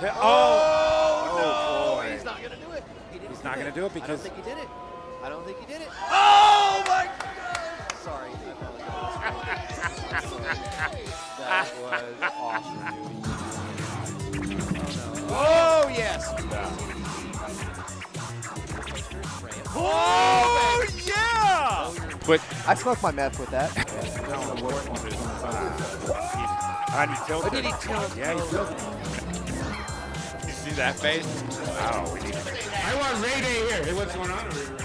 T- oh, Oh, oh, no, oh, boy. he's not gonna do it. He didn't He's do not gonna do it because. I don't think he did it. I don't think he did it. Oh my God! Sorry. That was awesome. Oh, no. oh yes. Oh, yeah! But I smoked my meth with that. and he tilted. Oh, did he tilt? Yeah, he tilted. You see that face? Oh, we need I want Ray Day here. Hey, what's going on over here?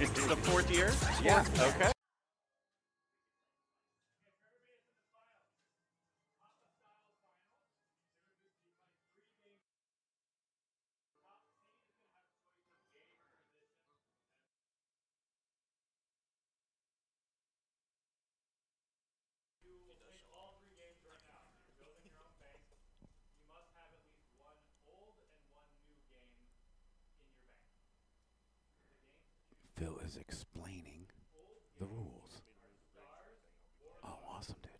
It's the fourth year. Yeah. Okay. Is explaining the rules. Oh, awesome, dude.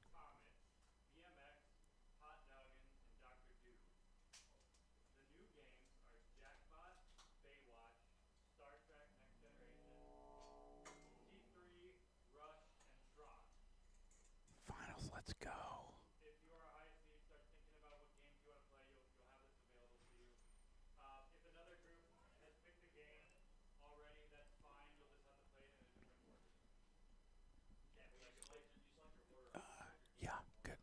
Finals, let's go. Uh, yeah, good.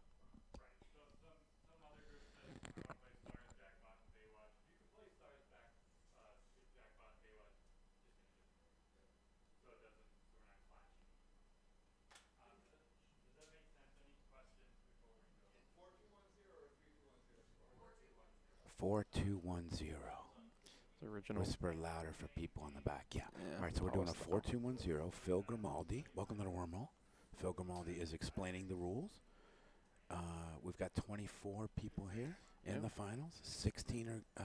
Four two one zero. The original. Whisper louder for people in the back. Yeah. Yeah, All right, so we're doing a always the- four two one zero. Phil Grimaldi. Welcome to the wormhole. Phil Grimaldi is explaining the rules. Uh, we've got 24 people here in Yeah. the finals. 16 are uh,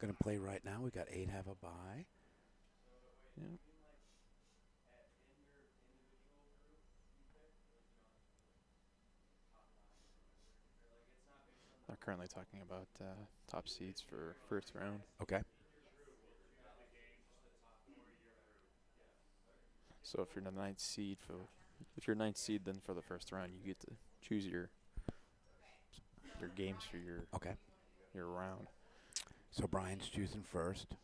going to play right now. We've got eight have a bye. Yeah. They're currently talking about uh, top seeds for first round. Okay. So if you're the ninth seed for, if you're ninth seed, then for the first round you get to choose your your games for your Okay. your round. So Brian's choosing first.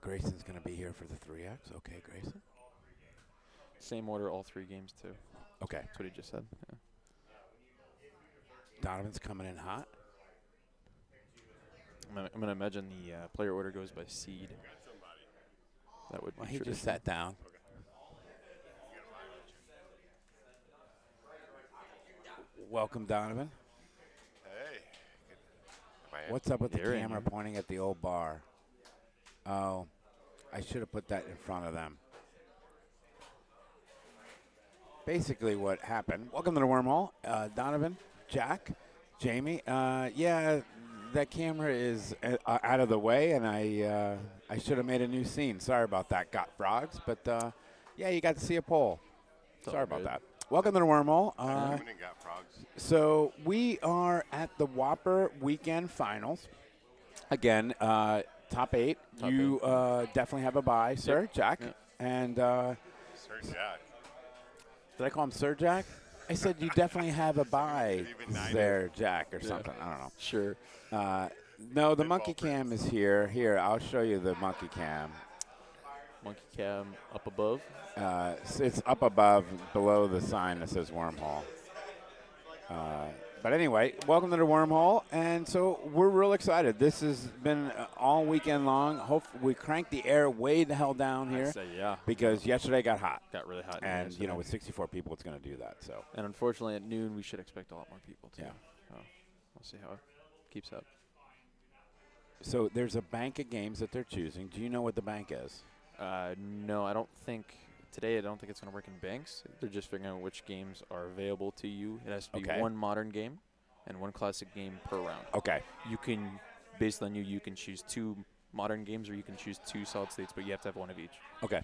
Grayson's going to be here for the 3X. Okay, Grayson. Same order, all three games too. Okay. That's what he just said. Yeah. Donovan's coming in hot. I'm gonna, I'm gonna imagine the uh, player order goes by seed. That would Well, be he just sat down. Welcome, Donovan. Hey. Good. What's up with the camera here. pointing at the old bar? Oh, I should have put that in front of them. Basically, what happened. Welcome to the wormhole, uh, Donovan, Jack, Jamie. Uh, yeah, that camera is uh, uh, out of the way, and I uh, I should have made a new scene. Sorry about that, got frogs. But uh, yeah, you got to see a poll. It's all Sorry about good. that. Welcome to the wormhole. Uh, Women and got frogs. so we are at the WPPR Weekend Finals. Again, uh, top eight. Top you eight. Uh, definitely have a bye, sir, Jack. Yep. And uh, Sir Jack. Did I call him Sir Jack? I said you definitely have a bye Even nine. there, Jack, or Yeah. something. I don't know. Sure. Uh, no, the monkey cam is here. Here, I'll show you the monkey cam. Monkey cam up above. Uh, it's up above, below the sign that says wormhole. Uh, but anyway, welcome to the wormhole, and so we're real excited. This has been all weekend long. Hope we cranked the air way the hell down I'd here say yeah. because yesterday got hot, Got really hot. and you know with 64 people, it's going to do that. So and unfortunately at noon we should expect a lot more people too. Yeah. So we'll see how it keeps up. so there's a bank of games that they're choosing. Do you know what the bank is? Uh, no, I don't think today. I don't think it's going to work in banks. They're just figuring out which games are available to you. It has to be Okay. one modern game and one classic game per round. Okay, You can, based on you, you can choose two modern games or you can choose two solid states, but you have to have one of each. okay.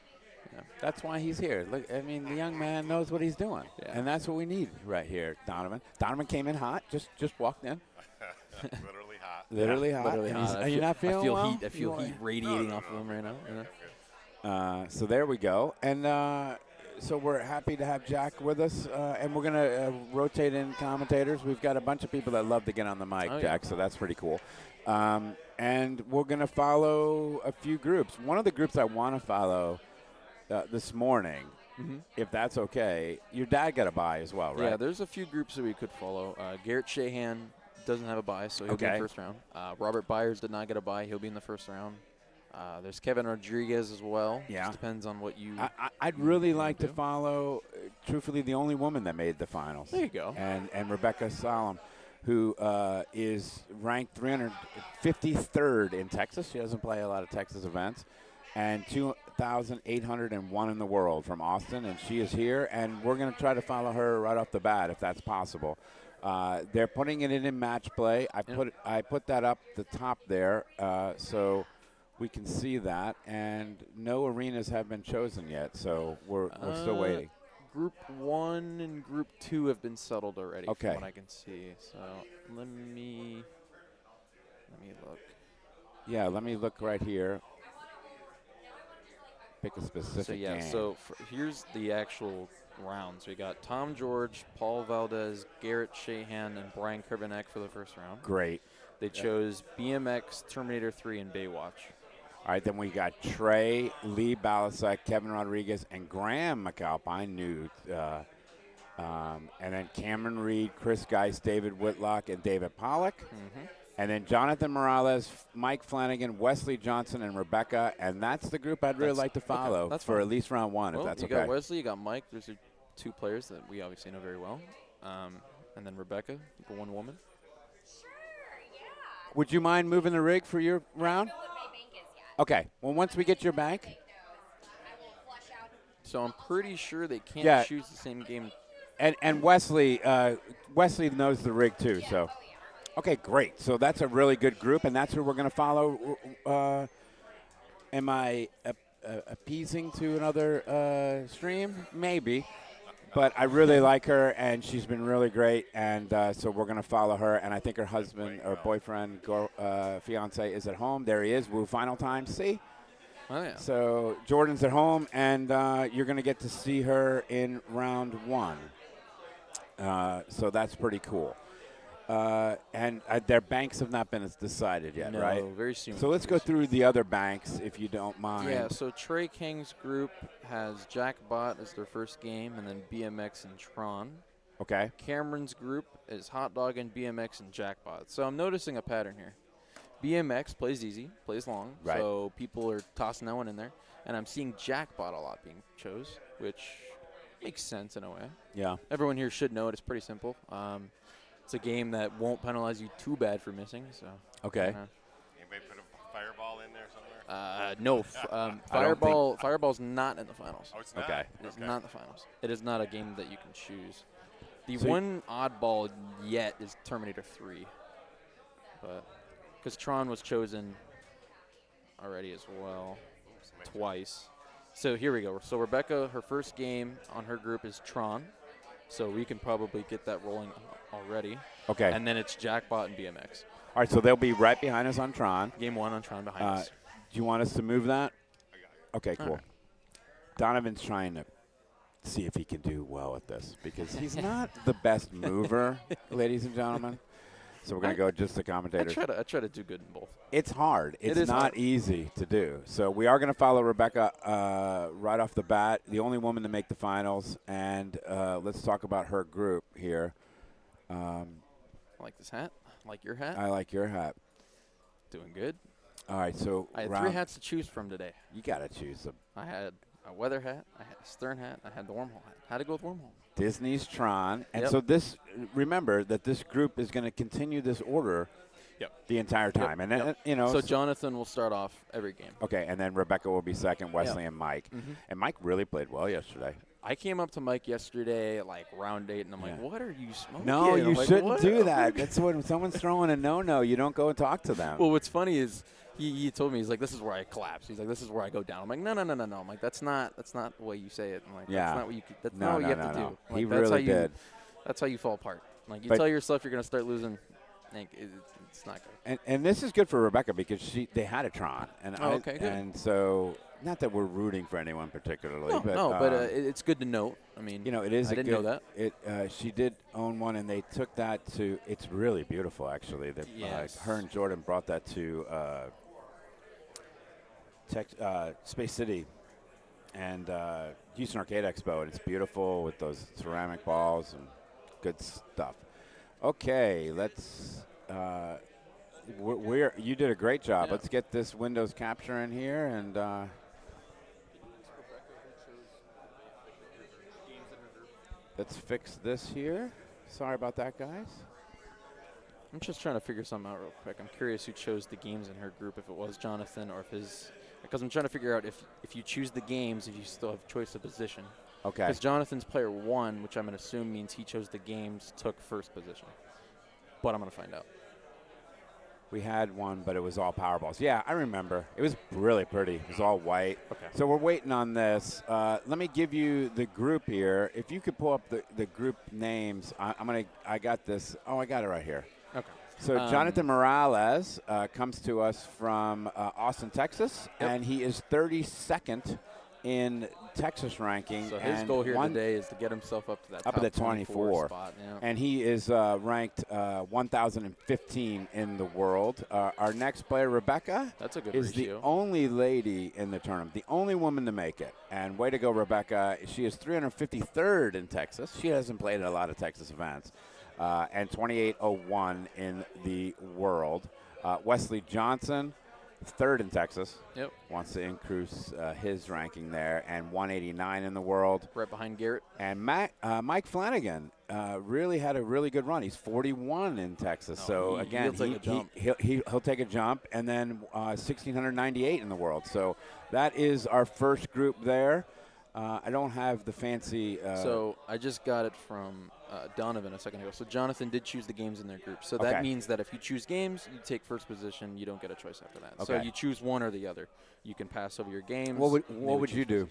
Yeah. That's why he's here. Look, I mean, the young man knows what he's doing, Yeah. and that's what we need right here, Donovan. Donovan came in hot, just just walked in, Literally hot. literally hot. Literally hot. I Are you feel- not feeling I feel well? heat. I feel heat radiating no, off of no, him right now. Uh, so there we go, and uh, so we're happy to have Jack with us, uh, and we're gonna uh, rotate in commentators. We've got a bunch of people that love to get on the mic, Oh, yeah. Jack. So that's pretty cool. Um, and we're gonna follow a few groups. One of the groups I want to follow uh, this morning, Mhm. if that's okay. Your dad got a buy as well, right? Yeah, there's a few groups that we could follow. Uh, Garrett Shahan doesn't have a buy, so he'll be in the first round. Uh, Robert Byers did not get a buy. He'll be in the first round. Uh, there's Kevin Rodriguez as well. Yeah. Just depends on what you. I, I'd really like to follow, uh, truthfully, the only woman that made the finals. there you go. and and Rebecca Salam, who uh, is ranked 353rd in Texas. She doesn't play a lot of Texas events, and 2,801 in the world from Austin, and she is here. And we're going to try to follow her right off the bat if that's possible. Uh, they're putting it in in match play. I Yeah. put I put that up the top there, uh, so we can see that. And no arenas have been chosen yet, so we're we're still Uh, waiting. Group one and group two have been settled already, Okay. from what I can see. So let me let me look. Yeah, let me look right here. Pick a specific So yeah, game. so here's the actual rounds. We got Tom George, Paul Valdez, Garrett Shahan, and Brian Krivonak for the first round. great. They chose BMX, Terminator 3, and Baywatch. All right, then we got Trey, Lee Balusek, Kevin Rodriguez, and Graeme MacAlpine, new. Uh, um, and then Cameron Reed, Chris Geist, David Whitlock, and David Pollock. Mm-hmm. And then Jonathan Morales, Mike Flanagan, Wesley Johnson, and Rebecca. And that's the group I'd really That's- like to okay, follow that's for fine. at least round one, Well, if that's you okay. got Wesley, you got Mike. Those are two players that we obviously know very well. Um, and then Rebecca, the one woman. Sure, yeah. Would you mind moving the rig for your round? Okay. Well, once we get your bank, So I'm pretty sure they can't Yeah. choose the same game. and and Wesley, uh, Wesley knows the rig too. So, okay, great. So that's a really good group, and that's who we're going to follow. Uh, am I ap- uh, appeasing to another uh, stream? Maybe, but I really like her, and she's been really great, and uh, so we're going to follow her. And I think her husband or boyfriend, go, uh, fiance, is at home. There he is. Woo! Final time. See. Oh yeah. So Jordan's at home, and uh, you're going to get to see her in round one. Uh, so that's pretty cool. Uh, and uh, their banks have not been decided yet, no, right? very soon. So let's go through the other banks, if you don't mind. Yeah, so Trey Keng's group has Jack Bot as their first game, and then BMX and Tron. Okay. Cameron's group is Hot Dog and BMX and Jackpot. So I'm noticing a pattern here. BMX plays easy, plays long, Right. so people are tossing that one in there. And I'm seeing Jackpot a lot being chose, which makes sense in a way. Yeah. Everyone here should know it. It's pretty simple. Um, it's a game that won't penalize you too bad for missing. So Okay. uh, Anybody put a fireball in there somewhere? uh, no, f- um, I don't think- Fireball. Fireball's not in the finals. oh, it's not. Okay. It is Okay. not in the finals. It is not a game that you can choose. The So y- one oddball yet is Terminator 3. But because Tron was chosen already as well, twice. So here we go. So Rebecca, her first game on her group is Tron. So we can probably get that rolling already. Okay. And then it's Jackpot and BMX. All right. So they'll be right behind us on Tron. Game one on Tron behind Uh, us. Do you want us to move that? Okay. Cool. right. Donovan's trying to see if he can do well at this because he's not the best mover, ladies and gentlemen. So we're going to go just the I commentators. try to I try to do good in both. It's hard. It It's is not hard. easy to do. So we are going to follow Rebecca uh, right off the bat, the only woman to make the finals. And uh, let's talk about her group here. Um, I like this hat. I like your hat. I like your hat. Doing good. All right, so I had three hats to choose from today. You got to choose them. I had a weather hat, I had a stern hat, I had the wormhole hat. Had to go with wormhole. Disney's Tron, and Yep. so this. Remember that this group is going to continue this order Yep. the entire Yep, time, and then yep. you know. so Jonathan will start off every game. okay, and then Rebecca will be second, Wesley and Mike, Mhm. and Mike really played well yesterday. I came up to Mike yesterday, like round eight, and I'm like, "What are you smoking?" No, And you like, shouldn't "What do that. That's when someone's throwing a no-no. You don't go and talk to them. Well, what's funny is he, he told me he's like, this is where I collapse. He's like, this is where I go down. I'm like, no, no, no, no, no. I'm like, that's not that's not the way you say it. I'm like, Yeah. that's not what you. That's No, not what no, you have no, to do. He that's really how you, did. That's how you fall apart. Like you But- tell yourself you're gonna start losing. Like it, it's not good. And, and this is good for Rebecca because she they had a Tron, and Oh, I, okay, good. and so not that we're rooting for anyone particularly, No, but no, but uh, um, it, it's good to note. I mean, you know it is. I a didn't know good- that. It uh, she did own one, and they took that to. It's really beautiful, actually. That Yes. uh, her and Jordan brought that to uh, Tech, uh, Space City and uh, Houston Arcade Expo, and it's beautiful with those ceramic balls and good stuff. Okay, let's. Uh, we're, we're you did a great job. Yeah. Let's get this Windows capture in here and. Uh, Let's fix this here. Sorry about that, guys. I'm just trying to figure something out real quick. I'm curious who chose the games in her group, if it was Jonathan or if his. Because I'm trying to figure out if if you choose the games, if you still have choice of position. Okay. Because Jonathan's player one, which I'm going to assume means he chose the games, took first position. But I'm going to find out. We had one, but it was all Powerballs. Yeah, I remember. It was really pretty. It was all white. Okay. So we're waiting on this. Uh, let me give you the group here. If you could pull up the, the group names, I, I'm gonna. I got this. Oh, I got it right here. So Um, Jonathan Morales uh, comes to us from uh, Austin, Texas, Yep. and he is 32nd in Texas ranking. So his goal here one- today is to get himself up to that Up at the 24. spot. Yeah. and he is uh, ranked uh, 1,015 in the world. Uh, our next player, Rebecca, That's a good is ratio. the only lady in the tournament, the only woman to make it. And way to go, Rebecca. She is 353rd in Texas. She hasn't played at a lot of Texas events. Uh, and 2801 in the world. Uh, Wesley Johnson, third in Texas, Yep. wants to increase uh, his ranking there, and 189 in the world. Right behind Garrett. And uh, Mike Flanagan uh, really had a really good run. He's 41 in Texas. Oh, so he- again, he'll take a jump. He, will he, he'll take a jump, and then uh, 1698 in the world. So that is our first group there. Uh, I don't have the fancy. Uh, So I just got it from uh, Donovan a second ago. So Jonathan did choose the games in their group. So Okay. that means that if you choose games, you take first position. You don't get a choice after that. So you choose one or the other. You can pass over your games. what would what would you do?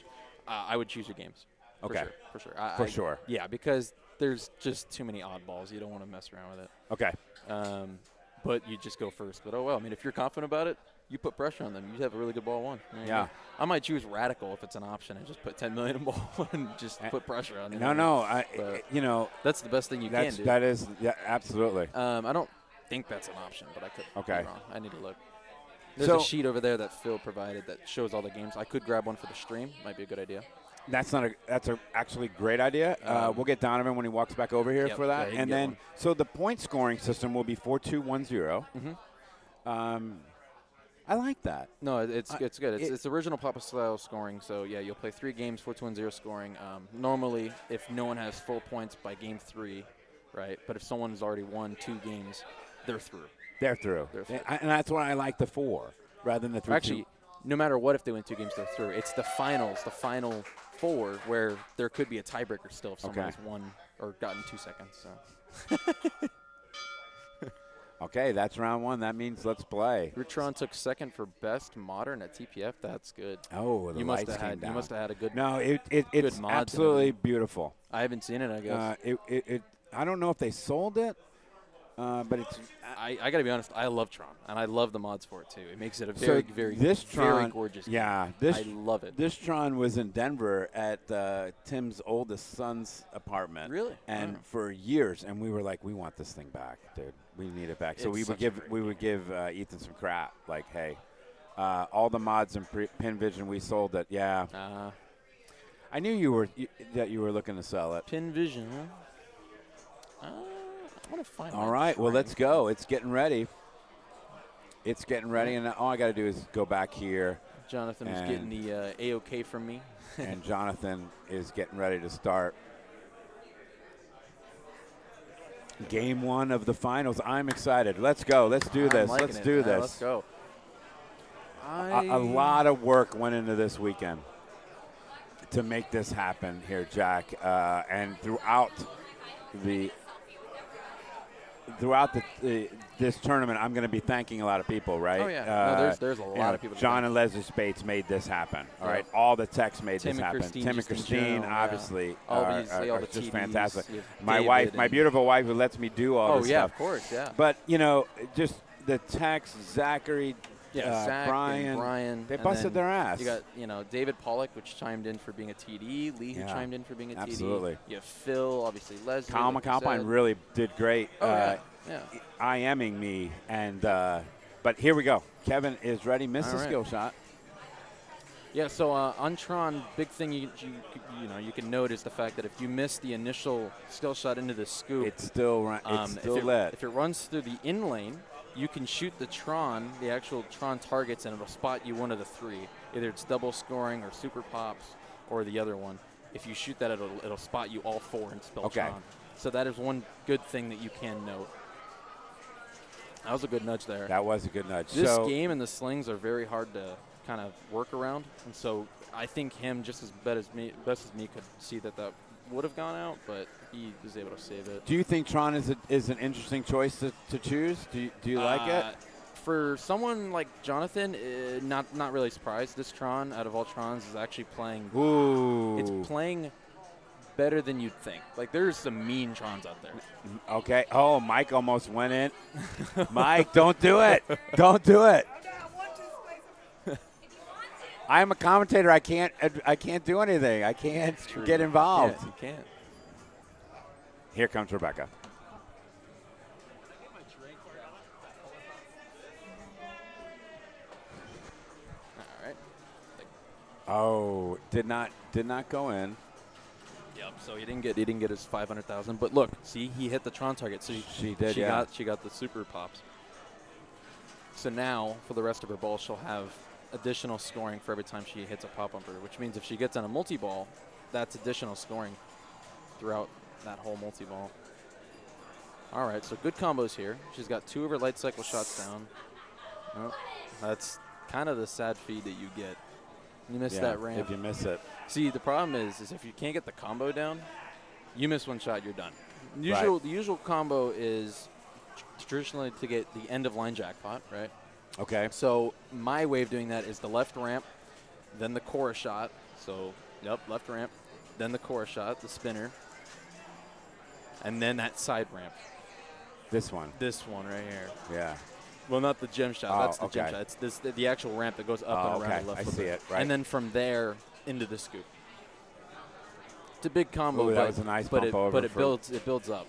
Uh, I would choose your games. For Okay. sure, for sure. I, For I- sure. Yeah, because there's just too many oddballs. You don't want to mess around with it. Okay. Um, but you just go first. But oh well. I mean, if you're confident about it, you put pressure on them. You have a really good ball one. Yeah. I might choose radical if it's an option and just put 10 million in ball one and just Eh, put pressure on them. No, no. I, But- you know, That's the best thing you can do. that is yeah, absolutely. Um, I don't think that's an option, but I could Okay. be wrong. I need to look. There's So- a sheet over there that Phil provided that shows all the games. I could grab one for the stream. Might be a good idea. That's not a. That's a actually great idea. uh, Um, we'll get Donovan when he walks back over here Yep, for that, yeah, and then one. so the point scoring system will be four two one zero. Mhm. Um, I like that. No, it's I- it's good. It's, it- it's original Papa style scoring. So yeah, you'll play three games, 4-2-0 scoring. Um, normally, if no one has full points by game three, right? But if someone's already won two games, they're through. They're through, They're through. and and that's why I like the four rather than the three. Actually, no matter what, if they win two games, they're through. It's the finals, the final four, where there could be a tiebreaker still if someone Okay. has won or gotten two seconds. So. okay, that's round one. That means let's play. Rutron took second for best modern at TPF. That's good. Oh, the you must lights have came had down. you must have had a good. no, it, it it's absolutely beautiful. I haven't seen it. I guess. Uh, it, it, it I don't know if they sold it, uh, but it's I, I gotta be honest. I love Tron, and I love the mods for it too. It makes it a So very, very, this very gorgeous. yeah. This I love it. This Tron was in Denver at uh, Tim's oldest son's apartment. Really? And Wow. for years, and we were like, we want this thing back, dude. We need it back. so It's we would give we would give uh, Ethan some crap, like, hey, uh, all the mods and pre- Pin Vision we sold it. Yeah, Uh, I knew you were you, that you were looking to sell it. Pin Vision. Huh? Uh, I want to find. All my well let's go. It's getting ready. It's getting ready, and all I got to do is go back here, Jonathan is getting the uh, A-OK from me. and Jonathan is getting ready to start. Game one of the finals. I'm excited. Let's go. Let's do this. Let's it. do Yeah, this. Let's go. A, a lot of work went into this weekend to make this happen here, Jack, uh, and throughout the throughout the, the this tournament, I'm going to be thanking a lot of people, right? Uh, Oh, yeah. No, there's- there's a you lot know, of people John and Leslie Spates made this happen. All Yeah. right, all the techs made Tim this happen. Christine, Tim and Christine, yeah. obviously, All are, these- are- are the just TVs, fantastic. My David wife, my beautiful wife, who lets me do all Oh this yeah, stuff. of course, yeah. But you know, just the techs, Zachary, Yeah, uh, Zach Brian, and Brian. they busted their ass. You got you know David Pollock, which chimed in for being a TD. Lee, who Yeah, chimed in for being a TD. absolutely. You have Phil, obviously Leslie. Kyle like MacAlpine really did great. Oh uh, yeah, yeah. IMing me, and uh, but here we go. Kevin is ready. Missed All right. skill shot. Yeah, so uh, on Tron, big thing you, you you know you can note is the fact that if you miss the initial skill shot into the scoop, It's still run, it's um, still if, it, if it runs through the in lane, you can shoot the Tron, the actual Tron targets, and it'll spot you one of the three. Either it's double scoring or super pops, or the other one. If you shoot that, it'll it'll spot you all four and spell Okay. Tron. So that is one good thing that you can note. That was a good nudge there. that was a good nudge. This so, game and the slings are very hard to kind of work around, and so I think him just as best as me, best as me could see that that would have gone out, but he was able to save it. do you think Tron is a, is an interesting choice to, to choose? Do you, do you like it? Uh, For someone like Jonathan, uh, not not really surprised. This Tron, out of all Trons, is actually playing. Ooh. It's playing better than you'd think. Like there's some mean Trons out there. okay. Oh, Mike almost went in. Mike, don't do it. Don't do it. I'm a commentator. I can't. I can't do anything. I can't get involved. Yeah, you can't. Here comes Rebecca. All right. Oh, did not did not go in. Yep. So he didn't get he didn't get his 500,000, but look, see, he hit the Tron target. So he, She did, She yeah. got she got the super pops. So now for the rest of her ball, she'll have additional scoring for every time she hits a pop bumper, which means if she gets on a multi ball, that's additional scoring throughout that whole multi ball. All right, so good combos here. She's got two of her light cycle shots down. Oh, that's kind of the sad feed that you get. You miss Yeah, that ramp. If you miss it, See, the problem is, is if you can't get the combo down, you miss one shot, you're done. Usual, the usual combo is traditionally to get the end of line jackpot, right? okay. So my way of doing that is the left ramp, then the core shot. So, yep, left ramp, then the core shot, the spinner, and then that side ramp. This one. This one right here. Yeah. Well, not the gym shot. Oh, That's the gem okay. shot. It's this the, the actual ramp that goes up Oh, and around okay. the left. I see it, right. And then from there into the scoop. It's a big combo, Ooh, that but, was a nice but it, over but it builds it builds up.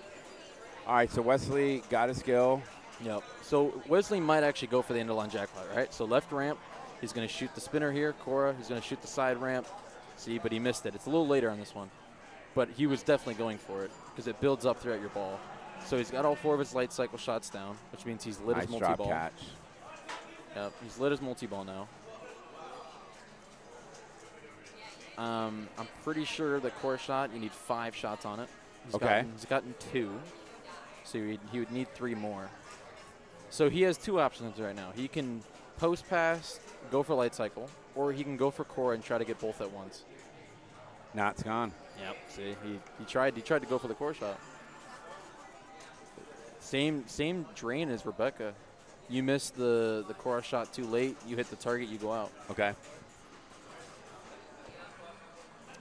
All right. So Wesley got a skill. Yep. So Wesley might actually go for the end of line jackpot, right? So left ramp, he's going to shoot the spinner here. Quorra, he's going to shoot the side ramp. See, but he missed it. It's a little later on this one, but he was definitely going for it because it builds up throughout your ball. So he's got all four of his light cycle shots down, which means he's lit nice his multi-ball. catch. Yep, he's lit his multi-ball now. Um, I'm pretty sure the core shot, you need five shots on it. He's Okay. Gotten, he's gotten two, so he, he would need three more. So he has two options right now. He can post pass, go for light cycle, or he can go for core and try to get both at once. Now it's gone. Yep. See, he, he tried he tried to go for the core shot. Same same drain as Rebecca. You missed the the core shot too late. You hit the target. You go out. Okay.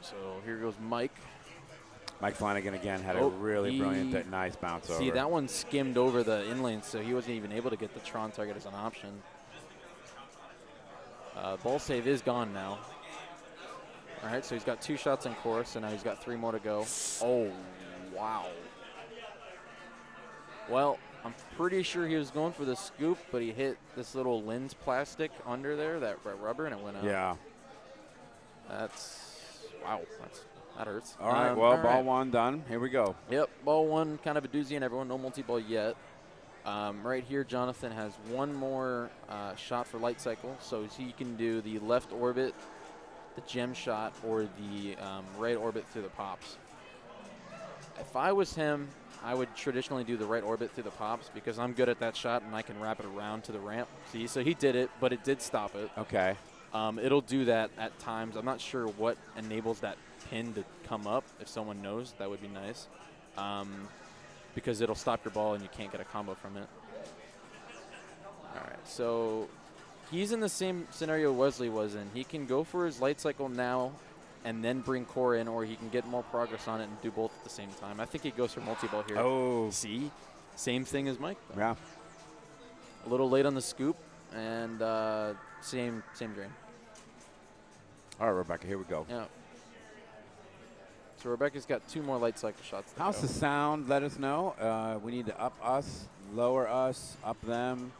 So here goes Mike. Mike Flanagan again had Oh, a really brilliant, uh, nice bounce See over. that one skimmed over the inlane, so he wasn't even able to get the Tron target as an option. Uh, ball save is gone now. All right, so he's got two shots in course, and now he's got three more to go. Oh, wow. Well, I'm pretty sure he was going for the scoop, but he hit this little lens plastic under there, that rubber, and it went out. Yeah. That's wow. That's that hurts. All right. Um, well, all ball right. one done. Here we go. Yep, ball one, kind of a doozy and everyone, no multi-ball yet. Um, right here, Jonathan has one more uh, shot for light cycle, so he can do the left orbit, the gem shot, or the um, right orbit through the pops. If I was him, I would traditionally do the right orbit through the pops because I'm good at that shot and I can wrap it around to the ramp. See, so he did it, but it did stop it. Okay. Um, it'll do that at times. I'm not sure what enables that pin to come up. If someone knows, that would be nice. Um, because it'll stop your ball and you can't get a combo from it. All right, so he's in the same scenario Wesley was in. He can go for his light cycle now and then bring core in, or he can get more progress on it and do both at the same time. I think he goes for multi-ball here. Oh, See? Same thing as Mike. though. yeah. A little late on the scoop, and uh, same same drain. All right, Rebecca, here we go. Yeah. So Rebecca's got two more light cycle shots. How's go. the sound? Let us know. Uh, we need to up us, lower us, up them.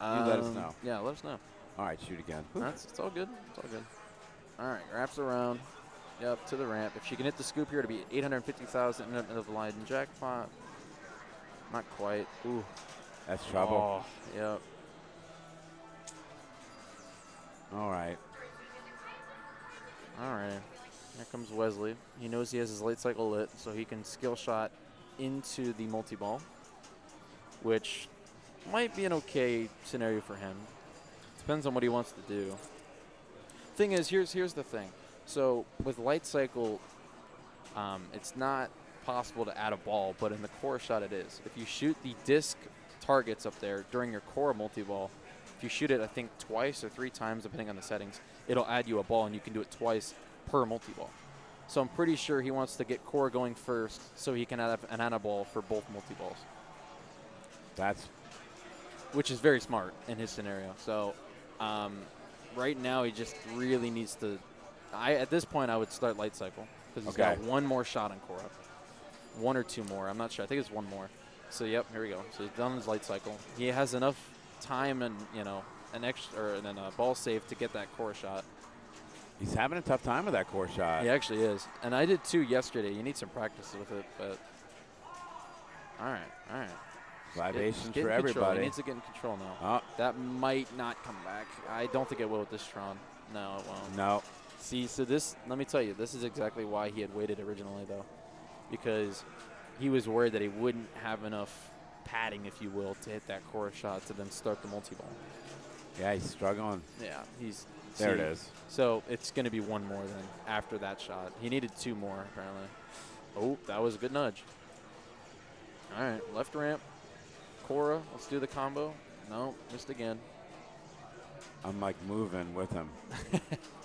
You let us Um, know. Yeah, let us know. All right, shoot again. That's it's all good. It's all good. All right, wraps around. Yep, to the ramp. If she can hit the scoop here, to be 850,000 end of the line jackpot. Not quite. Ooh. That's trouble. Oh, yep. All right. All right. Here comes Wesley. He knows he has his light cycle lit, so he can skill shot into the multi ball, which might be an okay scenario for him. Depends on what he wants to do. Thing is, here's here's the thing. So with light cycle, um, it's not possible to add a ball, but in the core shot it is. If you shoot the disc targets up there during your core multi ball, if you shoot it, I think twice or three times, depending on the settings, it'll add you a ball, and you can do it twice per multi ball. So I'm pretty sure he wants to get core going first, so he can have an add a ball for both multi balls, That's which is very smart in his scenario. So um, right now he just really needs to. I at this point I would start light cycle because he's got one more shot on core up, one or two more. I'm not sure. I think it's one more. So yep, here we go. So he's done his light cycle. He has enough time and you know an extra or then a ball save to get that core shot. he's having a tough time with that core shot. He actually is, and I did too yesterday. You need some practice with it, but all right, all right. Get for in control. everybody. He needs to get in control now. Oh, That might not come back. I don't think it will with this Tron. No, it won't. no. See, so this, let me tell you, this is exactly why he had waited originally, though, because he was worried that he wouldn't have enough padding, if you will, to hit that core shot to then start the multi-ball. Yeah, he's struggling. Yeah, he's There it see, is. So it's going to be one more then after that shot. He needed two more apparently. Oh, that was a good nudge. All right, left ramp. Quorra, let's do the combo. No, missed again. I'm like moving with him.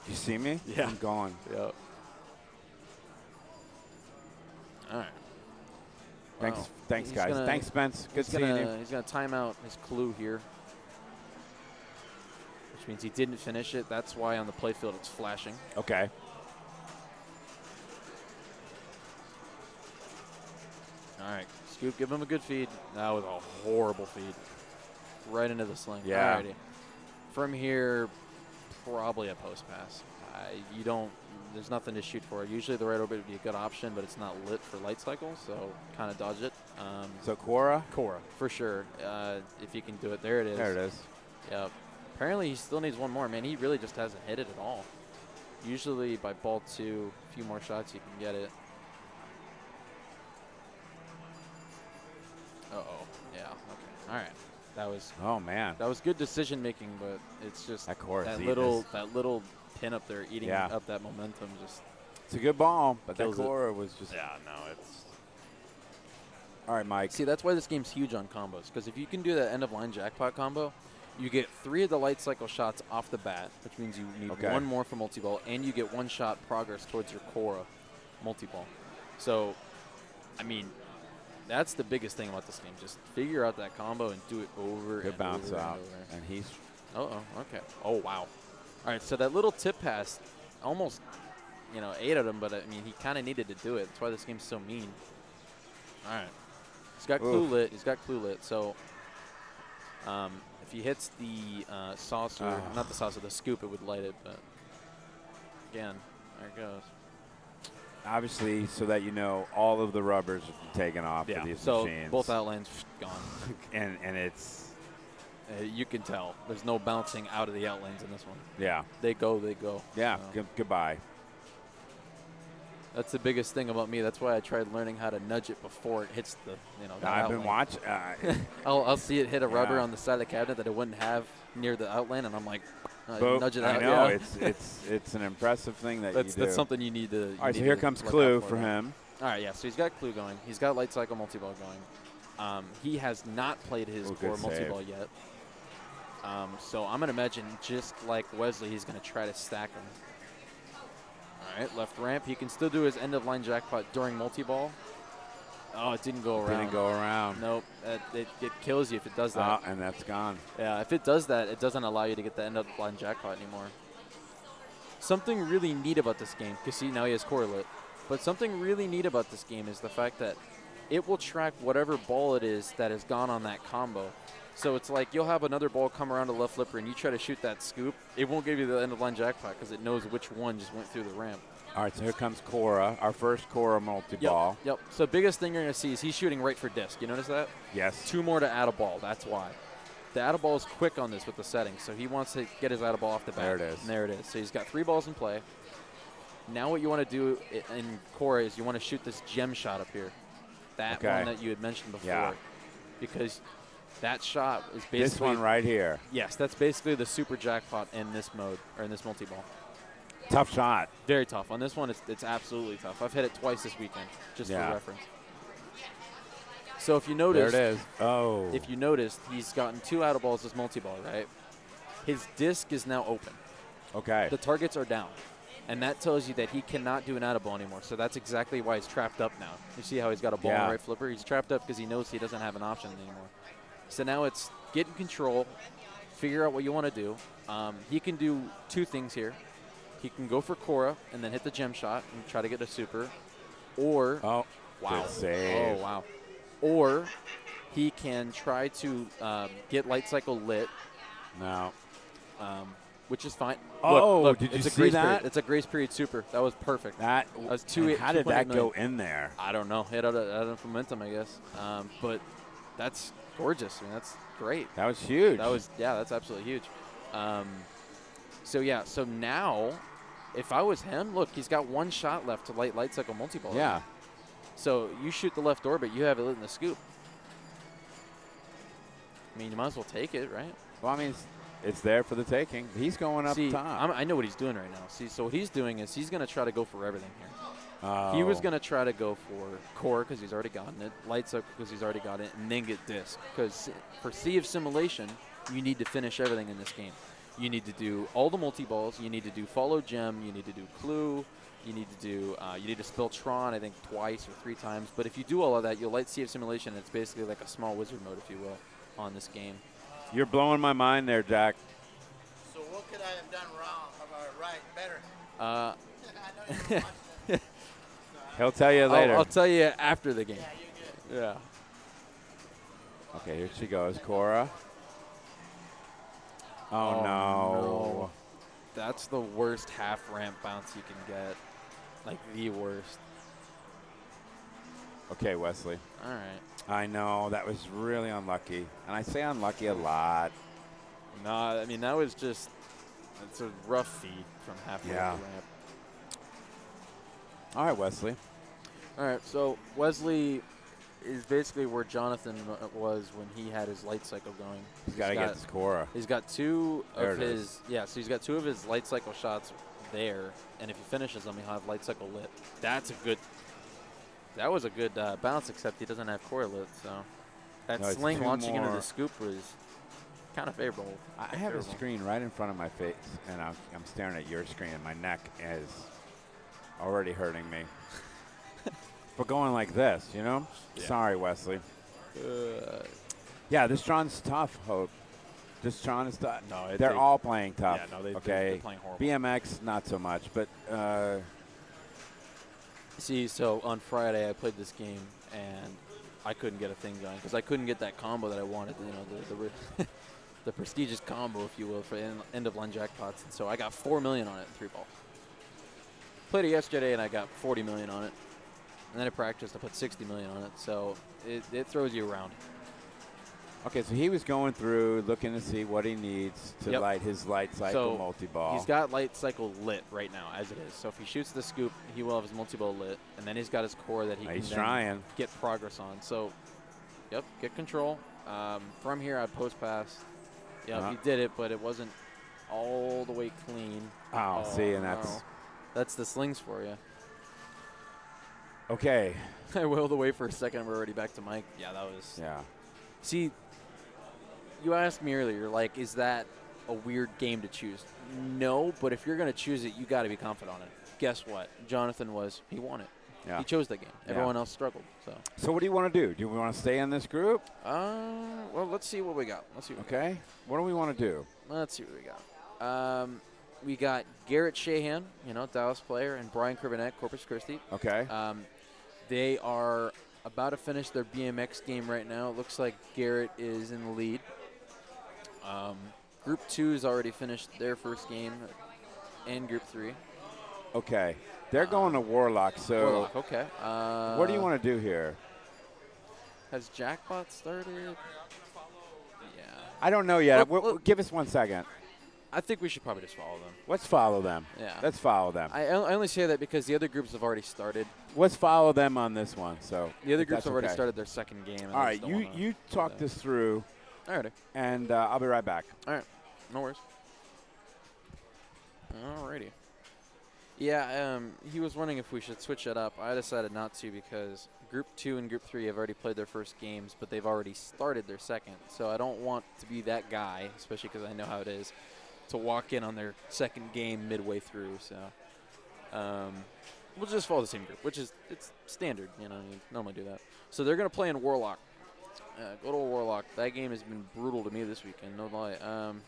you see me? Yeah. I'm going. Yep. All right. Thanks, Wow. thanks, He's guys. gonna- thanks, Spence. Good seeing gonna, you. He's going to time out his Clu here, which means he didn't finish it. That's why on the playfield it's flashing. Okay. All right, Scoop, give him a good feed. That was a horrible feed. Right into the sling. Yeah. Alrighty. From here, probably a post pass. I, you don't, there's nothing to shoot for. Usually the right orbit would be a good option, but it's not lit for light cycle, so kind of dodge it. Um, So Quorra, Quorra, for sure. Uh, if you can do it. There it is. there it is. Yep. Apparently he still needs one more. Man, he really just hasn't hit it at all. Usually by ball two, a few more shots you can get it. Uh oh. Yeah. Okay. All right. That was Oh man, that was good decision making, but it's just that Quorra's that little us. that little pin up there eating Yeah. up that momentum. Just It's a good ball, but that Kills. Quorra was just. Yeah, no, it's All right, Mike. see that's why this game's huge on combos because if you can do that end of line jackpot combo, you get three of the light cycle shots off the bat, which means you need Okay. one more for multi ball, and you get one shot progress towards your Quorra multi ball. So, I mean, that's the biggest thing about this game. Just figure out that combo and do it over Good and bounce over out, and over. and he's Oh, oh, okay. Oh, wow. All right, so that little tip pass almost, you know, ate at him, but I mean, he kind of needed to do it. That's why this game's so mean. All right. He's got Clu Oof. lit. He's got Clu lit. So um, if he hits the uh, saucer, Ah. not the saucer, the scoop, it would light it, but again, there it goes. Obviously so that you know all of the rubbers have been taken off of these So machines. both outlines gone. and and it's Uh, you can tell. There's no bouncing out of the outlines in this one. yeah They go, they go. yeah. So Good, goodbye. That's the biggest thing about me. That's why I tried learning how to nudge it before it hits the, you know, the I've been watching. Uh, I'll, I'll see it hit a rubber Yeah. on the side of the cabinet that it wouldn't have near the outline, and I'm like, uh, boop. nudge it I out. know yeah. it's it's it's an impressive thing that that's you do. that's something you need to. you all right, so here comes Clu for for him. All right, yeah. So he's got Clu going. He's got light cycle multi ball going. Um, he has not played his Ooh, core multi-ball yet. Um, so I'm going to imagine just like Wesley, he's going to try to stack him. All right, left ramp. He can still do his end of line jackpot during multi ball. Oh, it didn't go around. Didn't go around. Nope. It, it, it kills you if it does that. Ah, and that's gone. Yeah, if it does that, it doesn't allow you to get the end of line jackpot anymore. Something really neat about this game, because see, now he has correlate, but something really neat about this game is the fact that it will track whatever ball it is that has gone on that combo. So it's like you'll have another ball come around to left flipper and you try to shoot that scoop, it won't give you the end of line jackpot because it knows which one just went through the ramp. All right, so here comes Quorra, our first Quorra multi-ball. Yep. So biggest thing you're going to see is he's shooting right for disc. You notice that? Yes. two more to add a ball. That's why. The add a ball is quick on this with the settings, so he wants to get his add a ball off the bat. There it is. And there it is. So he's got three balls in play. Now what you want to do in Quorra is you want to shoot this gem shot up here. That Okay. one that you had mentioned before. Yeah. Because that shot is basically This one right here. Yes, that's basically the super jackpot in this mode or in this multi ball. Tough shot. Very tough. On this one, it's, it's absolutely tough. I've hit it twice this weekend, just Yeah. for reference. So if you notice, There it is. Oh. if you noticed, he's gotten two out of balls this multi-ball, right? His disc is now open. okay. The targets are down. And that tells you that he cannot do an out of ball anymore. So that's exactly why he's trapped up now. You see how he's got a ball Yeah. right flipper? He's trapped up because he knows he doesn't have an option anymore. So now it's get in control, figure out what you want to do. Um, he can do two things here. He can go for Quorra and then hit the gem shot and try to get a super. Or oh. Wow. Oh, wow. Or he can try to um, get light cycle lit, No. um, which is fine. Oh, look, look, did you it's a see grace that? Period. It's a grace period super. That was perfect. That. was two- how did 2.8 that go in there? I don't know. It had, a, had enough momentum, I guess. Um, but that's gorgeous. I mean, that's great. That was huge. That was yeah, that's absolutely huge. Um, so yeah, so now, if I was him, look, he's got one shot left to light light cycle multi ball. Yeah. So you shoot the left orbit, you have it lit in the scoop. I mean, you might as well take it, right? Well, I mean, it's, it's there for the taking. He's going up See, top. I'm, I know what he's doing right now. See, so what he's doing is he's going to try to go for everything here. oh. He was oh. going to try to go for core because he's already gotten it, lights up because he's already got it, and then get disc. Because for Sea of Simulation, you need to finish everything in this game. You need to do all the multi balls. You need to do follow gem. You need to do Clu. You need to do. Uh, you need to spill Tron. I think twice or three times. But if you do all of that, you'll light Sea of Simulation. It's basically like a small wizard mode, if you will, on this game. You're blowing my mind there, Jack. So what could I have done wrong or right better? Uh, I know you're watching this. He'll tell you I'll, later. I'll tell you after the game. Yeah, you're good. Yeah. okay, here she goes, Quorra. Oh, Oh, no. no. That's the worst half ramp bounce you can get. Like the worst. Okay, Wesley. All right. I know that was really unlucky, and I say unlucky a lot. No, I mean that was just it's a rough feed from halfway Yeah. up the ramp. All right, Wesley. All right, so Wesley is basically where Jonathan was when he had his light cycle going. He's got to get this Quorra. He's got two There of it his is. yeah, so he's got two of his light cycle shots there, and if he finishes them, he'll have light cycle lit. That's a good. That was a good uh, bounce, except he doesn't have core lit, so that No, sling two launching into the scoop was kind of favorable. I have a screen right in front of my face, and I'm, I'm staring at your screen, and my neck is already hurting me. For going like this, you know? Sorry, Wesley. Uh, Yeah, this Tron's tough, Hope. This Tron is tough. No, it- they're they- all playing tough. Yeah, no, they- they- okay. they're playing horrible. BMX, not so much, but uh, See, so on Friday I played this game and I couldn't get a thing going because I couldn't get that combo that I wanted. You know, the the, the prestigious combo, if you will, for end, end of line jackpots. And so I got four million on it in three ball. Played it yesterday and I got 40 million on it. And then I practice I put 60 million on it. So it, it throws you around. okay. So he was going through, looking to see what he needs to Yep. light his light cycle So, multi-ball. He's got light cycle lit right now as it is. So if he shoots the scoop, he will have his multi ball lit, and then he's got his core that he He's can trying. get progress on. So, yep, get control. Um, from here, I post pass. Yeah, Uh-huh. he did it, but it wasn't all the way clean. oh, see, and that's no. that's the slings for you. Okay. I wailed away for a second. We're already back to Mike. Yeah, that was. Yeah. See, you asked me earlier, like, is that a weird game to choose? No, but if you're going to choose it, you got to be confident on it. Guess what? Jonathan was. He won it. Yeah. He chose that game. Yeah. Everyone else struggled. So, So what do you want to do? Do we want to stay in this group? uh, well, let's see what we got. Let's see. What we Okay. What do we want to do? Let's see what we got. Um, we got Garrett Shahan, you know, Dallas player, and Brian Krivonak, Corpus Christi. Okay. Um, they are about to finish their BMX game right now. It looks like Garrett is in the lead. Um, group two has already finished their first game, and Group three. Okay. They're going to Warlock. So Warlock, okay. Uh, what do you want to do here? Has Jackbot started? Yeah. I don't know yet. Well, W- well- give us one second. I think we should probably just follow them. Let's follow them. Yeah. Let's follow them. I, I only say that because the other groups have already started. Let's follow them on this one. So The other groups have already okay. started their second game. and All right. You you talk this through, Alrighty. and uh, I'll be right back. All right. No worries. Alrighty. Yeah, um, he was wondering if we should switch it up. I decided not to because Group 2 and Group 3 have already played their first games, but they've already started their second. So I don't want to be that guy, especially because I know how it is, to walk in on their second game midway through. So um, we'll just follow the same group, which is it's standard. You know, you normally do that. So they're going to play in Warlock. Uh, go to Warlock. That game has been brutal to me this weekend, no lie. Um,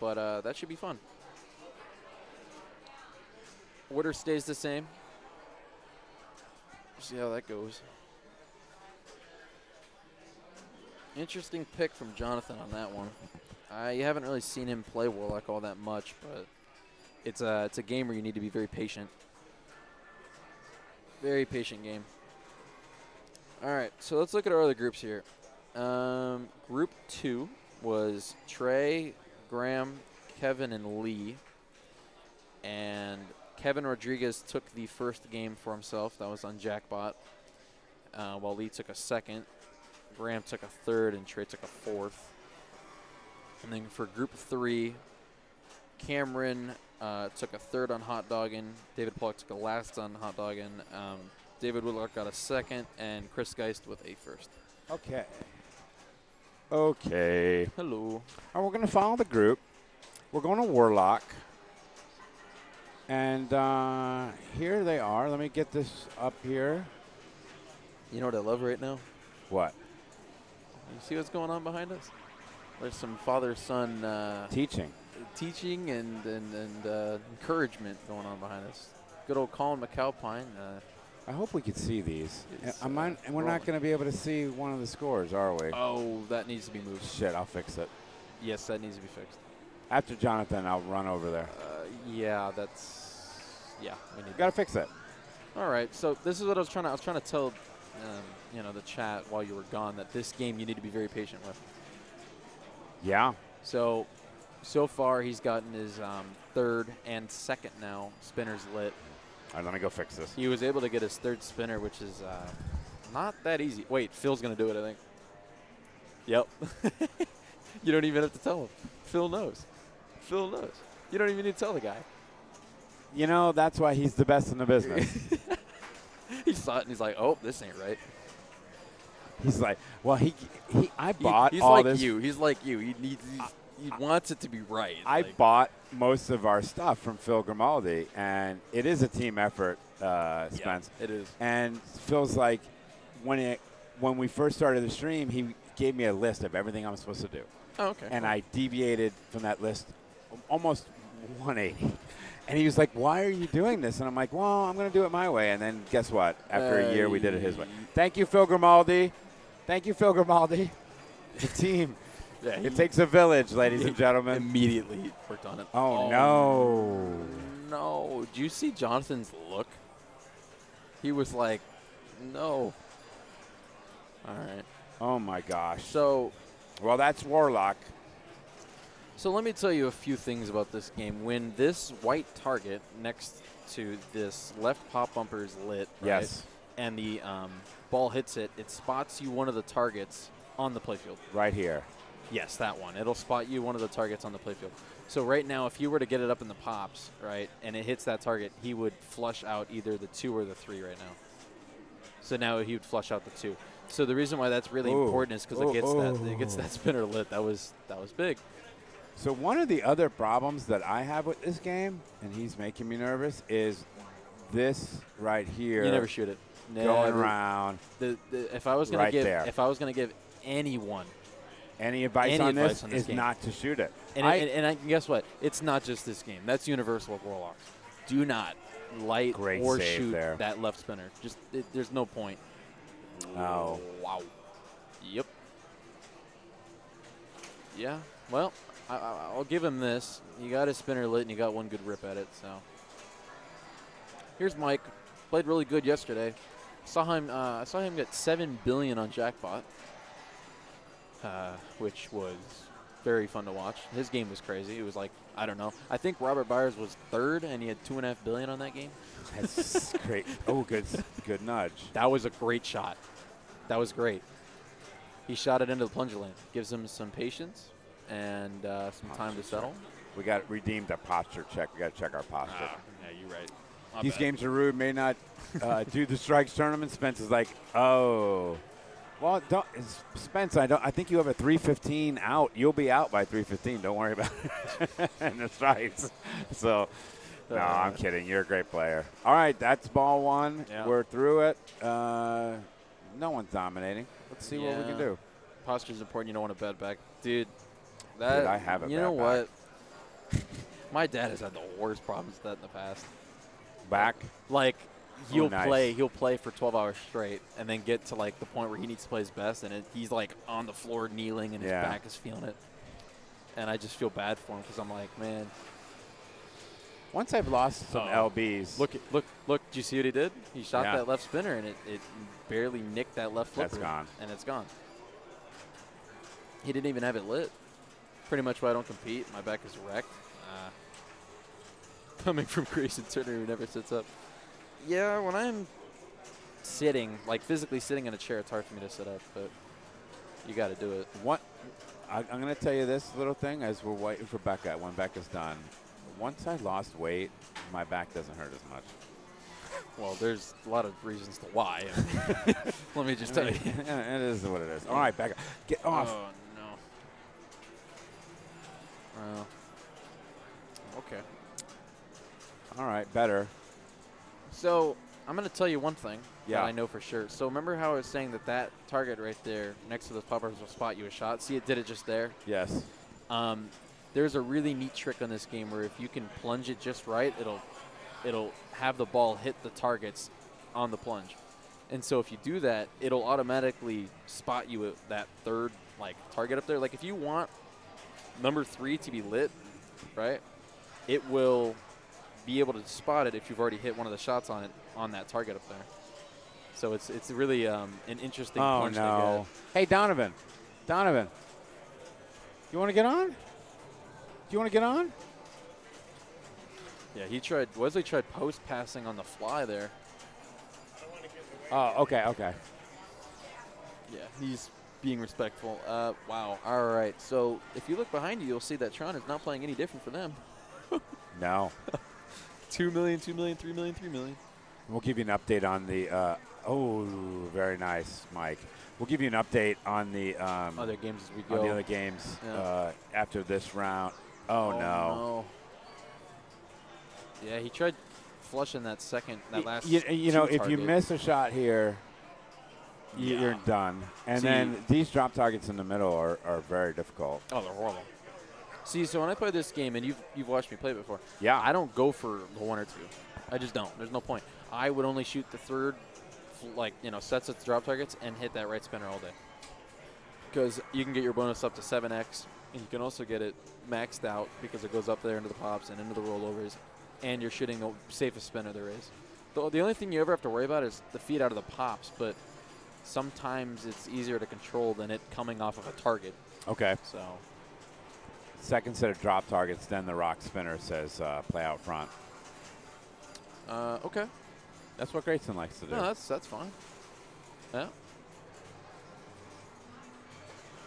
but uh, that should be fun. Order stays the same. See how that goes. Interesting pick from Jonathan on that one. I you haven't really seen him play Warlock all that much, but it's a it's a game where you need to be very patient. Very patient game. All right, so let's look at our other groups here. Um, group two was Trey, Graeme, Kevin, and Lee. And Kevin Rodriguez took the first game for himself. That was on Jackbot. Uh, while Lee took a second. Graeme took a third, and Trey took a fourth. And then for group three, Cameron uh, took a third on hot dogging. David Pollock took a last on hot dogging. Um, David Whitlock got a second, and Chris Geist with a first. Okay. Okay. Hello. Right, we're going to follow the group. We're going to Warlock. And uh, here they are. Let me get this up here. You know what I love right now? What? You see what's going on behind us? There's some father-son uh, Teaching. teaching and and, and uh, encouragement going on behind us. Good old Colin MacAlpine. Uh, I hope we could see these. I uh, and we're not going to be able to see one of the scores, are we? oh, that needs to be moved. Shit, I'll fix it. Yes, that needs to be fixed. After Jonathan, I'll run over there. Uh, yeah, that's yeah. We need. Got to fix it. All right, so this is what I was trying to. I was trying to tell, um, you know, the chat while you were gone that this game you need to be very patient with. Yeah. So, so far he's gotten his um, third and second now spinners lit. All right, let me go fix this. He was able to get his third spinner, which is uh, not that easy. Wait, Phil's gonna do it, I think. Yep. you don't even have to tell him. Phil knows. Phil knows. You don't even need to tell the guy. You know, that's why he's the best in the business. He saw it and he's like, "Oh, this ain't right." He's like, well, he, he I He- bought he's all like this. you. He's like you. He needs. He wants it to be right. I Like, bought most of our stuff from Phil Grimaldi, and it is a team effort, uh, yeah, Spence. it is. And Phil's like, when it when we first started the stream, he gave me a list of everything I'm supposed to do, Oh, okay. and I deviated from that list almost 180. And he was like, "Why are you doing this?" And I'm like, "Well, I'm going to do it my way." And then guess what? After a year, we did it his way. Uh, Thank you, Phil Grimaldi. Thank you, Phil Grimaldi. The team. yeah, he It takes a village, ladies and gentlemen. immediately worked on it. Oh, no. No. Do you see Jonathan's look? He was like, no. All right. Oh my gosh. So, Well, that's Warlock. so let me tell you a few things about this game. When this white target next to this left pop bumper is lit, right, Yes. and the um, ball hits it, it spots you one of the targets on the playfield. Right here. Yes, that one. It'll spot you one of the targets on the playfield. So right now, if you were to get it up in the pops, right, and it hits that target, he would flush out either the two or the three right now. So now he would flush out the two. So the reason why that's really Ooh. important is because it gets that it gets that spinner lit. That was that was big. So one of the other problems that I have with this game, and he's making me nervous, is this right here You never shoot it. Going Never. around. The, the, if I was gonna Right give there. if I was gonna give anyone Any advice Any on advice this on this is game. not to shoot it. And, I- and, and I, guess what? It's not just this game. That's universal with Warlocks. Do not light Great or shoot there. that left spinner. Just it, there's no point. Oh. Wow. Yep. Yeah. Well, I, I, I'll give him this. You got his spinner lit, and you got one good rip at it. So here's Mike. Played really good yesterday. Saw him. Uh, I saw him get seven billion on Jackbot, uh, which was very fun to watch. His game was crazy. It was like I don't know. I think Robert Byers was third, and he had two and a half billion on that game. That's great. Oh, good, good nudge. That was a great shot. That was great. He shot it into the plunger lane. Gives him some patience and uh, some time to settle. We got redeemed a posture check. We got to check our posture. yeah, you're right. These games are rude. May not uh, do the strikes tournament. Spence is like, oh, well, don't, Spence. I don't. I think you have a 315 out. You'll be out by 315. Don't worry about it. and the strikes. So, no, I'm kidding. You're a great player. All right, that's ball one. Yeah. We're through it. Uh, no one's dominating. Let's see what we can Yeah. do. Posture's important. You don't want to bet back, dude. That I have a You know back. what? My dad has had the worst problems with that in the past. Back. Like he'll nice. play, he'll play for 12 hours straight, and then get to like the point where he needs to play his best, and it, he's like on the floor kneeling, and his Yeah. back is feeling it. And I just feel bad for him because I'm like, man, Once I've lost some Uh-oh. lbs, Look, look, look! do you see what he did? He shot Yeah. that left spinner, and it, it barely nicked that left flipper. That's gone. And it's gone. He didn't even have it lit. Pretty much why I don't compete. My back is wrecked. Uh, coming from Grayson Turner, who never sits up. Yeah, when I'm sitting, like physically sitting in a chair, it's hard for me to sit up, but you got to do it. What I, I'm going to tell you this little thing as we're waiting for Becca. When Becca's done, once I lost weight, my back doesn't hurt as much. Well, there's a lot of reasons to why. Let me just tell you. It is what it is. All right, Becca, get oh, off. Oh no. Well. Okay. All right, better. So I'm going to tell you one thing Yeah. that I know for sure. So remember how I was saying that that target right there next to the poppers will spot you a shot. See, it did it just there. Yes. Um, there's a really neat trick on this game where if you can plunge it just right, it'll it'll have the ball hit the targets on the plunge. And so if you do that, it'll automatically spot you at that third like target up there. Like if you want number three to be lit, right? It will be able to spot it if you've already hit one of the shots on it on that target up there. So it's it's really um, an interesting Oh no. Hey Donovan, Donovan, you want to get on? Do you want to get on? Yeah, he tried. Wesley tried post passing on the fly there. Oh, okay, okay. Yeah, he's being respectful. Uh, wow. All right. So if you look behind you, you'll see that Tron is not playing any different for them. No. Two million, two million, three million, three million. We'll give you an update on the. Uh, oh, very nice, Mike. We'll give you an update on the um, Other games as we go. on the other games Yeah. uh, after this round. Oh, no. no. Yeah, he tried flushing that second, that Y- last. you, you know, two if you miss a shot here, Yeah. you're done. And See- then these drop targets in the middle are, are very difficult. Oh, they're horrible. See, so when I play this game, and you've you've watched me play it before, Yeah. I don't go for the one or two. I just don't. There's no point. I would only shoot the third, like you know, sets of drop targets and hit that right spinner all day. Because you can get your bonus up to 7x, and you can also get it maxed out because it goes up there into the pops and into the rollovers, and you're shooting the safest spinner there is. The, the only thing you ever have to worry about is the feed out of the pops, but sometimes it's easier to control than it coming off of a target. Okay. So Second set of drop targets, then the rock spinner says uh, play out front. uh, okay. That's what Grayson likes to do. No, that's that's fine. Yeah.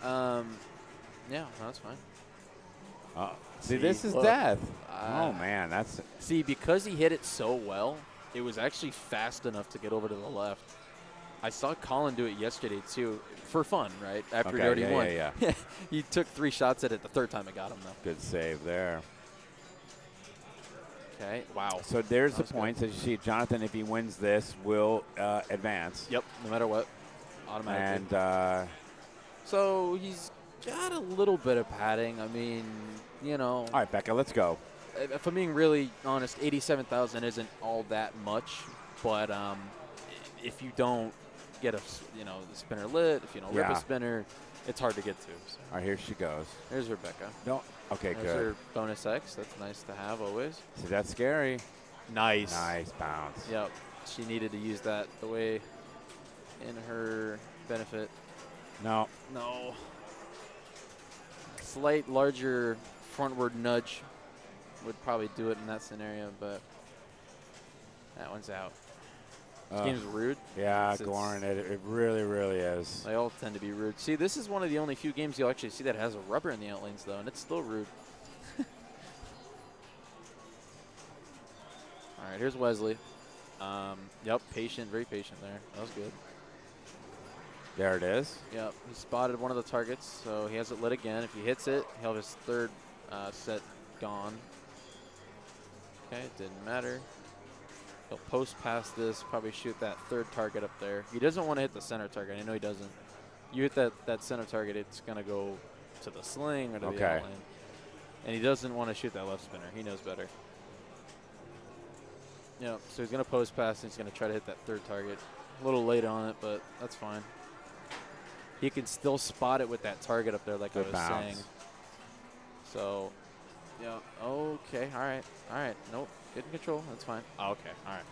Um, yeah, no, that's fine. Uh, see, See, this is look. death. Ah. oh, man. That's See, because he hit it so well, it was actually fast enough to get over to the left. I saw Colin do it yesterday too, for fun, right? After he Okay, already yeah, won. yeah, yeah. he took three shots at it. The third time it got him though. Good save there. Okay. Wow. So there's That the was good. points. As you see, Jonathan, if he wins this, will uh, advance. Yep. No matter what, automatically. And uh, so he's got a little bit of padding. I mean, you know, all right, Becca, let's go. if I'm being really honest, 87,000 isn't all that much, but um, if you don't get a you know, the spinner lit, if you don't rip a spinner, it's hard to get to. So All right, here she goes. there's Rebecca. Don't. Okay, There's good. her bonus X. That's nice to have always. See, that's scary. Nice. Nice bounce. Yep. She needed to use that the way in her benefit. No. No. Slight larger frontward nudge would probably do it in that scenario, but that one's out. This game's rude. Yeah, It's- Goran, it, it really, really is. They all tend to be rude. See, this is one of the only few games you'll actually see that has a rubber in the outlanes, though, and it's still rude. all right, here's Wesley. Um, yep, patient, very patient there. That was good. There it is. Yep, he spotted one of the targets, so he has it lit again. If he hits it, he'll have his third uh, set gone. Okay, it didn't matter. He'll post past this, probably shoot that third target up there. He doesn't want to hit the center target. I know he doesn't. You hit that, that center target, it's going to go to the sling or to the Okay. outlane. And he doesn't want to shoot that left spinner. He knows better. Yep, so he's going to post pass and he's going to try to hit that third target. A little late on it, but that's fine. He can still spot it with that target up there, like Good I was bounce. saying. So, yeah, okay, all right, all right. Nope, get in control. That's fine. Oh, okay, all right.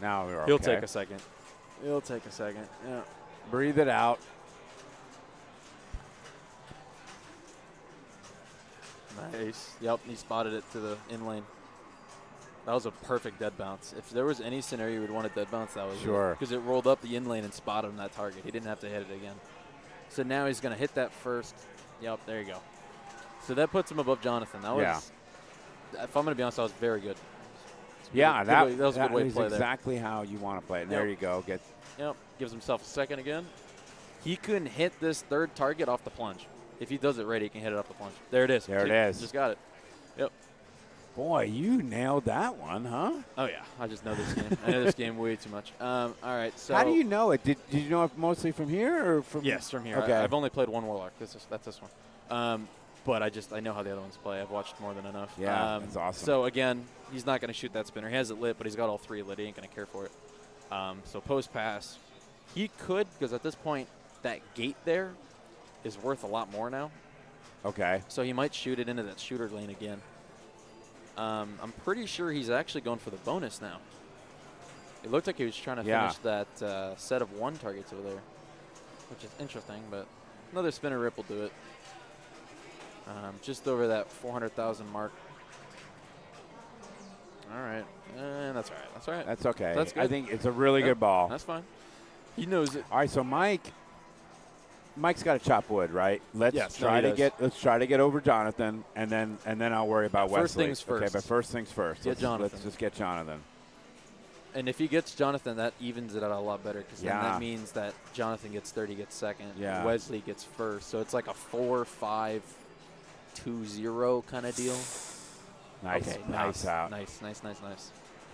Now we're He'll okay. take a second. He'll take a second. Yeah. Breathe it out. Nice. Yep, he spotted it to the in lane. That was a perfect dead bounce. If there was any scenario you would want a dead bounce, that was Sure. Because it rolled up the in lane and spotted him that target. He didn't have to hit it again. So now he's going to hit that first. Yep, there you go. So that puts him above Jonathan. That was, Yeah. if I'm going to be honest, that was very good. Yeah, good- that, good way- that was a good way to play there. exactly how you want to play it. There you go. Get Yep, gives himself a second again. He couldn't hit this third target off the plunge. If he does it right, he can hit it off the plunge. There it is. There it is. Just got it. Yep. boy, you nailed that one, huh? Oh yeah, I just know this game. I know this game way too much. Um, all right, so how do you know it? Did, did you know it mostly from here or from? Yes, from here. Okay. I, have only played one Warlock. This is that's this one. Um, but I just I know how the other ones play. I've watched more than enough. Yeah, um, that's awesome. So again, he's not going to shoot that spinner. He has it lit, but he's got all three lit. He ain't going to care for it. Um, so post pass, he could because at this point that gate there is worth a lot more now. Okay. So he might shoot it into that shooter lane again. Um, I'm pretty sure he's actually going for the bonus now. It looked like he was trying to Yeah. finish that uh, set of one targets over there, which is interesting, but another spinner rip will do it. Um, just over that 400,000 mark. All right, and that's all right. That's all right. That's okay. That's good. I think it's a really Yep, good ball. That's fine. He knows it. All right, so Mike, Mike's got to chop wood, right? Let's Yes, try he to does. get let's try to get over Jonathan, and then and then I'll worry about First Wesley. things Okay, but first things first. Get let's, Jonathan. Let's just get Jonathan. And if he gets Jonathan, that evens it out a lot better because then Yeah. that means that Jonathan gets third, he gets second. Yeah. Wesley gets first. So it's like a four, five, two, zero kind of deal. Nice, okay, nice nice, out. nice, nice, nice, nice.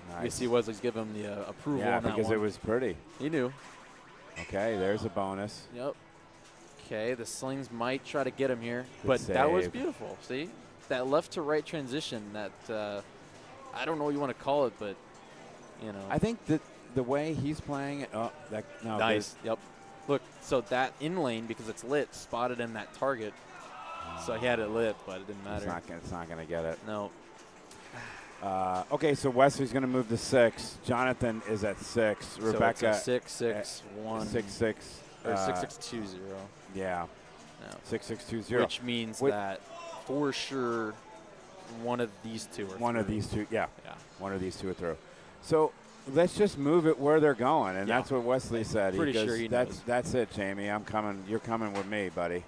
You Nice. see Wesley's give him the uh, approval yeah, on that because it was pretty. he knew. Okay, there's a bonus. Yep. Okay, the slings might try to get him here, Good but that was beautiful. See, that left to right transition. That uh, I don't know what you want to call it, but you know, I think that the way he's playing it, oh, that no, Nice. Yep. Look, so that in lane because it's lit spotted him that target. So he had it lit, but it didn't. It's matter. not it's not going to get it. No. Uh, okay, so Wesley's going to move to six. Jonathan is at six. So Rebecca a six six one six six or uh, six six two zero. Yeah, No. six six two zero. Which means that for sure one of these two are One of these two, yeah, Yeah. one of these two are through. So let's just move it where they're going, and Yeah. that's what Wesley said. Pretty goes, sure he that's knows. that's it, Jamie. I'm coming. You're coming with me, buddy.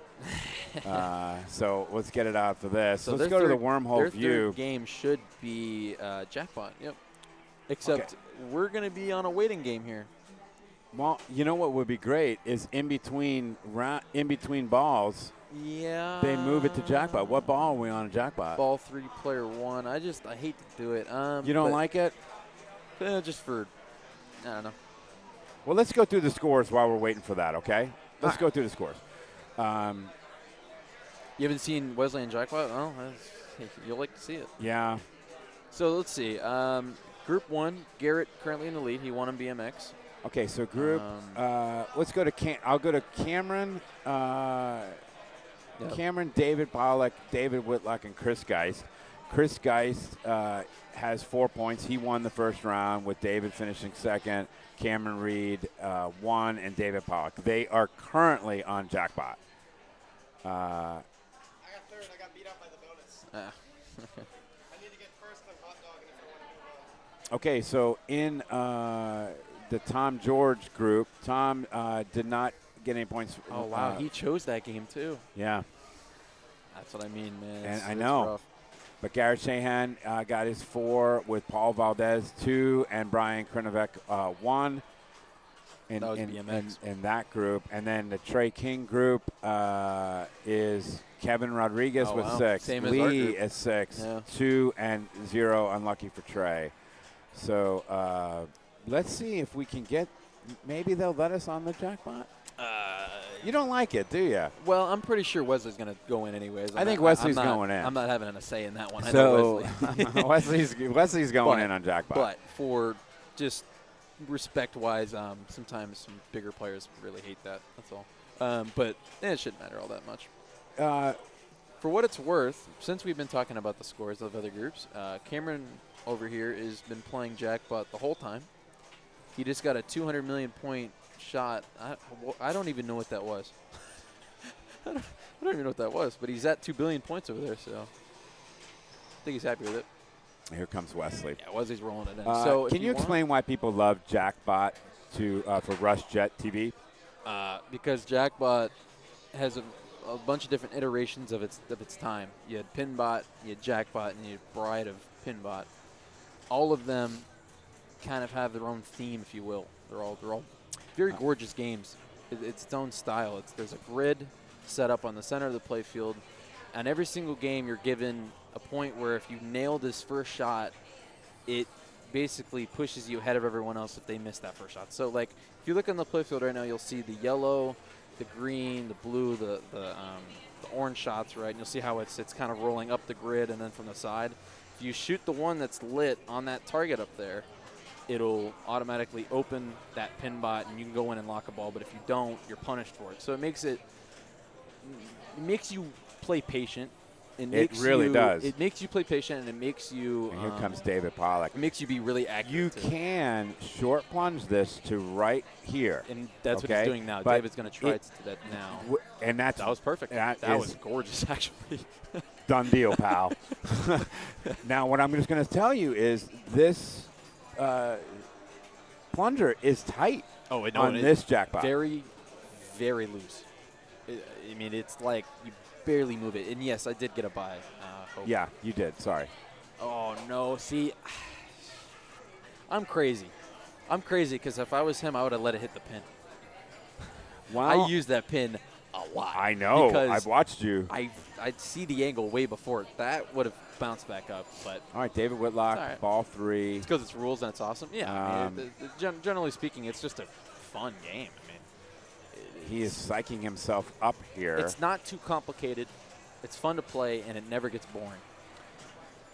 Uh, so let's get it out for this. So let's go to the wormhole view. Third game should be uh, Jackbot. Yep. Except we're going to be on a waiting game here. Well, you know what would be great is in between in between balls, Yeah. they move it to Jackbot. What ball are we on a Jackbot? Ball three, player one. I just I hate to do it. Um, You don't like it? eh, just for I don't know. Well, let's go through the scores while we're waiting for that. Okay, let's Alright. go through the scores. Um, You haven't seen Wesley and Jackbot? Oh, that's, you'll like to see it. yeah, So let's see. Um, group one, Garrett currently in the lead. He won on BMX. Okay, so group. Um, uh, let's go to Cam. I'll go to Cameron. Uh, Yep. Cameron, David Pollock, David Whitlock, and Chris Geist. Chris Geist uh, has four points. He won the first round with David finishing second. Cameron Reed uh, won, and David Pollock. They are currently on Jackbot. Uh, I got third. I got beat up by the bonus. Ah. I need to get first on hot dog, and if I want to move on. okay, so in uh, the Tom George group, Tom uh, did not get any points. Oh wow, Uh, he chose that game too. yeah. That's what I mean, man. And It's- I know. rough. But Garrett Shahan uh, got his four with Paul Valdez two and Brian Krivonak uh, one. In, That in, in, in that group, and then the Trey Keng group uh, is Kevin Rodriguez Oh, with wow. six, Same Lee at six, Yeah. two and zero, unlucky for Trey. So uh, let's see if we can get. Maybe they'll let us on the Jackbot. Uh, You don't like it, do you? well, I'm pretty sure Wesley's going to go in anyways. I'm I think not- Wesley's not- going in. I'm not having a say in that one. I So know Wesley. Wesley's Wesley's going But- in on Jackbot. But for just respect-wise, um, sometimes some bigger players really hate that. That's all. Um, but eh, it shouldn't matter all that much. uh, For what it's worth, since we've been talking about the scores of other groups, uh, Cameron over here has been playing Jackbot the whole time. He just got a 200 million point shot. I, I don't even know what that was. I, don't, I don't even know what that was, but he's at 2 billion points over there, so I think he's happy with it. Here comes Wesley. Yeah, Wesley's rolling it in. Uh, so can you, want- explain why people love Jackbot to uh, for Rush Jet TV? uh, because Jackbot has a, a bunch of different iterations of its of its time. You had Pinbot, you had Jackbot, and you had Bride of Pinbot. All of them kind of have their own theme, if you will. They're all they're all very gorgeous games. It, it's its own style. It's there's a grid set up on the center of the playfield, and every single game you're given a point where if you nail this first shot, it basically pushes you ahead of everyone else if they miss that first shot. So like if you look on the playfield right now, you'll see the yellow, the green, the blue, the the, um, the orange shots, right? And you'll see how it's it's kind of rolling up the grid and then from the side. If you shoot the one that's lit on that target up there, it'll automatically open that pin bot and you can go in and lock a ball. But if you don't, you're punished for it. So it makes it, it makes you play patient. It, makes really you- does. It makes you play patient and it makes you. And here um, comes David Pollock. It makes you be really accurate. You too. can short plunge this to right here, And that's what he's doing now. but David's going to try it- to that now. And that's That was perfect. That That, was gorgeous, actually. done deal, pal. now, what I'm just going to tell you is this uh, plunger is tight oh, it, on this Jackbot. Very, very loose. I mean, it's like you barely move it. And yes, I did get a buy. Uh, yeah, you did. Sorry. Oh no! See, I'm crazy. I'm crazy because if I was him, I would have let it hit the pin. Well, I use that pin a lot. I know. because I've watched you. I I'd see the angle way before it. That would have bounced back up, but All right, David Whitlock, right. ball three. it's because it's rules and it's awesome. Yeah, I Um, mean, the- the- gen- generally speaking, it's just a fun game. He is psyching himself up here. it's not too complicated. It's fun to play, and it never gets boring.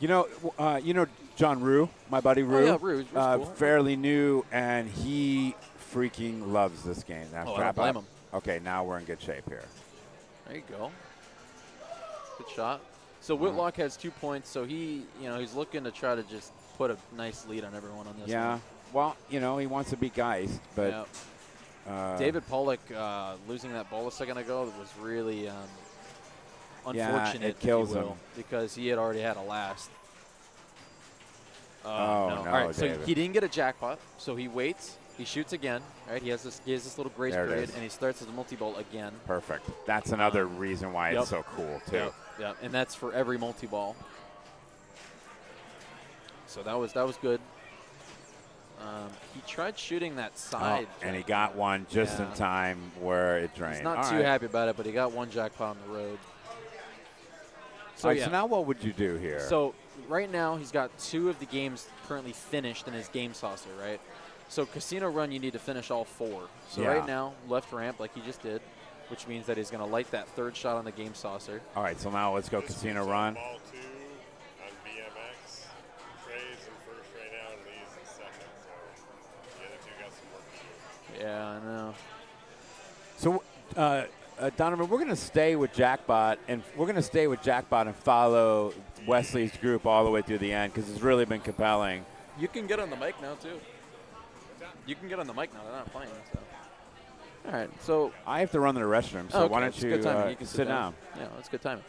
You know, uh, you know John Rue, my buddy Rue. Oh, yeah, Rue. Uh, cool. fairly new, and he freaking loves this game. Oh, I don't blame him. Okay, now we're in good shape here. There you go. Good shot. So Whitlock has two points, so he, you know, he's looking to try to just put a nice lead on everyone on this. yeah. one. Well, you know, he wants to beat Geist, but Yeah. Uh, David Pollock uh, losing that ball a second ago was really um, Yeah, unfortunate. it kills will, him. because he had already had a last. Oh, no! no, All right, so he didn't get a jackpot, so he waits. He shoots again. Right, he has this. He has this little grace There period, and he starts as a multi-ball again. perfect. That's another reason why yep. it's so cool too. Yep, yep, and that's for every multi-ball. So that was that was good. Um, he tried shooting that Oh, side. and he got one just in time where it drained. He's not All too right. happy about it, but he got one jackpot on the road. So right, yeah. so now what would you do here? So right now he's got two of the games currently finished in his game saucer, right? So casino run, you need to finish all four. So Yeah. right now, left ramp like he just did, which means that he's going to light that third shot on the game saucer. All right, so now let's go casino run. Ball two on BMX. Trey's in first right now, and Lee's in second. So the other two got some work to do. Yeah, I know. So, uh, uh, Donovan, we're going to stay with Jackbot, and we're going to stay with Jackbot and follow Wesley's group all the way through the end because it's really been compelling. You can get on the mic now too. You can get on the mic now. They're not playing. So. All right. So I have to run to the restroom, so Oh, okay, why don't it's you, good timing. uh, you can sit down? Yeah, that's good timing.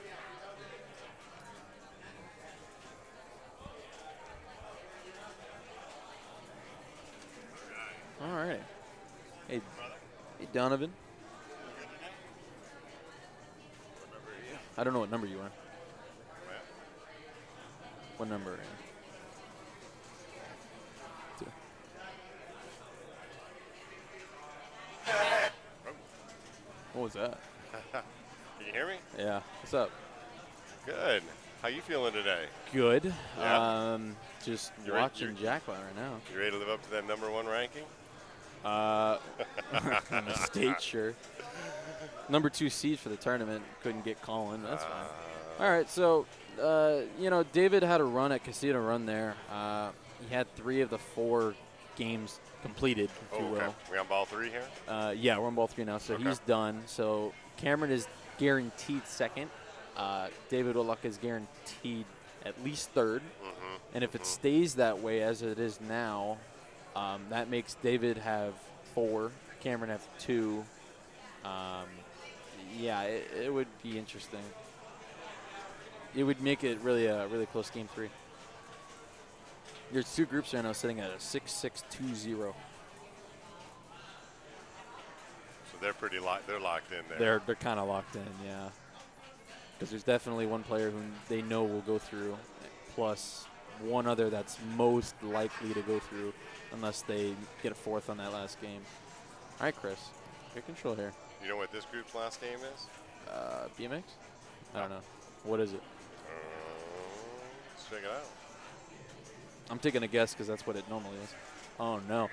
All right. Donovan. I don't know what number you are. What number? are you? What was that? Can you hear me? Yeah. What's up? Good. How you feeling today? Good. Yeah. Um, just You ready- watching you're- Jackbot right now. You ready to live up to that number one ranking? Uh, state, sure. Number two seed for the tournament. Couldn't get Colin. That's fine. All right, so uh, you know David had a run at Casino Run there. Uh, he had three of the four games completed, if Oh, you okay. will. We on ball three here? Uh, yeah, we're on ball three now, so Okay. he's done. So Cameron is guaranteed second. Uh, David Whitlock is guaranteed at least 3rd Mm-hmm. And if it stays that way as it is now, um, that makes David have four, Cameron have two. Um, yeah, it, it would be interesting. It would make it really a really close game three. There's two groups right now sitting at a six-six-two-zero. So they're pretty locked. They're locked in there. They're they're kind of locked in, yeah. Because there's definitely one player who they know will go through, plus one other that's most likely to go through, unless they get a fourth on that last game. All right, Chris, good control here. You know what this group's last game is? Uh, BMX? I don't know. What is it? Uh, let's check it out. I'm taking a guess because that's what it normally is. Oh no,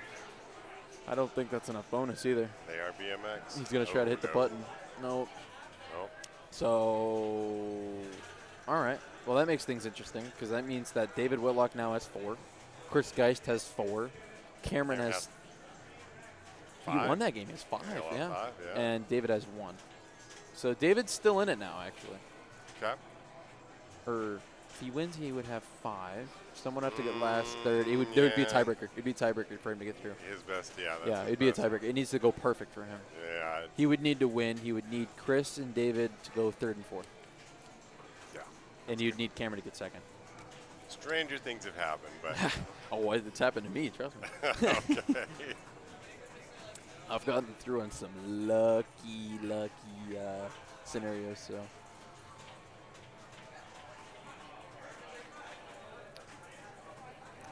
I don't think that's enough bonus either. They are BMX. He's gonna try to Oh, hit the no. button. Nope. Nope. So, all right. Well, that makes things interesting because that means that David Whitlock now has four, Chris Geist has four, Cameron Cameron has. has He won that game. He has five. Yeah, yeah. five, yeah. And David has one. So David's still in it now, actually. Okay. Or if he wins, he would have five. Someone would have to get last, mm, third. It would there would be a tiebreaker. It'd be a tiebreaker for him to get through. His best, yeah. That's yeah, it'd be a tiebreaker. It needs to go perfect for him. Yeah. He would need to win. He would need Chris and David to go third and fourth. Yeah. And you'd need Cameron to get second. Stranger things have happened, but Oh, it's happened to me. Trust me. okay. I've gotten through on some lucky, lucky uh, scenarios. So.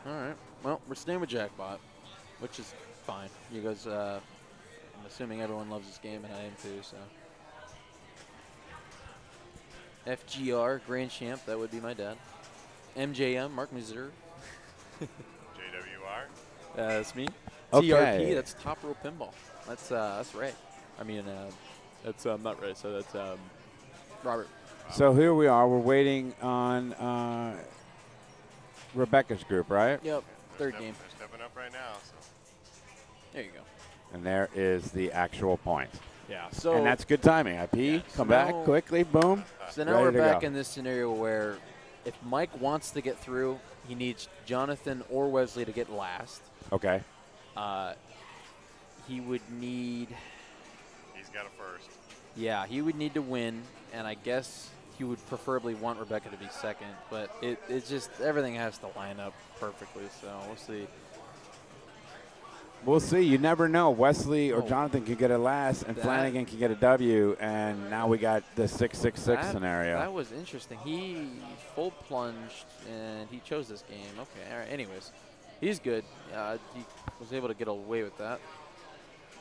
All right. Well, we're staying with Jackbot, which is fine. You guys, uh, I'm assuming everyone loves this game, and I am too. So. FGR Grand Champ, that would be my dad. MJM Mark Meserve, JWR. uh, that's me. Okay. TRP, that's top row pinball. That's uh, that's right. I mean, uh, that's um, not right. So that's um, Robert. So here we are. We're waiting on uh, Rebecca's group, right? Yep, third Step- game. They're stepping up right now. So. There you go. And there is the actual point. Yeah. So and that's good timing. IP, come So back quickly, boom. so now ready we're to back go. in this scenario where if Mike wants to get through, he needs Jonathan or Wesley to get last. Okay. Uh, he would need, He's got a first. yeah, he would need to win, and I guess he would preferably want Rebecca to be second. But it, it's just everything has to line up perfectly. So we'll see. We'll see. You never know. Wesley or Oh. Jonathan can get a last, and That- Flanagan can get a W, and now we got the six six six That- scenario. That was interesting. He full plunged and he chose this game. Okay, all right. Anyways, He's good. Uh, he was able to get away with that.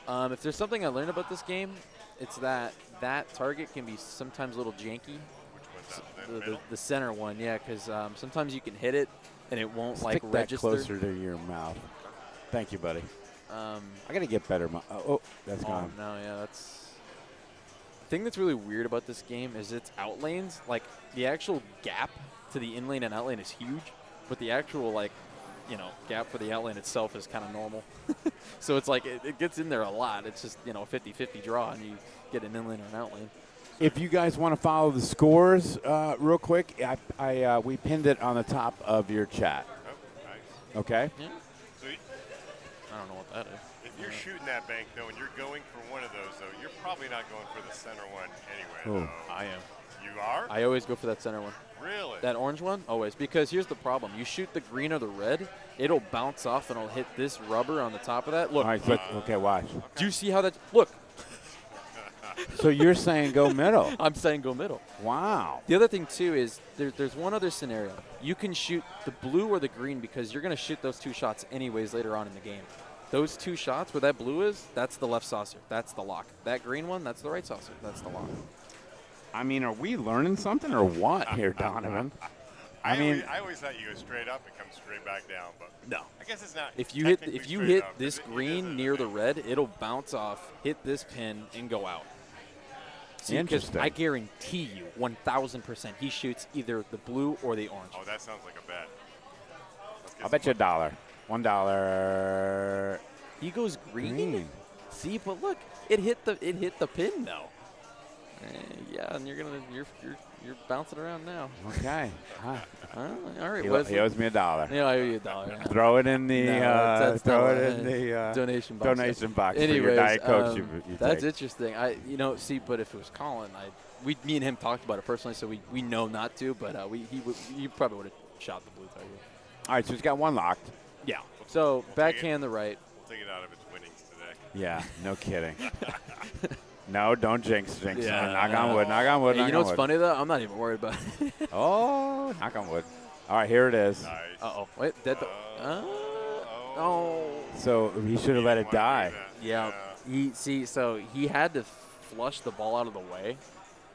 Um, if there's something I learned about this game, it's that that target can be sometimes a little janky. Which one's that? The, The the, center one, yeah, because um, sometimes you can hit it and it won't like Stick that register. closer to your mouth. Thank you, buddy. Um, I got to get better. mo- Oh, oh, that's oh gone. no, yeah, that's. The thing that's really weird about this game is its out lanes. Like the actual gap to the in lane and out lane is huge, but the actual like, you know, gap for the out lane itself is kind of normal. so it's like it, it gets in there a lot. It's just you know a 50-50 draw, and you get an in lane or an out lane. If you guys want to follow the scores uh, real quick, I, I uh, we pinned it on the top of your chat. Oh, nice. Okay. Sweet. I don't know what that is. If you're shooting that bank though, and you're going for one of those though, you're probably not going for the center one anyway. Ooh. Though. I am. You are? I always go for that center one. really? That orange one? Always. Because here's the problem. You shoot the green or the red, it'll bounce off and it'll hit this rubber on the top of that. Look, All right. So, okay. Watch. do you see how that. Look, So you're saying go middle? I'm saying go middle. Wow. The other thing, too, is there, there's one other scenario. You can shoot the blue or the green because you're going to shoot those two shots anyways later on in the game. Those two shots where that blue is, that's the left saucer. That's the lock. That green one, that's the right saucer. That's the lock. I mean, are we learning something or what here, Donovan? I mean, always, I always thought you go straight up and come straight back down, but No. I guess it's not. If you hit if you hit up, 'cause this it- it green near the red, it'll bounce off, hit this pin, and go out. See, 'cause Interesting. I guarantee you, 1,000%, he shoots either the blue or the orange. Oh, that sounds like a bet. I'll bet you a dollar. One dollar. He goes green. Green. See, but look, it hit the it hit the pin though. Eh, yeah, and you're gonna you're you're, you're bouncing around now. Okay. Huh. Uh, all right, He, Wesley. he owes me a dollar. yeah, I owe you a dollar. Throw it in the No, uh, that's throw it in the uh, donation box. donation box for Anyways, your diet coke um, you, you that's take. interesting. I, you know, see, but if it was Colin, I, we, me and him talked about it personally, so we, we know not to. But uh, we, he, would, he probably would have shot the blue target. All right, so he's got one locked. Yeah. So take it. backhand the right. We'll take it out of its winnings today. Yeah, no kidding. no, don't jinx, jinx. Yeah. knock on wood, knock on wood. Hey, knock you know on what's wood. funny though? I'm not even worried about it. Oh, knock on wood. All right, here it is. Nice. Uh oh. Wait, that. The, uh, oh. So he should have let it die. do that. Yeah. He see. So he had to flush the ball out of the way.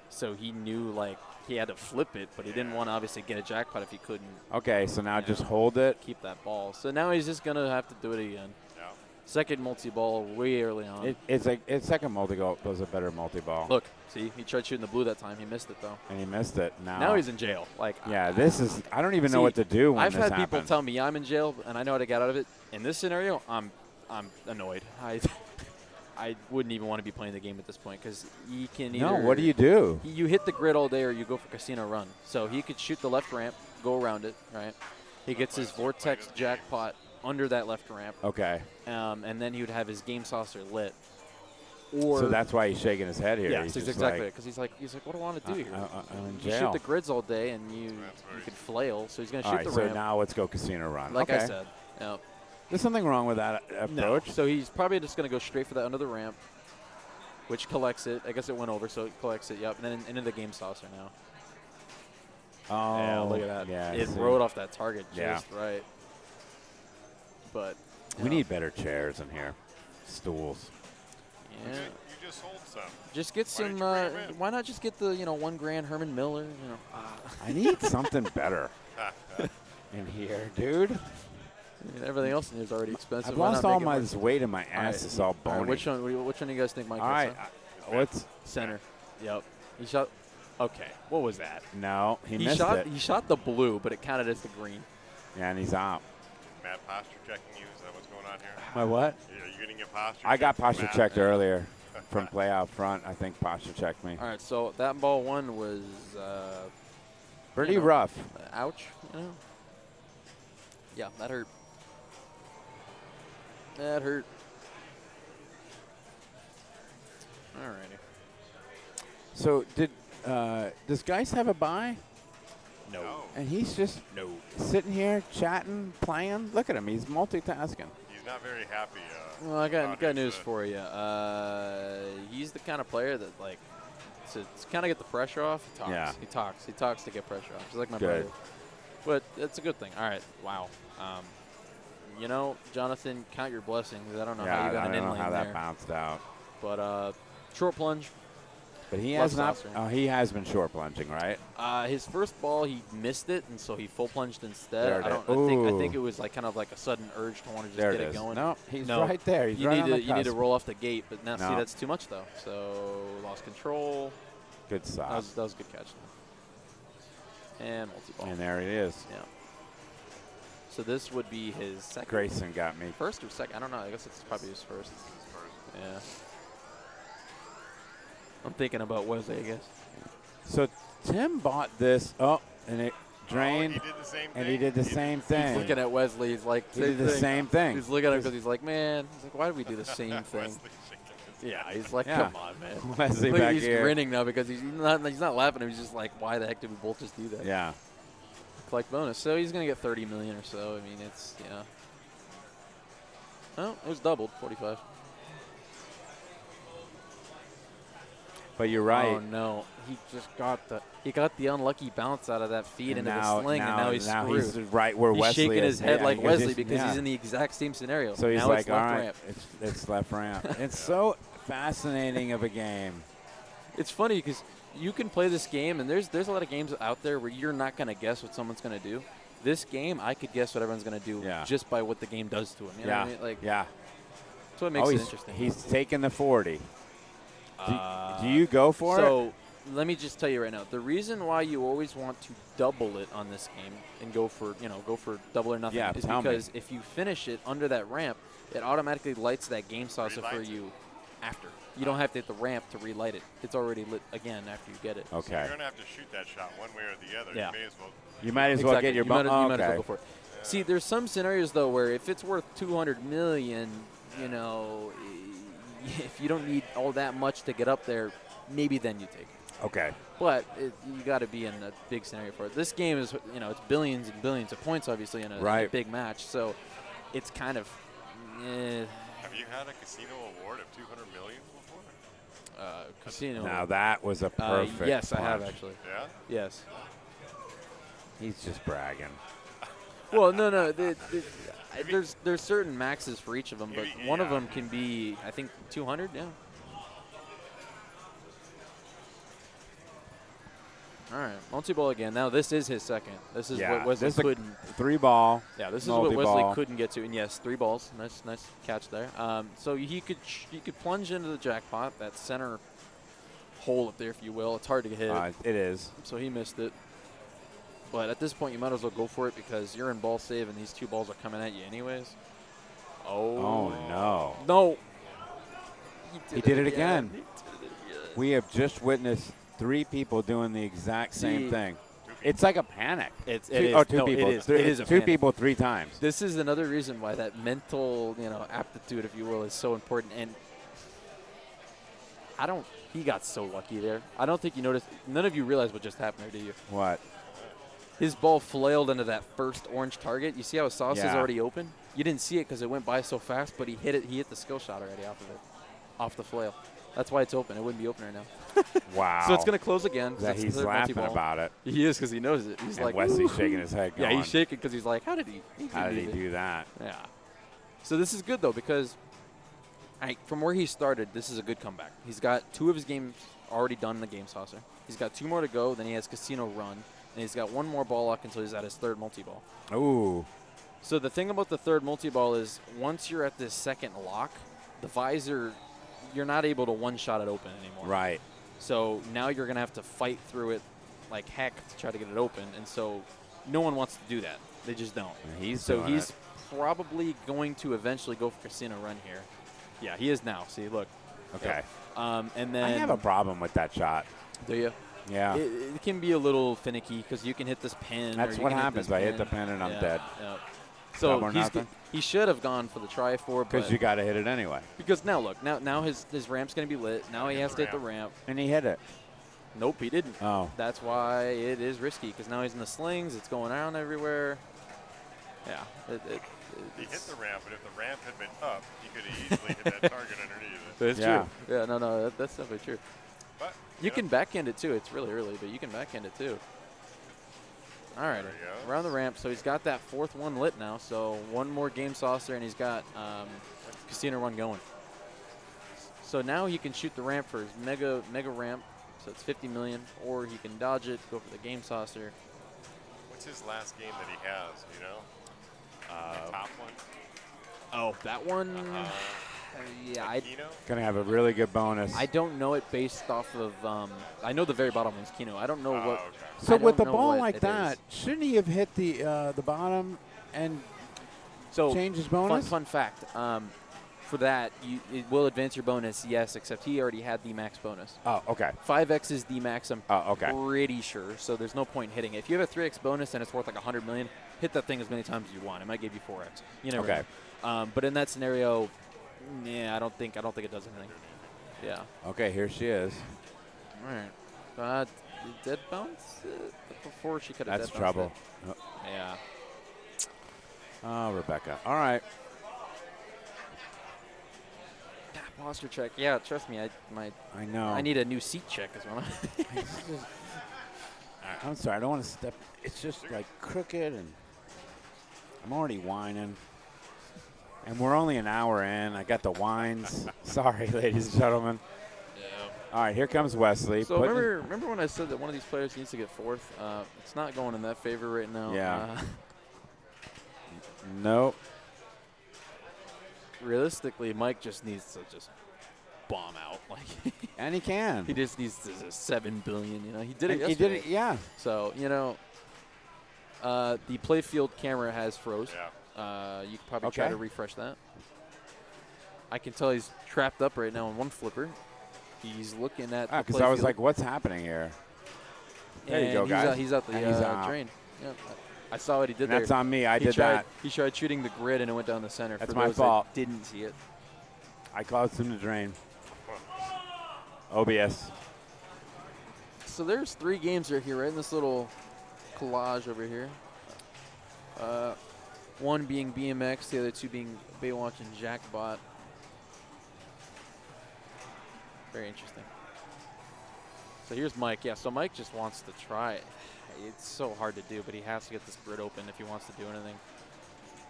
So he knew like he had to flip it, but he didn't want to obviously get a jackpot if he couldn't Okay, so now Yeah. just hold it. keep that ball. So now he's just gonna have to do it again. Yeah. Second multi ball way early on. it it's like its second multi goal was a better multi ball. Look, see, he tried shooting the blue that time. He missed it though. and he missed it. Now, Now he's in jail. Like Yeah, this is. I don't even know what to do when I've had people tell me I'm in jail and I know how to get out of it. In this scenario, I'm I'm annoyed. I I wouldn't even want to be playing the game at this point because he can either. no, what do you do? You hit the grid all day or you go for casino run. So he could shoot the left ramp, go around it, right? He gets his vortex jackpot under that left ramp, Okay, um, and then he would have his game saucer lit. Or so that's why he's shaking his head here. yeah, he's exactly like, because he's like he's like, what do I want to do here? I- I'm in you shoot the grids all day and you you could flail. So he's gonna shoot right, the so ramp. now let's go casino run. like okay. I said, yeah. There's something wrong with that a- No. approach. So he's probably just going to go straight for that under the ramp, which collects it. I guess it went over, so it collects it. Yep. And then into the game saucer now. Oh, yeah, look at that. Yeah, it see. rode off that target Yeah. just right. But We yeah. need better chairs in here, stools. Yeah. You, you just hold some. Just get Why some. you bring Uh, 'em in? why not just get the you know one grand Herman Miller? You know. I need something better in here, dude. I mean, everything else in here is already expensive. I've Why lost not all make it my more- this weight in my ass. right, It's all all right, bony. which one? Which one do you guys think Mike? All right, uh, I- what's Center. Yep. He shot. Okay. What was that? no? He, He, missed shot. it. He shot the blue, but it counted as the green. Yeah, and he's out. Matt posture checking you. Is that what's going on here? My what? Are you getting your posture? I got checked from posture Matt? checked earlier from play out front. I think posture checked me. All right, so that ball one was uh, Pretty you know, rough. ouch. You know? Yeah, that hurt. That hurt. Alrighty. So did uh, does Geist have a buy? No. No, And he's just No. sitting here chatting, playing. Look at him. He's multitasking. he's not very happy. Uh, Well, I got got news uh, for you. Uh, he's the kind of player that like to, kind of get the pressure off. He talks. Yeah. He talks. He talks to get pressure off. He's like my Good. brother. But it's a good thing. All right. Wow. Um, you know, Jonathan, count your blessings. I don't know yeah, how you got I an don't in know lane how that there. bounced out. But uh, short plunge. But he has not. saucer. Oh, he has been short plunging, right? Uh, his first ball, he missed it, and so he full plunged There instead. it I is. don't. I think. I think it was like kind of like a sudden urge to want to just There get it it is. going. No, he's No. right there. He's you right need on to the you need to roll off the gate, but now see that's too much though. So lost control. Good That stop. was, that was a good catch. Though. And multi ball. And there it is. Yeah. So this would be his second. Grayson got me. First or second? I don't know. I guess it's probably his first. Yeah. I'm thinking about Wesley, I guess. So Tim bought this. Oh, and it drained, Oh, he did the same and he thing. did the He same the same thing. Looking at Wesley, he's like, He did the thing. same thing. He's looking at him because he's like, man. He's like, why did we do the same thing? Wesley shaking his yeah, he's like, Yeah. come on, man. Wesley Look, back he's here. grinning now because he's not he's not laughing. He's just like, why the heck did we both just do that? Yeah. Collect bonus. So he's gonna get 30 million or so. I mean, it's yeah. Oh, it was doubled, 45. But you're right. Oh no, he just got the he got the unlucky bounce out of that feed And into now, the sling, now, and now he's now screwed. he's right where he's Wesley shaking his head Yeah, like Wesley because yeah. he's in the exact same scenario. So he's now like, it's all left right, it's, it's left ramp. it's so fascinating of a game. It's funny because you can play this game, and there's there's a lot of games out there where you're not gonna guess what someone's gonna do. This game, I could guess what everyone's gonna do Yeah. just by what the game does to him. You know yeah. what I mean? Like yeah. that's what makes oh, it interesting. he's taking the 40. Do, Uh, do you go for it? so let me just tell you right now, the reason why you always want to double it on this game and go for you know go for double or nothing Yeah, is tell me. because if you finish it under that ramp, it automatically lights that game saucer for you after. You don't have to hit the ramp to relight it. It's already lit again after you get it. Okay. You're going to have to shoot that shot one way or the other. Yeah. You may as well. You might as well Exactly. get your you might, bump. as- you might as well go for it. See, there's some scenarios though where if it's worth 200 million, you know, if you don't need all that much to get up there, maybe then you take it. Okay. But it, you got to be in a big scenario for it. This game is, you know, it's billions and billions of points, obviously, in a, in a big match. So it's kind of, eh, Have you had a casino award of 200 million before? Uh, casino. Now that was a uh, perfect. yes, I have actually. Yeah. Yes. He's just bragging. Well, no, no. The, the, there's there's certain maxes for each of them, but Maybe- one of them can be, I think, 200. Yeah. All right, multi-ball again. Now this is his second. This is yeah. what Wesley this couldn't. three ball. Yeah, this is what Wesley multi-ball. couldn't get to. And yes, three balls. Nice, nice catch there. Um, so he could sh- he could plunge into the jackpot, that center hole up there, if you will. It's hard to hit. Uh, it is. so he missed it. But at this point, you might as well go for it because you're in ball save, and these two balls are coming at you anyways. Oh, Oh no. no! He did it again. He did it again. We have just witnessed three people doing the exact same See, thing. It's like a panic. It's two, it is. oh, two no, people. It is. Three- it is a two panic. people three times. This is another reason why that mental, you know, aptitude, if you will, is so important. And I don't. He got so lucky there. I don't think you noticed. None of you realized what just happened there, do you? What? His ball flailed into that first orange target. You see how his sauce is already open? You didn't see it because it went by so fast, but he hit it. He hit the skill shot already off of it, off the flail. That's why it's open. It wouldn't be open right now. Wow. So it's going to close again. That he's laughing about it. He is because he knows it. He's and like, Wesley's "Ooh." shaking his head. Yeah, he's shaking because he's like, how did he? he How did he that?" do that? Yeah. So this is good though because, I, from where he started, this is a good comeback. He's got two of his games already done in the game saucer. He's got two more to go. Then he has casino run, and he's got one more ball lock until he's at his third multi-ball. Ooh. So the thing about the third multi-ball is once you're at this second lock, the visor, you're not able to one-shot it open anymore. Right. So now you're gonna have to fight through it like heck to try to get it open, and so no one wants to do that. They just don't. And he's so he's it. probably going to eventually go for casino run here. Yeah, he is now. See, look. Okay. Um, and then I have a problem with that shot. do you? Yeah. It, it can be a little finicky because you can hit this pin. That's what happens. I hit the pin and I'm Yeah, dead. yeah. So or he's nothing? g- he should have gone for the try four, Because you got to hit it anyway. because now look now now his his ramp's gonna be lit. Now he hit has the to hit the ramp. ramp. And he hit it. Nope, he didn't. Oh. That's why it is risky because now he's in the slings. It's going around everywhere. Yeah. It, it, He hit the ramp, but if the ramp had been up, he could have easily hit that target underneath it. That's Yeah. true. Yeah, no, no, that, that's definitely true. But You know, can backhand it too. It's really early, but you can backhand it too. All right, There he goes. around the ramp. So he's got that fourth one lit now. So one more game saucer, and he's got um, casino run going. So now he can shoot the ramp for his mega mega ramp. So it's 50 million, or he can dodge it, go for the game saucer. What's his last game that he has? You know, Uh, the top one. Oh, that one. Uh, yeah, I, Keno. Gonna have a really good bonus. I don't know it based off of. Um, I know the very bottom one's Keno. I don't know Oh, what. okay. So with the ball like that, is. shouldn't he have hit the uh, the bottom and So change his fun, bonus? fun fact. Um, for that, you it will advance your bonus. Yes, except he already had the max bonus. Oh, okay. 5x is the max. I'm Oh, okay. pretty sure. So there's no point hitting it. If you have a 3x bonus and it's worth like 100 million, hit that thing as many times as you want. It might give you 4x. You never Okay. know. Um, but in that scenario, yeah, I don't think I don't think it does anything. Yeah. Okay, here she is. All right. Uh, dead bounce it before she could have. That's trouble. Yeah. Oh, Rebecca. All right. Posture check. Yeah, trust me. I my I know. I need a new seat check as well. I'm sorry. I don't want to step. It's just like crooked, and I'm already whining. And we're only an hour in. I got the wines. sorry, ladies and gentlemen. All right, here comes Wesley. So putting- remember, remember when I said that one of these players needs to get fourth? Uh, it's not going in that favor right now. Yeah. Uh, Nope. realistically, Mike just needs to just bomb out. Like And he can. he just needs to just seven billion. You know, he did it. He did it. Yeah. So you know, uh, the playfield camera has froze. Yeah. Uh, you can probably try to refresh that. I can tell he's trapped up right now on one flipper. He's looking at the Because Ah, I was like, what's happening here? there you go, And guys. He's out, he's out the And he's uh, out. drain. I saw what he did And there. that's on me. I he did tried, that. He tried shooting the grid and it went down the center. That's for my those fault. That didn't see it. I caused him to drain. OBS. So there's three games right here, right in this little collage over here. Uh, one being BMX, the other two being Baywatch and Jackbot. Very interesting. So here's Mike. Yeah, so Mike just wants to try it. It's so hard to do, but he has to get this grid open if he wants to do anything.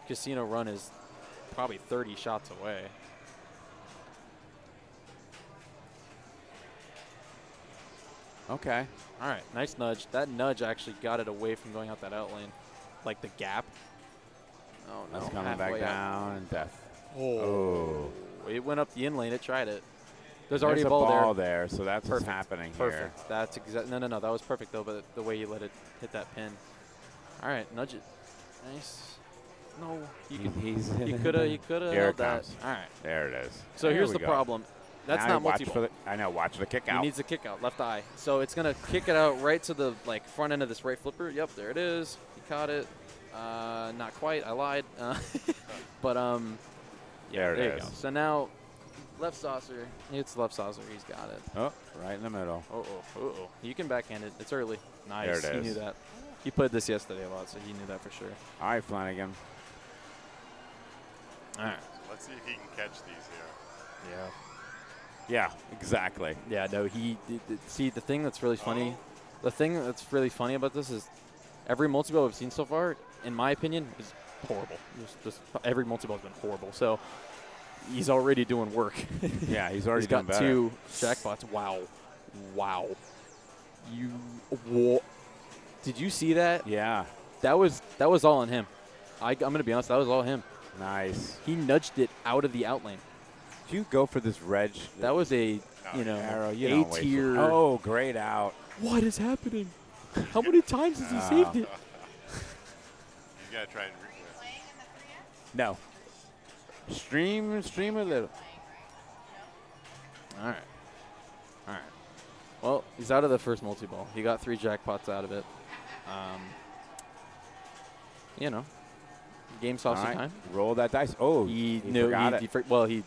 Casino Run is probably 30 shots away. Okay. All right, nice nudge. That nudge actually got it away from going out that out lane, like the gap. Oh no! That's coming back halfway out. down and death. Oh. Oh. It went up the in lane. It tried it. There's There's already a a ball, ball there. there, so that's Perfect. what's happening here. Perfect. That's exact. No, no, no. That was perfect though. But the way you let it hit that pin. All right, nudge it. Nice. No, you he's He could have. You could have held it that. All right. There it is. So There here's the go. problem. That's Now not multi for the, I know. Watch the kick out. He needs a kick out, left eye. So it's gonna kick it out right to the like front end of this right flipper. Yep, there it is. He caught it. Uh, not quite. I lied. Uh, but um, yeah, There it there you go. So now, left saucer. It's left saucer. He's got it. oh, right in the middle. Oh oh oh oh. You can backhand it. It's early. Nice. There it He knew that. He played this yesterday a lot, so he knew that for sure. All right, Flanagan. All right. Let's see if he can catch these here. Yeah. Yeah, exactly. Yeah, no, he did, did- see the thing that's really funny. Oh. The thing that's really funny about this is every multi-ball we've seen so far, in my opinion, is horrible. Just, just every multi-ball has been horrible. So he's already doing work. Yeah, he's already he's got better. two jackpots. Wow, wow. You, wha- did you see that? Yeah, That was that was all on him. I, I'm gonna be honest, that was all him. nice. He nudged it out of the outlane. Did you go for this reg? That was a oh, you know arrow. You A don't waste it. tier. Oh, great out. What is happening? How many times has he saved oh. it? He's got to try and. Re- No. Stream, stream a little. All right. All right. Well, he's out of the first multi ball. He got three jackpots out of it. Um, you know, game saucer right, time. roll that dice. Oh, He, he knew. forgot he, it. he for, well, he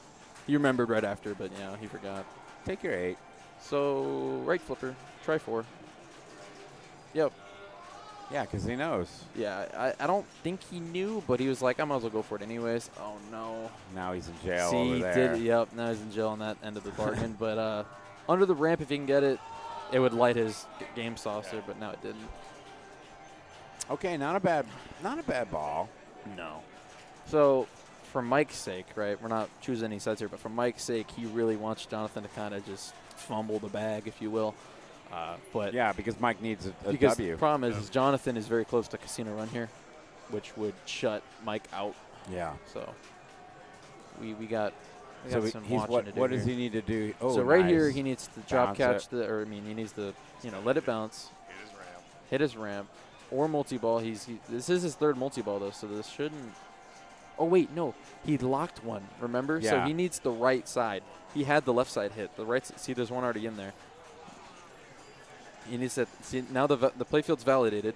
he remembered right after, but yeah, he forgot. Take your eight. So right flipper, try four. Yep. Yeah, because he knows. Yeah, I, I don't think he knew, but he was like, I might as well go for it anyways. Oh no. Now he's in jail See, over he there. did. Yep. Now he's in jail on that end of the bargain. but uh, under the ramp, if he can get it, it would light his game saucer. But now it didn't. Okay, not a bad, not a bad ball. No. So, for Mike's sake, right? We're not choosing any sides here, but for Mike's sake, he really wants Jonathan to kind of just fumble the bag, if you will. Uh, but Yeah, because Mike needs a, a because W. the problem is, is Jonathan is very close to Casino Run here, which would shut Mike out. yeah. So we we got, we So got he- some he's watching what? to do what here. does he need to do? Oh, so right here, he needs to drop Bounce catch it. the, or I mean, he needs to, you know, let it bounce, Hit his ramp. hit his ramp, or multi-ball. He's he, this is his third multi-ball though, so this shouldn't. Oh wait, no, he locked one. Remember? Yeah. So he needs the right side. He had the left side hit. The right. See, there's one already in there. He needs that. See, now the the playfield's validated.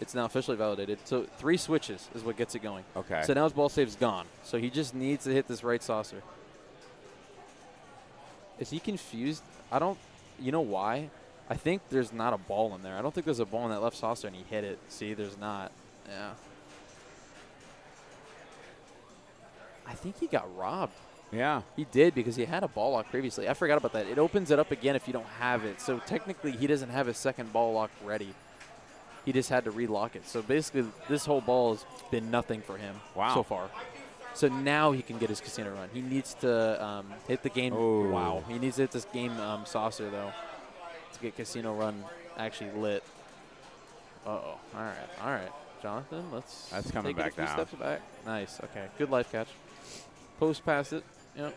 It's now officially validated. So three switches is what gets it going. Okay. So now his ball save's gone. So he just needs to hit this right saucer. Is he confused? I don't. You know why? I think there's not a ball in there. I don't think there's a ball in that left saucer, and he hit it. See, there's not. Yeah. I think he got robbed. Yeah. He did because he had a ball lock previously. I forgot about that. It opens it up again if you don't have it. So technically, he doesn't have his second ball lock ready. He just had to relock it. So basically, this whole ball has been nothing for him Wow. so far. So now he can get his casino run. He needs to um, hit the game. Oh. Wow. He needs to hit this game um, saucer though to get casino run actually lit. Uh oh. All right. All right. Jonathan, let's That's coming take it back a few down. steps back. Nice. Okay. Good life catch. Post pass it. Yep.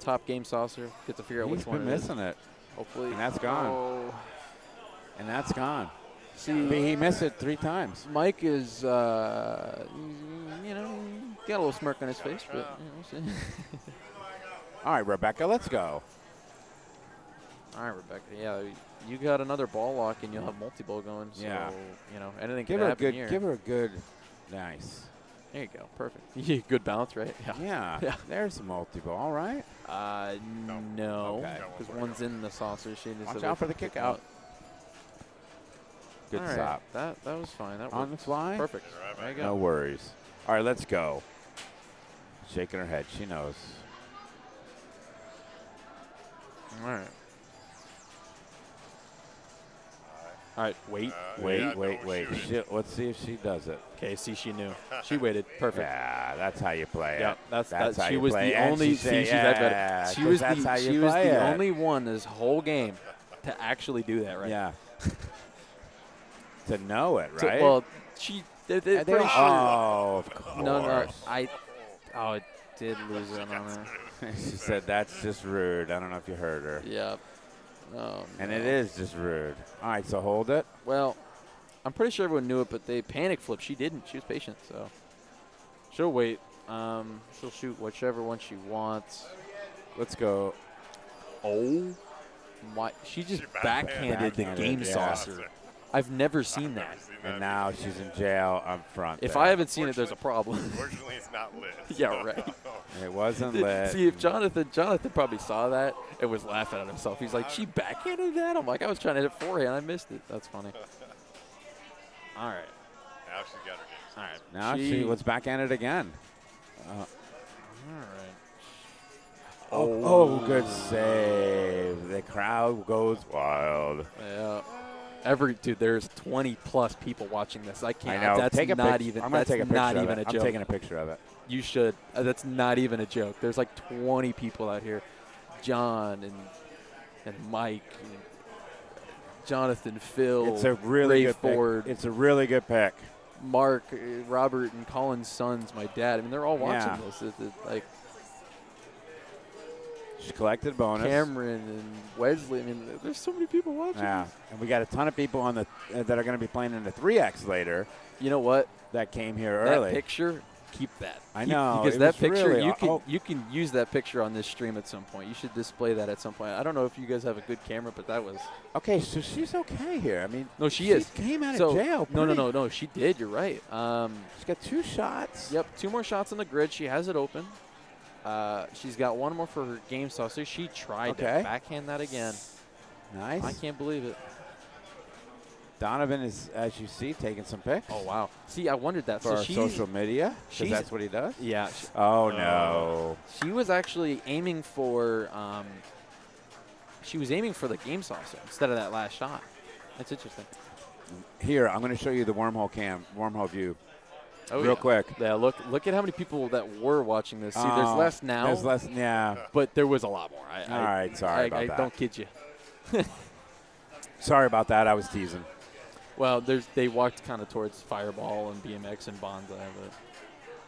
Top game saucer. Get to figure out He's which one been missing it, Hopefully. And that's gone. Oh. and that's gone. See, He missed it three times. Mike is, uh, you know, got a little smirk on his face, but you know, see. All right, Rebecca, let's go. All right, Rebecca. Yeah, you got another ball lock, and you'll have multi-ball going. So, Yeah. you know, anything Give can her a good. here. Give her a good. Nice. There you go. Perfect. Yeah, good balance, right? Yeah. Yeah. Yeah. There's a multi-ball. right? Uh, no, Okay. because one's in the saucer. She needs Watch out for the kick kick out. Good All right, stop. That that was fine. That On the fly. Perfect. Right There you go. No worries. All right, let's go. Shaking her head. She knows. All right. All right. Wait. Uh, Wait, yeah, wait, no wait. She, let's see if she does it. Okay. See, she knew. She waited. Perfect. Yeah, that's how you play Yeah, it. that's, That's that. how She you was play the it. Only. she see, say, she's that yeah, better. She 'cause was that's the. how you She was the it. only one this whole game to actually do that, right? Yeah. to know it, To- right? well, she. They, they're Uh, pretty sure. Oh, of course. no, no. I. Oh, it did lose it on there. she said that's just rude. I don't know if you heard her. Yeah. Oh, And no. it is just rude. All right, so hold it. Well, I'm pretty sure everyone knew it, but they panic flipped. She didn't. She was patient, so she'll wait. Um, she'll shoot whichever one she wants. Let's go. Oh, my! She just She backhanded backhanded the Backhanded, game yeah. saucer. I've never seen. I've seen that And now she's in jail up front. If there. I haven't seen it, there's a problem. Unfortunately, it's not lit. Yeah, right. It wasn't lit. See, if Jonathan, Jonathan probably saw that and was laughing at himself. He's like, "She backhanded that." I'm like, "I was trying to hit it forehand, I missed it." That's funny. All right, Now she's got her game. all right. now she, was backhanded again. Uh, all right. Oh, oh, good save. The crowd goes wild. Yeah. Every dude, there's 20 plus people watching this. I I can't. know. That's take not even. I'm gonna that's take a picture not of even it. a joke. I'm taking a picture of it. you should. Uh, that's not even a joke. There's like 20 people out here. John and and Mike, and Jonathan, Phil. It's a really Ray good Ford, pick. It's a really good pick. Mark, uh, Robert, and Colin's sons. My dad. I mean, they're all watching Yeah. this. It, it, like She collected bonus. Cameron and Wesley. I mean, there's so many people watching. Yeah, this. and we got a ton of people on the uh, that are going to be playing in the 3x later You know what? that came here That early. picture, keep that. I Keep- know, because that picture really you can oh. you can use that picture on this stream at some point. You should display that at some point. I don't know if you guys have a good camera, but that was Okay, so she's okay here. I mean, no, she, is. came out so, of jail. No, no, no, no. She did. You're right. Um, She's got two shots. yep, two more shots on the grid. She has it open. Uh, she's got one more for her game. So she tried Okay. to backhand that again. Nice. I can't believe it. Donovan is, as you see, taking some pics Oh wow. See, I wondered that. for so our social media because that's what he does. Yeah. She, Oh no. she was actually aiming for. Um, she was aiming for the game saucer instead of that last shot. That's interesting. Here, I'm going to show you the wormhole cam, wormhole view, Oh, real yeah. quick. Yeah, look look at how many people that were watching this. See, there's Oh, less now, There's less. Yeah. but there was a lot more. I, All I, right, sorry I, about I that. don't kid you. Sorry about that. I was teasing. Well, there's they walked kind of towards Fireball and BMX and Bonza,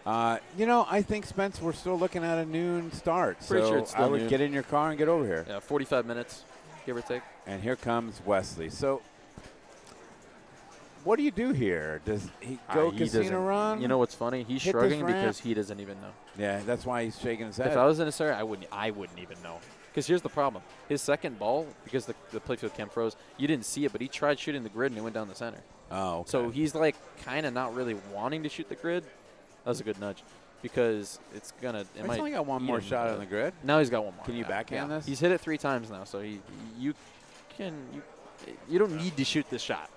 but Uh, you know, I think Spence, we're still looking at a noon start. Pretty so sure it's I would noon. get in your car and get over here. yeah, 45 minutes, give or take. And here comes Wesley. So, what do you do here? Does he go Uh, he casino run? You know what's funny? He's Hit shrugging because he doesn't even know. Yeah, that's why he's shaking his head. If I was in his area, I wouldn't. I wouldn't even know. Because here's the problem: his second ball, because the, the playfield cam froze, you didn't see it, but he tried shooting the grid and it went down the center. oh, okay. So he's like kind of not really wanting to shoot the grid. That was a good nudge, because it's gonna. It He's might only got one more shot on the grid. Now he's got one more. Can you yeah. backhand Yeah. this? He's hit it three times now, so he you can you you don't need to shoot this shot.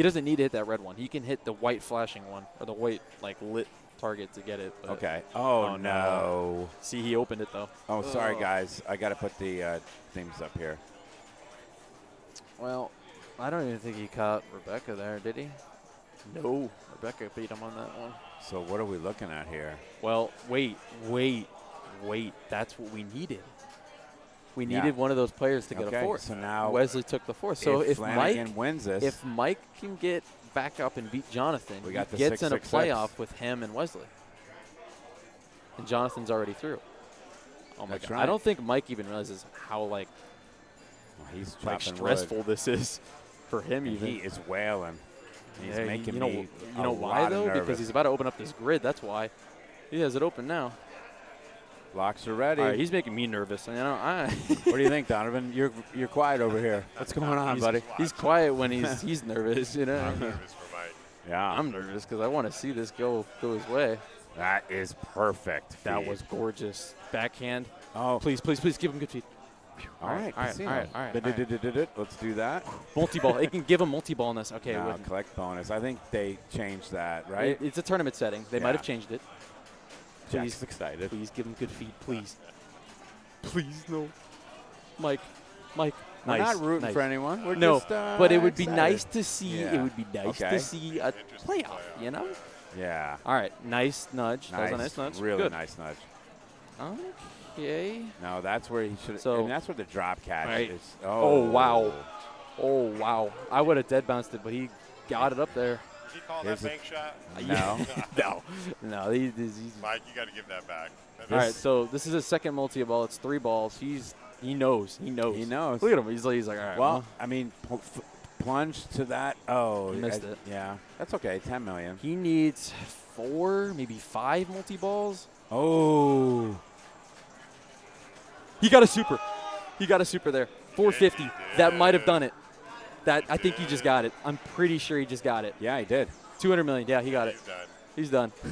He doesn't need to hit that red one. He can hit the white flashing one or the white like lit target to get it. but- Okay. Oh, Oh, no. no. See, he opened it though. Oh, sorry, Ugh. guys. I got to put the uh, things up here. Well, I don't even think he caught Rebecca there, did he? No, Rebecca beat him on that one. So what are we looking at here? Well, wait, wait, wait. That's what we needed. We Yeah. needed one of those players to get Okay, a fourth. so now Wesley took the fourth. So if, if Mike, wins this, if Mike can get back up and beat Jonathan, We got he gets in a 666. playoff with him and Wesley. And Jonathan's already through. Oh my That's god! right. I don't think Mike even realizes how like well, he's like stressful wood. this is for him. And Even he is wailing. He's Yeah, making you know, me You a know why though? Because he's about to open up this grid. That's why. He has it open now. Locks are ready. All right, he's making me nervous. You know, I. what do you think, Donovan? You're you're quiet over here. What's going on, he's, buddy? He's quiet when he's he's nervous. You know. I'm nervous for Mike. Yeah, I'm nervous because I want to see this go go his way. that is perfect. That was gorgeous. Backhand. oh, Please, please, please give him good feed. all right, all right, casino. all right, all right, all right. Let's do that. Multi-ball. it can give him multi-ballness. Okay, now, wouldn't. collect bonus. I think they changed that, right? It- it's a tournament setting. They might have changed it. Jack's excited. Please give him good feed, please. Please no. Mike, Mike. We're nice, not rooting nice. for anyone. We're no, just, uh, but it would be nice to see. Yeah. It would be nice Okay. to see a playoff. playoff. You know. Yeah. All right, nice nudge. That was a nice nudge. Really Good. nice nudge. Okay. No, that's where he should. So- and that's where the drop catch Right. is. Oh, Oh, wow. Oh wow! I would have dead bounced it, but he got it up there. Did he call Here's that the- bank shot? No. no, no. He, he's, he's, Mike, you got to give that back. That all right, so this is his second multi ball. It's three balls. He's he knows. He knows. He knows. Look at him. He's like, he's like all right. Well, I mean, pl- f- plunge to that. Oh, He missed I- it. Yeah, that's okay. Ten million. he needs four, maybe five multi balls. Oh, He got a super. He got a super there. 450. That might have done it. That I think he just got it. I'm pretty sure he just got it. yeah, he did. 200 million. Yeah, he got it. He's done. He's done.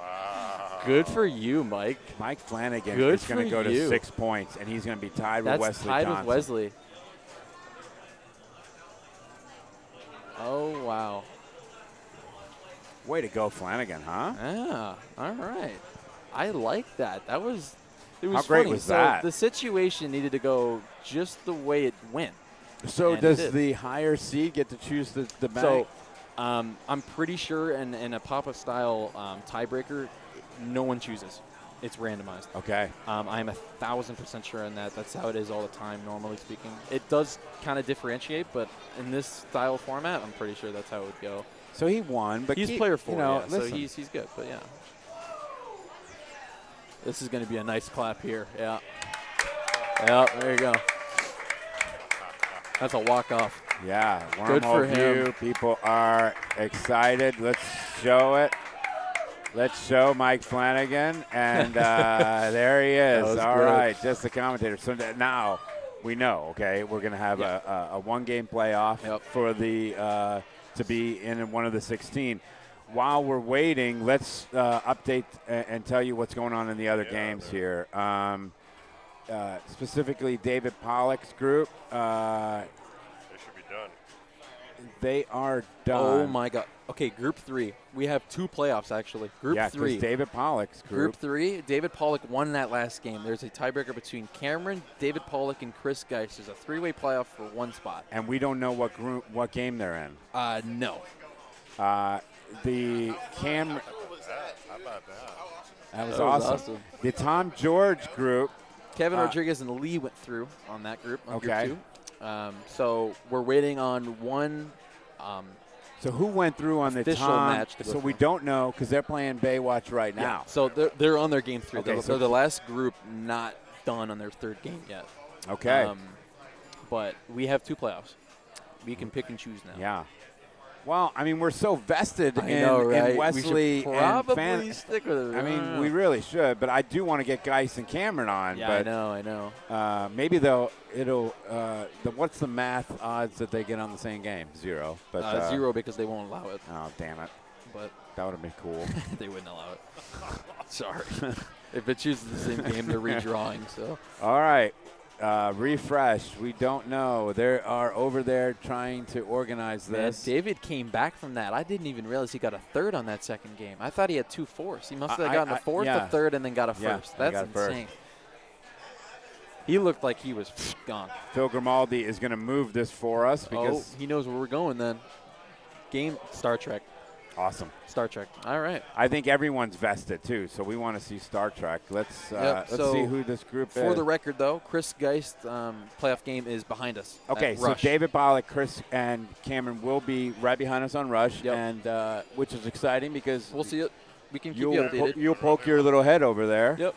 Wow. Good for you, Mike. Mike Flanagan Good is going to for go to six points, and he's going to be tied That's with Wesley tied Johnson. with Wesley. Oh wow. Way to go, Flanagan, huh? Yeah. All right. I like that. That was. It was How great funny. was so that? The situation needed to go just the way it went. So And does the higher seed get to choose the the bank? So, um, I'm pretty sure in, in a Papa style um, tiebreaker, no one chooses. It's randomized. okay, Um, I'm a thousand percent sure in that. That's how it is all the time, normally speaking. It does kind of differentiate, but in this style format, I'm pretty sure that's how it would go. so he won, but he's keep- player four, You know, yeah, so he's he's good. But yeah, this is going to be a nice clap here. Yeah, yeah. There you go. That's a walk off. Yeah, Good wormhole for him. People are excited. Let's show it. Let's show Mike Flanagan, and uh, there he is. was All good. right, just the commentator. So now we know. Okay, we're going to have a, a, a one-game playoff Yep. for the uh, to be in one of the 16. While we're waiting, let's uh, update and, and tell you what's going on in the other Yeah, games man. here. Um, uh, specifically, David Pollock's group. Uh, They should be done. they are done. Oh my God. Okay, Group Three. We have two playoffs actually. Group yeah, 'cause Three. David Pollock's Group group. three, David Pollock won that last game. There's a tiebreaker between Cameron, David Pollock, and Chris Geist. There's a three-way playoff for one spot. and we don't know what group, what game they're in. Uh, no. Uh, the Cam, What was that? How about that? that was, That was awesome. awesome. The Tom George group. Kevin Uh, Rodriguez and Lee went through on that group. On Okay. Group two. Um, so we're waiting on one. Um, So who went through on the Official Tom? match so we don't know because they're playing Baywatch right now. So they're, they're on their game three. Okay, they're, so- they're the last group not done on their third game yet. Okay. Um, but we have two playoffs. We can pick and choose now. yeah. Well, I mean, we're so vested I in, know, right? in Wesley we should and probably Fan. stick with it. I mean, we really should, but I do want to get Geist and Cameron on. Yeah, but I know, I know. Uh, maybe they'll it'll. Uh, the, what's the math odds that they get on the same game? Zero. But Uh, uh, zero because they won't allow it, Oh damn it! but That would have been cool. they wouldn't allow it. Sorry. if it chooses the same game, they're redrawing. So All right. Uh, refresh. We don't know. They are over there trying to organize Man, this. David came back from that. I didn't even realize he got a third on that second game. I thought he had two fourths. He must have I- gotten I- a fourth, yeah. a third, and then got a Yeah, first. he That's a first. insane. He looked like he was gone. Phil Grimaldi is going to move this for us Oh, because he knows where we're going then. Game Star Trek. Awesome. Star Trek. All right. I think everyone's vested too, so we want to see Star Trek. Let's uh, Yep, let's so see who this group For is. For the record, though, Chris Geist um, playoff game is behind us. Okay, so David Pollock, Chris, and Cameron will be right behind us on Rush, Yep. and uh, which is exciting because We'll see it. We can keep you'll you po- updated. you'll poke your little head over there. Yep.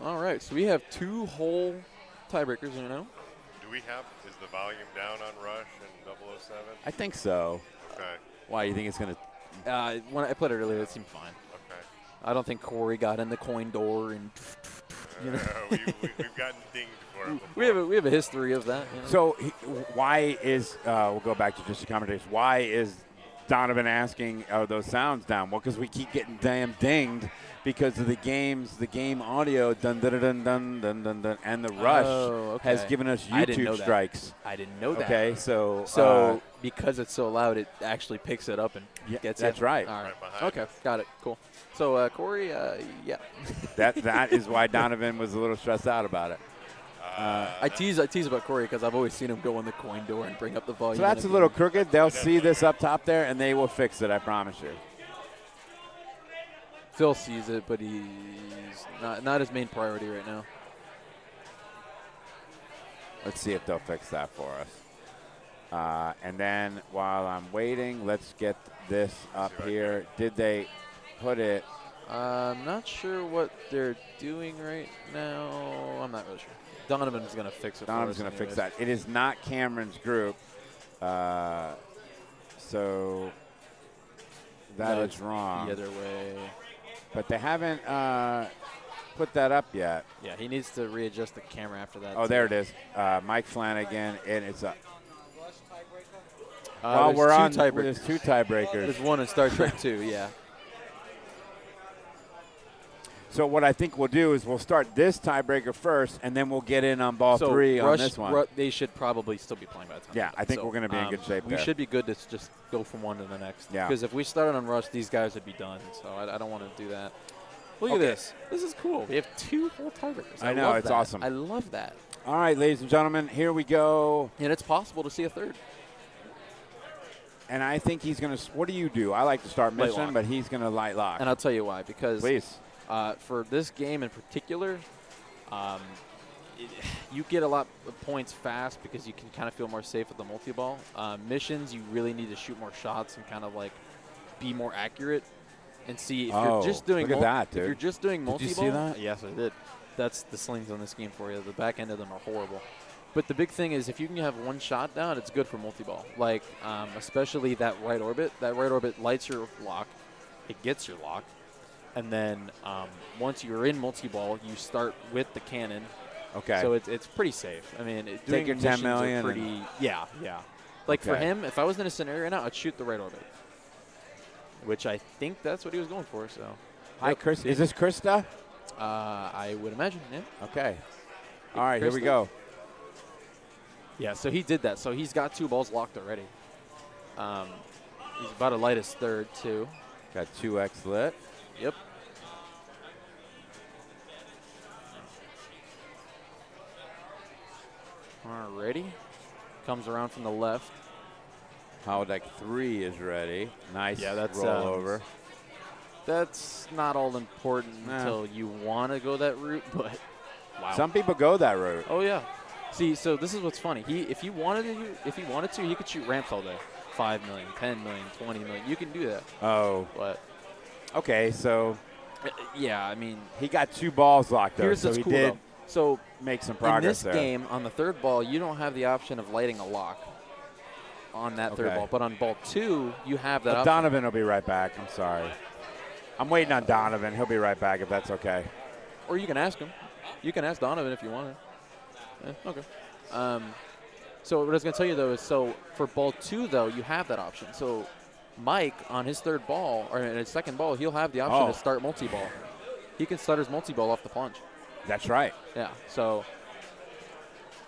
All right, so we have two whole tiebreakers, you know. Do we have, is the volume down on Rush and 007? I think so. Okay, Why you think it's going to? Uh, when I played it earlier, it seemed fine. okay. I don't think Corey got in the coin door, and you know, Uh, we, we, we've gotten dinged for it we have before. a, we have a history of that. You know? So he, why is uh, we'll go back to just the commentators. Why is Donovan asking are those sounds down? Well, because we keep getting damn dinged because of the games, the game audio, dun dun dun dun dun dun dun, and the rush Oh, has given us I didn't know YouTube that. strikes. I didn't know that. Okay, so So uh, because it's so loud, it actually picks it up and Yeah, gets that's it. right. All right. Right behind Okay, got it. Cool. So uh, Corey, uh, yeah, that that is why Donovan was a little stressed out about it. Uh, I tease I tease about Corey because I've always seen him go in the coin door and bring up the volume. so that's a little crooked. They'll see this up top there, and they will fix it. I promise you. Phil sees it, but he's not not his main priority right now. Let's see if they'll fix that for us. Uh, and then while I'm waiting, let's get this up right here. Did they put it? I'm not sure what they're doing right now. I'm not really sure. Donovan's gonna fix it. Donovan's going to fix that. It is not Cameron's group. Uh, so that No, is wrong. The other way. But they haven't uh, put that up yet. Yeah, he needs to readjust the camera after that. Oh, too. there it is. Uh, Mike Flanagan, and it's a. Uh, While we're on, tiebreakers. there's two tiebreakers. There's one in Star Trek 2, yeah. So what I think we'll do is we'll start this tiebreaker first, and then we'll get in on ball so three Rush, on this one. Ru- they should probably still be playing by the time. Yeah, I think done. we're gonna be in um, good shape We there. should be good to just go from one to the next. Yeah. Because if we started on Rush, these guys would be done. So I, I don't want to do that. Look Okay. at this. This is cool. We have two whole tiebreakers. I know, it's that. awesome. I love that. All right, ladies and gentlemen, here we go. And it's possible to see a third. And I think he's going to. What do you do? I like to start mission, but he's going to light lock. And I'll tell you why. Because Please. Uh, for this game in particular, um, it, you get a lot of points fast because you can kind of feel more safe with the multi-ball. Uh, missions, you really need to shoot more shots and kind of like be more accurate and see if Oh, you're just doing. look at that, If you're just doing Did you multi-ball, see that? yes, I did. That's the slings on this game for you. The back end of them are horrible. But the big thing is if you can have one shot down, it's good for multi-ball. Like um, especially that right orbit. That right orbit lights your lock. It gets your lock. And then um, once you're in multi-ball, you start with the cannon. Okay. So it's, it's pretty safe. I mean, it, doing your 10 missions are Pretty, yeah, yeah. Like for him, if I was in a scenario right now, I'd shoot the right orbit. Which I think that's what he was going for. So Hi, Chris. Is this Krista? uh, I would imagine, yeah. Okay. All right, here we go. Yeah, so he did that. So he's got two balls locked already. Um, he's about to light his third too. Got 2X lit. Yep. Alrighty. Comes around from the left. Holodeck 3 is ready. Nice Yeah, that's, rollover. um, That's not all important Nah. until you want to go that route, but wow. Some people go that route. oh yeah. See, so this is what's funny. He, if he wanted to, if he wanted to, he could shoot ramps all day. Five million, ten million, twenty million. You can do that, Oh, but okay. So uh, yeah, I mean, he got two balls locked up. so he cool did though. So make some progress. in this there. game, on the third ball, you don't have the option of lighting a lock on that third ball, but on ball two, you have that option. Donovan will be right back. I'm sorry. I'm waiting on Donovan. He'll be right back if that's okay. Or you can ask him. You can ask Donovan if you want to. Okay. Um, so what I was going to tell you though is so for ball two though you have that option. So Mike on his third ball or in his second ball he'll have the option Oh. to start multi-ball. He can start his multi-ball off the plunge. That's right. Yeah. So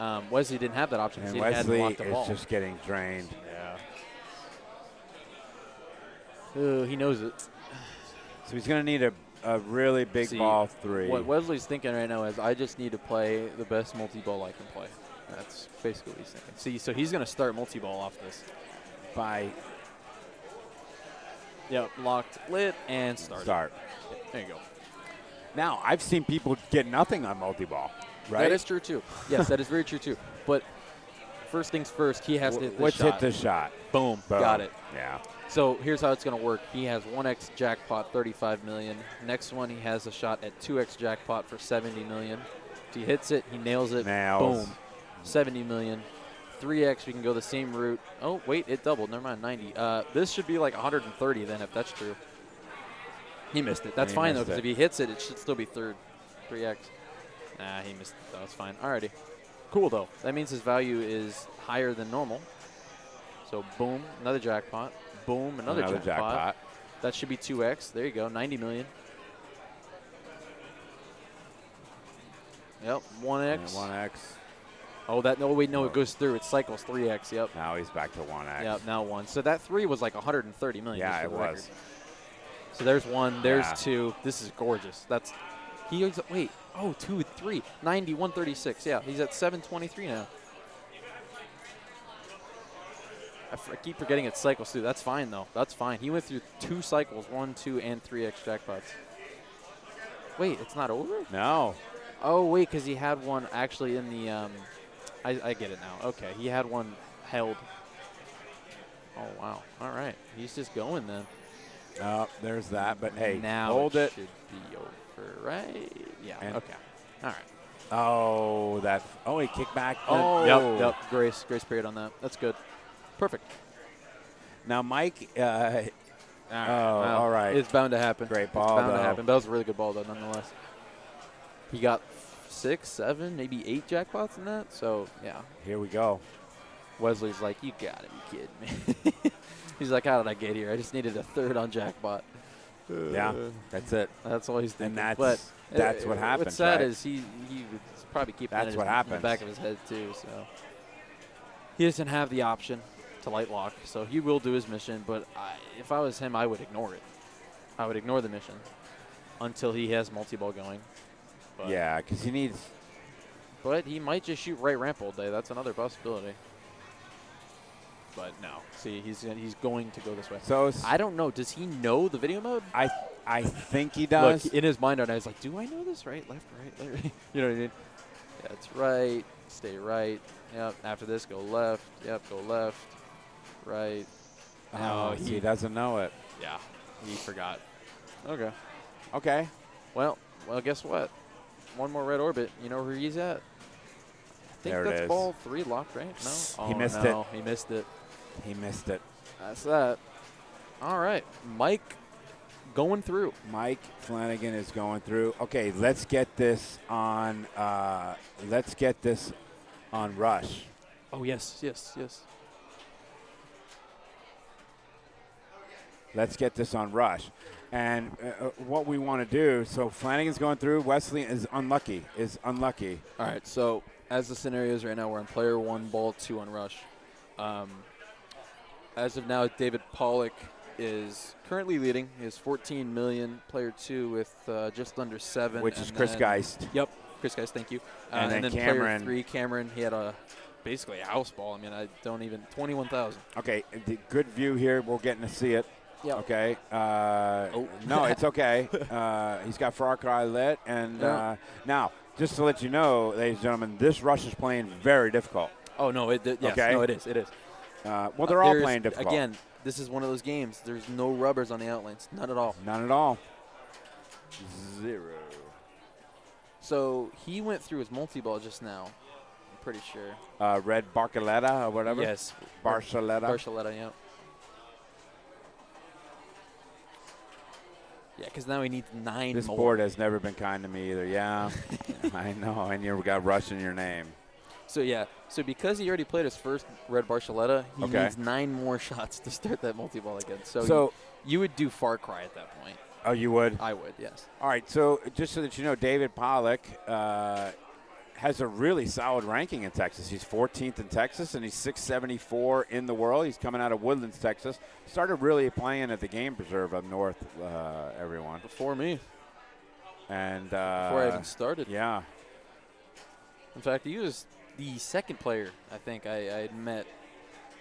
um, Wesley didn't have that option And because he hadn't Wesley is ball. just getting drained. yeah. Uh, he knows it. So he's going to need a, a really big See, ball three. What Wesley's thinking right now is I just need to play the best multi-ball I can play. That's basically what he's thinking. See, so he's going to start multi-ball off this. by Yep, locked, lit, and started. start. There you go. Now, I've seen people get nothing on multi-ball, right? That is true too. Yes, that is very true too. But first things first, he has to hit W- this Let's shot. hit this shot. Boom, Boom. got it. Yeah. So here's how it's going to work. He has 1x jackpot, 35 million. Next one, he has a shot at 2x jackpot for 70 million. If he hits it, he nails it. Nails. Boom, 70 million. 3x, we can go the same route. Oh wait, it doubled. Never mind, 90. Uh, this should be like 130 then, if that's true. He missed it. That's He fine though, because if he hits it, it should still be third. 3x. Nah, he missed it. That's fine. Alrighty. Cool though. That means his value is higher than normal. So boom, another jackpot. Boom, another, Another jackpot. That should be 2x. There you go, 90 million. Yep, 1x. And 1x. Oh, that no, wait, no, it goes through. It cycles 3x. Yep. Now he's back to 1x. Yep, now one. So that three was like 130 million. Yeah, it was. record. So there's one, there's Yeah. two. This is gorgeous. That's he wait, oh, two, three, 90, 136. Yeah, he's at 723 now. I, f- I keep forgetting it cycles through. That's fine though. That's fine. He went through two cycles, one, two, and three X jackpots. Wait, it's not over? No. Oh wait, because he had one actually in the. Um, I, I get it now. Okay, he had one held. Oh wow! All right, he's just going then. Oh, there's that. But hey, now hold it. should be over, right? Yeah. And- okay. All right. Oh, that. Oh, he kicked back. Oh. Yep. Yep. Grace. Grace period on that. That's good. Perfect. Now, Mike. Uh, All right. Oh, Well, all right. It's bound to happen. Great ball. It's bound to though. happen. That was a really good ball, though, nonetheless. He got six, seven, maybe eight jackpots in that. So yeah, here we go. Wesley's like, you gotta be kidding me. he's like, how did I get here? I just needed a third on jackpot. Yeah, that's it. That's all he's thinking. that's- but that's uh, what happens, What's sad right? is he he was probably keeping That's what his- in the back of his head too. So he doesn't have the option to light lock. So he will do his mission. But I, if I was him, I would ignore it. I would ignore the mission until he has multi-ball going. But, Yeah, because he needs. But he might just shoot right ramp all day. That's another possibility. But no. See, he's he's going to go this way. So I don't know. Does he know the video mode? I I think he does. Look, in his mind, I was like, "Do I know this? Right, left, right, left." you know what I mean? Yeah, right. Stay right. Yep. After this, go left. Yep. Go left. Right. oh, No, he, he- doesn't know it. Yeah. He forgot. Okay. Okay. Well, well, guess what? One more red orbit. You know where he's at? I think There that's is. ball three locked, right? No. He Oh, missed it. He missed it. He missed it. That's that. All right, Mike, going through. Mike Flanagan is going through. Okay, let's get this on. Uh, let's get this on Rush. Oh yes, yes, yes. Let's get this on Rush. And uh, uh, what we want to do. So Flanagan's going through. Wesley is unlucky. Is unlucky. All right, so as the scenario is right now, we're on player one, ball two on rush. Um, as of now, David Pollock is currently leading. He has 14 million. Player two with uh, just under seven, Which is Chris then- Geist. Yep, Chris Geist. Thank you. Uh, And then then Cameron- player three, Cameron. He had a basically a house ball. I mean, I don't even 21,000. Okay, the good view here. We're getting to see it. Yep. Okay. Uh, Oh. no, it's okay. Uh, he's got Far Cry lit, and Yeah. uh, now just to let you know, ladies and gentlemen, this rush is playing very difficult. Oh no, it, it yes, Okay. no, it is, it is. Uh, well, they're all playing difficult. Again, this is one of those games. There's no rubbers on the outlines, none at all. none at all. Zero. So he went through his multi-ball just now. I'm pretty sure. Uh, Red Barcoletta or whatever. Yes, Barceletta. Barceletta, yeah. Yeah, because now he needs nine This more. board has never been kind to me either. Yeah, I know. And you got Rush in your name. So yeah, so because he already played his first red Barceletta, he Okay. needs nine more shots to start that multi-ball again. So, So, you, you would do Far Cry at that point. oh, you would. I would, yes. All right. So just so that you know, David Pollock uh, has a really solid ranking in Texas. He's 14th in Texas, and he's 674 in the world. He's coming out of Woodlands, Texas. Started really playing at the Game Preserve up north. Uh, everyone Before me, and uh, before I even started. yeah. In fact, he was the second player I think I, I had met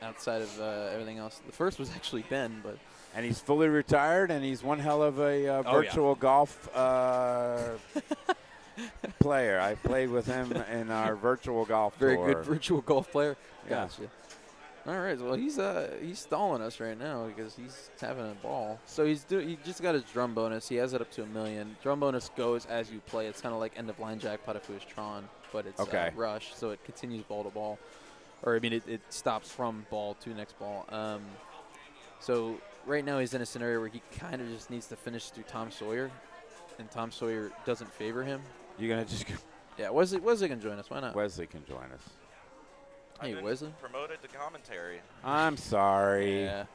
outside of uh, everything else. The first was actually Ben, but And he's fully retired, and he's one hell of a uh, Oh, yeah. virtual golf uh, player. I played with him in our virtual golf very tour. good virtual golf player. Yeah. Gotcha. All right. Well, he's uh he's stalling us right now because he's having a ball. So he's do he just got his drum bonus. He has it up to a million. Drum bonus goes as you play. It's kind of like end of line jackpot if it was Tron, but it's Okay. uh, rush, so it continues ball to ball, or I mean it, it stops from ball to next ball. Um, so right now he's in a scenario where he kind of just needs to finish through Tom Sawyer, and Tom Sawyer doesn't favor him. You're gonna just Yeah, Wesley Wesley can join us. Why not? Wesley can join us. Hey, I've Wesley. Promoted to commentary. I'm sorry. Yeah.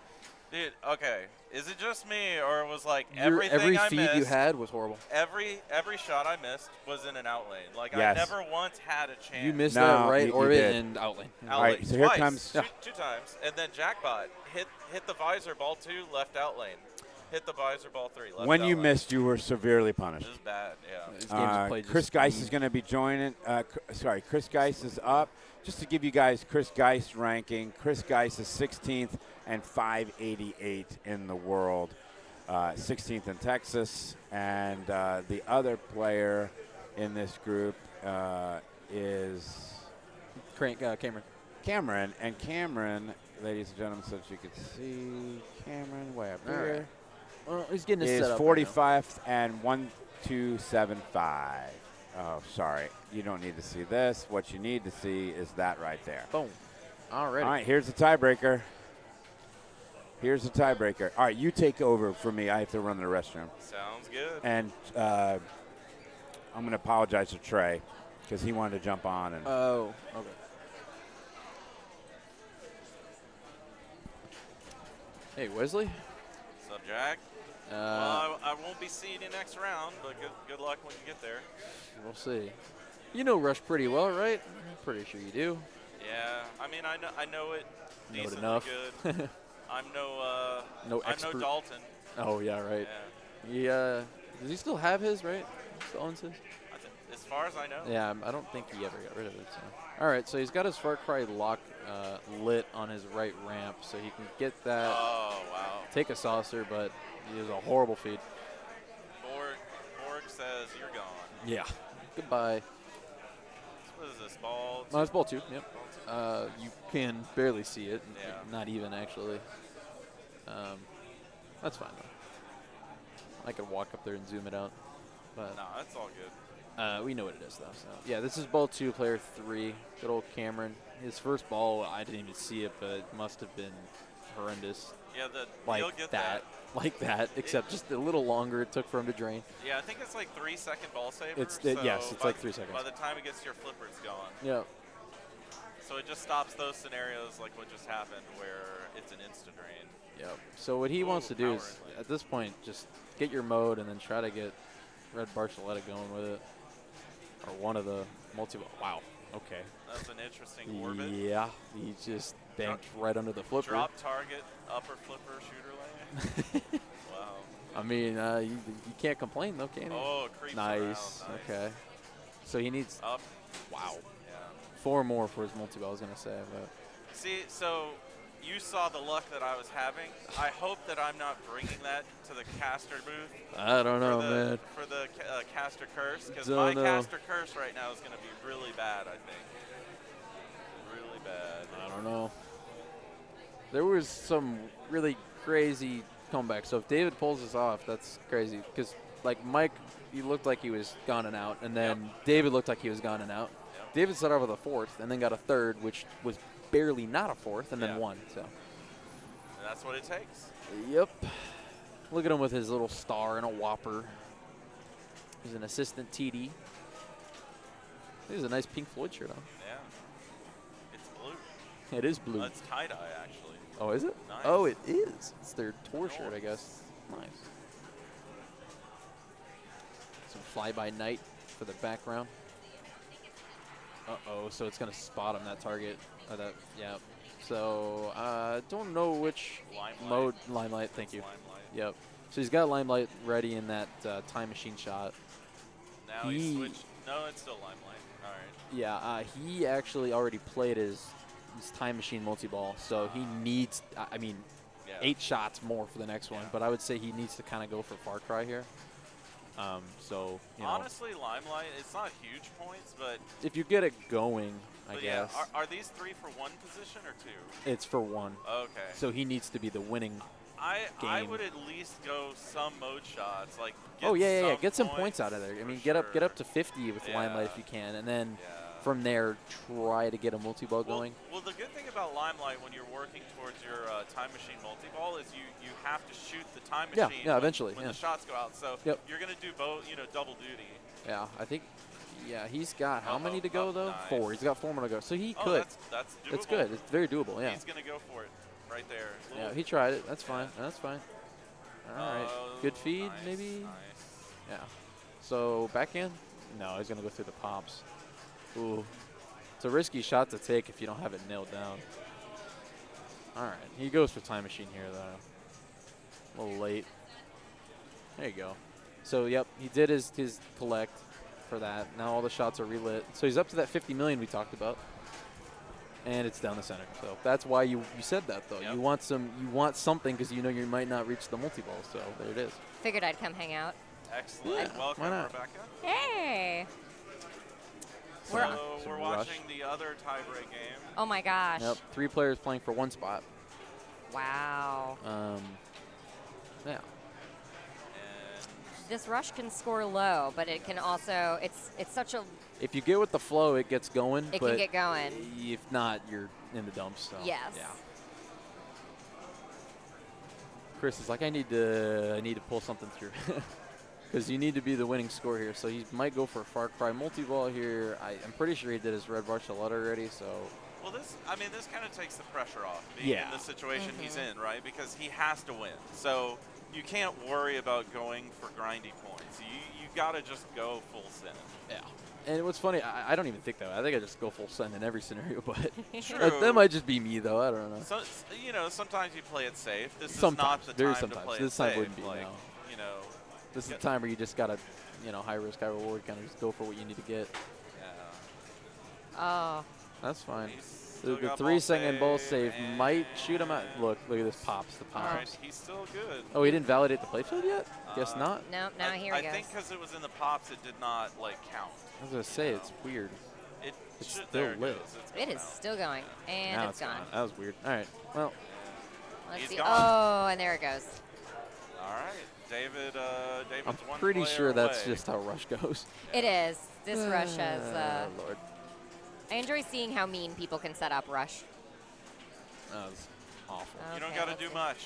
Dude, okay. Is it just me, or was like Your- everything every I feed missed? you had was horrible. every every shot I missed was in an out lane. Like Yes. I never once had a chance. You missed No, that right you- you orbit did. and outlane. out All right, lane so here comes- two, two times, and then jackpot hit hit the visor ball two left out lane, hit the visor ball three left. When you lane. missed, you were severely punished. This is bad. Yeah. These games are Uh, played Chris just Geist is going to be joining. Uh, sorry, Chris Geist is up. Just to give you guys Chris Geist ranking, Chris Geist is 16th and 588 in the world, uh, 16th in Texas, and uh, the other player in this group uh, is Crank, uh, Cameron. Cameron. And Cameron, ladies and gentlemen, so that you can see Cameron way up All here right. Well, he's getting his is set up. right now. 45th and 1275. Oh, sorry. You don't need to see this. What you need to see is that right there. Boom. All right. All right, here's the tiebreaker. Here's the tiebreaker. All right, you take over for me. I have to run to the restroom. Sounds good. And uh, I'm going to apologize to Trey because he wanted to jump on. And Oh, okay. Hey, Wesley. What's up, Jack? Uh, well, I, I won't be seeing you next round, but good good luck when you get there. we'll see. You know Rush pretty well, right? I'm pretty sure you do. Yeah, I mean I know I know it Know it enough. good. I'm no uh, No I'm no Dalton. Oh, yeah, right. Yeah. He uh, does he still have his? Right? Still owns his. As far as I know. Yeah, I don't think he ever got rid of it. So. All right, so he's got his Far Cry lock uh, lit on his right ramp, so he can get that, Oh wow. take a saucer, but he is a horrible feed. Borg Borg says you're gone. Yeah. Goodbye. What is this ball? No, it's ball two. Yep. Uh, you can barely see it. Yeah. Not even actually. Um, that's fine though. I could walk up there and zoom it out, but No, that's all good. uh, we know what it is though. So yeah, this is ball two, player three. Good old Cameron. His first ball, I didn't even see it, but it must have been horrendous. Yeah, the Like you'll get that, like that, except just a little longer it took for him to drain. Yeah, I think it's like three second ball saver. It's- it- so yes, it's like the- three seconds. By the time it gets to your flipper, it's gone. Yeah. So it just stops those scenarios like what just happened, where it's an insta drain. Yep. So what he wants to do is, at this point, just get your mode and then try to get Red Barceletta going with it, or one of the multi. Wow, Okay. That's an interesting orbit. Yeah, he just banked right under the flipper. Drop target, upper flipper, shooter lane. wow. I mean, uh, you, you can't complain though, can you? Oh, nice. around. Nice. Okay. So he needs Up. wow Yeah. four more for his multi-ball. I was gonna say, but See, so you saw the luck that I was having. I hope that I'm not bringing that to the caster booth I don't know, for the, man. for the uh, caster curse because my know. caster curse right now is going to be really bad. I think. Bad. I don't know. There was some really crazy comeback. So if David pulls this off, that's crazy. Because like Mike, he looked like he was gone and out, and then David looked like he was gone and out. Yep. David started off with a fourth, and then got a third, which was barely not a fourth, and Yeah. then one. So. And that's what it takes. Yep. Look at him with his little star and a whopper. He's an assistant TD. He has a nice Pink Floyd shirt on. Yeah. Blue. It is. Uh, it's tie dye actually. oh, is it? Nice. Oh, it is. It's their tour shirt, I guess. Nice. Some fly by night for the background. Uh oh, so it's gonna spot him that target. Uh, that yeah. So uh, don't know which Limelight. mode limelight. Thank you. Limelight. Yep. So he's got limelight ready in that uh, time machine shot. Now he, He- switched. No, it's still limelight. All right. Yeah, uh, he actually already played his, his time machine multi ball, so he needs. I mean, Yeah. eight shots more for the next one, Yeah. but I would say he needs to kind of go for Far Cry here. Um, so you know, Honestly, limelight. It's not huge points, but, if you get it going, I but yeah. guess Are, are these three for one position or two? it's for one. Okay. So he needs to be the winning. I I would at least go some mode shots, like. Get oh yeah, yeah, yeah. Get some points out of there. I mean, get up, get up to 50 with limelight if you can, and then Yeah. From there try to get a multi ball Well, going. well, the good thing about Limelight when you're working towards your uh, time machine multi-ball is you, you have to shoot the time machine yeah, yeah, eventually, when yeah. the shots go out. So Yep. you're going to do both, you know, double duty. Yeah, I think. Yeah, he's got how Uh-oh, many to go oh, though? nice. Four. He's got four more to go. So he oh, could. that's that's doable. It's good. It's very doable. Yeah. He's going to go for it right there. Yeah, he tried it. That's fine. That's fine. All right. Oh, Good feed, nice, maybe. Nice. Yeah. So back in? No, he's gonna go through the pops. Ooh, it's a risky shot to take if you don't have it nailed down. All right, he goes for time machine here though. A little late. There you go. So yep, he did his his collect for that. Now all the shots are relit. So he's up to that 50 million we talked about. And it's down the center. So that's why you, you said that though. Yep. You want some you want something because you know you might not reach the multi ball. So there it is. Figured I'd come hang out. Excellent. Yeah, Welcome, why not? Rebecca. Hey. So We're- we're Some rush. watching the other tiebreak game. Oh my gosh. Yep, three players playing for one spot. Wow. Um, yeah. And This rush can score low, but it can also it's it's such a If you get with the flow, it gets going. it but can get going. If not, you're in the dumps. So, Yes. Yeah. Chris is like, I need to, I need to pull something through, because you need to be the winning score here. So he might go for a Far Cry multi-ball here. I, I'm pretty sure he did his Red Barcelona already. So Well, this, I mean, this kind of takes the pressure off being Yeah. in the situation he's Mm-hmm. in, right? Because he has to win. So you can't worry about going for grindy points. You, you got to just go full send. yeah. And what's funny, I, I don't even think that. way. I think I just go full send in every scenario. But True. that, that might just be me, though. I don't know. So, you know, sometimes you play it safe. This Sometimes. is not the Very time sometimes. to play This it time safe. wouldn't be, like, no. you know, This is Yeah. the time where you just gotta, you know, high risk, high reward, kind of just go for what you need to get. yeah. Oh. That's fine. The, still the got three ball second ball save save might shoot him out. Look, look at this pops. The pops. right, he's still good. Oh, he didn't validate the playfield yet? Guess Uh, not. No, now I, here I he goes. I think because it was in the pops, it did not like count. I was gonna say it's weird. It It's should, still there it lit. goes. It's it gone is out. still going. And now it's gone. That was weird. All right. Well, Let's He's see. gone. Oh, and there it goes. All right, David. Uh, David's I'm one pretty player sure that's just how rush goes. It is. This rush has. Uh, Oh, Lord. I enjoy seeing how mean people can set up rush. That was awful. You don't got to do see. much.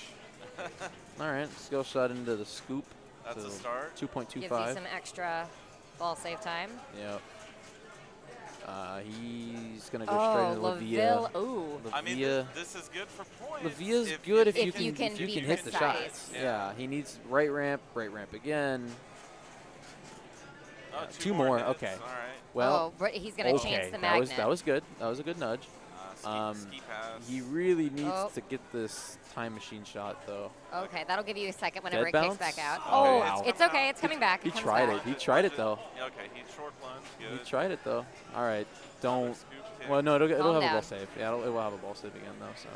All right. Skill shot into the scoop. That's a So, start. 2.25. Gives you some extra ball save time. Yep. Uh, he's gonna go straight Oh, into Laville. La Villa. Ooh. I mean, th- this is good for points. La Villa's if, good if, if you can you can if you can hit the precise. shots. Yeah. Yeah. he needs right ramp, right ramp again. Oh, two two more more. Okay. all right. Well, oh, he's gonna okay. change the that magnet. was that was good. That was a good nudge. Ski, Um, ski pass. He really needs Oh. to get this time machine shot though. Okay, that'll give you a second whenever Dead it kicks back out. Oh, Oh, wow. it's okay. It's coming back. He It comes tried back. it. He tried it though. Yeah, okay, he short plunge. Good. He tried it though. All right. Don't. Well, no, it'll, it'll Calm have a ball save. Yeah, it'll, it will have a ball save again though. So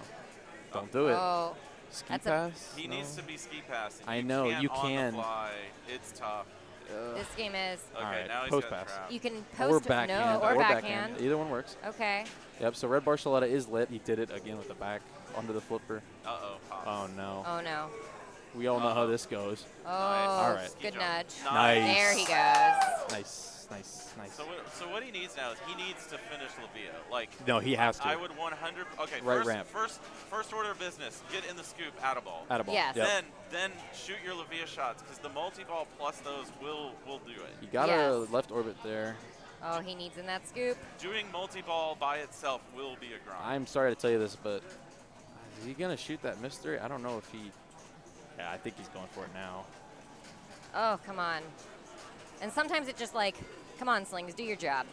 don't do it. Oh, Ski that's pass. He no. needs to be ski passing. I You know, can't you on can. The fly. It's tough. Ugh. this game is. Okay, All right, now he's post got pass. trapped. You can or post backhand. no or, or backhand. Either one works. Okay. Yep. So red Barcelona is lit. He did it again with the back under the flipper. Uh oh. Oh no. Oh no. We all know how this goes. Oh, All right. good nudge. jumped. Nice. There he goes. Nice, nice, nice. So what, so what he needs now is he needs to finish La Villa. Like No, he has to. I would 100. Okay, Right first, ramp. first first order of business: get in the scoop, out of ball. Out of ball. Yes. Yep. Then then shoot your La Villa shots because the multi ball plus those will will do it. You got Yes. a left orbit there. Oh, he needs in that scoop. Doing multi ball by itself will be a grind. I'm sorry to tell you this, but is he gonna shoot that mystery? I don't know if he. Yeah, I think he's going for it now. Oh, come on. And sometimes it just like, come on, Slings, do your job.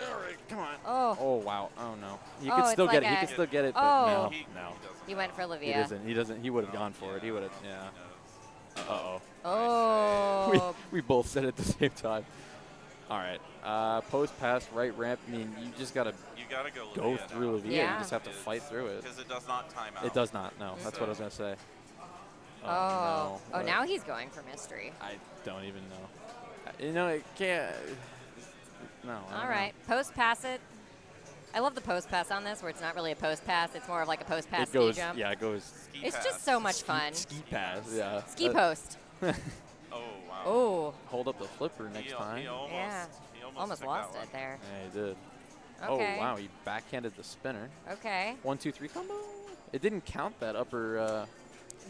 All right, come on. Oh, Oh wow! Oh no! He Oh, could it's still like get it. He a- could still get it, but Oh. no, He- no. he he went for Olivia. He doesn't. He doesn't. He would have gone for it. He would have. Yeah. Uh oh. Oh. we, we both said it at the same time. All right. Uh, post pass right ramp. I mean, you just gotta You gotta go. go through Olivia. Yeah. You just have to fight through it. because it does not time out. It does not. No, that's what I was gonna say. oh. no, Oh, now he's going for mystery. I don't even know. Uh, You know, it can't. No. I know. post pass it. I love the post pass on this, where it's not really a post pass; it's more of like a post pass It goes. ski jump. Yeah, it goes. Ski It's pass. just so much fun. Ski pass. Yeah. Ski Uh, post. Oh wow. Oh, Hold up the flipper next he, time. He almost, Yeah. he almost, almost lost it one. there. Yeah, he did. Okay. Oh wow, he backhanded the spinner. Okay, One, two, three combo. It didn't count that upper. Uh,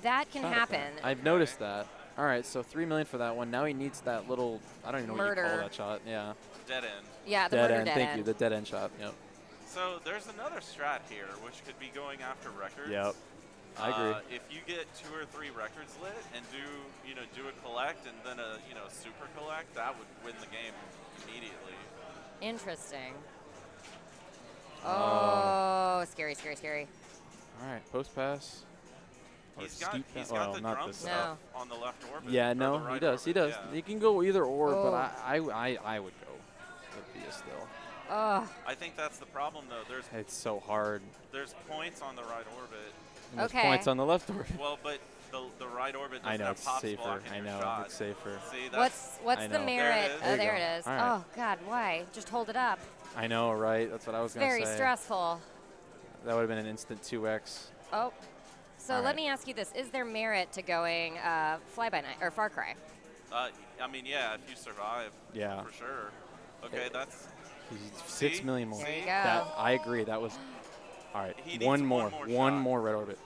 that can happen. attempt. I've noticed that. All right, so three million for that one. Now he needs that little. I don't even know what you call that shot. Yeah. Dead end. yeah, the dead murder end. dead Thank end. you. The dead end shot. Yep. So there's another strat here, which could be going after records. Yep. I agree. Uh, if you get two or three records lit and do, you know, do a collect and then a, you know, super collect, that would win the game immediately. Interesting. Uh, Oh, scary, scary, scary. All right, post pass. Or He's got, ski he's pa- got well, the not drum this. stuff on the left orbit. Yeah, no, right he does. He does. yeah. He can go either or, Oh. but I, I, I, I would go with Via still. Oh, I think that's the problem, though. There's It's so hard. there's points on the right orbit. And there's Okay. points on the left orbit. Well, but the, the right orbit doesn't I know have it's pops safer. blocking I your know shot. it's safer. See, what's what's the merit? There. Oh, There go. it is. All right. Oh God, why? Just hold it up. I know, right? That's what I was gonna say. very stressful. That would have been an instant 2x. Oh, so All let right. me ask you this: Is there merit to going uh, fly by night or Far Cry? Uh, I mean, yeah, if you survive, Yeah. for sure. Okay, that's He's Six See? million more. There you go. That I agree. That was. All right. He needs one one more. more One shot. more red orbit.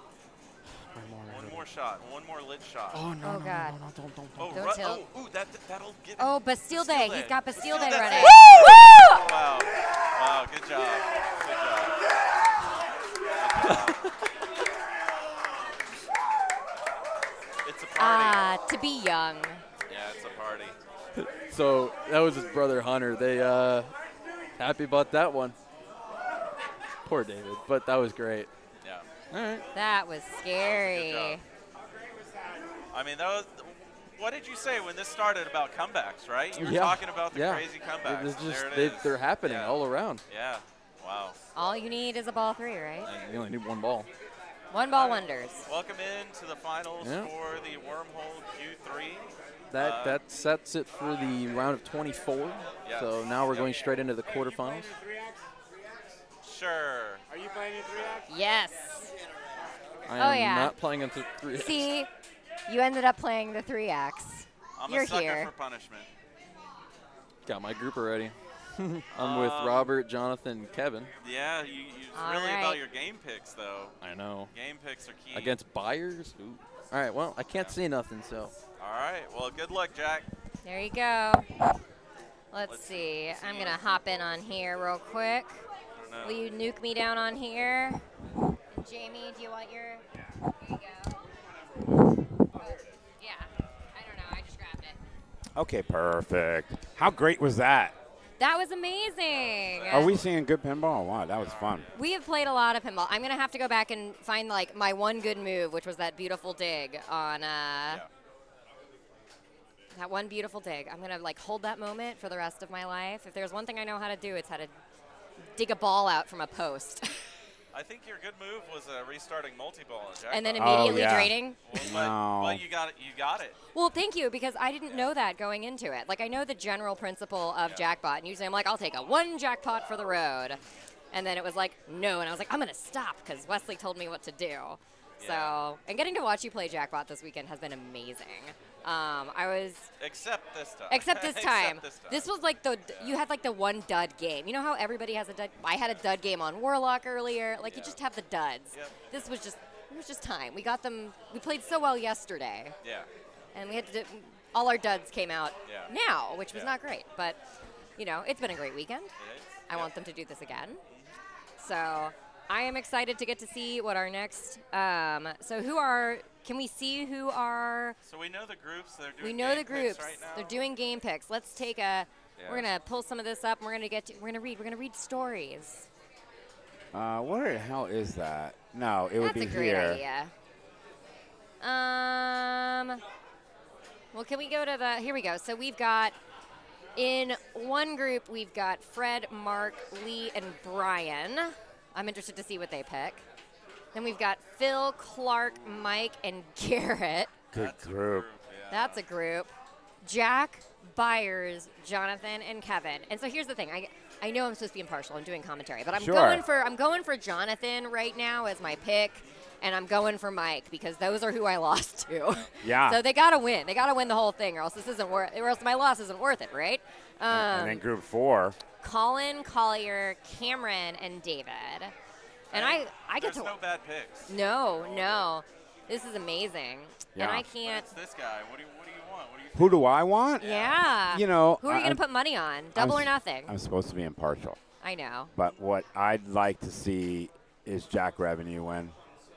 One more. one more shot, one more lit shot. Oh no! Oh, no, God. No, no, don't, don't, Oh, don't. Don't tilt. oh, ooh, that that'll get. him. Oh, Bastille Day. Bastille He's Day. got Bastille Bastille Day Day. running. Woo! Wow, wow, good job, good job. Good job. it's a party. Ah, to be young. yeah, it's a party. So that was his brother Hunter. They uh, happy about that one. Poor David, but that was great. Yeah. All right. That was scary. job. I mean, that was. What did you say when this started about comebacks, right? You were Yeah, talking about the yeah. crazy comebacks. It's just there it they, is. they're happening Yeah. all around. Yeah. Wow. All you need is a ball three, right? And you only need one ball. One ball wonders. Welcome in to the finals Yeah. for the Wormhole Q3. That Uh, that sets it for the round of 24. Yes. So now we're Yep. going straight into the quarterfinals. Sure. Are you playing in three X? Yes. I Oh, am yeah. not playing on th- three. See, you ended up playing the three X. I'm You're a sucker here. for punishment. Got my group already. I'm with Um, Robert, Jonathan, Kevin. Yeah, you, you it's All really about your game picks, though. I know. Game picks are key. Against Byers? Ooh. All right, well, I can't see nothing, so. All right. Well, good luck, Jack. There you go. Let's, Let's see. see. I'm gonna hop in on here real quick. Will you nuke me down on here? And Jamie, do you want your? Here you go. Yeah. I don't know. I just grabbed it. Okay, perfect. How great was that? That was amazing. Are we seeing good pinball? Wow, that was fun. We have played a lot of pinball. I'm gonna have to go back and find like my one good move, which was that beautiful dig on uh, that one beautiful dig. I'm gonna like hold that moment for the rest of my life. If there's one thing I know how to do, it's how to dig a ball out from a post I think your good move was uh, restarting multi-ball and jackpot. and then Oh, immediately yeah. draining. Well, but, No. but you got it. You got it. Well, thank you because I didn't know that going into it. Like I know the general principle of Yeah. jackpot, and usually I'm like, I'll take a one jackpot for the road, and then it was like no, and I was like, I'm gonna stop because Wesley told me what to do. Yeah. So, and getting to watch you play jackpot this weekend has been amazing. Um, I was Except this time. except this time. Except this time. was like the you had like the one dud game. You know how everybody has a dud. I had a dud game on Warlock earlier. Like you just have the duds. Yep. This was just it was just time. We got them. We played so well yesterday Yeah. and we had to do, all our duds came out Yeah. now, which was Yeah. not great. But you know, it's been a great weekend. I want them to do this again. So I am excited to get to see what our next. Um, so who are? Can we see who are? So we know the groups. They're doing We know game the picks groups. right. They're doing game picks. Let's take a. Yeah. We're gonna pull some of this up. And we're gonna get. To, we're gonna read. We're gonna read stories. Uh, where the hell is that? No, it would be here. That's be a great here. idea. Um. Well, can we go to the? Here we go. So we've got in one group we've got Fred, Mark, Lee, and Brian. I'm interested to see what they pick. Then we've got Phil, Clark, Mike, and Garrett. Good That's a group. yeah. That's a group. Jack, Byers, Jonathan, and Kevin. And so here's the thing. I I know I'm supposed to be impartial. I'm doing commentary, but I'm Sure. going for I'm going for Jonathan right now as my pick, and I'm going for Mike because those are who I lost to. Yeah. so they gotta win. They gotta win the whole thing, or else this isn't worth. Or else my loss isn't worth it, right? Um, and then group four. Colin, Collier, Cameron, and David. And I I get There's to no bad picks. no no. This is amazing, Yeah. and I can't. it's this guy. What do you What do you want? What do you? Who do I want? Yeah. You know, Who are you going to put money on? Double I'm or nothing? I'm supposed to be impartial, I know. but what I'd like to see is Jack Revnew win.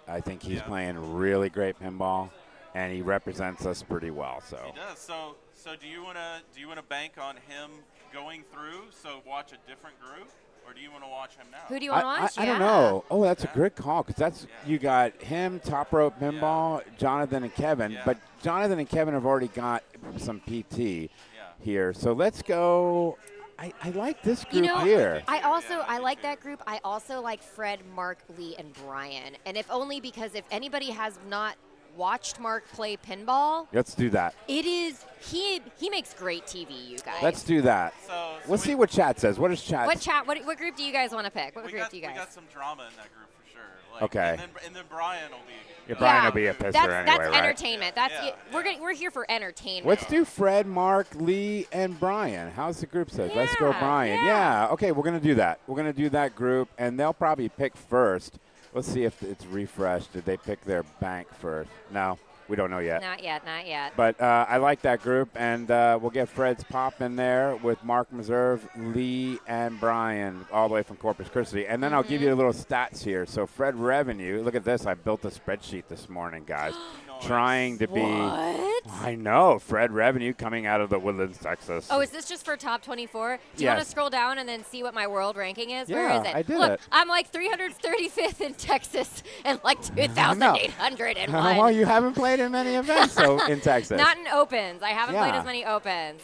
I think he's Yeah. playing really great pinball, and he represents us pretty well. So He does. So so do you wanna do you wanna bank on him going through? So watch a different group, or do you wanna watch him now? Who do you want to watch? I, I don't know. Oh, that's Yeah. a good call because that's Yeah. you got him, top rope pinball, Jonathan and Kevin. Yeah. But Jonathan and Kevin have already got some PT Yeah. here, so let's go. I, I like this group You group know, here. I also Yeah, I me like too. that group. I also like Fred, Mark, Lee, and Brian. And if only because if anybody has not watched Mark play pinball, Let's do that. it is he he makes great TV. You guys. Let's do that. So, so Let's we, see what chat says. What does chat? What chat? What, what group do you guys want to pick? What group got, do you guys? we guys? got some drama in that group for sure. Like, Okay. And then, and then Brian will be. Yeah, Brian will be a pisser that's anyway, that's right? entertainment. That's Yeah, it. we're gonna, we're here for entertainment. Let's do Fred, Mark, Lee, and Brian. How's the group says? Let's go, Yeah, Brian. yeah. Okay, we're gonna do that. We're gonna do that group, and they'll probably pick first. Let's see if it's refreshed. Did they pick their bank first? No, we don't know yet. Not yet. Not yet. But uh, I like that group, and uh, we'll get Fred's pop in there with Mark Meserve, Lee, and Brian, all the way from Corpus Christi. And then I'll give you a little stats here. So Fred Revnew. Look at this. I built a spreadsheet this morning, guys, trying to be. What? I know Fred Revnew coming out of the Woodlands, Texas. Oh, is this just for top 24? Do you want to scroll down and then see what my world ranking is? Where Yeah, is it? I did Look, it. I'm like 335th in Texas and like 2,801. well, you haven't played in many events so in Texas. Not in opens. I haven't played as many opens.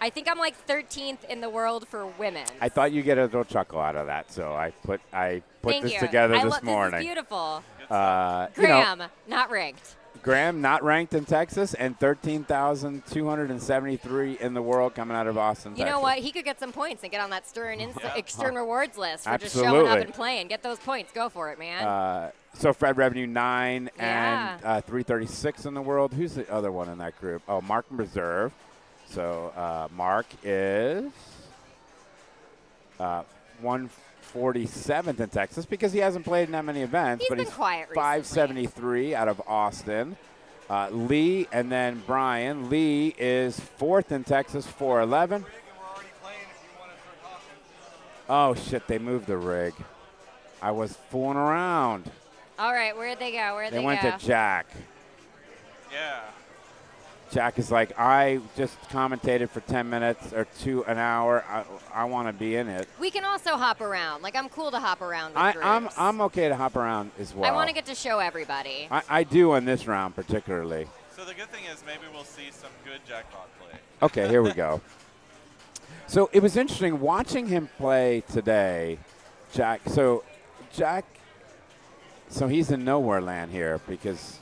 I think I'm like 13th in the world for women. I thought you get a little chuckle out of that, so I put I put Thank this you. together I this morning. This is beautiful. uh, you know, Graeme, not ranked. Graeme not ranked in Texas and 13,273 in the world coming out of Austin, You Texas. know what? He could get some points and get on that Stern Inst- Stern rewards list for just showing up and playing. Get those points. Go for it, man. Uh, so Fred Revnew 9 Yeah. and uh, 336 in the world. Who's the other one in that group? Oh, Mark Meserve. So uh, Mark is uh, 147th in Texas because he hasn't played in that many events. He's but been he's quiet recently. 573 out of Austin. Uh, Lee and then Brian. Lee is fourth in Texas, 411. Oh shit! They moved the rig. I was fooling around. All right, where'd they go? Where'd They go? they, went go? to Jack. Yeah. Jack is like, I just commentated for 10 minutes or two an hour. I, I want to be in it. We can also hop around. Like I'm cool to hop around with I, groups. I'm I'm okay to hop around as well. I want to get to show everybody. I, I do in this round particularly. So the good thing is maybe we'll see some good jackpot play. Okay, here we go. So it was interesting watching him play today, Jack. So Jack, so he's in nowhere land here because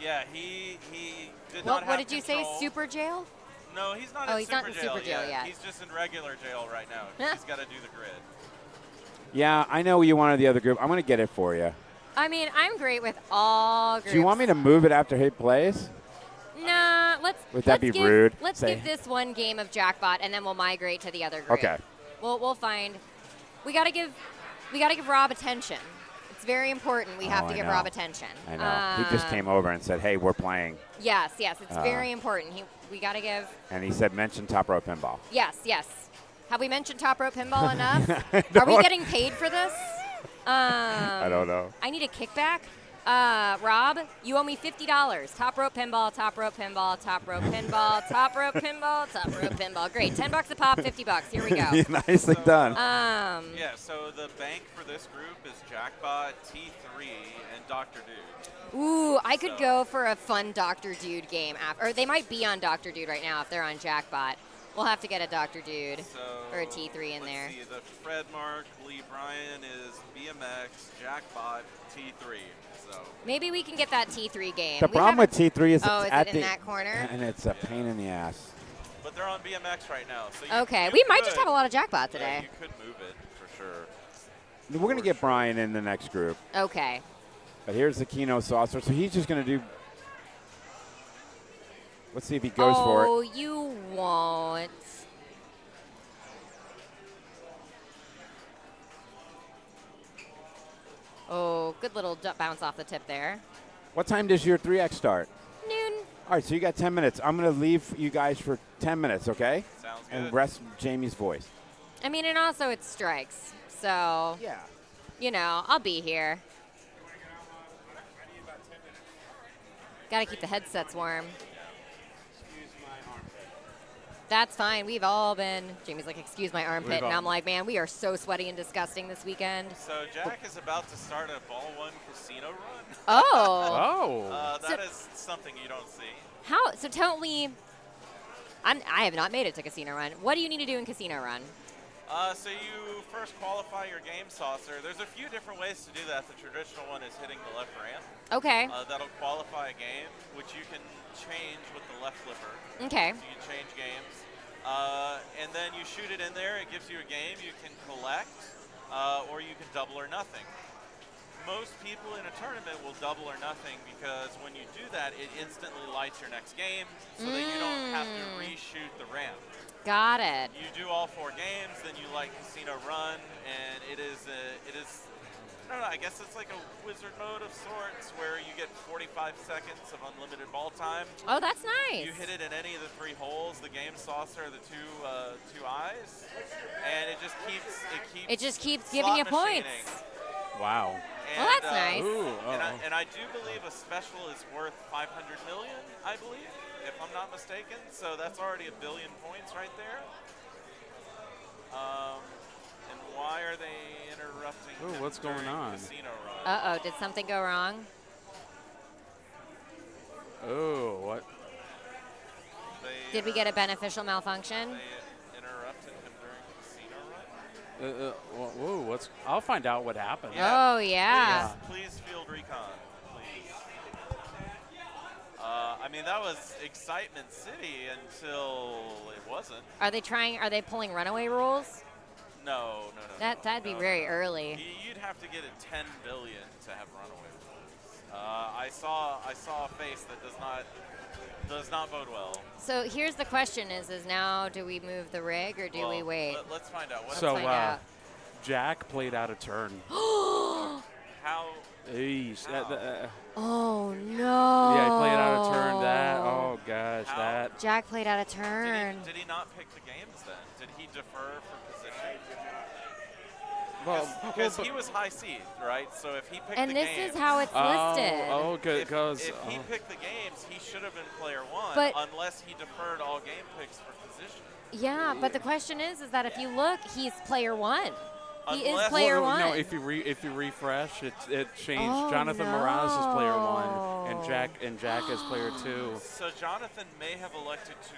Yeah, he he did Well, not what have did you say? Super jail? No, he's not Oh, in he's super not in jail super jail yet. yet. He's just in regular jail right now. he's got to do the grid. yeah, I know you wanted the other group. I'm gonna get it for you. I mean, I'm great with all groups. Do you want me to move it after he plays? Nah, let's. Would that let's be give, rude? Let's Say- give this one game of jackpot, and then we'll migrate to the other group. Okay. We'll we'll find. We gotta give. We gotta give Rob attention. It's very important. We have Oh, to I give know. Rob attention. I know. he just Uh, came over and said, "Hey, we're playing," Yes, yes, it's Uh, very important. He, we gotta give. and he said, "Mention top rope pinball." Yes, yes. Have we mentioned top rope pinball enough? I Are we getting paid for this? Um, I don't know. I need a kickback. Uh, Rob, you owe me fifty dollars. Top rope pinball, top rope pinball, top rope pinball, top rope pinball, top rope pinball. Great, ten bucks a pop, fifty bucks. Here we go. Nicely done. Um, Yeah, so the bank for this group is Jackbot, T3, and Dr. Dude. Ooh, I could So- go for a fun Doctor Dude game. After, or they might be on Doctor Dude right now if they're on Jackbot. We'll have to get a Doctor Dude So or a T3 in let's there. See, the Fred Mark, Lee Brian is BMX, Jackbot, T3. So Maybe we can get that T3 game. the We problem with T3 is Oh, it's is at it in the that corner? and it's a pain in the ass. but they're on BMX right now. So you, Okay, you we might just have a lot of jackpot Yeah, today. you could move it for sure. We're gonna For get sure. Brian in the next group, Okay. But here's the Keno saucer. So he's just gonna do. Let's see if he goes oh, for it. Oh, you won't. Oh, good little bounce off the tip there. What time does your 3x start? Noon. All right, so you got 10 minutes. I'm gonna leave you guys for 10 minutes, okay? Sounds And good. rest Jamie's voice. I mean, and also it strikes. So, Yeah. you know, I'll be here. Gotta keep the headsets warm. Excuse my armpit. That's fine. We've all been. Jamie's like, excuse my armpit. And I'm like, man, we are so sweaty and disgusting this weekend. So Jack is about to start a ball one casino run. Oh. Oh. Uh, So- that is something you don't see. How? So tell me. I'm, I have not made it to Casino Run. What do you need to do in Casino Run? Uh, so you first qualify your game saucer. There's a few different ways to do that. The traditional one is hitting the left ramp. Okay. Uh, that'll qualify a game, which you can change with the left flipper. Okay. So you can change games. Uh, and then you shoot it in there. It gives you a game you can collect, uh, or you can double or nothing. Most people in a tournament will double or nothing because when you do that, it instantly lights your next game so that you don't have to Mm. reshoot the ramp. Got it. You do all four games, then you like Casino Run, and it is a, it is I don't know. I guess it's like a wizard mode of sorts where you get 45 seconds of unlimited ball time. Oh, that's nice. You hit it in any of the three holes, the game saucer, the two uh, two eyes, and it just keeps it keeps. It just keeps giving you points. machining. Wow. Well, that's uh, nice. Ooh, And I, and I do believe a special is worth 500 million, I believe, if I'm not mistaken. So that's already a billion points right there. Um, and why are they interrupting? Ooh, what's going during on? Casino run. Uh oh, did something go wrong? Oh, what? They, Did we uh, get a beneficial malfunction? They interrupted him during casino run. Uh, uh, whoa, what's? I'll find out what happened. Oh, yeah. Please, please field recon, please. Uh, I mean, that was excitement city until it wasn't. Are they trying, are they pulling runaway rules? No, no, no. That, no, that'd be no, very no. early. You'd have to get a 10 billion to have runaway rules. Uh, I saw, I saw a face that does not, does not bode well. So here's the question is, is now do we move the rig or do we wait? Let, us find out. What, So, find uh, out. Jack played out of turn. how? Eesh, that- that- uh, oh, no. yeah, he played out of turn. That. Oh gosh, How? that. Jack played out of Did turn. he, did he not pick the games then? Did he defer for position? Well, because well, he was high seed, right? So if he picked And the this games, is how it's Oh, listed. oh, good. if, Goes. if he oh. picked the games, he should have been player one, But- unless he deferred all game picks for position. Yeah, but the question is, is that if you look, he's player one. He is player Well, one. No, if you re, if you refresh, it it changed. Oh, Jonathan Morales is player one, and. Jack and Jack is player two. So Jonathan may have elected to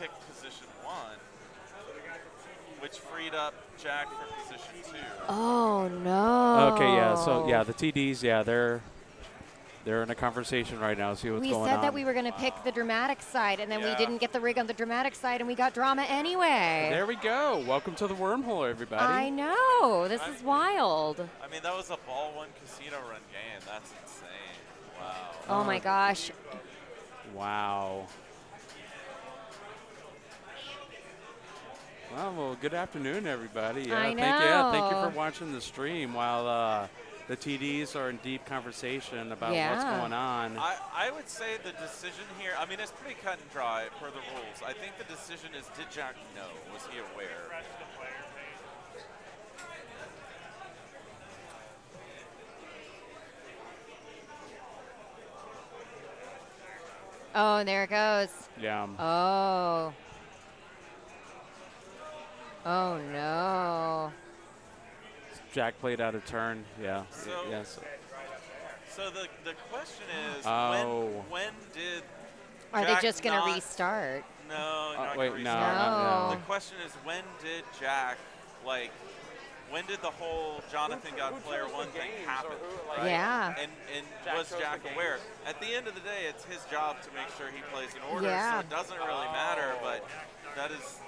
pick position one, which freed up Jack for position two. oh no. Okay, yeah. So yeah, the TDs, yeah, they're they're in a conversation right now. See what's we going on. We said that we were going to pick the dramatic side, and then Yeah. we didn't get the rig on the dramatic side, and we got drama anyway. There we go. Welcome to the wormhole, everybody. I know. This is wild. I mean, that was a ball one casino run game. That's insane. Wow. Oh my gosh. Wow. Well, well, good afternoon, everybody. Yeah, I Thank, yeah, thank you for watching the stream while uh, the TDs are in deep conversation about what's going on. I, I would say the decision here, I mean, it's pretty cut and dry per the rules. I think the decision is did Jack know? Was he aware? Oh, and there it goes. Yeah. Oh. Oh no. Jack played out of turn. Yeah. So- yes. So the, the question is Oh. when, when did. Are Jack they just going to restart? No, Uh, not wait, gonna no, not No. The question is when did Jack, like, when did the whole Jonathan got player one thing happen? Right? Yeah. And and was Jack aware? At the end of the day, it's his job to make sure he plays in order. Yeah. So it doesn't really matter. But that is.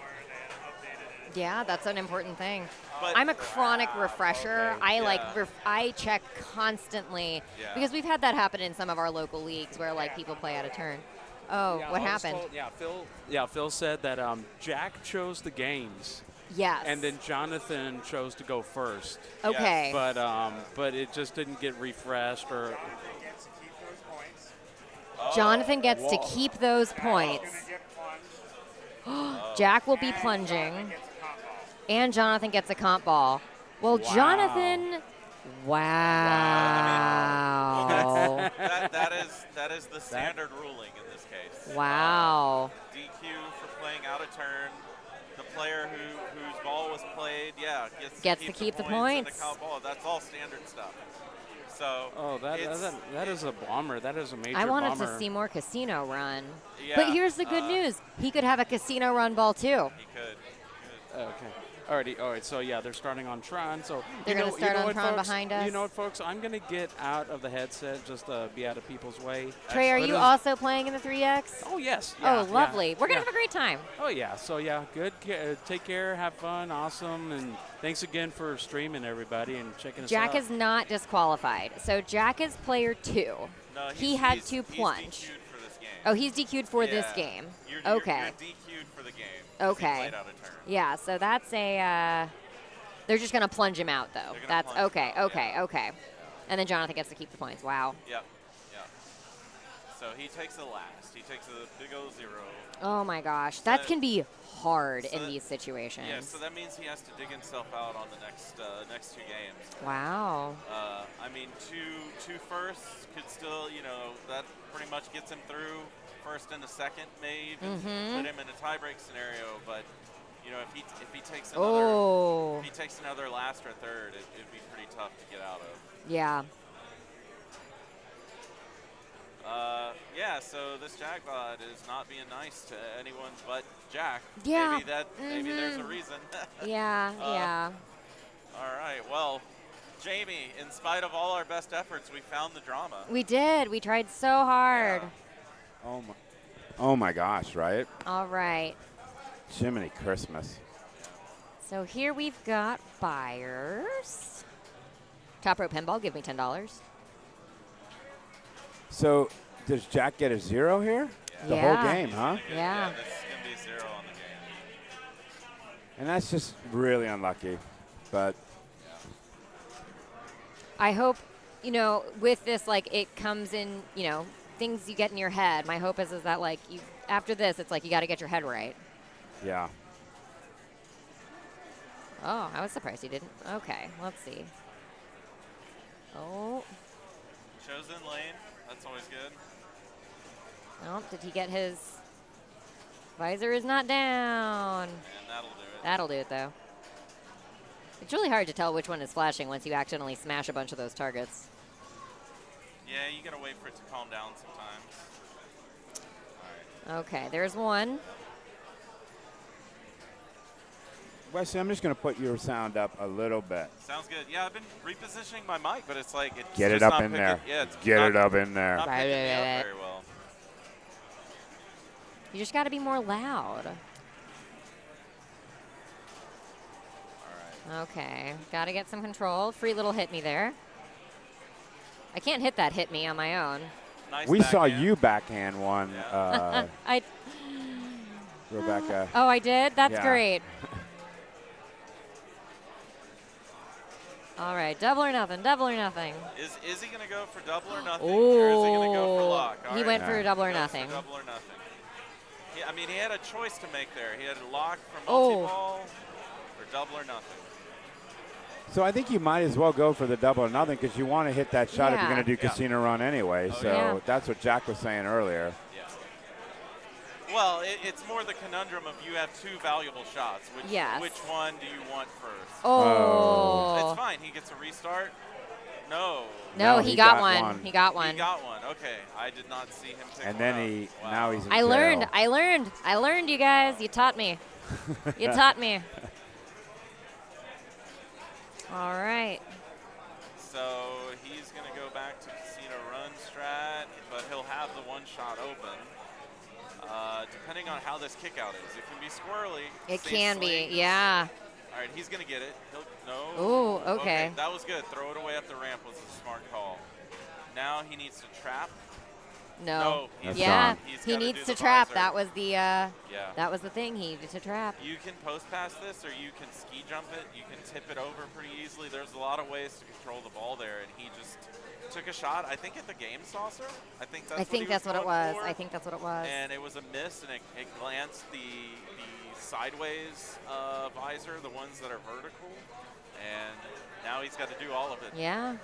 Yeah, that's an important thing. But I'm a chronic refresher. I like ref- I check constantly Yeah. because we've had that happen in some of our local leagues where like people play out of turn. Oh, Yeah, what happened? told- yeah, Phil. Yeah, Phil said that um, Jack chose the games, Yes. and then Jonathan chose to go first. okay. But um, but it just didn't get refreshed or Jonathan gets to Whoa. keep those points. Jack will be plunging, and Jonathan gets a comp ball. Well, Wow. Jonathan. Wow. that, that is that is the standard ruling in this case. wow. DQ for playing out of turn. The player who whose ball was played, yeah, gets, Gets to to keep, keep the the points. And the count ball. That's all standard stuff. So oh that, that, that is a bomber. That is a major I wanted bummer. to see more casino run. Yeah, but here's the good uh, news. He could have a casino run ball too. He could. he could. Okay. Alrighty, all right. So yeah, they're starting on Tron. So They're you gonna know, start you know on what, Tron folks? behind us. You know what, folks? I'm gonna get out of the headset just to be out of people's way. Trey, are you also playing in the 3X? Oh yes. yeah, oh, yeah, lovely. We're going to yeah. have a great time. Oh yeah. So yeah, good. uh, Take care. Have fun. Awesome. And thanks again for streaming, everybody, and checking us out. Jack is not disqualified. So Jack is player two. No, he had he's- to he's plunge. DQ'd for this game. Oh, he's DQ'd for this game. You're, you're- okay. You're DQ'd for the game. Okay. played out of turn. Yeah, so that's a. Uh, they're just going to plunge him out, though. That's okay, out, okay, yeah. okay. And then Jonathan gets to keep the points. Wow. Yep. Yep. So he takes the last. He takes a big O zero. Oh my gosh, that So- can be hard so in that- these situations. Yeah. So that means he has to dig himself out on the next uh, next two games. wow. Uh, I mean, two two firsts could still, you know, that pretty much gets him through. First and a second may even Mhm. put him in a tiebreak scenario, but you know, if he if he takes another Oh, if he takes another last or third, it, it'd be pretty tough to get out of. yeah. Uh, yeah, so this Jackbot is not being nice to anyone but Jack. Yeah, Maybe that maybe there's a reason. Yeah, Uh, yeah. all right. Well, Jamie, in spite of all our best efforts, we found the drama. We did. We tried so hard. Oh my, oh my gosh, right? All right. Jiminy Christmas. So here we've got Byers. Top rope pinball, give me $10. So does Jack get a zero here? The Yeah. whole game, huh? Yeah. this is gonna be a zero on the game. And that's just really unlucky. But I hope, you know, with this, like, it comes in, you know, things you get in your head. My hope is, is that, like, you after this, it's like you got to get your head right. yeah. Oh, I was surprised you didn't. Okay, let's see. Oh, Chosen lane. That's always good. oh, did he get his visor is not down. And that'll do it. That'll do it though. It's really hard to tell which one is flashing once you accidentally smash a bunch of those targets. Yeah, you gotta wait for it to calm down sometimes. Okay, there's one. Wesley, I'm just going to put your sound up a little bit. Sounds good. Yeah, I've been repositioning my mic, but it's like it's Get it up not in picking- there. Yeah, it's Get not, it up in there. Not picking me up very well. You just got to be more loud. Okay, got to get some control. Free little hit me there. I can't hit that hit me on my own. Nice we saw you backhand one, uh, I Rebecca. oh I did. That's Yeah. great. All right, double or nothing. Double or nothing. Is is he gonna go for double or nothing, or is he gonna go for Oh, lock? All he right. went for Yeah. double or Goes nothing. double or nothing. He, I mean, he had a choice to make there. He had a lock from Oh. multi-ball or double or nothing. So I think you might as well go for the double or nothing because you want to hit that shot if you're going to do Yeah. casino run anyway. Oh, so yeah. that's what Jack was saying earlier. Yeah. Well, it, it's more the conundrum of you have two valuable shots. Which, Yes. Which one do you want first? Oh. oh. It's fine. He gets a restart. No. No, No, he, he got, got one. one. He got one. He got one. Okay. I did not see him pick And then he Wow. now he's in I jail. learned. I learned. I learned, you guys. You taught me. You taught me. All right. So he's going to go back to casino run strat, but he'll have the one shot open. Uh, depending on how this kick out is, it can be squirrely. It can be. Yeah. All right, he's gonna get it. He'll, no. Ooh, okay. That was good. Throw it away up the ramp was a smart call. Now he needs to trap. No. No, he's yeah. He's He needs to trap. visor. That was the. Uh, Yeah. That was the thing. He needed to trap. You can post pass this, or you can ski jump it. You can tip it over pretty easily. There's a lot of ways to control the ball there, and he just took a shot. I think at the game saucer. I think that's. I think what he that's what it was. for. I think that's what it was. And it was a miss, and it, it glanced the the sideways uh, visor, the ones that are vertical, and now he's got to do all of it. Yeah.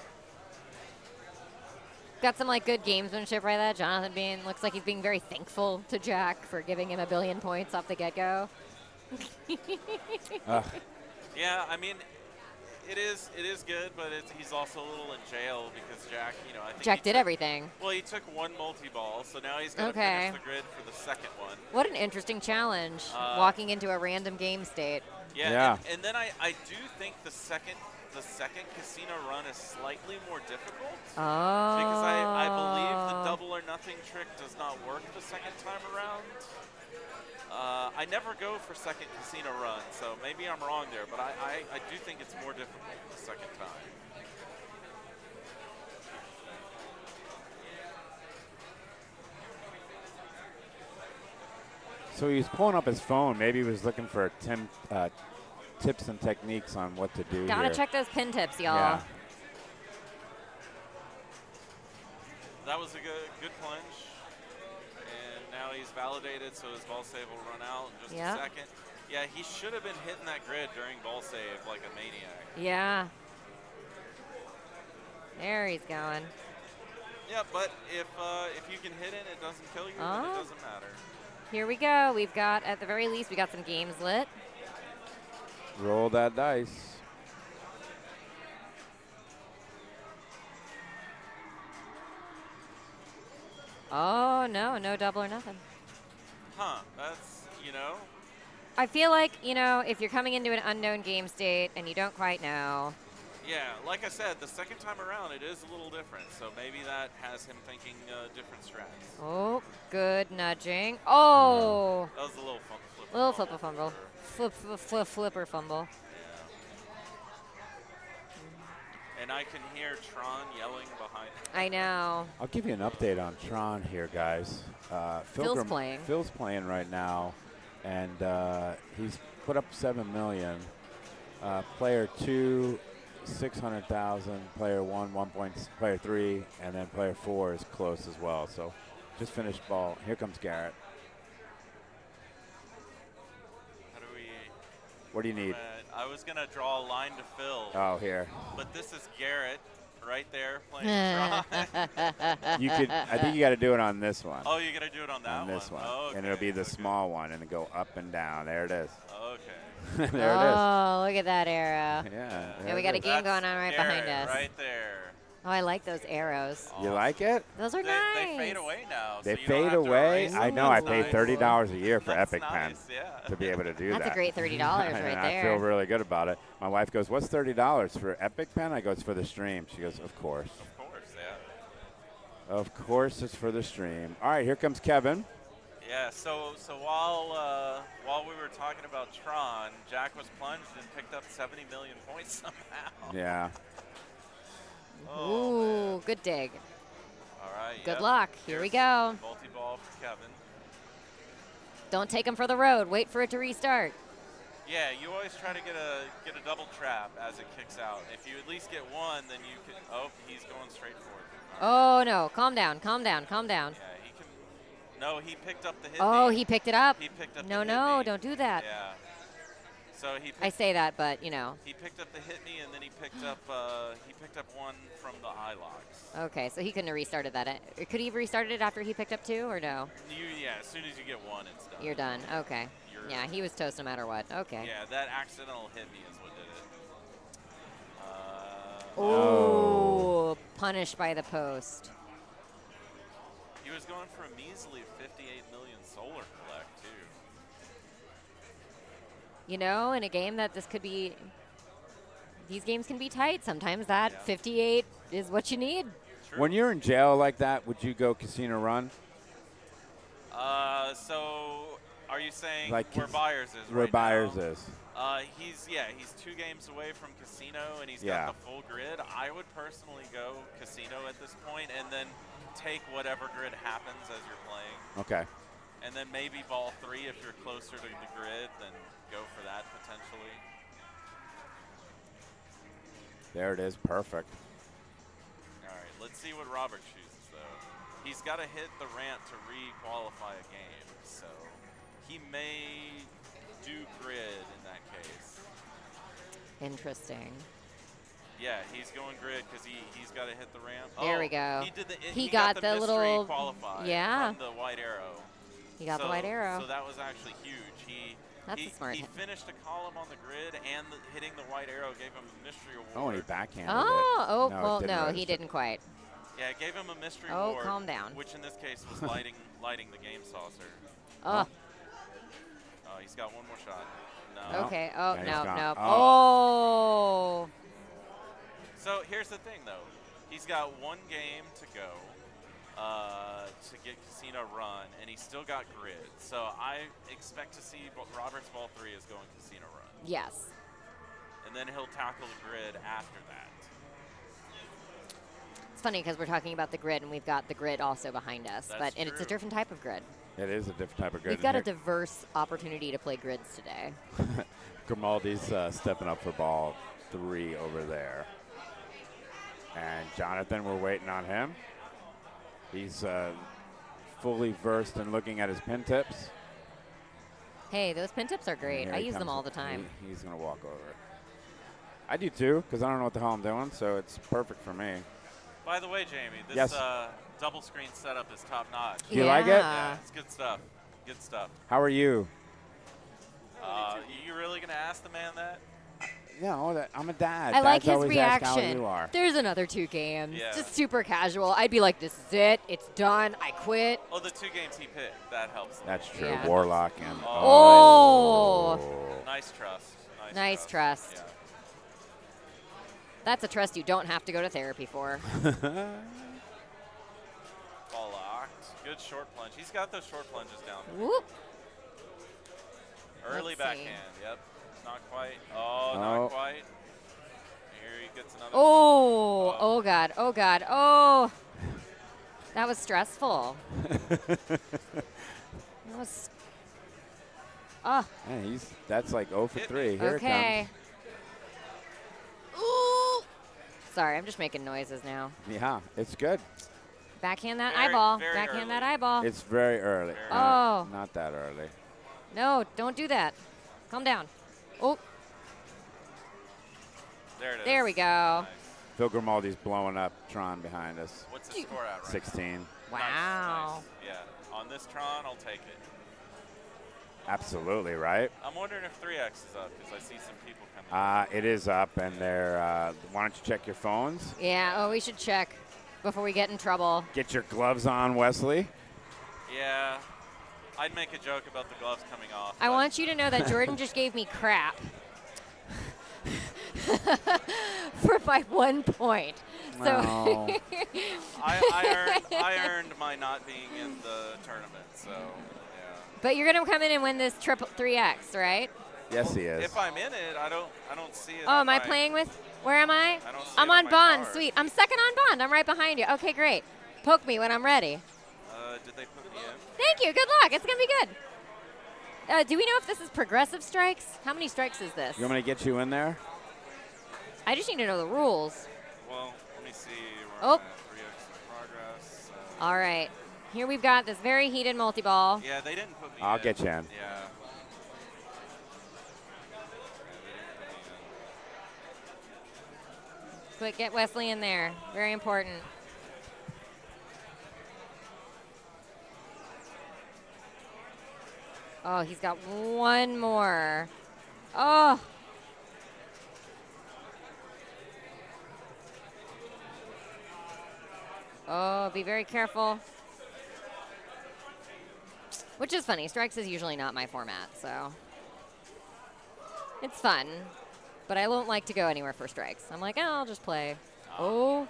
Got some like good gamesmanship right there. Jonathon being looks like he's being very thankful to Jack for giving him a billion points off the get go. Ugh. Yeah, I mean, it is it is good, but it's, he's also a little in jail because Jack, you know, I think Jack did took- everything. Well, he took one multi-ball, so now he's going to Okay. finish the grid for the second one. What an interesting challenge, Uh, walking into a random game state. Yeah, Yeah. And, and then I, I do think the second the second casino run is slightly more difficult Oh. because I, I believe the double or nothing trick does not work the second time around. Uh, I never go for second casino run, so maybe I'm wrong there, but I, I, I do think it's more difficult the second time. So he was pulling up his phone. Maybe he was looking for Tim, uh, tips and techniques on what to do Gotta here. check those pin tips, y'all. Yeah. That was a good good plunge. And now he's validated, so his ball save will run out in just Yeah. a second. Yeah, he should have been hitting that grid during ball save like a maniac. Yeah. There he's going. Yeah, but if uh, if you can hit it, it doesn't kill you, then Oh. it doesn't matter. Here we go. We've got, at the very least, we got some games lit. Roll that dice. Oh, no, no double or nothing. Huh, that's, you know, I feel like, you know, if you're coming into an unknown game state and you don't quite know, yeah, like I said, the second time around it is a little different, so maybe that has him thinking uh, different strats. oh, good nudging. Oh, That was a little fun flip. little flipper fumble. Flip, flip, flip, flipper fumble. And I can hear Tron yelling behind him. I know. I'll give you an update on Tron here, guys. Uh, Phil Phil's Grim- playing. Phil's playing right now, and uh, he's put up seven million. Uh, player two, six hundred thousand. Player one, one point. Player three, and then player four is close as well. So, just finished ball. Here comes Garrett. How do we What do you need? Uh, I was gonna draw a line to Phil, Oh, here. but this is Garrett right there playing Tron. You could. I think you got to do it on this one. oh, you gotta do it on that on this one, Okay. Oh, and it'll be the okay. small one, and go up and down. There it is. Okay. there oh, look at that arrow. Yeah. Yeah, we it got a is. game going on right behind us. Right there. Oh, I like those arrows. You like it? Those are They, nice. they fade away now. They so fade away. I know. I That's paid thirty dollars a year for That's Epic Pen yeah. to be able to do That's that. That's a great $30 right I there. I feel really good about it. My wife goes, "What's thirty dollars for Epic Pen?" I go, "It's for the stream." She goes, "Of course, Of course, yeah. of course, it's for the stream." All right, here comes Kevin. Yeah, so so while uh, while we were talking about Tron, Jack was plunged and picked up 70 million points somehow. Yeah. Oh, Ooh, good dig. All right. Good yep. luck. Here we go. Multi-ball for Kevin. Don't take him for the road. Wait for it to restart. Yeah, you always try to get a get a double trap as it kicks out. If you at least get one, then you can. Oh, he's going straight for it. Oh, no. Calm down. Calm down. Calm down. Yeah, he can. No, he picked up the hit. Oh, he picked it up. He picked up No, the hit no. Don't do that. Yeah. So he. I say that, but, you know. he picked up the hit me, and then he picked up uh, he picked up one from the eye locks. Okay, so he couldn't have restarted that. Uh, Could he have restarted it after he picked up two, or no? You yeah, as soon as you get one, it's done. You're done. Okay. You're- Yeah, he was toast no matter what. Okay. Yeah, that accidental hit me is what did it. Uh, Oh, punished by the post. He was going for a measly 58 million solar collect too. You know, in a game that this could be, these games can be tight. Sometimes that Yeah. 58 is what you need. True. When you're in jail like that, would you go casino run? Uh, so are you saying Like where Byers is? Where right Byers now? is? Uh, he's yeah, he's two games away from casino, and he's Yeah. got the full grid. I would personally go casino at this point, and then take whatever grid happens as you're playing, Okay. and then maybe ball three if you're closer to the grid, then go for that potentially. There it is. Perfect. All right, let's see what Robert chooses though. He's got to hit the ramp to re-qualify a game, so he may do grid in that case. Interesting. Yeah, he's going grid because he he's got to hit the ramp. There oh, we go. He did the. He got, got the, the little- qualify yeah. from the white arrow. He got the white arrow. So that was actually huge. He That's a he, smart he hit. finished a column on the grid, and the, hitting the white arrow gave him a mystery award. Oh, and he backhanded Oh, it. oh, No, well, didn't no, he didn't quite. Yeah, it gave him a mystery Oh, award. calm down. Which in this case was lighting lighting the game saucer. Oh, Oh, he's got one more shot. No. okay. Oh, Yeah, he's no, gone. no. Oh. Oh. So here's the thing, though. He's got one game to go uh, to get Casino Run, and he's still got grid. So I expect to see Robert's Ball 3 is going Casino Run. Yes. And then he'll tackle the grid after that. It's funny because we're talking about the grid and we've got the grid also behind us, That's but and it's a different type of grid. It is a different type of grid. We've got a diverse opportunity to play grids today. Grimaldi's uh, stepping up for ball three over there. And Jonathon, we're waiting on him. He's uh, fully versed in looking at his pin tips. Hey, those pin tips are great. I use them all the time. He- he's going to walk over. I do too, because I don't know what the hell I'm doing, so it's perfect for me. By the way, Jamie, this Yes. uh, double screen setup is top notch. Do you like it? Yeah, it's good stuff. Good stuff. How are you? Uh, you really gonna ask the man that? No, that, I'm a dad. I like his always how reaction. you are. There's another two games. Yeah. Just super casual. I'd be like, this is it. It's done. I quit. Oh, the two games he picked. That helps. That's true. Yeah. Warlock and Oh. oh. oh. Nice trust. Nice, Nice trust. Yeah. That's a trust you don't have to go to therapy for. Ball locked. Good short plunge. He's got those short plunges down. Whoop. Early Let's see. backhand. Yep. Not quite. Oh, Oh. not quite. Here he gets another. Oh, oh God, oh God, oh. That was stressful. that was. Oh, Man, he's that's like 0 for 3. Here okay. Ooh. Sorry, I'm just making noises now. Yeah, it's good. Backhand that Very- eyeball. very Backhand that eyeball. It's very early. Very Not, Oh. not that early. no, don't do that. Calm down. Oh, There it is. There we go. Nice. Phil Grimaldi's blowing up Tron behind us. What's the score at right 16. Wow. Nice, nice. Yeah. On this Tron, I'll take it. Absolutely, right? I'm wondering if 3X is up because I see some people coming. Uh, it is up, and they're. Uh, why don't you check your phones? Yeah. Oh, we should check before we get in trouble. Get your gloves on, Wesley. yeah. I'd make a joke about the gloves coming off. I want you to know that Jordan just gave me crap for my one point. So No. I, I, earned, I earned my not being in the tournament, so yeah. But you're gonna come in and win this triple three X, right? Yes, he is. If I'm in it, I don't I don't see it. Oh, am I my- playing with? Where am I? I don't see I'm it on on Bond. card. Sweet. I'm second on Bond. I'm right behind you. Okay, great. Poke me when I'm ready. Uh, did they put me in? Thank you. Good luck. It's gonna be good. Uh, do we know if this is progressive strikes? How many strikes is this? You want me to get you in there? I just need to know the rules. Well, let me see. Oh. We're at 3x in progress. Uh, All right. Here we've got this very heated multi-ball. yeah, they didn't put me I'll in. get you in. Yeah. Yeah, they didn't put me in. Quick, get Wesley in there. Very important. Oh, he's got one more. Oh. Oh, be very careful. Which is funny. Strikes is usually not my format, so it's fun. But I don't like to go anywhere for strikes. I'm like, oh, I'll just play. Ah. Oh,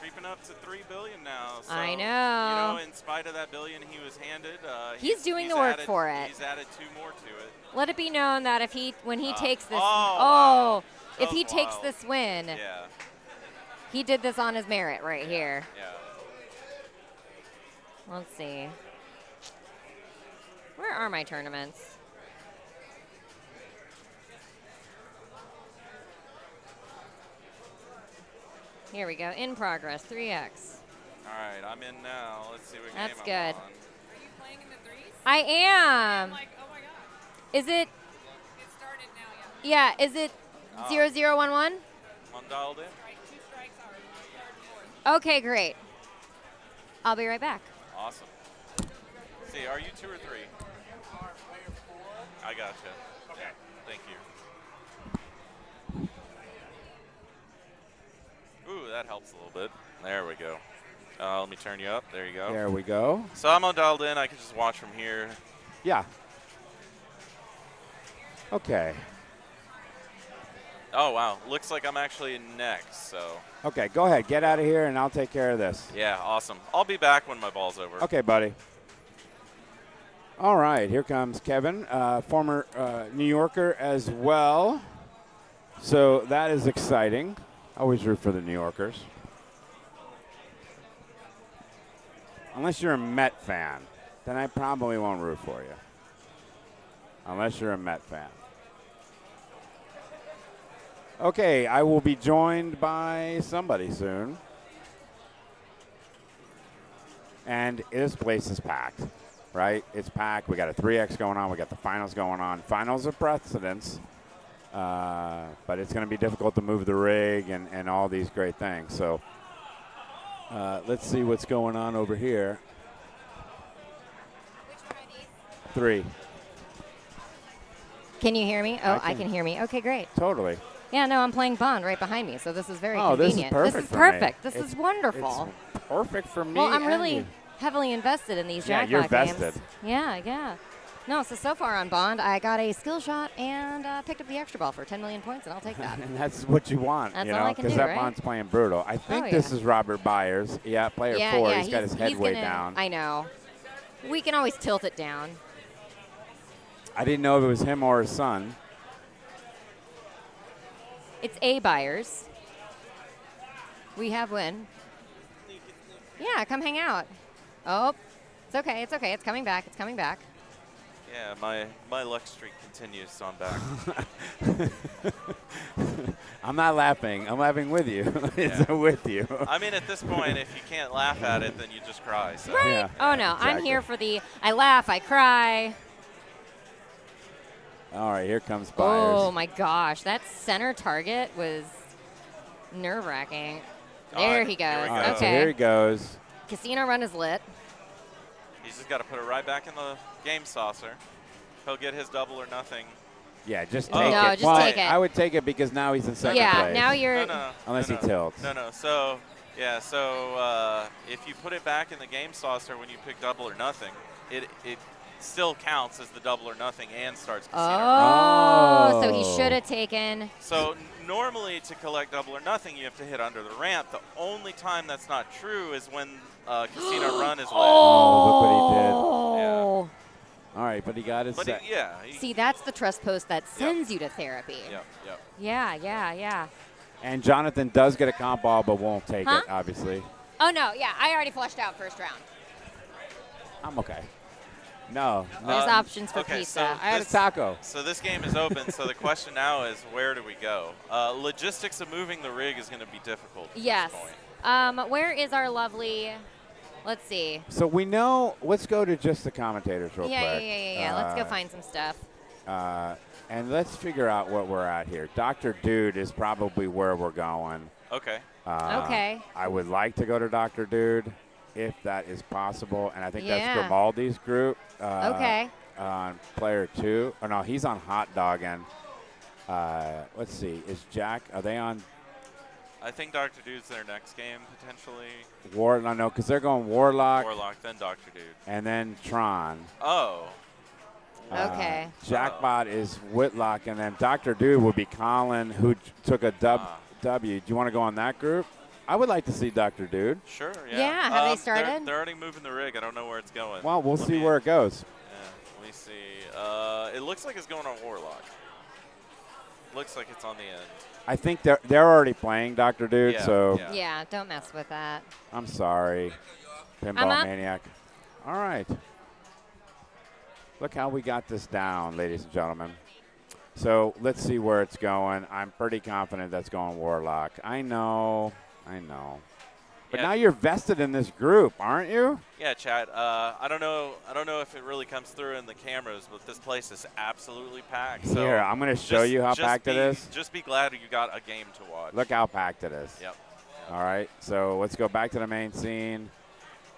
Creeping up to three billion now. So, I You know. know, in spite of that billion he was handed, uh, He's doing the work added- for it. He's added two more to it. let it be known that if he, when he Uh, takes this, oh, oh, wow. if he was takes this win, Yeah. he did this on his merit right here. Yeah. Let's see. Where are my tournaments? Here we go. In progress. 3x. All right, I'm in now. Let's see what That's game good. I'm on. I am. Is it? It started now. Yeah. Yeah. Is it Ah. zero zero one one? I'm dialed in. Two strikes already. Okay, great. I'll be right back. Awesome. See, are you two or three? I gotcha. Okay. Thank you. Ooh, that helps a little bit. There we go. Uh, let me turn you up. There you go. There we go. So I'm all dialed in. I can just watch from here. Yeah. Okay. Oh wow, looks like I'm actually next. So Okay, go ahead. Get out of here, and I'll take care of this. yeah, awesome. I'll be back when my ball's over. Okay, buddy. All right, here comes Kevin, uh, former uh, New Yorker as well. So that is exciting. Always root for the New Yorkers. Unless you're a Met fan, then I probably won't root for you. Unless you're a Met fan. Okay, I will be joined by somebody soon. And this place is packed, right? It's packed. We got a 3X going on. We got the finals going on. Finals of precedence, uh, but it's going to be difficult to move the rig and, and all these great things. So uh, let's see what's going on over here. Three, Can you hear me? Oh, I I can, can. hear me. Okay, great. totally. Yeah, no, I'm playing Bond right behind me, so this is very oh, this is convenient. perfect. is for me. perfect. This It's- is wonderful. It's perfect for me. well, I'm really you. heavily invested in these Yeah, jackpot you're games. vested. Yeah, yeah. No, so so far on Bond, I got a skill shot and uh, picked up the extra ball for 10 million points, and I'll take that. and that's what you want, That's you all know, I can do, that right? Bond's playing brutal. I think Oh, this yeah. is Robert Byers. Yeah, player yeah, four. yeah. he's got his head way gonna- down. I know. We can always tilt it down. I didn't know if it was him or his son. It's A Byers. We have win. Yeah, come hang out. Oh, it's okay. It's okay. It's coming back. It's coming back. Yeah, my my luck streak continues, so I'm back. I'm not laughing. I'm laughing with you. it's Yeah. with you. I mean, at this point, if you can't laugh at it, then you just cry. So. Right? Yeah, oh no, I'm here for the. I laugh. I cry. All right, here comes oh, Byers. Oh my gosh, that center target was nerve wracking. There right, he here we goes. So okay. here he goes. Casino run is lit. He's just got to put it right back in the game saucer. He'll get his double or nothing. Yeah, just Oh. take No, it. just well, take it. I would take it because now he's in second yeah, place. now you're. no, no. Unless no, he no. tilts. No, no. So, yeah, so uh, if you put it back in the game saucer when you pick double or nothing, it it still counts as the double or nothing and starts casino. run. Oh, so he Oh. should have taken. So normally to collect double or nothing, you have to hit under the ramp. The only time that's not true is when uh, casino run is led. Oh, look what he did. Oh. All right, but he got his. But he, yeah, he, See, that's the trust post that sends you to therapy. yep, yep. Yeah, yeah, yeah. And Jonathon does get a comp ball, but won't take Huh? it, obviously. Oh no, yeah, I already flushed out first round. I'm okay. No, no. There's Um, options for okay, pizza. so I had a taco. So this game is open. so the question now is, where do we go? Uh, logistics of moving the rig is going to be difficult. At yes. This point. Um, where is our lovely? Let's see. So we know. Let's go to just the commentators real yeah, yeah, quick. yeah, yeah, yeah. Let's go Uh, find some stuff. Uh, and let's figure out what we're at here. Doctor Dude is probably where we're going. Okay. Uh, Okay. I would like to go to Doctor Dude, if that is possible, and I think Yeah. that's Grimaldi's group. Uh, Okay. On player two. Oh no, he's on Hot dogging. Uh, let's see. Is Jack? Are they on I think Dr. Dude's their next game potentially. War? No, no, because they're going Warlock, Warlock, then Dr. Dude. and then Tron. Oh. Uh, Okay. Jackbot is Whitlock, and then Doctor Dude would be Colin, who took a dub, Ah. W. Do you want to go on that group? I would like to see Doctor Dude. Sure. Yeah. Yeah, have they Um, they're- started? They're, already moving the rig. I don't know where it's going. Well, we'll Let see me- where it goes. Yeah, let me see. Uh, it looks like it's going on Warlock. Looks like it's on the end. I think they're they're already playing Doctor Dude, Yeah, so yeah. Yeah, don't mess with that. I'm sorry, I'm Pinball. Maniac. All right. Look how we got this down, ladies and gentlemen. So let's see where it's going. I'm pretty confident that's going Warlock. I know, I know. But Yeah. now you're vested in this group, aren't you? Yeah, Chad. Uh, I don't know. I don't know if it really comes through in the cameras, but this place is absolutely packed. So Here, I'm going to show just- you how packed be, it is. Just be glad you got a game to watch. Look how packed it is. Yep. All right, so let's go back to the main scene.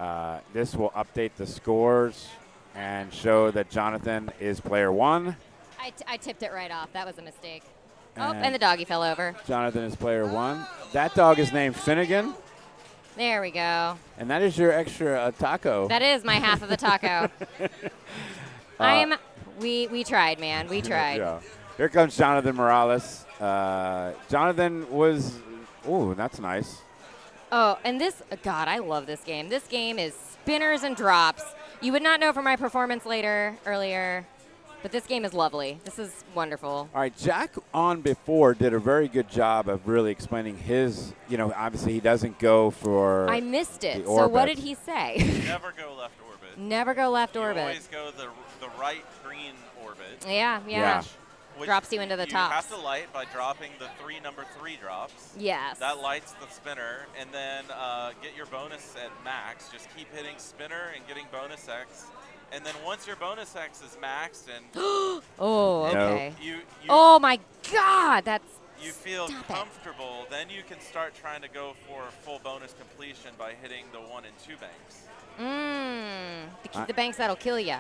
Uh, this will update the scores and show that Jonathon is player one. I, t- I tipped it right off. That was a mistake. oh, And- and the doggy fell over. Jonathon is player one. That dog is named Finnegan, There we go. and that is your extra uh, taco. That is my half of the taco. I'm. We we tried, man. We tried. Yeah. Here comes Jonathon Morales. Uh, Jonathon was. Ooh, that's nice. Oh, and this, God, I love this game. This game is spinners and drops. You would not know from my performance later, earlier, but this game is lovely. This is wonderful. All right, Jack on before did a very good job of really explaining his. You know, obviously he doesn't go for. I missed it. the So what did he say? Never go left orbit. Never go left You orbit. always go the the right green orbit. Yeah, yeah. Yeah. which Drops you into the you tops. have to light by dropping the three number three drops. Yes. That lights the spinner, and then uh, get your bonus at max. Just keep hitting spinner and getting bonus X. And then once your bonus X is maxed and oh, okay. you you, Oh my God, that's. you feel stop it. comfortable, then you can start trying to go for full bonus completion by hitting the one and two banks. Mmm. The, the banks that'll kill you.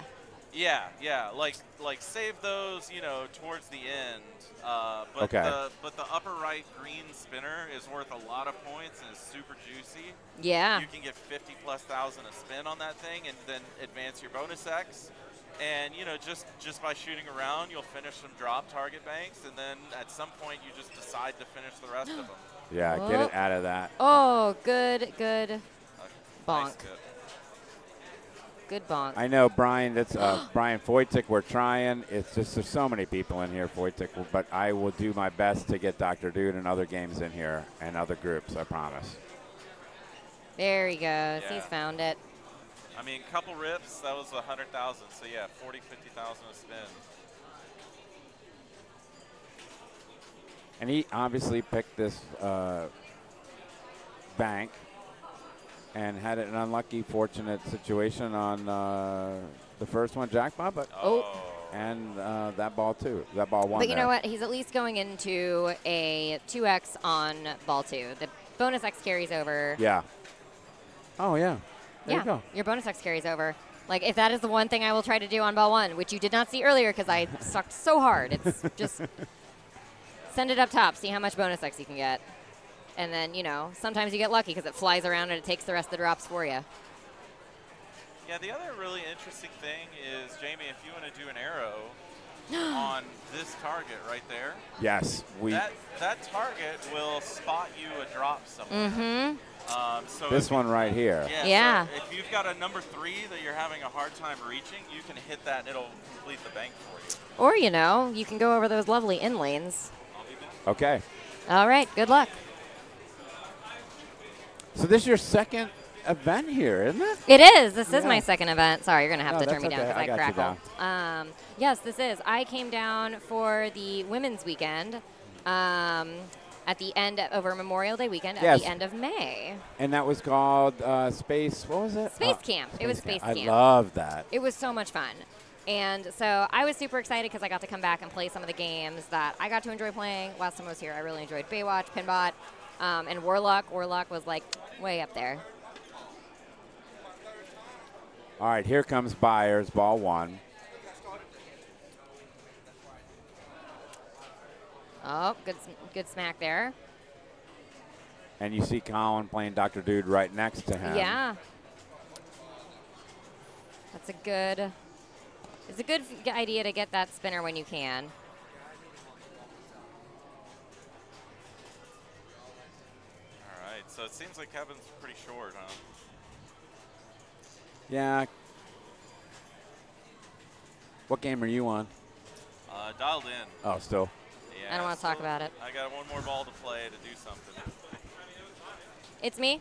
Yeah, yeah, like like save those, you know, towards the end. Uh, but Okay. the but the upper right green spinner is worth a lot of points and is super juicy. Yeah. You can get 50 plus thousand a spin on that thing, and then advance your bonus X. And you know, just just by shooting around, you'll finish some drop target banks, and then at some point, you just decide to finish the rest of them. Yeah, get it out of that. Oh, good, good, Bonk. Nice tip. Good bonk. I know Brian. That's uh, Brian Foytik. We're trying. It's just there's so many people in here, Foytik. But I will do my best to get Doctor Dude and other games in here and other groups. I promise. There he goes. Yeah. He's found it. I mean, couple rips, that was a hundred thousand. So yeah, 40, 50,000 a spin. And he obviously picked this uh, bank and had an unlucky, fortunate situation on uh, the first one, jackpot. But Oh. Oh. and uh, that ball too. That ball one. But you there. know what? He's at least going into a 2x on ball two. The bonus X carries over. Yeah. Oh yeah. There yeah, you go. your bonus X carries over. Like if that is the one thing I will try to do on ball one, which you did not see earlier because I sucked so hard. It's just send it up top, see how much bonus X you can get, and then you know sometimes you get lucky because it flies around and it takes the rest of the drops for you. Yeah, the other really interesting thing is, Jamie, if you want to do an arrow on this target right there, Yes, we. that that target will spot you a drop somewhere. Mm-hmm. Um, so this if you- one right here. Yeah. so if you've got a number three that you're having a hard time reaching, you can hit that and it'll complete the bank for you. Or you know you can go over those lovely in lanes. Okay. All right, good luck. So this is your second event here, isn't it? It is. This is Yeah. my second event. Sorry, you're gonna have No, to turn me down okay. because I I, crackled. Um, yes, this is. I came down for the women's weekend um, at the end over Memorial Day weekend at Yes. the end of May. And that was called uh, Space. What was it? Space Uh, Camp. It was Space I Camp. I love that. It was so much fun. And so I was super excited because I got to come back and play some of the games that I got to enjoy playing last time I was here. I really enjoyed Baywatch, Pinbot, um, and Warlock. Warlock was like way up there. All right, here comes Byers, ball one. Oh, good, good smack there. And you see Colin playing Dr. Dude right next to him. Yeah. That's a good. It's a good idea to get that spinner when you can. So it seems like Kevin's pretty short, huh? Yeah. What game are you on? Uh, dialed in. Oh, still. Yeah, I don't wanna talk about it. I got one more ball to play to do something. It's me.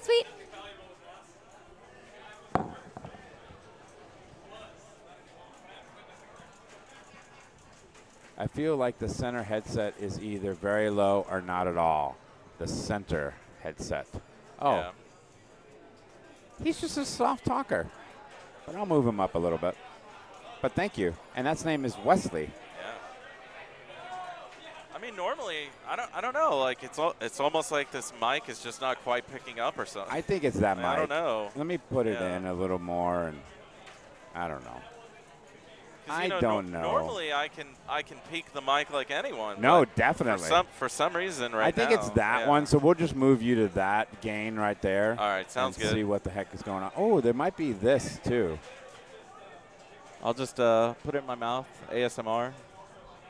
Sweet. I feel like the center headset is either very low or not at all. The center headset. Oh, Yeah. he's just a soft talker. But I'll move him up a little bit. But thank you. And that's name is Wesley. Yeah. I mean, normally, I don't, I don't know. Like it's, al- it's almost like this mic is just not quite picking up or something. I think it's that mic. I don't know. Let me put it Yeah. in a little more and I don't know. 'Cause, I you know, don't nor- know. Normally, I can, I can peak the mic like anyone. No, definitely. For some, for some reason, right I think now, it's that yeah. one, so we'll just move you to that gain right there. All right, sounds and good. See what the heck is going on. Oh, there might be this too. I'll just uh, put it in my mouth, ASMR.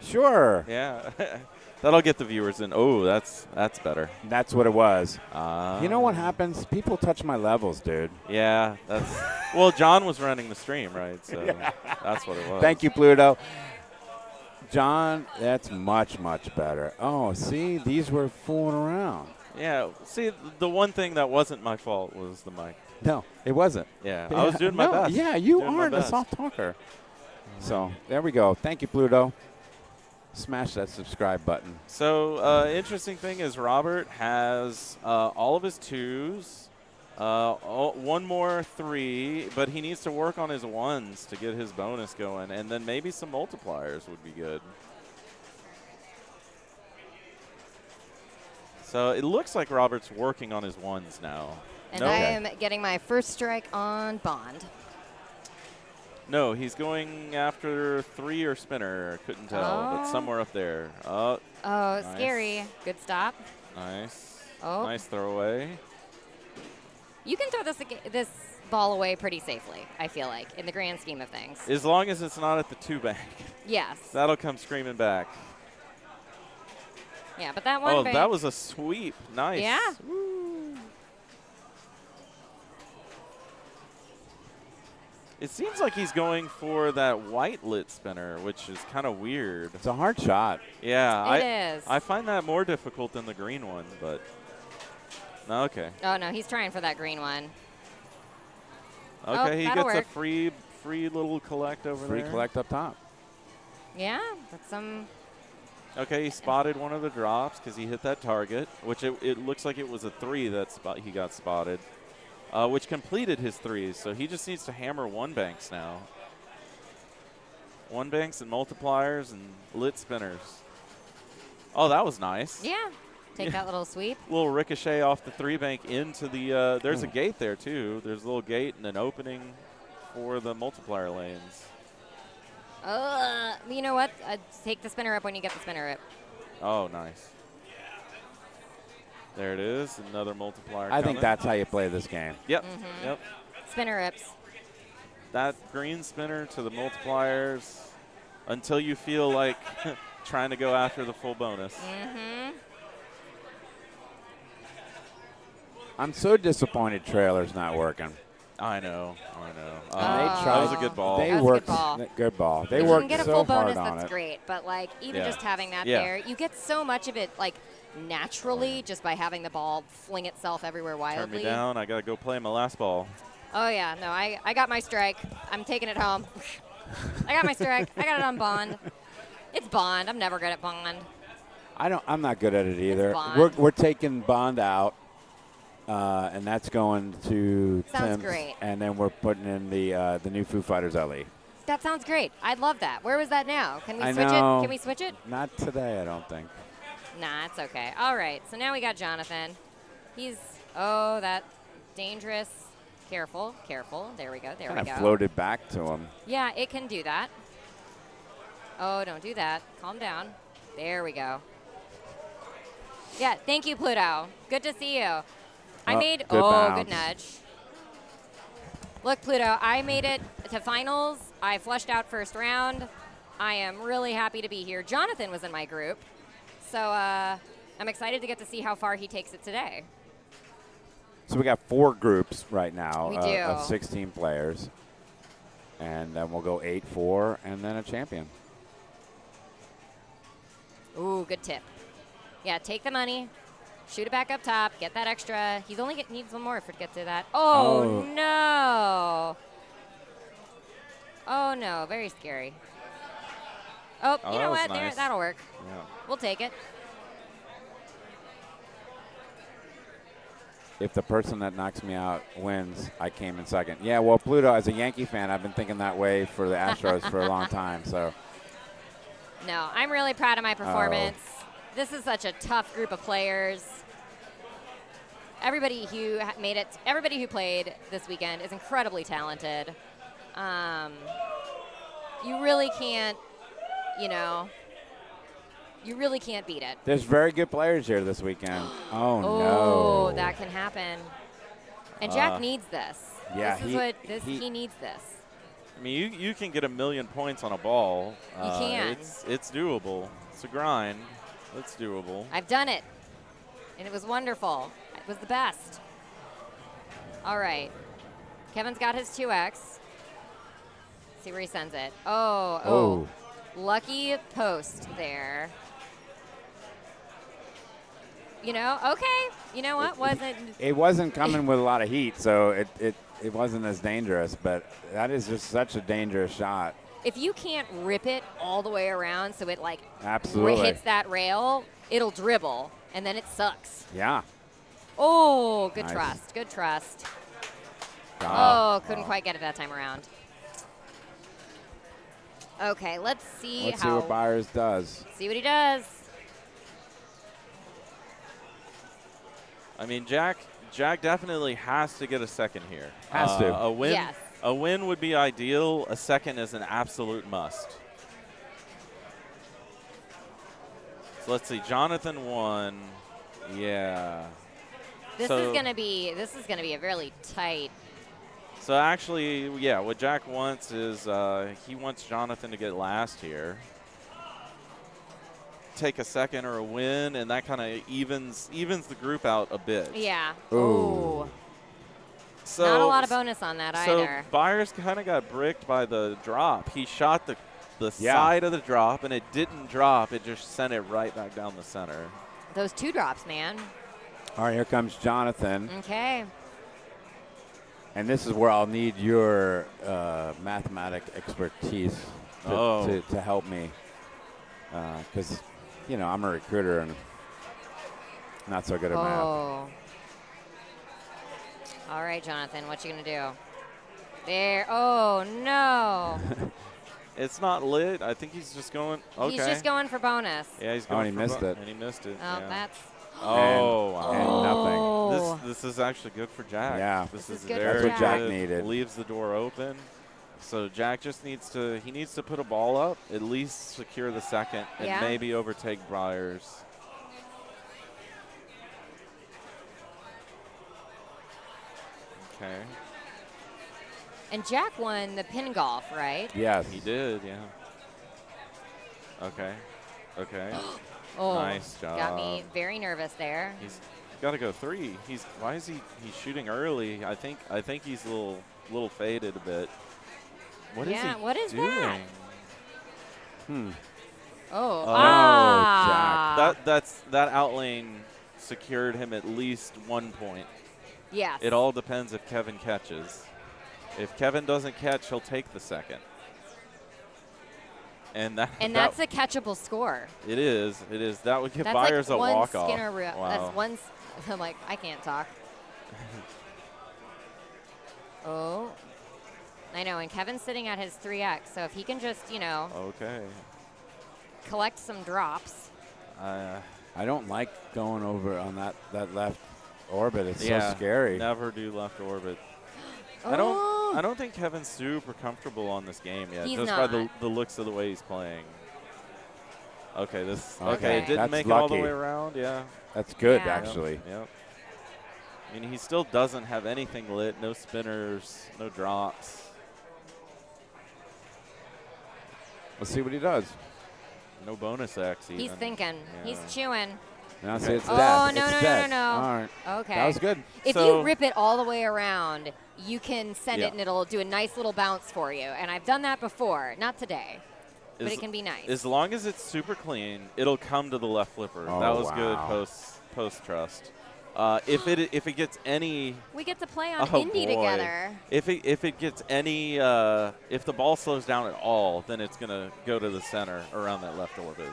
Sure. Yeah, that'll get the viewers in. Oh, that's that's better. That's what it was. Uh, you know what happens? People touch my levels, dude. Yeah, that's. well, John was running the stream, right? So that's what it was. Thank you, Pluto. John, that's much, much better. Oh, see, these were fooling around. Yeah. See, the one thing that wasn't my fault was the mic. No, it wasn't. Yeah, I was doing my No, best. Yeah, you Doing aren't a soft talker. So there we go. Thank you, Pluto. Smash that subscribe button. So, uh, interesting thing is Robert has uh, all of his twos, uh, all, one more three, but he needs to work on his ones to get his bonus going, and then maybe some multipliers would be good. So it looks like Robert's working on his ones now. And no, I am getting my first strike on Bond. No, he's going after three or spinner. Couldn't tell, but Oh. somewhere up there. Oh, Oh, Nice. scary. Good stop. nice. Oh. Nice throwaway. You can throw this this ball away pretty safely. I feel like in the grand scheme of things. As long as it's not at the two bank. Yes. That'll come screaming back. Yeah, but that oh, one. Oh, bank- that was a sweep. Nice. Yeah. It seems like he's going for that white lit spinner, which is kind of weird. It's a hard shot. Yeah, It I is. I find that more difficult than the green one, but no, okay. Oh no, he's trying for that green one. Oh, Okay, he that'll gets a free free little collect over Free there. collect up top. Yeah, that's some. Okay, he spotted one of the drops because he hit that target, which it, it looks like it was a three that spot he got spotted, uh, which completed his threes. So he just needs to hammer one banks now. One banks and multipliers and lit spinners. Oh, that was nice. Yeah. Take that little sweep. Little ricochet off the three bank into the. Uh, there's a gate there too. There's a little gate and an opening for the multiplier lanes. Uh, you know what? Uh, take the spinner up when you get the spinner up. Oh, nice. There it is. Another multiplier. I think that's how you play this game. Yep. Mhm. Yep. Spinner ups. That green spinner to the multipliers until you feel like trying to go after the full bonus. Mm-hmm. I'm so disappointed trailer's not working. I know. I know. Uh, they that was a good ball. They That was a good worked. ball. th- Good ball. They if you can get a so full bonus, that's it. great. But like even Yeah. just having that Yeah. there, you get so much of it like naturally just by having the ball fling itself everywhere wildly. Turn me down. I gotta go play my last ball. Oh yeah, no, I, I got my strike. I'm taking it home. I got my strike. I got it on Bond. It's Bond. I'm never good at Bond. I don't. I'm not good at it either. We're, we're taking Bond out, uh, and that's going to Sounds Tim's, great. And then we're putting in the uh, the new Foo Fighters LE. That sounds great. I'd love that. Where was that now? Can we I switch know. it? Can we switch it? Not today, I don't think. Nah, it's okay. All right. So now we got Jonathon. He's oh that dangerous. Careful, careful. There we go. There Kind we of go. floated back to him. Yeah, it can do that. Oh, don't do that. Calm down. There we go. Yeah, thank you, Pluto. Good to see you. I Oh, made good oh, good nudge. Look, Pluto, I made it to finals. I flushed out first round. I am really happy to be here. Jonathon was in my group, so uh, I'm excited to get to see how far he takes it today. So we got four groups right now uh, of 16 players, and then we'll go eight, four, and then a champion. Ooh, good tip. Yeah, take the money, shoot it back up top, get that extra. He's only get, needs one more for to get to that. Oh, Oh. no! Oh no, very scary. Oh, Oh, you know what? There, nice. that'll work. Yeah. We'll take it. If the person that knocks me out wins, I came in second. Yeah, well, Pluto, as a Yankee fan, I've been thinking that way for the Astros for a long time. So No, I'm really proud of my performance. This is such a tough group of players. Everybody who made it, everybody who played this weekend is incredibly talented. Um, you really can't, you know, you really can't beat it. there's very good players here this weekend. Oh, Oh, no! that can happen. And Jack Uh, needs this. yeah, this is he- what this he- he needs this. I mean, you, you can get a million points on a ball. You Uh, can. It's, it's doable. It's a grind. It's doable. I've done it, and it was wonderful. It was the best. All right, Kevin's got his 2x. See where he sends it. Oh, oh, Oh. Lucky post there. You know, okay. You know what? Wasn't It wasn't coming with a lot of heat, so it, it, it wasn't as dangerous. But that is just such a dangerous shot. if you can't rip it all the way around so it like Absolutely. hits that rail, it'll dribble, and then it sucks. Yeah. Oh, good Nice. trust. Good trust. Ah, Oh, couldn't quite get it that time around. Okay, let's see Let's see what Byers does. see what he does. I mean, Jack Jack definitely has to get a second here. Has Uh, to. A win. Yes. A win would be ideal. A second is an absolute must. So let's see. Jonathon won. Yeah. This So- is gonna be this is gonna be a really tight. So actually, yeah, what Jack wants is uh, he wants Jonathon to get last here. Take a second or a win, and that kind of evens evens the group out a bit. Yeah. Ooh. Ooh. So Not a lot of bonus on that so either. Byers kind of got bricked by the drop. He shot the the Yeah. side of the drop, and it didn't drop. It just sent it right back down the center. Those two drops, man. All right, here comes Jonathon. Okay. And this is where I'll need your uh, mathematic expertise to, Oh. to, to help me. Because, you know, I'm a recruiter and not so good at math. Oh. All right, Jonathon, what you gonna do? There. Oh no. It's not lit. I think he's just going. Okay. He's just going for bonus. Yeah, he's Oh, going. and he for missed bu- it. And he missed it. Oh, yeah. that's. Oh, And- wow. and nothing. Oh. This this is actually good for Jack. Yeah. This, This is is good very That's what Jack good. needed. Leaves the door open. So Jack just needs to he needs to put a ball up, at least secure the second, and Yeah. maybe overtake Byers. Okay. And Jack won the pin golf, right? Yes. He did, yeah. Okay. Okay. Oh, Nice job. Got me very nervous there. He's got to go three. He's why is he he's shooting early? I think I think he's a little little faded a bit. What is Yeah, he what is doing? that? Hmm. Oh, Oh, ah. That that's that outlane secured him at least one point. yes. It all depends if Kevin catches. If Kevin doesn't catch, he'll take the second. And that and that- that's a catchable score. it is it is that would give That's Byers like a one walk off. Skinner Wow. That's one. s- I'm like, I can't talk. oh. I know, and Kevin's sitting at his 3x, so if he can just, you know, Okay. collect some drops. Uh, I don't like going over on that, that left orbit. It's yeah, so scary. Never do left orbit. Oh. I don't. I don't think Kevin's super comfortable on this game yet, He's just by the, the looks of the way he's playing. Okay, this. Okay, Okay. it didn't That's make it all the way around. Yeah. That's good, Yeah. actually. Yep. I mean, he still doesn't have anything lit. No spinners. No drops. Let's see what he does. No bonus X. Even. He's thinking. He's chewing. Now see, it's Oh, dead. no, no, no, no, no. All right. Okay. That was good. If So- you rip it all the way around, you can send Yeah. it and it'll do a nice little bounce for you. And I've done that before. Not today, but it can be nice. As long as it's super clean, it'll come to the left flipper. Oh, that was good post post trust. Uh, if it if it gets any we get to play on Oh, Indy boy. together. If it if it gets any uh, if the ball slows down at all, then it's gonna go to the center around that left orbit.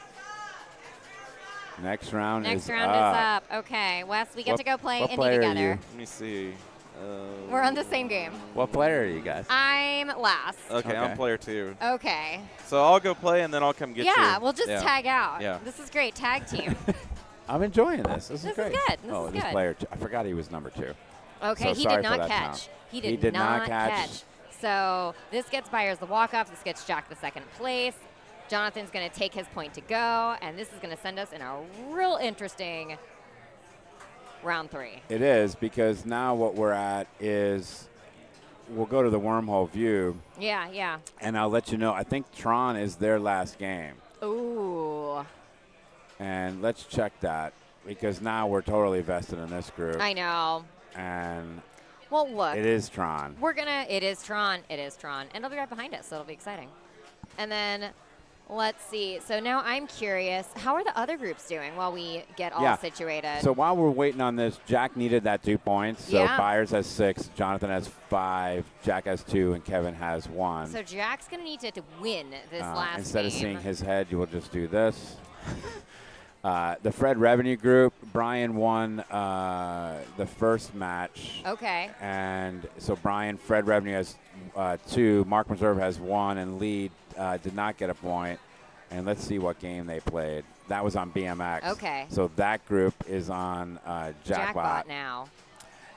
Next round Next is round up. is up. Okay, Wes, we get What- to go play what Indy together. you? Let me see. Uh, We're on the same game. What player are you guys? I'm last. Okay, I'm player two. Okay. So I'll go play and then I'll come get you. yeah, we'll just Yeah. tag out. Yeah. This is great. Tag team. I'm enjoying this. This, This is is great. good. This oh, is this good. player. Two. I forgot he was number two. Okay, So he sorry did for not that catch. sound. He did, He did not catch. catch. So this gets Byers the walk-off. This gets Jack the second place. Jonathon's going to take his point to go, and this is going to send us in a real interesting round three. It is because now what we're at is we'll go to the wormhole view, Yeah, yeah. and I'll let you know. I think Tron is their last game, Ooh, and let's check that because now we're totally vested in this group, I know. and Well, look, it is Tron. we're gonna. It is Tron. It is Tron, and it'll be right behind us, so it'll be exciting. And then. Let's see. So now I'm curious, how are the other groups doing while we get all Yeah. situated? So while we're waiting on this, Jack needed that two points. So Yeah. Byers has six, Jonathon has five, Jack has two, and Kevin has one. So Jack's need to, to win this Uh, last instead game. of seeing his head, you will just do this. uh, the Fred Revnew Group, Brian won uh, the first match. Okay. And so Brian, Fred Revnew has uh, two, Mark Meserve has one, and Lead uh, did not get a point. And let's see what game they played. That was on BMX. Okay. So that group is on uh, Jackbot. Jackbot now.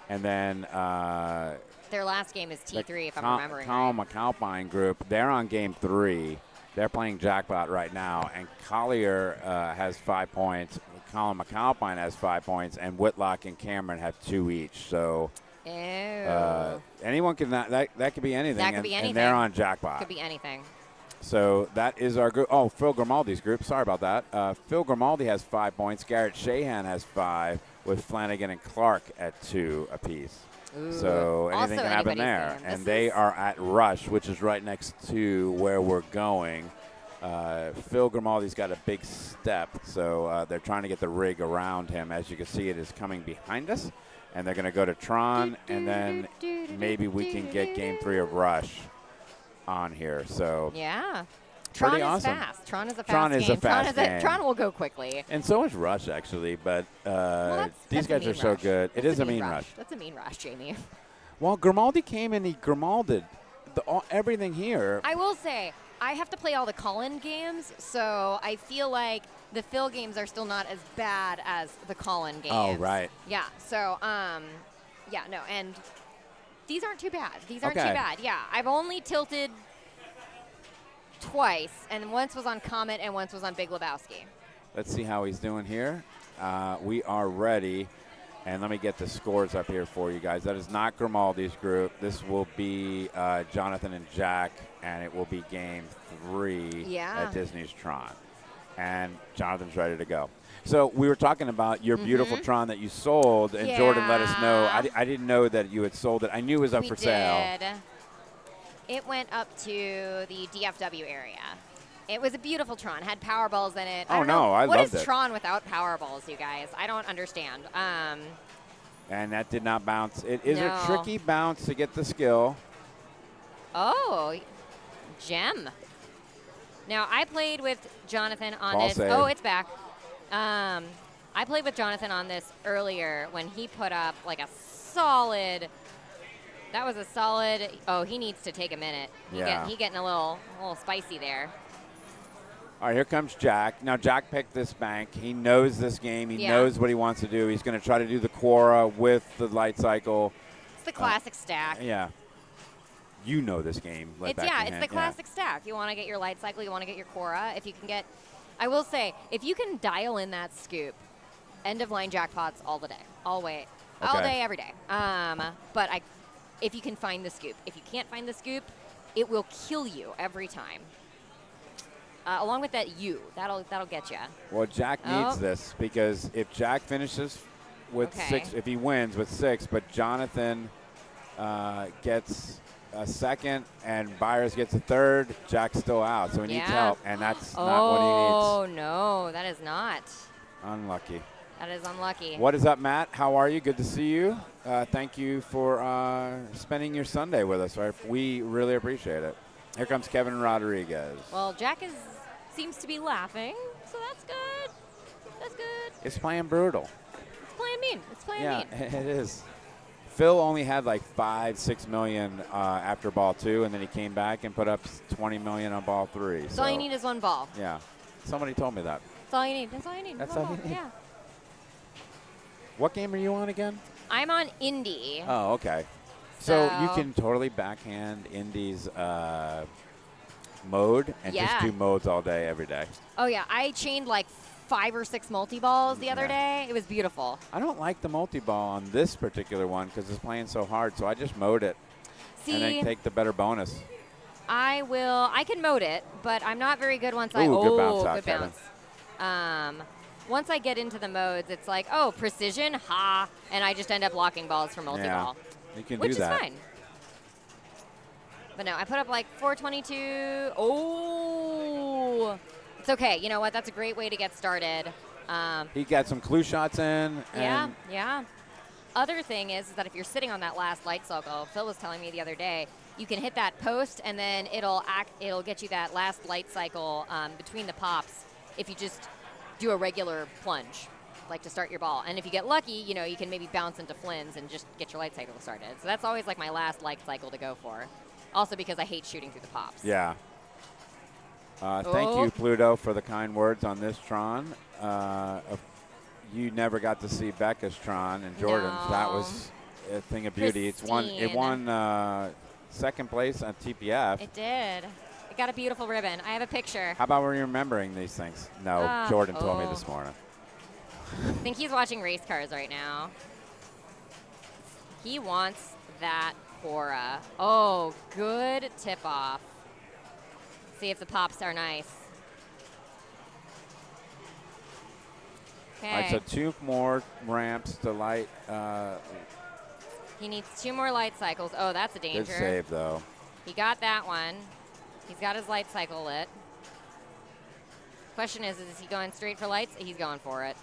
And then uh, Their last game is T3, if I'm remembering Colin right. MacAlpine group, they're on game three. They're playing Jackbot right now, and Collier uh, has five points. Colin MacAlpine has five points, and Whitlock and Cameron have two each. So Ew. uh, anyone can that, that could be anything. That could and, be and they're on Jackbot. Could be anything. So that is our group. Oh, Phil Grimaldi's group. Sorry about that. Uh, Phil Grimaldi has five points. Garrett Shahan has five, with Flanagan and Clark at two apiece. So anything Also can happen there. And they are at Rush, which is right next to where we're going. Uh, Phil Grimaldi's got a big step, so uh, they're trying to get the rig around him. As you can see, it is coming behind us, and they're going to go to Tron, and then maybe we can get Game Three of Rush on here. So Yeah. Tron is awesome. fast. Tron is a fast Tron is a game. Tron, fast is game. Tron will go quickly. And so is Rush, actually. But uh, that's- these that's guys are mean so rush. good. It That's is a mean rush. That's a mean rush, Jamie. Well, Grimaldi came and he Grimalded the, all, everything here. I will say, I have to play all the Colin games, so I feel like the Phil games are still not as bad as the Colin games. Oh, right. Yeah. So, um, yeah, no, and these aren't too bad. These aren't Okay. too bad. Yeah, I've only tilted twice, and once was on Comet and once was on Big Lebowski. Let's see how he's doing here. Uh, we are ready. And let me get the scores up here for you guys. That is not Grimaldi's group. This will be uh, Jonathon and Jack, and it will be game three Yeah. at Disney's Tron. And Jonathon's ready to go. So we were talking about your beautiful Mhm. Tron that you sold, and Jordan let us know. I, I didn't know that you had sold it. I knew it was up we for sale. did. It went up to the DFW area. It was a beautiful Tron. Had power balls in it. I Oh, don't no, know. I What is it. Tron without power balls, you guys? I don't understand. Um, And that did not bounce. It is No. a tricky bounce to get the skill. oh, gem. Now I played with Jonathon on Ball this. save. Oh, it's back. Um, I played with Jonathon on this earlier when he put up like a solid. That was a solid. Oh, he needs to take a minute. He Yeah. Get, he getting a little, a little spicy there. All right, here comes Jack. Now, Jack picked this bank. He knows this game. He Yeah. knows what he wants to do. He's going to try to do the Quorra with the light cycle. It's the classic stack. Yeah. You know this game. It's yeah, it's hand. the classic stack. You want to get your light cycle, you want to get your Quorra. If you can get, I will say, if you can dial in that scoop, end of line jackpots all the day, all way, all day, every day. Um, but I, if you can find the scoop, if you can't find the scoop, it will kill you every time. Uh, along with that you that'll that'll get you. Well, Jack needs Oh. this because if Jack finishes with Okay. six, if he wins with six, but Jonathon uh, gets a second and Byers gets a third, Jack's still out. So he needs help, and that's oh not what he needs. Oh, no, that is not. Unlucky. That is unlucky. What is up, Matt? How are you? Good to see you. Uh, thank you for uh, spending your Sunday with us. Right? We really appreciate it. Here comes Kevin Rodriguez. Well, Jack is seems to be laughing, so that's good. That's good. It's playing brutal. It's playing mean. It's playing Yeah, mean. it is. Phil only had like five, six million uh, after ball two, and then he came back and put up 20 million on ball three. That's so, all you need is one ball. Yeah. Somebody told me that. That's all you need. That's all you need. That's one all you need. Yeah. What game are you on again? I'm on Indy. Oh, okay. So, you can totally backhand Indy's uh, mode and Yeah. just do modes all day, every day. Oh yeah, I chained like five or six multi balls the other Yeah. day. It was beautiful. I don't like the multi-ball on this particular one because it's playing so hard, so I just mode it and See, then take the better bonus. I will. I can mode it, but I'm not very good once I. Ooh, oh, good bounce out, good Kevin. bounce. Um, once I get into the modes, it's like, oh, precision, ha, and I just end up locking balls for multi Yeah, ball, you can which do is fine. But no, I put up like 422. Oh, it's okay. You know what? That's a great way to get started. Um, He got some Clu shots in. yeah, yeah. Other thing is, is that if you're sitting on that last light cycle, Phil was telling me the other day, you can hit that post and then it'll act. It'll get you that last light cycle um, between the pops if you just do a regular plunge, like to start your ball. And if you get lucky, you know you can maybe bounce into Flynn's and just get your light cycle started. So that's always like my last light cycle to go for. Also because I hate shooting through the pops. Yeah. Uh, thank Oh. you, Pluto, for the kind words on this Tron. Uh, you never got to see Becca's Tron and Jordan's. That was a thing of beauty. It's won. It won uh, second place on TPF. It did. It got a beautiful ribbon. I have a picture. How about remembering these things? No, Ah, Jordan told me oh. this morning. I think he's watching race cars right now. He wants that Quorra. Oh, good tip off. See if the pops are nice. All right, Okay. so two more ramps to light. Uh, he needs two more light cycles. Oh, that's a danger. good save, though. He got that one. He's got his light cycle lit. Question is, is he going straight for lights? He's going for it.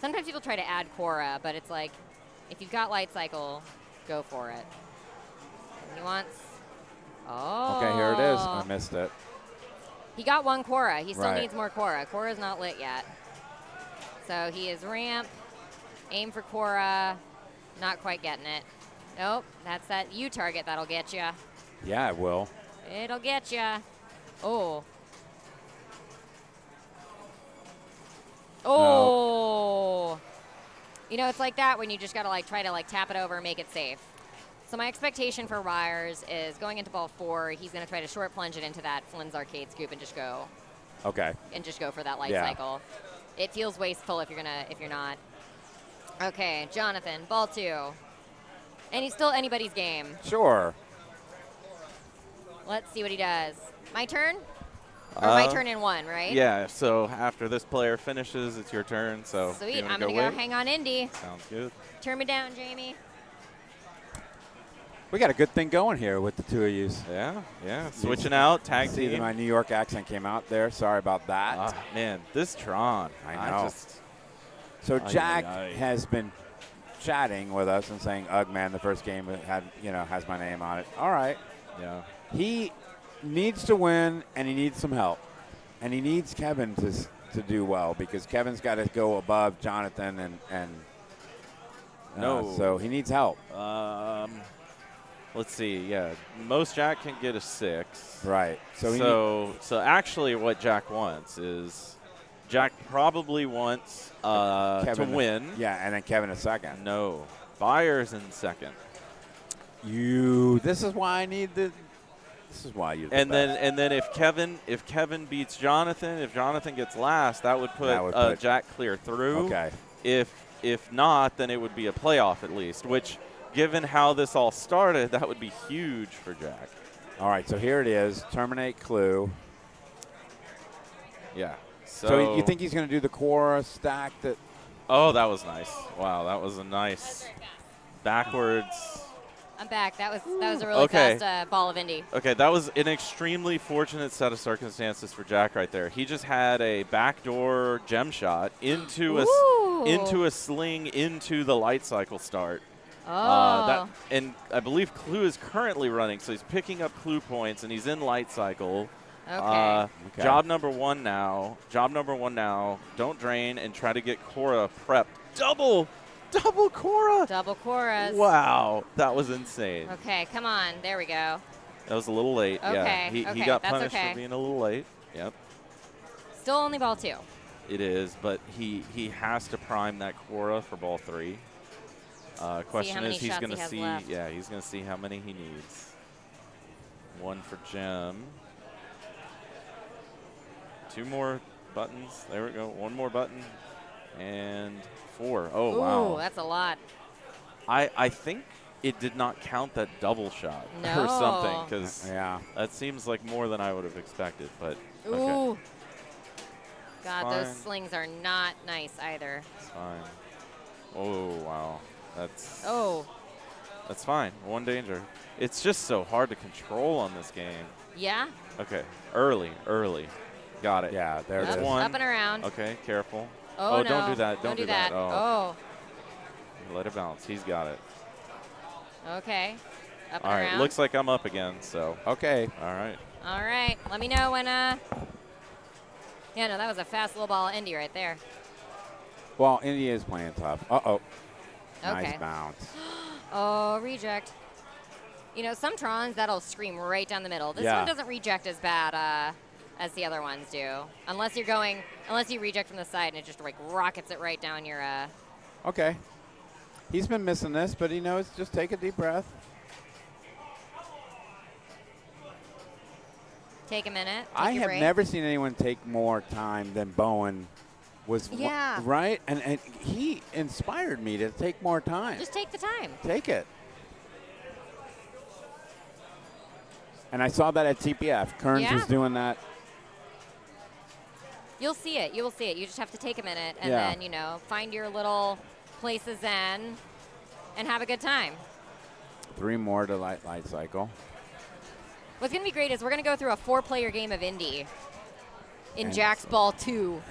Sometimes people try to add Quorra, but it's like, if you've got light cycle, go for it. He wants. Oh. Okay, here it is. I oh. missed it. He got one Quorra. He still Right. needs more Quorra. Quorra's not lit yet. So he is ramp, aim for Quorra, not quite getting it. Nope, that's that U target that'll get you. Yeah, it will. It'll get you. Oh. Oh. You know, it's like that when you just gotta like try to like tap it over and make it safe. So my expectation for Byers is going into ball four, he's gonna try to short plunge it into that Flynn's arcade scoop and just go Okay. and just go for that light Yeah. cycle. It feels wasteful if you're gonna if you're not. Okay, Jonathon, ball two. And he's still anybody's game. Sure. Let's see what he does. My turn? Or my Uh, turn in one, right? Yeah, so after this player finishes, it's your turn. So Sweet. I'm gonna go go wait? hang on Indy. Sounds good. Turn me down, Jamie. We got a good thing going here with the two of you. Yeah, yeah. Switching out, tag See team. my New York accent came out there. Sorry about that. Ah, man, this Tron. I know. just, So Jack has been chatting with us and saying, "Ugh, man, the first game had you know has my name on it." All right, yeah. he needs to win and he needs some help, and he needs Kevin to to do well because Kevin's got to go above Jonathon and and uh, No. so he needs help. Um, let's see. Yeah, most Jack can get a six. Right. So so, so actually, what Jack wants is Jack probably wants uh, to win. Yeah, and then Kevin a second. No, Byers in second, You. This is why I need the. This is why you. and then and then if Kevin if Kevin beats Jonathon, if Jonathon gets last, that would put, That would uh, put- Jack clear through. Okay. If if not, then it would be a playoff at least. Which, given how this all started, that would be huge for Jack. All right. So here it is. Terminate Clu. Yeah. So, So, you think he's going to do the core stack that? Oh, that was nice. Wow, that was a nice backwards. I'm back. That was that was a really Okay. fast uh, ball of Indy. Okay, that was an extremely fortunate set of circumstances for Jack right there. He just had a backdoor gem shot into a s- Ooh. into a sling into the light cycle start. Oh. Uh, that, and I believe Clu is currently running, so he's picking up Clu points, and he's in light cycle. okay. Uh, Okay. Job number one now. Job number one now. Don't drain and try to get Quorra prepped. Double, double Quorra. Double chorus. Wow, that was insane. Okay, come on. There we go. That was a little late. yeah, Okay, he, he okay, got that's punished okay. for being a little late. Yep, Still only ball two. it is. But he he has to prime that Quorra for ball three. Uh, question is, he's going to has see. left. Yeah, he's going to see how many he needs. One for Jim. Two more buttons. There we go. One more button. And four. Oh Ooh, wow. that's a lot. I I think it did not count that double shot or something because Yeah. that seems like more than I would have expected. But Ooh. okay, God, those slings are not nice either. it's fine. Oh wow, that's Oh, that's fine. One danger. It's just so hard to control on this game. yeah. Okay, early, early, got it. Yeah. There That's it is. one. Up and around. Okay, careful. Oh, Oh, no. don't do that, don't do that. Oh. Let it bounce. He's got it. okay. Up and All right, around. looks like I'm up again. So Okay. all right. All right. Let me know when. Uh. Yeah, no, that was a fast little ball Indy right there. Well, India is playing tough. Uh oh. Okay. Nice bounce. Oh, reject. You know, some Trons that'll scream right down the middle. This Yeah. one doesn't reject as bad uh, as the other ones do, unless you're going, unless you reject from the side and it just like rockets it right down your. Uh, Okay. He's been missing this, but he knows just take a deep breath. take a minute. Take I have break. never seen anyone take more time than Bowen was. wa- Yeah. right? And, and he inspired me to take more time. Just take the time. take it. And I saw that at TPF. Kearns Yeah. was doing that. You'll see it. You'll see it. You just have to take a minute and Yeah. then you know find your little places in and have a good time. Three more to light light cycle. What's going to be great is we're going to go through a four-player game of Indy in And Jack's Ball 2.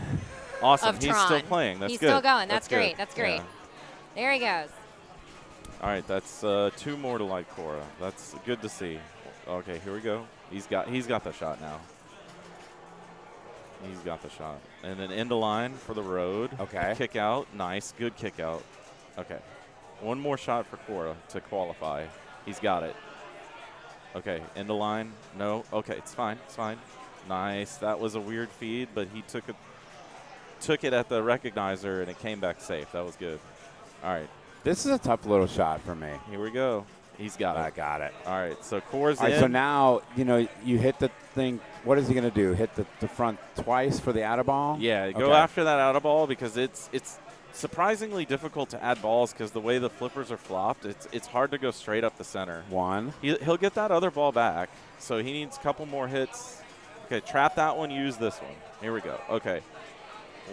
Awesome. Of He's still Tron. playing. That's He's good. still going. That's, good. great. That's great. Yeah. There he goes. All right, that's uh, two more to light Quorra. That's good to see. Okay, here we go. He's got he's got the shot now. He's got the shot, and then end of line for the road. Okay. Kick out, nice, good kick out. Okay, one more shot for Quorra to qualify. He's got it. Okay, end of line. No. Okay, it's fine. It's fine. Nice. That was a weird feed, but he took it took it at the recognizer and it came back safe. That was good. All right. This is a tough little shot for me. Here we go. He's got I it. I got it. All right. So Quorra's All right, in. so now you know you hit the thing. What is he going to do? Hit the, the front twice for the out of ball? Yeah, go Okay. after that out of ball because it's it's surprisingly difficult to add balls because the way the flippers are flopped, it's it's hard to go straight up the center. One. He, he'll get that other ball back, so he needs a couple more hits. Okay, trap that one, use this one. Here we go. Okay.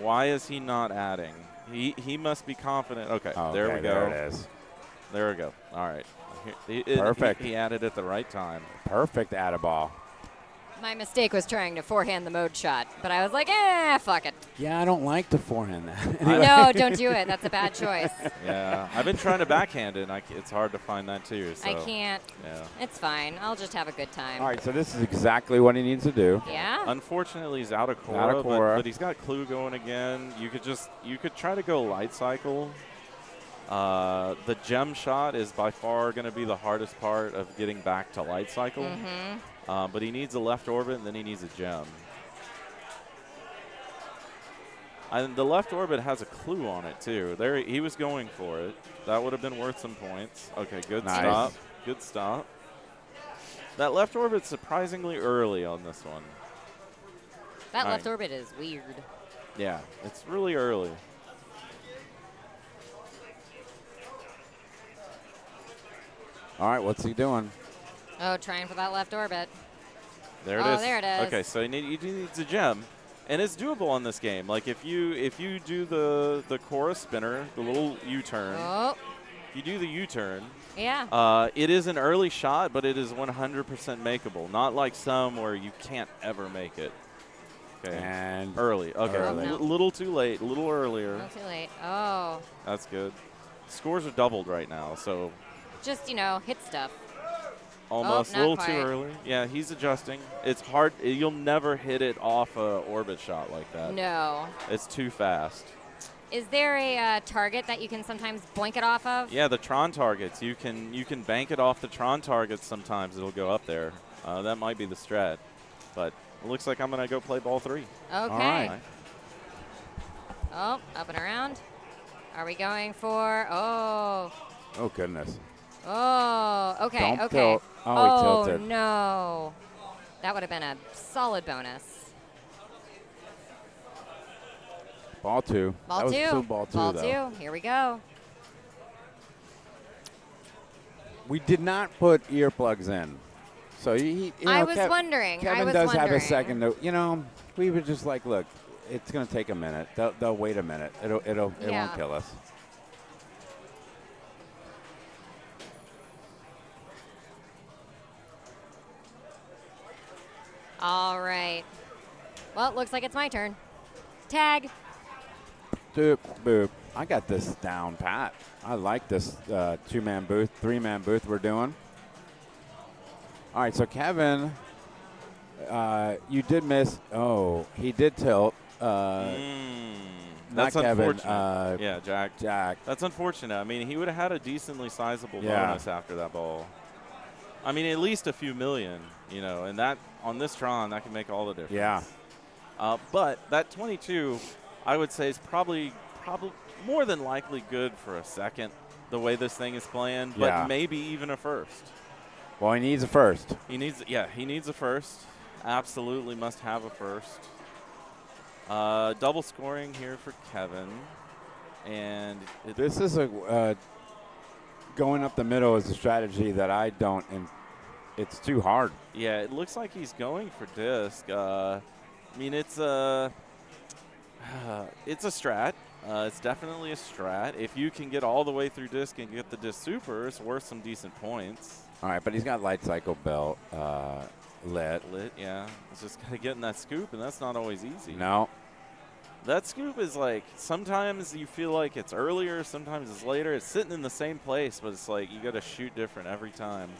Why is he not adding? He he must be confident. Okay, Oh, there we go. There it is. There we go. All right. He- Perfect. He, he added at the right time. Perfect out of ball. My mistake was trying to forehand the mode shot, but I was like, eh, fuck it. Yeah, I don't like to forehand that. No, don't do it. That's a bad choice. Yeah, I've been trying to backhand it, and I c it's hard to find that too. So. I can't. Yeah. It's fine. I'll just have a good time. All right, so this is exactly what he needs to do. Yeah. Unfortunately, he's out of core, Out of but- Quorra. But, he's got Clu going again. You could just you could try to go light cycle. Uh, the gem shot is by far going to be the hardest part of getting back to light cycle. Mhm. Um, but he needs a left orbit, and then he needs a gem. And the left orbit has a Clu on it too. There, he was going for it. That would have been worth some points. Okay, good Nice. stop. Good stop. That left orbit's surprisingly early on this one. That All left right. orbit is weird. Yeah, it's really early. All right, what's he doing? Oh, trying for that left orbit. There it Oh, is. there it is. Okay, so he, need, he needs a gem, and it's doable on this game. Like if you if you do the the chorus spinner, the little U-turn, Oh, you do the U-turn. yeah. Uh, it is an early shot, but it is 100% makeable. Not like some where you can't ever make it. Okay. And Early. Okay. Early. A little too late. A little earlier. Not too late. Oh, That's good. Scores are doubled right now, so just, you know, hit stuff. Almost not a little quite. too early. Yeah, he's adjusting. It's hard. You'll never hit it off a orbit shot like that. No. It's too fast. Is there a uh, target that you can sometimes blank it off of? Yeah, the Tron targets. You can you can bank it off the Tron targets. Sometimes it'll go up there. Uh, that might be the strat, but it looks like I'm gonna go play ball three. Okay. right. Oh, up and around. Are we going for? Oh. oh goodness. Oh. Okay. Don't okay. tilt. Oh, he tilted. no. That would have been a solid bonus. Ball two. Ball that two. ball two Ball though. two. Here we go. We did not put earplugs in, so he. you know, I was Kev- wondering. Kevin was does have a second. To, you know, we were just like, look, it's going to take a minute. They'll, they'll wait a minute. It'll it'll it Yeah. won't kill us. All right. Well, it looks like it's my turn. Tag. Doop boop. I got this down pat. I like this uh, two-man booth, three-man booth we're doing. All right, so Kevin, uh, you did miss. Oh, he did tilt. Uh, Mm, not that's Kevin. unfortunate. Uh, yeah, Jack. Jack. That's unfortunate. I mean, he would have had a decently sizable Yeah. bonus after that ball. I mean, at least a few million, you know, and that on this Tron that can make all the difference. Yeah. Uh, but that 22, I would say, is probably probably more than likely good for a second. The way this thing is playing, but Yeah. maybe even a first. Well, he needs a first. He needs, yeah, he needs a first. Absolutely must have a first. Uh, double scoring here for Kevin, and This is a uh, going up the middle is a strategy that I don't, and it's too hard. Yeah, it looks like he's going for disc. Uh, I mean, it's a it's a strat. Uh, it's definitely a strat. If you can get all the way through disc and get the disc super, it's worth some decent points. All right, but he's got light cycle belt uh, lit. Lit, yeah. It's just kind of getting that scoop, and that's not always easy. No. That scoop is like sometimes you feel like it's earlier, sometimes it's later. It's sitting in the same place, but it's like you got to shoot different every time.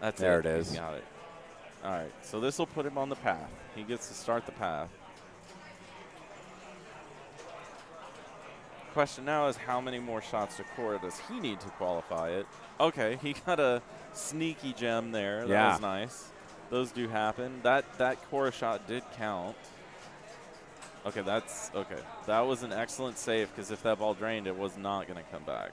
That's There it. it He's got it. All right, so this will put him on the path. He gets to start the path. Question now is how many more shots to Quorra does he need to qualify it? Okay, he got a sneaky gem there. That Yeah. was nice. those do happen. That that Quorra shot did count. Okay, that's okay. That was an excellent save because if that ball drained, it was not going to come back.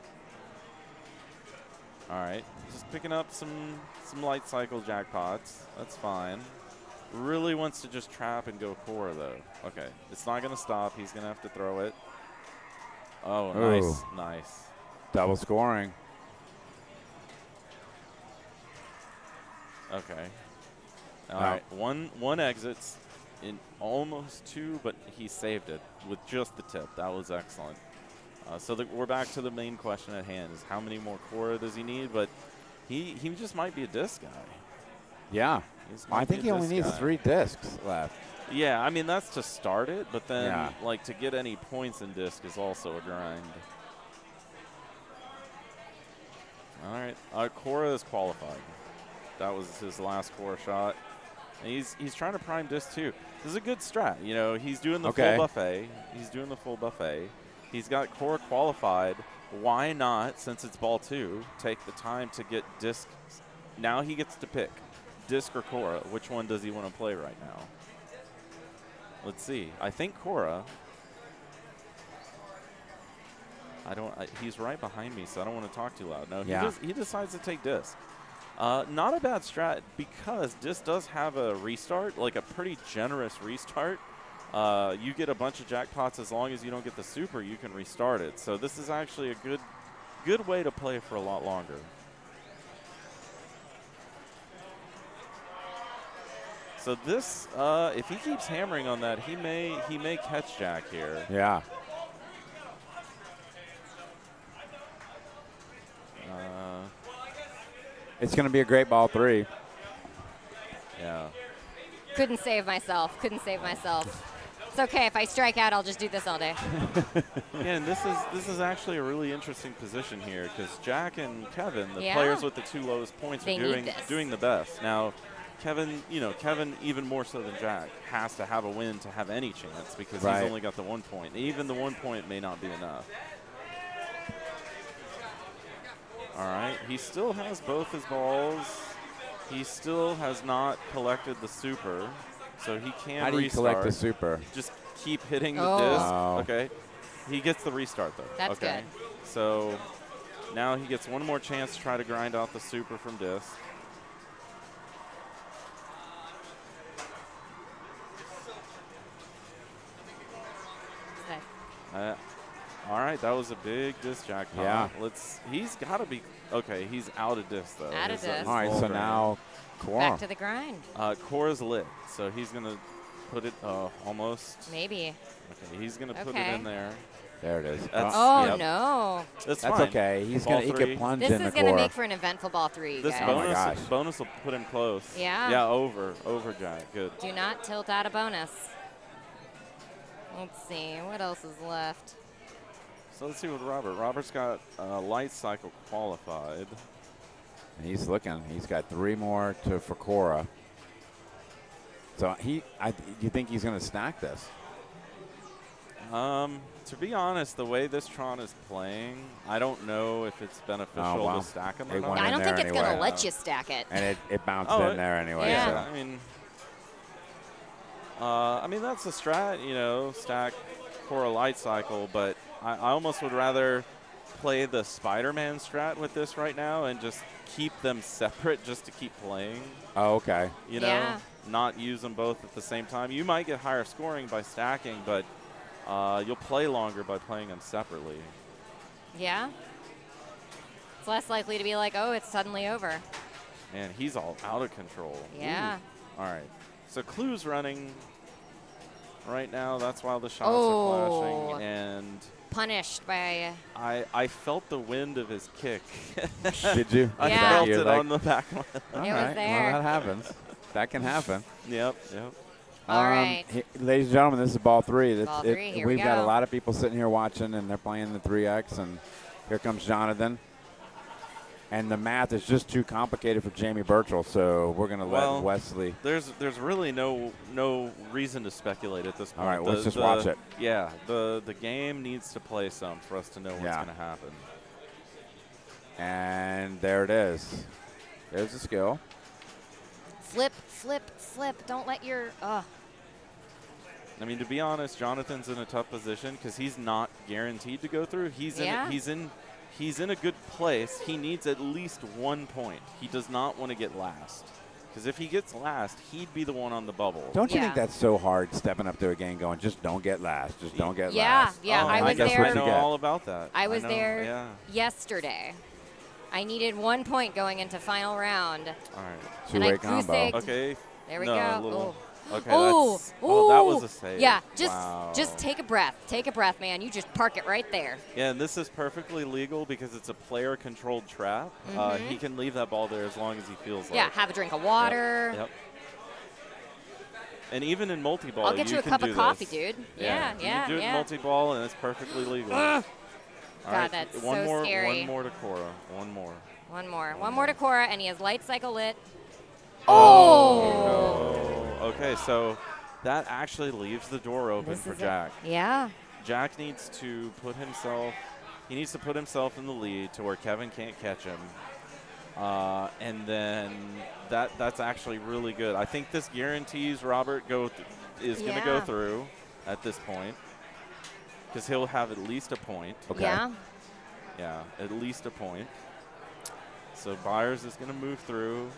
All right, just picking up some some light cycle jackpots. That's fine. Really wants to just trap and go Quorra though. Okay, it's not going to stop. He's going to have to throw it. Oh, nice, Ooh. nice. Double scoring. Okay. All Wow. right. One one exits in almost two, but he saved it with just the tip. That was excellent. Uh, so the, we're back to the main question at hand: is how many more Quorra does he need? But he he just might be a disc guy. Yeah. I think he only needs guy. three discs left. Yeah, I mean that's to start it, but then Yeah. like to get any points in disc is also a grind. All right, uh, Quorra is qualified. That was his last Quorra shot. And he's he's trying to prime disc too. This is a good strat. You know, he's doing the Okay. full buffet. He's doing the full buffet. He's got Quorra qualified. Why not, since it's ball two, take the time to get disc? Now he gets to pick disc or Quorra. Which one does he want to play right now? Let's see. I think Quorra. I don't. I, he's right behind me, so I don't want to talk too loud. No, he Yeah. he decides to take disc. Uh, not a bad strat because disc does have a restart, like a pretty generous restart. Uh, you get a bunch of jackpots as long as you don't get the super, you can restart it. So this is actually a good, good way to play for a lot longer. So this, uh, if he keeps hammering on that, he may he may catch Jack here. Yeah. Uh, It's going to be a great ball three. yeah. Couldn't save myself. Couldn't save myself. It's okay. If I strike out, I'll just do this all day. Yeah, and this is this is actually a really interesting position here because Jack and Kevin, the Yeah. players with the two lowest points, They are doing doing the best. Now, Kevin, you know, Kevin even more so than Jack has to have a win to have any chance because Right. he's only got the one point. Even the one point may not be enough. All right, he still has both his balls. He still has not collected the super, so he can How do you restart. collect the super? Just keep hitting the Oh. disc. Oh. Okay. He gets the restart though. That's okay. good. So now he gets one more chance to try to grind out the super from disc. Okay. Uh, all right, that was a big disc jackpot. Yeah. Let's. He's got to be okay. He's out of disc though. Out of His, uh, his disc. All right, so now Quorra. Back to the grind. uh, Quorra's lit, so he's gonna put it uh, almost. Maybe. Okay, he's gonna put it in there. There it is. That's- Oh Yep. no! That's, That's okay. He's gonna he three. can plunge This in the is gonna make for an eventful ball three, This guys. Oh my bonus, gosh. bonus will put him close. Yeah. Yeah, over, over Jack. Good. Do not tilt out a bonus. Let's see what else is left. So let's see what Robert. Robert's got uh, light cycle qualified. And he's looking. He's got three more to for Quorra. So he, I, do you think he's going to stack this? Um, to be honest, the way this Tron is playing, I don't know if it's beneficial Oh, wow. to stack him or It not. I don't think it's anyway. gonna let you stack it. And it, it bounced Oh, in it- there anyway. Yeah. I mean, uh, I mean that's a strat, you know, stack Quorra light cycle, but I, I almost would rather play the Spider-Man strat with this right now and just keep them separate just to keep playing. Oh, okay. You know, Yeah. not use them both at the same time. You might get higher scoring by stacking, but uh, you'll play longer by playing them separately. Yeah. It's less likely to be like, oh, it's suddenly over. Man, he's all out of control. Yeah. Ooh. All right. So Clu's running right now. That's why the shots Oh. are flashing. And Punished by. I, I felt the wind of his kick. Did you? I Yeah. felt You're it like- on the back of my All It was there. Well, that happens. that can happen. Yep, yep. All Um, right. he- ladies and gentlemen, this is ball three. Ball it- three, here we we've got a lot of people sitting here watching, and they're playing the 3X, and here comes Jonathon. And the math is just too complicated for Jamie Burchell, so we're going to Well, let Wesley. There's there's really no no reason to speculate at this point. All right, The- let's just the- watch it. Yeah, the the game needs to play some for us to know what's Yeah. going to happen. And there it is. There's the skill. Flip, flip, slip. Don't let your. Ugh. I mean, to be honest, Jonathon's in a tough position because he's not guaranteed to go through. He's Yeah. in. He's in. He's in a good place. He needs at least one point. He does not want to get last. Because if he gets last, he'd be the one on the bubble. Don't you Yeah. think that's so hard stepping up to a game going, just don't get last, just don't get Yeah, last? yeah, Oh, I I was guess there- I know all about that. I was know, there Yeah. yesterday. I needed one point going into final round. All right. And I Two-way combo. goose egged- Okay. There we no, go. Okay. oh, oh, that was a save. Yeah, just Wow. just take a breath. Take a breath, man. You just park it right there. Yeah, and this is perfectly legal because it's a player-controlled trap. Uh, Mhm. he can leave that ball there as long as he feels Yeah, like. Yeah, have a drink of water. Yep. And even in multi-ball, I'll get you, a cup of coffee, this. dude. Yeah, Yeah, you yeah, can do it yeah. multi-ball, and it's perfectly legal. God, right, that's one so more, scary. One more to Quorra. One more. One more. One more to Quorra, and he has light cycle lit. Oh! Oh, okay, so that actually leaves the door open This for is a- Jack. Yeah. Jack needs to put himself. He needs to put himself in the lead to where Kevin can't catch him. Uh, and then that that's actually really good. I think this guarantees Robert go th- is going to go through at this point because he'll have at least a point. Okay. Yeah. Yeah, at least a point. So Byers is going to move through.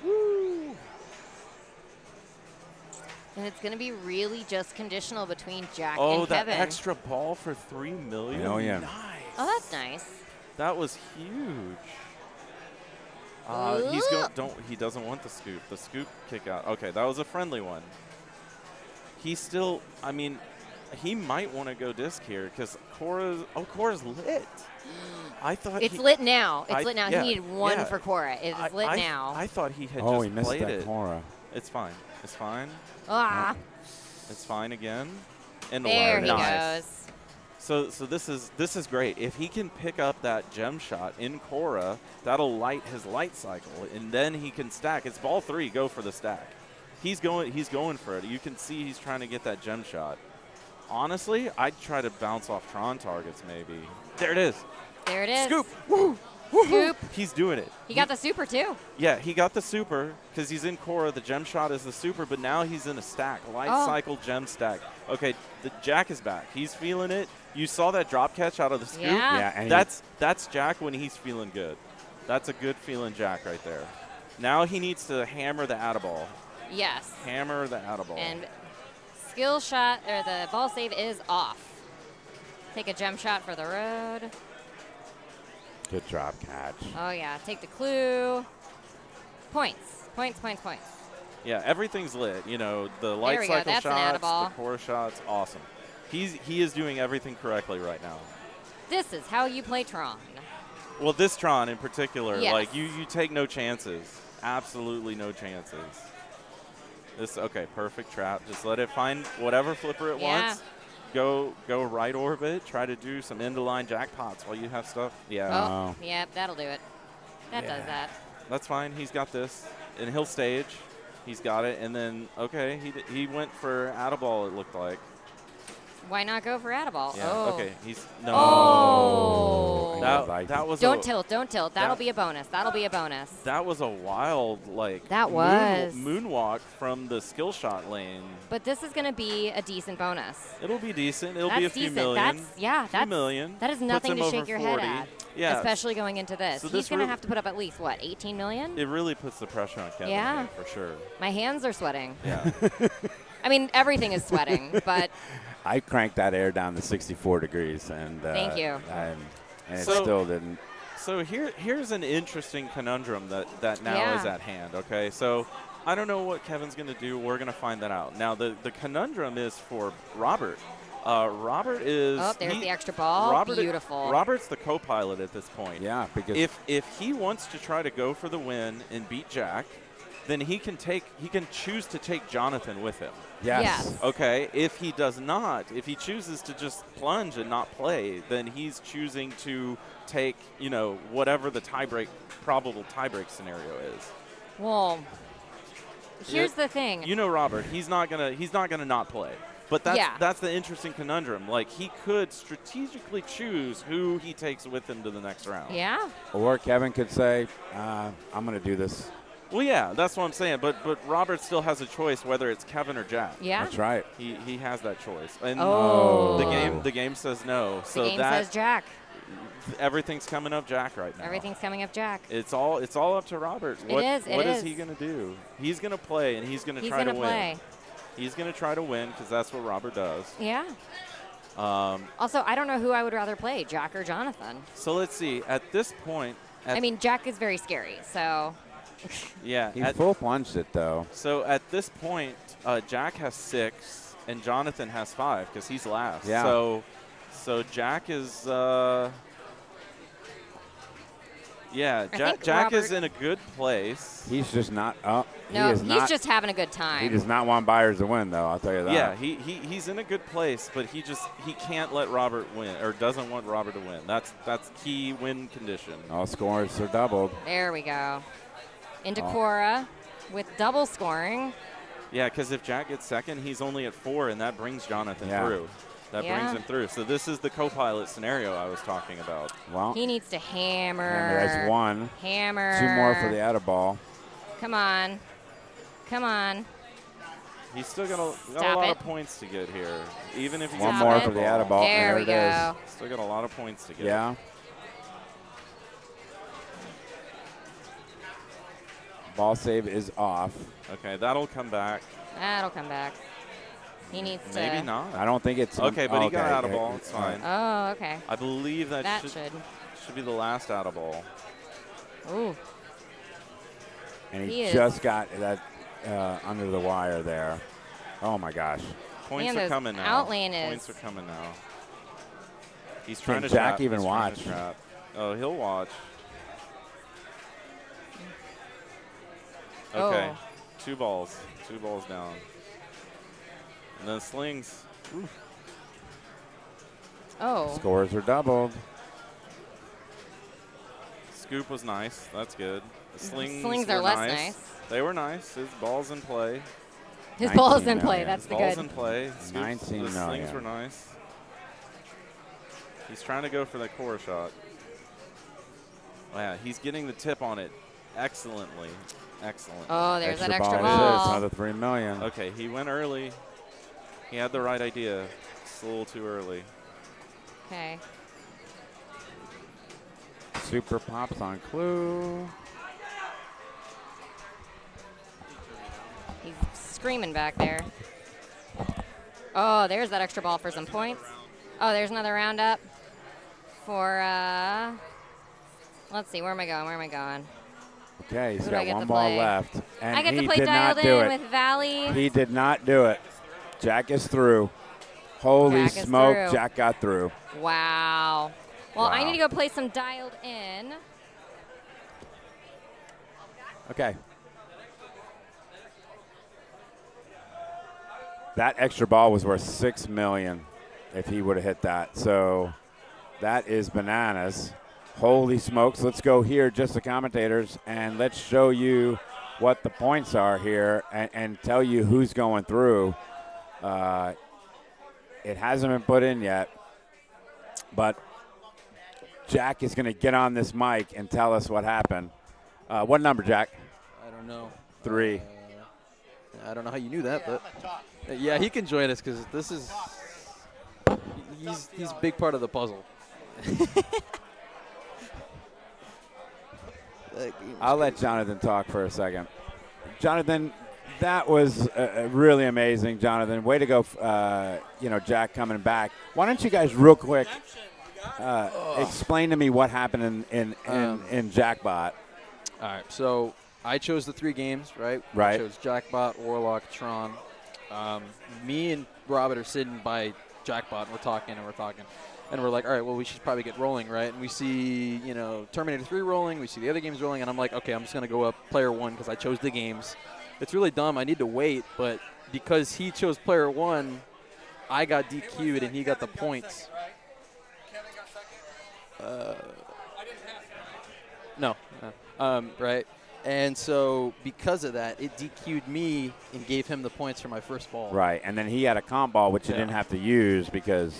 And it's going to be really just conditional between Jack Oh, and that Kevin. extra ball for three million. Oh, yeah. Nice. Oh, that's nice. That was huge. Uh, he's Ooh. going. Don't. He doesn't want the scoop. The scoop kick out. Okay, that was a friendly one. He still. I mean, he might want to go disc here because Quorra's. Oh, Quorra's lit. I thought It's he- lit now. It's I- lit now. yeah, he needed one yeah. for Quorra. It is lit I- now. I thought he had Oh, just he missed played that it. Quorra. It's fine. It's fine. Ah, It's fine again. And there he nice. goes. So, so this is this is great. If he can pick up that gem shot in Quorra, that'll light his light cycle, and then he can stack. It's ball three. Go for the stack. He's going. He's going for it. You can see he's trying to get that gem shot. Honestly, I'd try to bounce off Tron targets maybe. There it is. There it is. Scoop. Scoop. He's doing it. He got the super too. Yeah, he got the super because he's in Quorra. The gem shot is the super, but now he's in a stack, light Oh. cycle gem stack. Okay, the Jack is back. He's feeling it. You saw that drop catch out of the scoop. Yeah. Yeah, and that's that's Jack when he's feeling good. That's a good feeling Jack right there. Now he needs to hammer the out ball. Yes. Hammer the out ball. And skill shot or the ball save is off. Take a gem shot for the road. Good drop catch. Oh yeah, take the Clu. Points, points, points, points. yeah, everything's lit. You know, the light cycle That's shots, the core shots, awesome. He's he is doing everything correctly right now. This is how you play Tron. Well, this Tron in particular, Yes. like you, you take no chances. Absolutely no chances. This okay, perfect trap. Just let it find whatever flipper it Yeah. wants. Go go right orbit. Try to do some end of line jackpots while you have stuff. Yeah, Oh, yep, that'll do it. That Yeah. does that. that's fine. He's got this, and he'll stage. He's got it, and then okay, he d- he went for out of ball. It looked like. Why not go for Adaball? Yeah. Oh. Okay. He's no. Oh. That, that was Don't a, tilt, don't tilt. That'll that- be a bonus. That'll be a bonus. That was a wild like That moon- was. moonwalk from the skill shot lane. But this is going to be a decent bonus. It'll be decent. It'll that's be a few decent. million. That's yeah. few That's million. That is nothing to shake your 40. head at. Yeah. Especially going into this. So He's this going to re- have to put up at least what, 18 million? It really puts the pressure on Kevin Yeah. here, for sure. My hands are sweating. Yeah. I mean, everything is sweating, but I cranked that air down to 64 degrees, and uh, Thank you. And, and it So- still didn't. so here here's an interesting conundrum that that now Yeah. is at hand. Okay, so. I don't know what Kevin's going to do. We're going to find that out. Now, the, the conundrum is for Robert. Uh, Robert is. oh, there's he- the extra ball. Robert, Beautiful. Robert's the co-pilot at this point. Yeah, because if if he wants to try to go for the win and beat Jack, then he can take he can choose to take Jonathon with him. yes, Yes. Okay, if he does not, if he chooses to just plunge and not play, then he's choosing to take, you know, whatever the tiebreak probable tiebreak scenario is. well, here's You- the thing. You know Robert, he's not going to he's not going to not play. But that's Yeah. that's the interesting conundrum. Like he could strategically choose who he takes with him to the next round. yeah. or Kevin could say, uh, "I'm going to do this." Well, yeah, that's what I'm saying. But but Robert still has a choice whether it's Kevin or Jack. Yeah. That's right. He he has that choice. And Oh. the game the game says no. The so game that says Jack. everything's coming up Jack right now. Everything's coming up Jack. It's all it's all up to Robert. It what, is, it what is is. he gonna do? He's gonna play and he's gonna He's try gonna to play. win. He's gonna try to win because that's what Robert does. Yeah. Um, Also, I don't know who I would rather play, Jack or Jonathon. so let's see. At this point, at I mean, Jack is very scary, so yeah. He at- full plunged it though. So at this point, uh, Jack has six and Jonathon has five because he's last. Yeah. So, so Jack is. Uh, yeah, I Jack, think Jack is in a good place. He's just not up. no, he is he's not, just having a good time. He does not want Byers to win though. I'll tell you that. Yeah, he, he he's in a good place, but he just he can't let Robert win or doesn't want Robert to win. That's that's key win condition. All scores are doubled. There we go. Into Oh. Quorra with double scoring. Yeah, because if Jack gets second, he's only at four, and that brings Jonathon Yeah. through. That Yeah. brings him through. So this is the co-pilot scenario I was talking about. Well, He needs to hammer. Hammer has one. Hammer. Two more for the out of ball. Come on. Come on. He's still got a, got a lot it. of points to get here, even if he's One more it. for the out of ball. There and we it is. go. Still got a lot of points to get. Yeah. Ball save is off. Okay, that'll come back. That'll come back. He needs to. Maybe not. I don't think it's Okay, but he got okay, out of ball. It's fine. Oh, okay. I believe that, That should, should. should be the last out of ball. Ooh. And He he, is- just got that uh, under the wire there. Oh my gosh. Points Man, are coming now. outland is- Points are coming now. He's trying Can to Jack trap. even He's watch? to. Oh, he'll watch. Oh. Okay. Oh. Two balls. Two balls down. And then slings. Oh. Scores are doubled. Scoop was nice. That's good. The slings, Slings were are less nice. nice. They were nice. His ball's in play. His ball's in play. million. That's the Ball's good. in play. Scoops, 19 the slings million. were nice. He's trying to go for that core shot. Oh, yeah, he's getting the tip on it excellently. Excellent. Oh, there's that extra ball. ball. Another three million. Okay, he went early. He had the right idea. It's a little too early. Okay. Super pops on Clu. He's screaming back there. Oh, there's that extra ball for some points. Oh, there's another roundup for, uh, let's see, where am I going? Where am I going? Okay, he's Who got one ball left. And I get he to play did dialed not do in it. with Valley. He did not do it. Jack is through. Holy Jack smoke, through. Jack got through. Wow. Well, I need to go play some dialed in. Okay. That extra ball was worth six million if he would have hit that. So that is bananas. Holy smokes. Let's go here, just the commentators, and let's show you what the points are here and, and tell you who's going through. Uh, it hasn't been put in yet, but Jack is going to get on this mic and tell us what happened. Uh, what number, Jack? I don't know. Three. I don't know how you knew that, but Uh, yeah, he can join us because this is he's he's a big part of the puzzle. I'll let Jonathon talk for a second. Jonathon, that was uh, really amazing, Jonathon. Way to go, uh, you know, Jack coming back. Why don't you guys, real quick, uh, explain to me what happened in in, in, Um, in Jackbot? All right, so I chose the three games, right? Right. I chose Jackbot, Warlock, Tron. Um, me and Robert are sitting by Jackbot, and we're talking and we're talking, and we're like, all right, well, we should probably get rolling, right? And we see, you know, Terminator 3 rolling, we see the other games rolling, and I'm like, okay, I'm just gonna go up player one because I chose the games. It's really dumb. I need to wait, but because he chose player one, I got DQ'd and he got the points. Uh, no. no. Um, right. And so because of that, it DQ'd me and gave him the points for my first ball. Right, and then he had a comp ball which he didn't have to use because.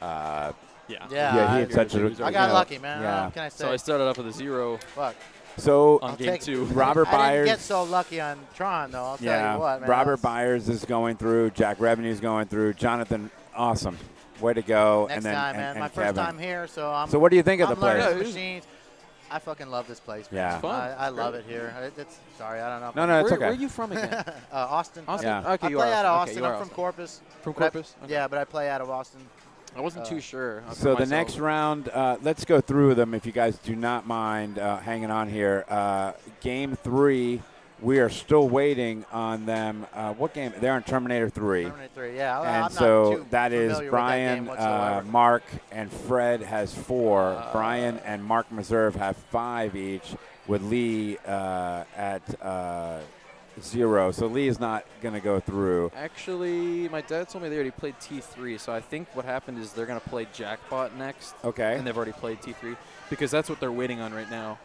Uh, Yeah. Yeah, yeah, he I had such a. I got you lucky, man. Yeah. What can I say? So I started off with a zero. Fuck. So on I'll game two. Robert I didn't Byers. get so lucky on Tron, though. I'll yeah, tell you what, man. Robert That's- Byers is going through. Jack Revnew's going through. Jonathon, awesome. Way to go. Next and then, time, and- man. and My first time here, so I'm. So what do you think of I'm the place? machines. I fucking love this place. Man. Yeah. It's fun. I, I love it here. It- It's sorry, I don't know. No, no, it's where, okay. where are you from again? uh, Austin. Austin? Yeah. Okay, I you play are out of Austin. you are I'm from Corpus. From but I- Corpus? Okay. Yeah, but I play out of Austin. I wasn't Uh, too sure. So the myself. next round, uh, let's go through them if you guys do not mind uh, hanging on here. Uh, game three, we are still waiting on them. Uh, what game? They're on Terminator 3. Terminator 3. Yeah, and I'm not so that is with that Brian, uh. Mark, and Fred has four. Brian and Mark Meserve have five each, with Lee uh, at uh, zero. So Lee is not going to go through. Actually, my dad told me they already played T3, so I think what happened is they're going to play Jackbot next. Okay. And they've already played T3 because that's what they're waiting on right now.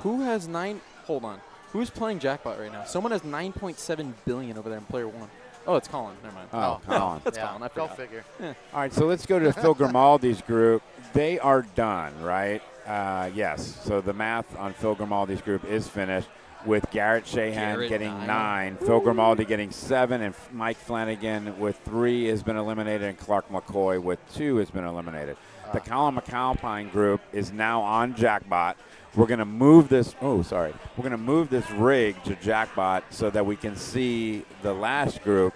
Who has nine? Hold on. Who's playing Jackbot right now? Someone has 9.7 billion over there in player one. Oh, it's Colin. Never mind. Oh, Colin. That's yeah, Colin. I Go forgot. figure. All right, so let's go to Phil Grimaldi's group. They are done, right? Uh, yes. So the math on Phil Grimaldi's group is finished with Garrett Shahan Garrett, getting nine. nine, Phil Grimaldi getting seven, and Mike Flanagan with three has been eliminated, and Clark McCoy with two has been eliminated. The Colin MacAlpine group is now on Jackbot. We're going to move this. Oh, sorry. We're going to move this rig to Jackbot so that we can see the last group.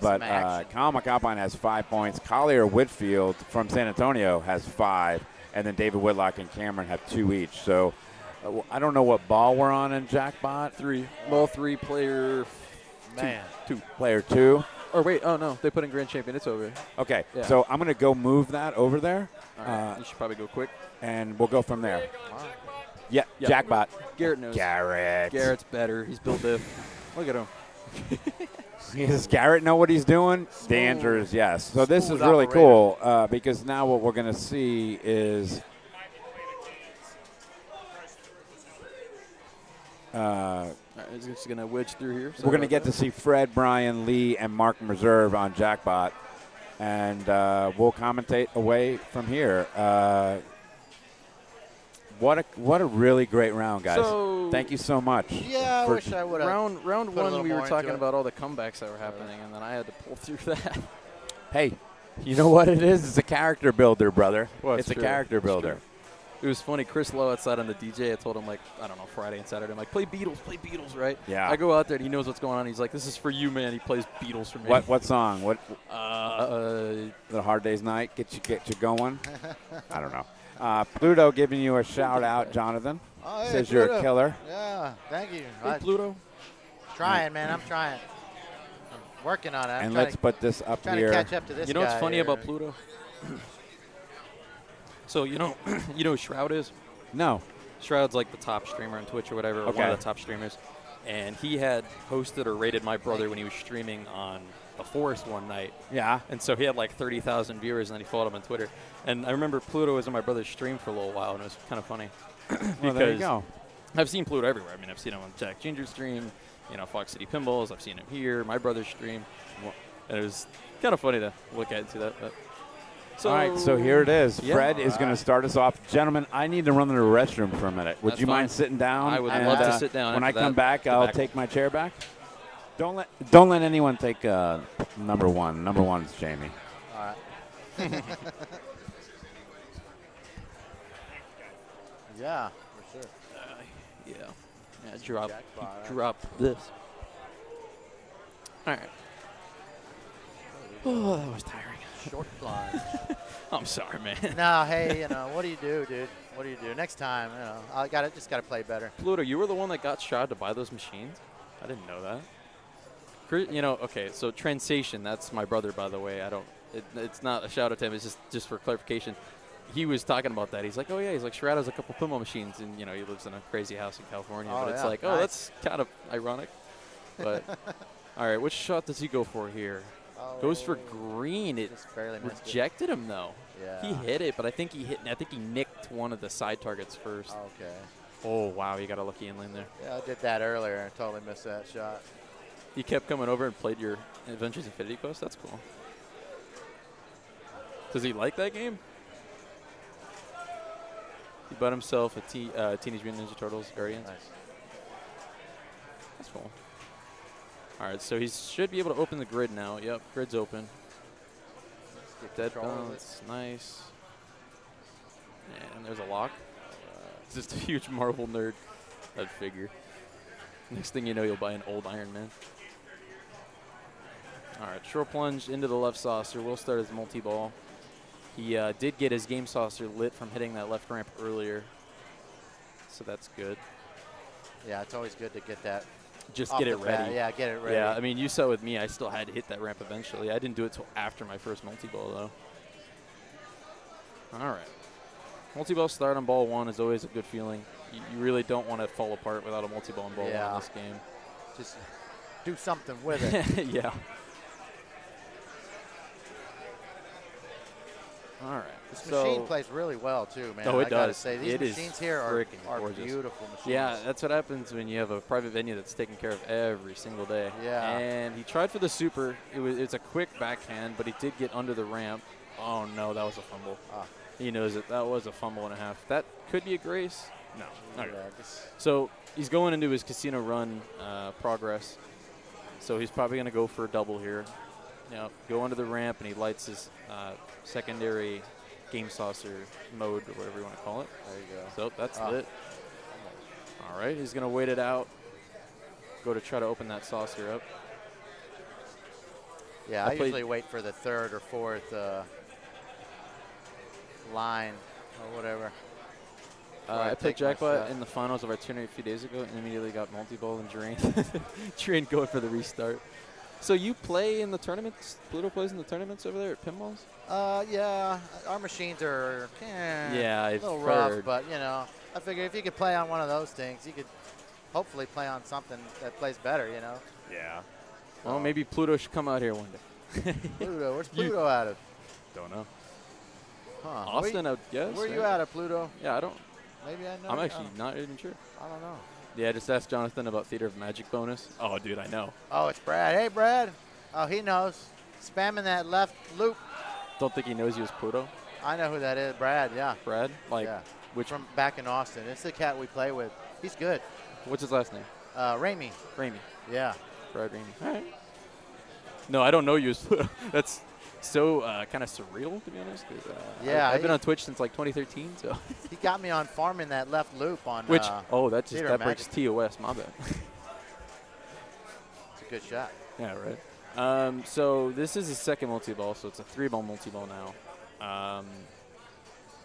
But Some uh, action. Colin MacAlpine has five points. Collier Whitefield from San Antonio has five, and then David Whitlock and Cameron have two each. So uh, w- I don't know what ball we're on in Jackbot. Three. Ball three, player Man. two. Player two. Or wait, oh no, they put in Grand Champion. It's over. Okay, Yeah. so I'm going to go move that over there, right. Uh, you should probably go quick. and we'll go from there. Yeah, Yeah. Jackbot. Garrett knows. Garrett. Garrett's better. He's built diff. Look at him. Does Garrett know what he's doing? The answer is yes. So this is really cool uh, because now what we're going to see is uh, All right, he's just gonna wedge through here. we're going to get to see Fred, Brian, Lee, and Mark Meserve on Jackbot, and uh, we'll commentate away from here. Uh, what a what a really great round, guys! So- Thank you so much. Yeah, I wish I would have. round round put one. little We were talking about all the comebacks that were happening, and then I had to pull through that. Hey, you know what it is? It's a character builder, brother. Well, it's it's a true. character It's builder. True. It was funny. Chris Lowe outside on the DJ. I told him like I don't know Friday and Saturday. I'm like play Beatles, play Beatles, right? Yeah. I go out there and he knows what's going on. He's like, this is for you, man. He plays Beatles for me. What what song? What Uh, uh, the Hard Day's Night get you get you going? I don't know. Uh, Pluto giving you a shout out, Jonathon. Oh, hey, Says you're a killer. Yeah, thank you. hey, I'm Pluto. trying, man. I'm trying. I'm working on it. I'm and let's to, put this up trying here. to catch up to this You know what's guy funny here. about Pluto? so you know, you know who Shroud is. No. Shroud's like the top streamer on Twitch or whatever, or one of the top streamers. And he had hosted or rated my brother when he was streaming on the Forest one night. Yeah. And so he had like 30,000 viewers, and then he followed him on Twitter. And I remember Pluto was on my brother's stream for a little while, and it was kind of funny. Well, there you because go. I've seen Pluto everywhere. I mean, I've seen him on Jack Ginger's stream, you know, Fox City Pinballs. I've seen him here, my brother's stream. And it was kind of funny to look at and see that. But. So, All right, so here it is. Yeah. Fred is going to start us off. Gentlemen, I need to run to the restroom for a minute. Would That's you mind sitting down? I would and, love to uh, sit down When I come that. back, I'll back. take my chair back. Don't let don't let anyone take uh, number one. Number one is Jamie. All right. yeah, for sure. Yeah. Yeah, drop, drop this. All right. Oh, that was tiring. Short plunge. I'm sorry, man. no, hey, you know what do you do, dude? What do you do next time? You know, I got to just got to play better. Pluto, you were the one that got Shroud to buy those machines? I didn't know that. You know, okay, so Transation, that's my brother, by the way. I don't, it, it's not a shout out to him, it's just, just for clarification. He was talking about that. He's like, oh, yeah, he's like, Shroud has a couple pinball machines, and, you know, he lives in a crazy house in California. Oh, but it's yeah, like, oh, nice. that's kind of ironic. But, all right, which shot does he go for here? Goes for green. It Just barely missed it. rejected him, though. Yeah. He hit it, but I think he hit. I think he nicked one of the side targets first. Okay. Oh wow, you got a lucky inlane there. Yeah, I did that earlier and totally missed that shot. He kept coming over and played your Avengers Infinity Quest. That's cool. Does he like that game? He bought himself a uh, Teenage Mutant Ninja Turtles Guardians. Nice. That's cool. All right, so he should be able to open the grid now. Yep, grid's open. Get Dead control of it. bounce, nice. And there's a lock. Uh, it's just a huge Marvel nerd. That figure. Next thing you know, you'll buy an old Iron Man. All right, short plunge into the left saucer. We'll start his multi-ball. He uh, did get his game saucer lit from hitting that left ramp earlier, so that's good. Yeah, it's always good to get that. Just off get it ready. Yeah, get it ready. Yeah, I mean, you saw with me, I still had to hit that ramp eventually. I didn't do it till after my first multi-ball, though. All right. Multi-ball start on ball one is always a good feeling. You, you really don't want to fall apart without a multi-ball on ball one in this game. Just do something with it. yeah. All right. This so machine plays really well too, man. Oh, it I gotta does. say these It machines here are, are beautiful machines. Yeah, that's what happens when you have a private venue that's taken care of every single day. Yeah. And he tried for the super. It was it's a quick backhand, but he did get under the ramp. Oh no, that was a fumble. Ah. He knows it. That was a fumble and a half. That could be a grace. No. not Yeah, So he's going into his casino run uh, progress. So he's probably going to go for a double here. Now go under the ramp and he lights his uh, secondary game saucer mode or whatever you want to call it. there you go. So that's Ah. lit. All right, he's going to wait it out. Go to try to open that saucer up. Yeah, I I, usually wait for the third or fourth uh, line or whatever. Uh, I take played Jackbot in the finals of our tournament a few days ago and immediately got multi-ball and drained. drained going for the restart. So you play in the tournaments? Pluto plays in the tournaments over there at Pinballs? Uh, yeah, our machines are eh, Yeah, a I've little rough, heard. but you know, I figure if you could play on one of those things, you could hopefully play on something that plays better. You know, Yeah. Well, maybe Pluto should come out here one day. Pluto, where's You- Pluto out of? Don't know. Huh? Austin, I where, would guess. where you right? out of Pluto? Yeah, I don't. Maybe I know. I'm actually not even sure. I don't know. Yeah, just ask Jonathon about Theater of Magic bonus. Oh, dude, I know. Oh, it's Brad. Hey, Brad. Oh, he knows. Spamming that left loop. Don't think he knows you as Pluto, I know who that is. Brad. Yeah. Brad. Like, yeah. which From back in Austin. It's the cat we play with. He's good. What's his last name? Uh, Ramey. Ramey. Yeah. Brad Ramey. All right. No, I don't know you as Pluto. That's so uh, kind of surreal, to be honest. uh, Yeah, I've been he- on Twitch since like 2013. So. He got me on farming that left loop on. Which? Uh, oh, that just that breaks TOS. My bad. It's a good shot. Yeah, right. Um, so this is his second multi-ball, so it's a three-ball multi-ball now. Um,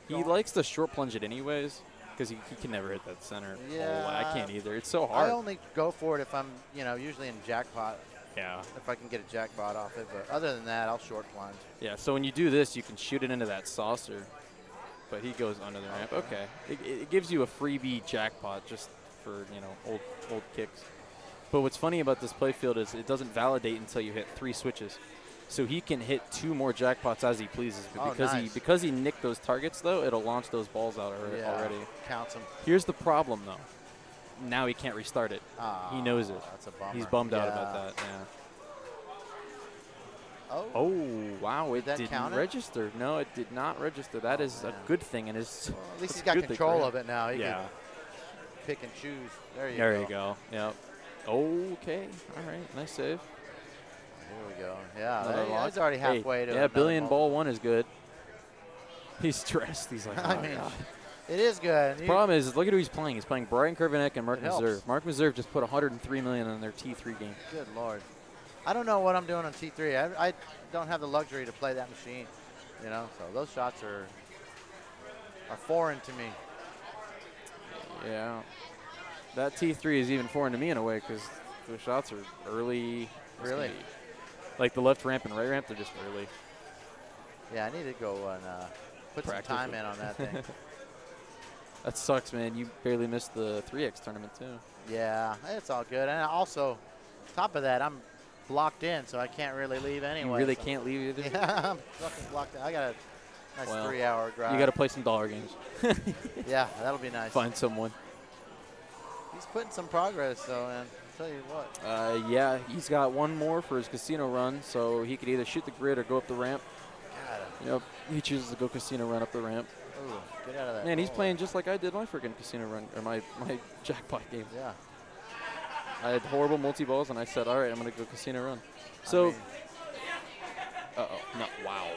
he likes to short plunge it anyways, because he, he can never hit that center. the way. I can't either. It's so hard. I only go for it if I'm, you know, usually in jackpot. Yeah. If I can get a jackpot off it, but other than that, I'll short plunge. Yeah, so when you do this, you can shoot it into that saucer, but he goes under the ramp. Okay, it, it gives you a freebie jackpot just for you know old old kicks. But what's funny about this playfield is it doesn't validate until you hit three switches. So he can hit two more jackpots as he pleases. But Oh, because he because he nicked those targets though, it'll launch those balls out already. Yeah, already. counts 'em. Here's the problem though. Now he can't restart it. Ah, he knows it. that's a bummer. He's bummed out about that. Yeah. Oh. Oh wow! It count it? register. No, it did not register. That is man. a good thing, and is Well, at least he's got good thing for control of it now. He yeah. can pick and choose. There you there go. you go. Yep. Okay. All right. Nice save. Here we go. Yeah, Another there- he's already Hey, halfway to Yeah, billion ball. ball one is good. He's stressed. He's like, oh I mean, God. It is good. The You- problem is, look at who he's playing. He's playing Brian Krivonak and Mark. Meserve. Mark Meserve just put 103 million in their T3 game. Good lord. I don't know what I'm doing on T3. I, I don't have the luxury to play that machine. You know, so those shots are are foreign to me. Yeah. That T3 is even foreign to me in a way because the shots are early. Really? Like the left ramp and right ramp, they're just early. Yeah, I need to go and uh, put Practice some time in on that thing. That sucks, man. You barely missed the 3X tournament, too. yeah, it's all good. And also, top of that, I'm blocked in, so I can't really leave anyway. you really so- can't leave either? Yeah, I'm fucking blocked in. I got a nice Well, three-hour drive. You got to play some dollar games. Yeah, that'll be nice. Find someone. He's putting some progress, though, man. I'll tell you what. Uh, yeah, he's got one more for his casino run, so he could either shoot the grid or go up the ramp. God, Yep, he chooses to go casino run up the ramp. Get out of that. Man, he's playing just like I did my freaking casino run or my my jackpot game. Yeah. I had horrible multi balls, and I said, "All right, I'm gonna go casino run." So, mean- uh oh, no, wow,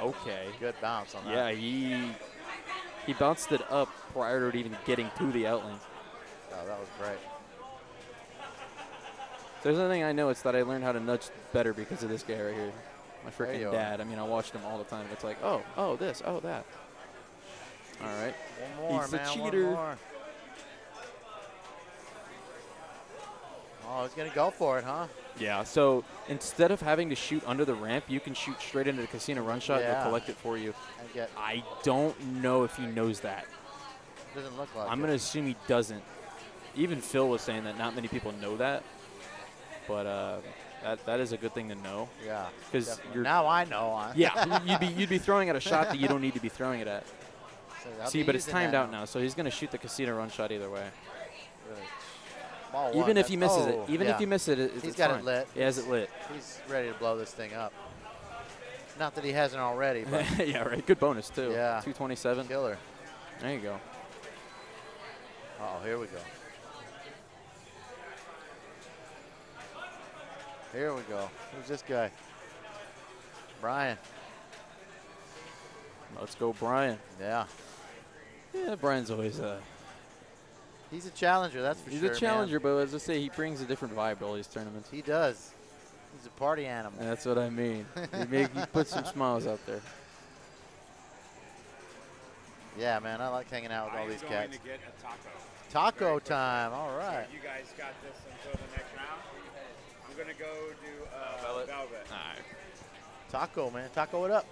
okay, Good bounce on that. yeah, he he bounced it up prior to it even getting to the outline. Oh, that was great. If there's anything I know, it's that I learned how to nudge better because of this guy right here. My freaking are. dad. I mean, I watched him all the time. It's like, oh, oh, this, oh, that. All right. One more, He's a man. cheater. One more. Oh, he's gonna go for it, huh? Yeah. So instead of having to shoot under the ramp, you can shoot straight into the casino run shot and Yeah. they'll collect it for you. Get. I don't know if he knows that. Doesn't look like. I'm going to assume he doesn't. Even Phil was saying that not many people know that. But uh, that, that is a good thing to know. Yeah. 'Cause definitely. you're- now I know. Huh? Yeah, you'd be you'd be throwing at a shot that you don't need to be throwing it at. See, but it's timed out now, so he's going to shoot the casino run shot either way. Ball Even one, if he misses oh, it, even yeah. if he misses it, it's He's got it lit. He has it lit. He's ready to blow this thing up. Not that he hasn't already, but yeah, right. Good bonus too. Yeah. 227. killer. There you go. Oh, here we go. Here we go. Who's this guy? Brian. Let's go, Brian. Yeah. Yeah, Brian's always a. He's a challenger, that's for he's sure. He's a man. challenger, but as I say, he brings a different vibe to all these tournaments. He does. He's a party animal. That's what I mean. he, make, he puts some smiles out there. Yeah, man, I like hanging out with all I'm these going cats. to get a taco. Taco Very quickly. time. All right. So you guys got this until the next round. I'm going to go do uh, Velvet. velvet. All right. Taco, man. Taco it up.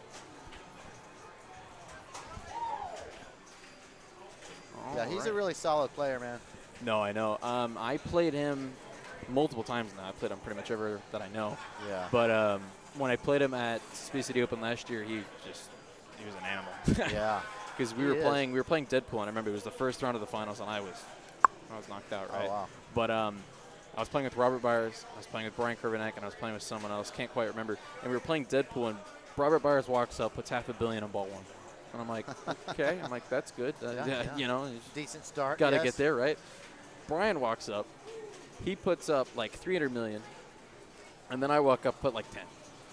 Yeah, he's a really solid player, man. No, I know. Um, I played him multiple times now. I played him pretty much ever that I know. Yeah. But um, when I played him at Space City Open last year, he just he was an animal. yeah. Because we He were is. playing, we were playing Deadpool, and I remember it was the first round of the finals, and I was, I was knocked out, Oh, right? wow. But um, I was playing with Robert Byers, I was playing with Brian Krivonak, and I was playing with someone else. Can't quite remember. And we were playing Deadpool, and Robert Byers walks up, puts half a billion on ball one, and I'm like, okay, I'm like, that's good. Uh, Yeah, yeah, you know, Decent start. got to yes. get there, right? Brian walks up, he puts up like 300 million, and then I walk up, put like 10.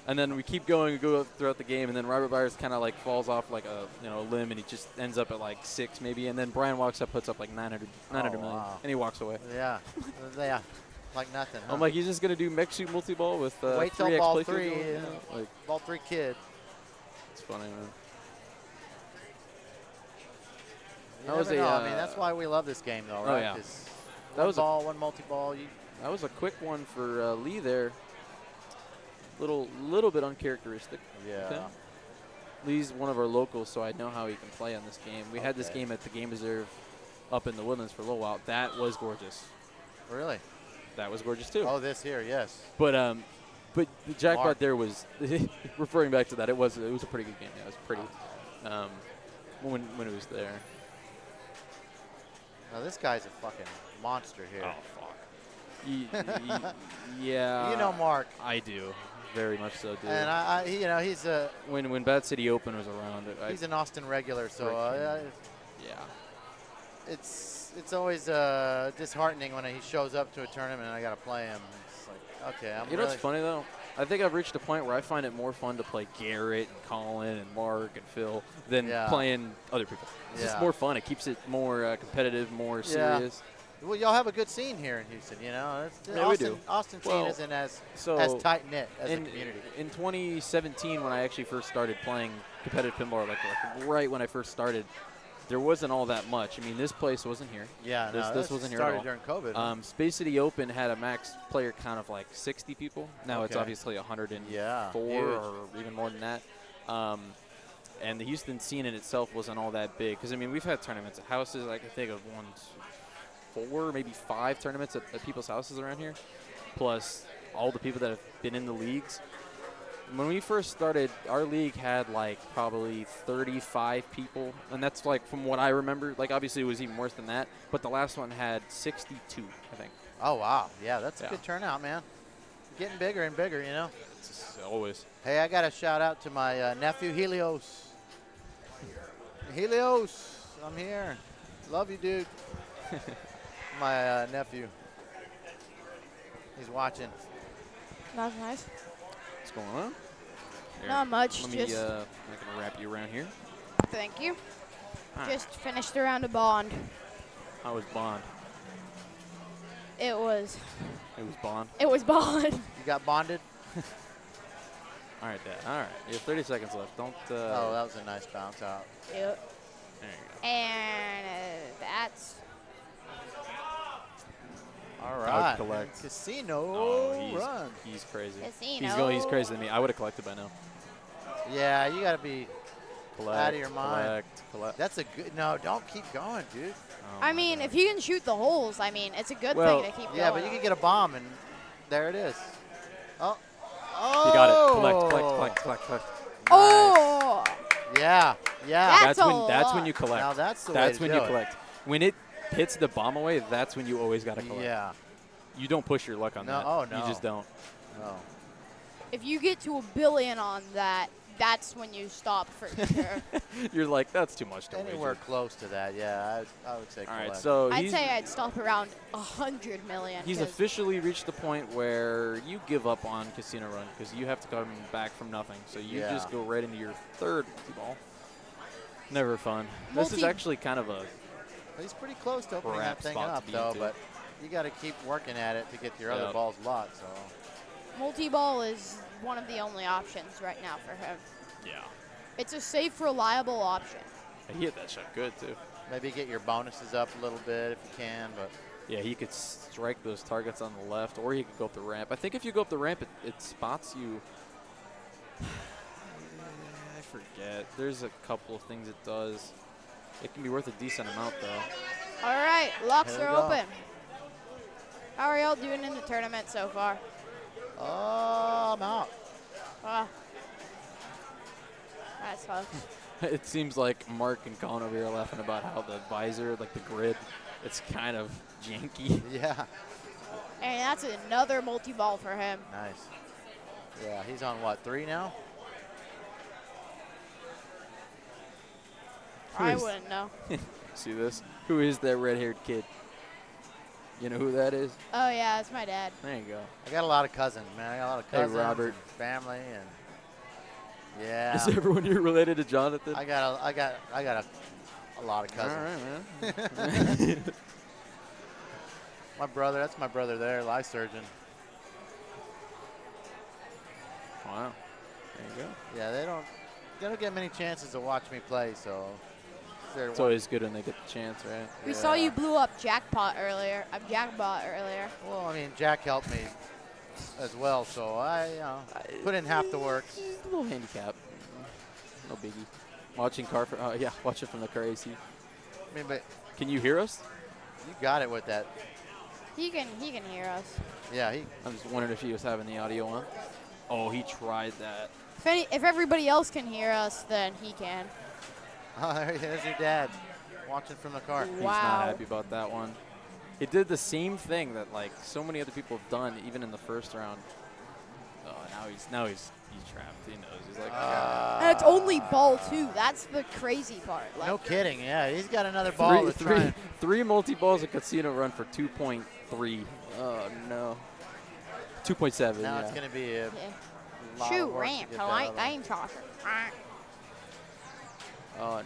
And then we keep going, go throughout the game, and then Robert Byers kind of like falls off like a you know limb, and he just ends up at like six maybe. And then Brian walks up, puts up like 900, 900 Oh, million, wow. and he walks away. Yeah. yeah. Like nothing. Huh? I'm like, he's just gonna do mech shoot multi ball with uh, Wait till 3x ball three. Yeah, like Ball three kid. it's funny, man. You That was a, know. I mean, uh, that's why we love this game, though, oh, right? yeah. That one was a- one multi-ball. That was a quick one for uh, Lee there. Little, little bit uncharacteristic. yeah. Okay. Lee's one of our locals, so I know how he can play on this game. We had this game at the game reserve up in the woodlands for a little while. That was gorgeous. Really? That was gorgeous too. Oh, this here, yes. But um, but the jackpot Mark. there was referring back to that. It was it was a pretty good game. Yeah, it was pretty. Um, when when it was there. Now this guy's a fucking monster here. Oh fuck. Ye- ye- yeah. You know Mark, I do, very much so, dude. and I, I, you know, he's a when when Bad City Open was around, I, he's an Austin regular, so uh, Freaking- yeah. it's it's always uh, disheartening when he shows up to a tournament and I got to play him. It's like, okay, I'm You know what's funny though? I think I've reached a point where I find it more fun to play Garrett and Colin and Mark and Phil than Yeah. playing other people. It's just more fun. It keeps it more uh, competitive, more Yeah. serious. Well, y'all have a good scene here in Houston, you know. It's, Yeah, we do. Austin scene Well, isn't as So as tight knit as in, a community. in 2017, when I actually first started playing competitive pinball, like, like right when I first started, there wasn't all that much. I mean, this place wasn't here. Yeah, this, no, this wasn't here started at all. during COVID. Um, Space City Open had a max player count of like 60 people. Now it's Okay. obviously 104 Yeah, or even more than that. Um, and the Houston scene in itself wasn't all that big because I mean we've had tournaments at houses. I can think of one, four, maybe five tournaments at, at people's houses around here, plus all the people that have been in the leagues. When we first started, our league had like probably 35 people, and that's like from what I remember. Like obviously it was even worse than that, but the last one had 62, I think. oh wow, yeah, that's yeah. a good turnout, man. Getting bigger and bigger, you know. It's always. Hey, I got a shout out to my uh, nephew Helios. Helios, I'm here. Love you, dude. my uh, nephew. He's watching. That's nice. What's going on? Here, Not much, Let me, just- uh, I'm gonna wrap you around here. Thank you. Ah. Just finished around a round of Bond. How was Bond? It was It was Bond. it was Bond. You got bonded? All right, Dad. All right. You have 30 seconds left. Don't. Uh, oh, that was a nice bounce out. yep. There you go. And uh, that's All I would right. collect. Casino Oh, he's, run. he's crazy. Casino. He's going. He's crazy than me. I would have collected by now. Yeah, you got to be Collect, out of your mind. collect, collect. That's a good. No, don't keep going, dude. Oh I mean, God. if you can shoot the holes, I mean, it's a good Well, thing to keep Yeah, going. but you can get a bomb, and there it is. Oh. Oh. You got it. Collect, oh. collect, collect, collect, collect. Oh, Yeah, yeah. That's that's a when. That's when you collect. Now that's the way That's to when do you it. collect. When it hits the bomb away, that's when you always got to collect. Yeah. You don't push your luck on No, that. oh, You just don't. No. if you get to a billion on that, that's when you stop for sure. You're like, that's too much to Anywhere wager. close to that, yeah, I, I would say. All right, collect. so I'd say I'd stop around a hundred million. He's officially reached the point where you give up on Casino Run because you have to come back from nothing. So you Yeah. just go right into your third multi-ball. Never fun. This is actually kind of a he's pretty close to opening that thing up, though. into. But you got to keep working at it to get your other balls locked. So multi-ball is one of the only options right now for him. yeah. It's a safe, reliable option. He hit that shot good too. maybe get your bonuses up a little bit if you can. But Yeah, he could strike those targets on the left, or he could go up the ramp. I think if you go up the ramp, it, it spots you. I forget. There's a couple of things it does. It can be worth a decent amount, though. All right, locks are open. How are y'all doing in the tournament so far? oh, I'm out. Ah. That sucks. it seems like Mark and Colin over here are laughing about how the visor, like the grid, it's kind of janky. Yeah, and that's another multi-ball for him. nice. Yeah, he's on what three now? Who I wouldn't know. See this? Who is that red-haired kid? You know who that is? Oh yeah, it's my dad. There you go. I got a lot of cousins, man. I got a lot of cousins. Hey, cousins, Robert. and family, and yeah. Is everyone here related to Jonathon? I got a, I got I got a, a lot of cousins. right, man. My brother, that's my brother there, eye surgeon. wow. There you go. Yeah, they don't they don't get many chances to watch me play, so they're It's one- always good when they get the chance, right? We saw you blew up Jackbot earlier. I'm Jackbot earlier. well, I mean, Jack helped me as well, so I you know, put in half the work. He's a little handicap. No biggie. Watching car, fr- uh, yeah, watch it from the car AC. I mean, but Can you hear us? you got it with that. He can he can hear us. Yeah, he I'm just wondering if he was having the audio on. Oh, he tried that. If any, if everybody else can hear us, then he can. Oh, there, there's your dad watching from the car. He's Wow. not happy about that one. It did the same thing that like so many other people have done, even in the first round. Oh, now he's now he's he's trapped. He knows. He's like, Uh, And it's only ball two. That's the crazy part. Like, no kidding. Yeah, he's got another ball three, to three, three multi balls at Casino Run for 2.3. Oh no. 2.7. Now yeah. it's going to be a Yeah. lot Shoot, of work to ramp. get I that like Oh, no. Uh,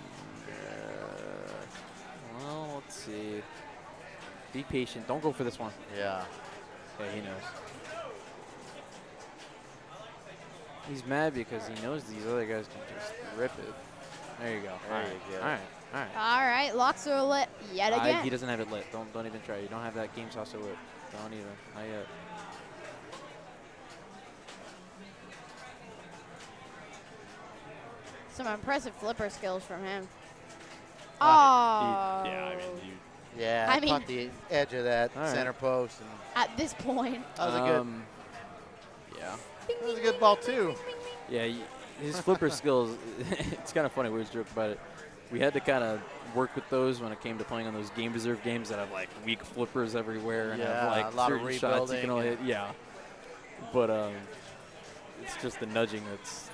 well, let's see. Be patient. Don't go for this one. Yeah. Yeah, he knows. He's mad because he knows these other guys can just rip it. There you go. There all right. you go. All right. All right. All right, locks are lit yet I- again. he doesn't have it lit. Don't don't even try. You don't have that game saucer lit. Don't even. Not yet. Some impressive flipper skills from him. Oh. Uh, he- yeah, I mean, you. Yeah, I I mean- caught the edge of that All right. center post. And At this point. that was a good. um, Yeah. That was a good ball too. Yeah, his flipper skills, it's kind of funny. We always joke about it. We had to kind of work with those when it came to playing on those game deserved games that have like weak flippers everywhere and Yeah, have like a lot of certain shots you can only hit. rebuilding Yeah. But um, it's just the nudging that's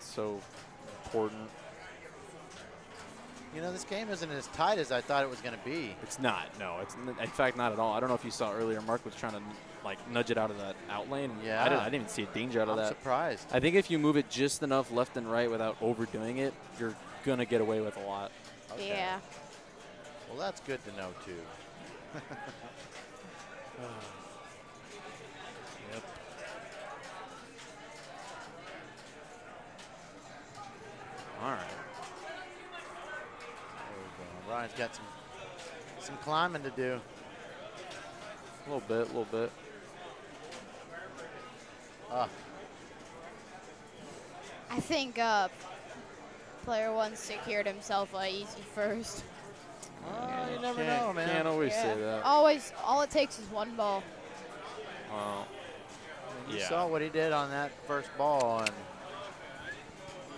so important. You know, this game isn't as tight as I thought it was going to be. It's not. No, it's n- in fact not at all. I don't know if you saw earlier. Mark was trying to like nudge it out of that out lane. Yeah. I didn't, I didn't even see a danger out of I'm that. surprised. I think if you move it just enough left and right without overdoing it, you're gonna get away with a lot. Yeah. Well, that's good to know too. All right. There we go. Ryan's got some some climbing to do. A little bit, a little bit. Ah, I think uh, player one secured himself a easy first. oh, you never can't, know, man. Can't always Yeah. say that. Always, all it takes is one ball. Well, You yeah. saw what he did on that first ball, and we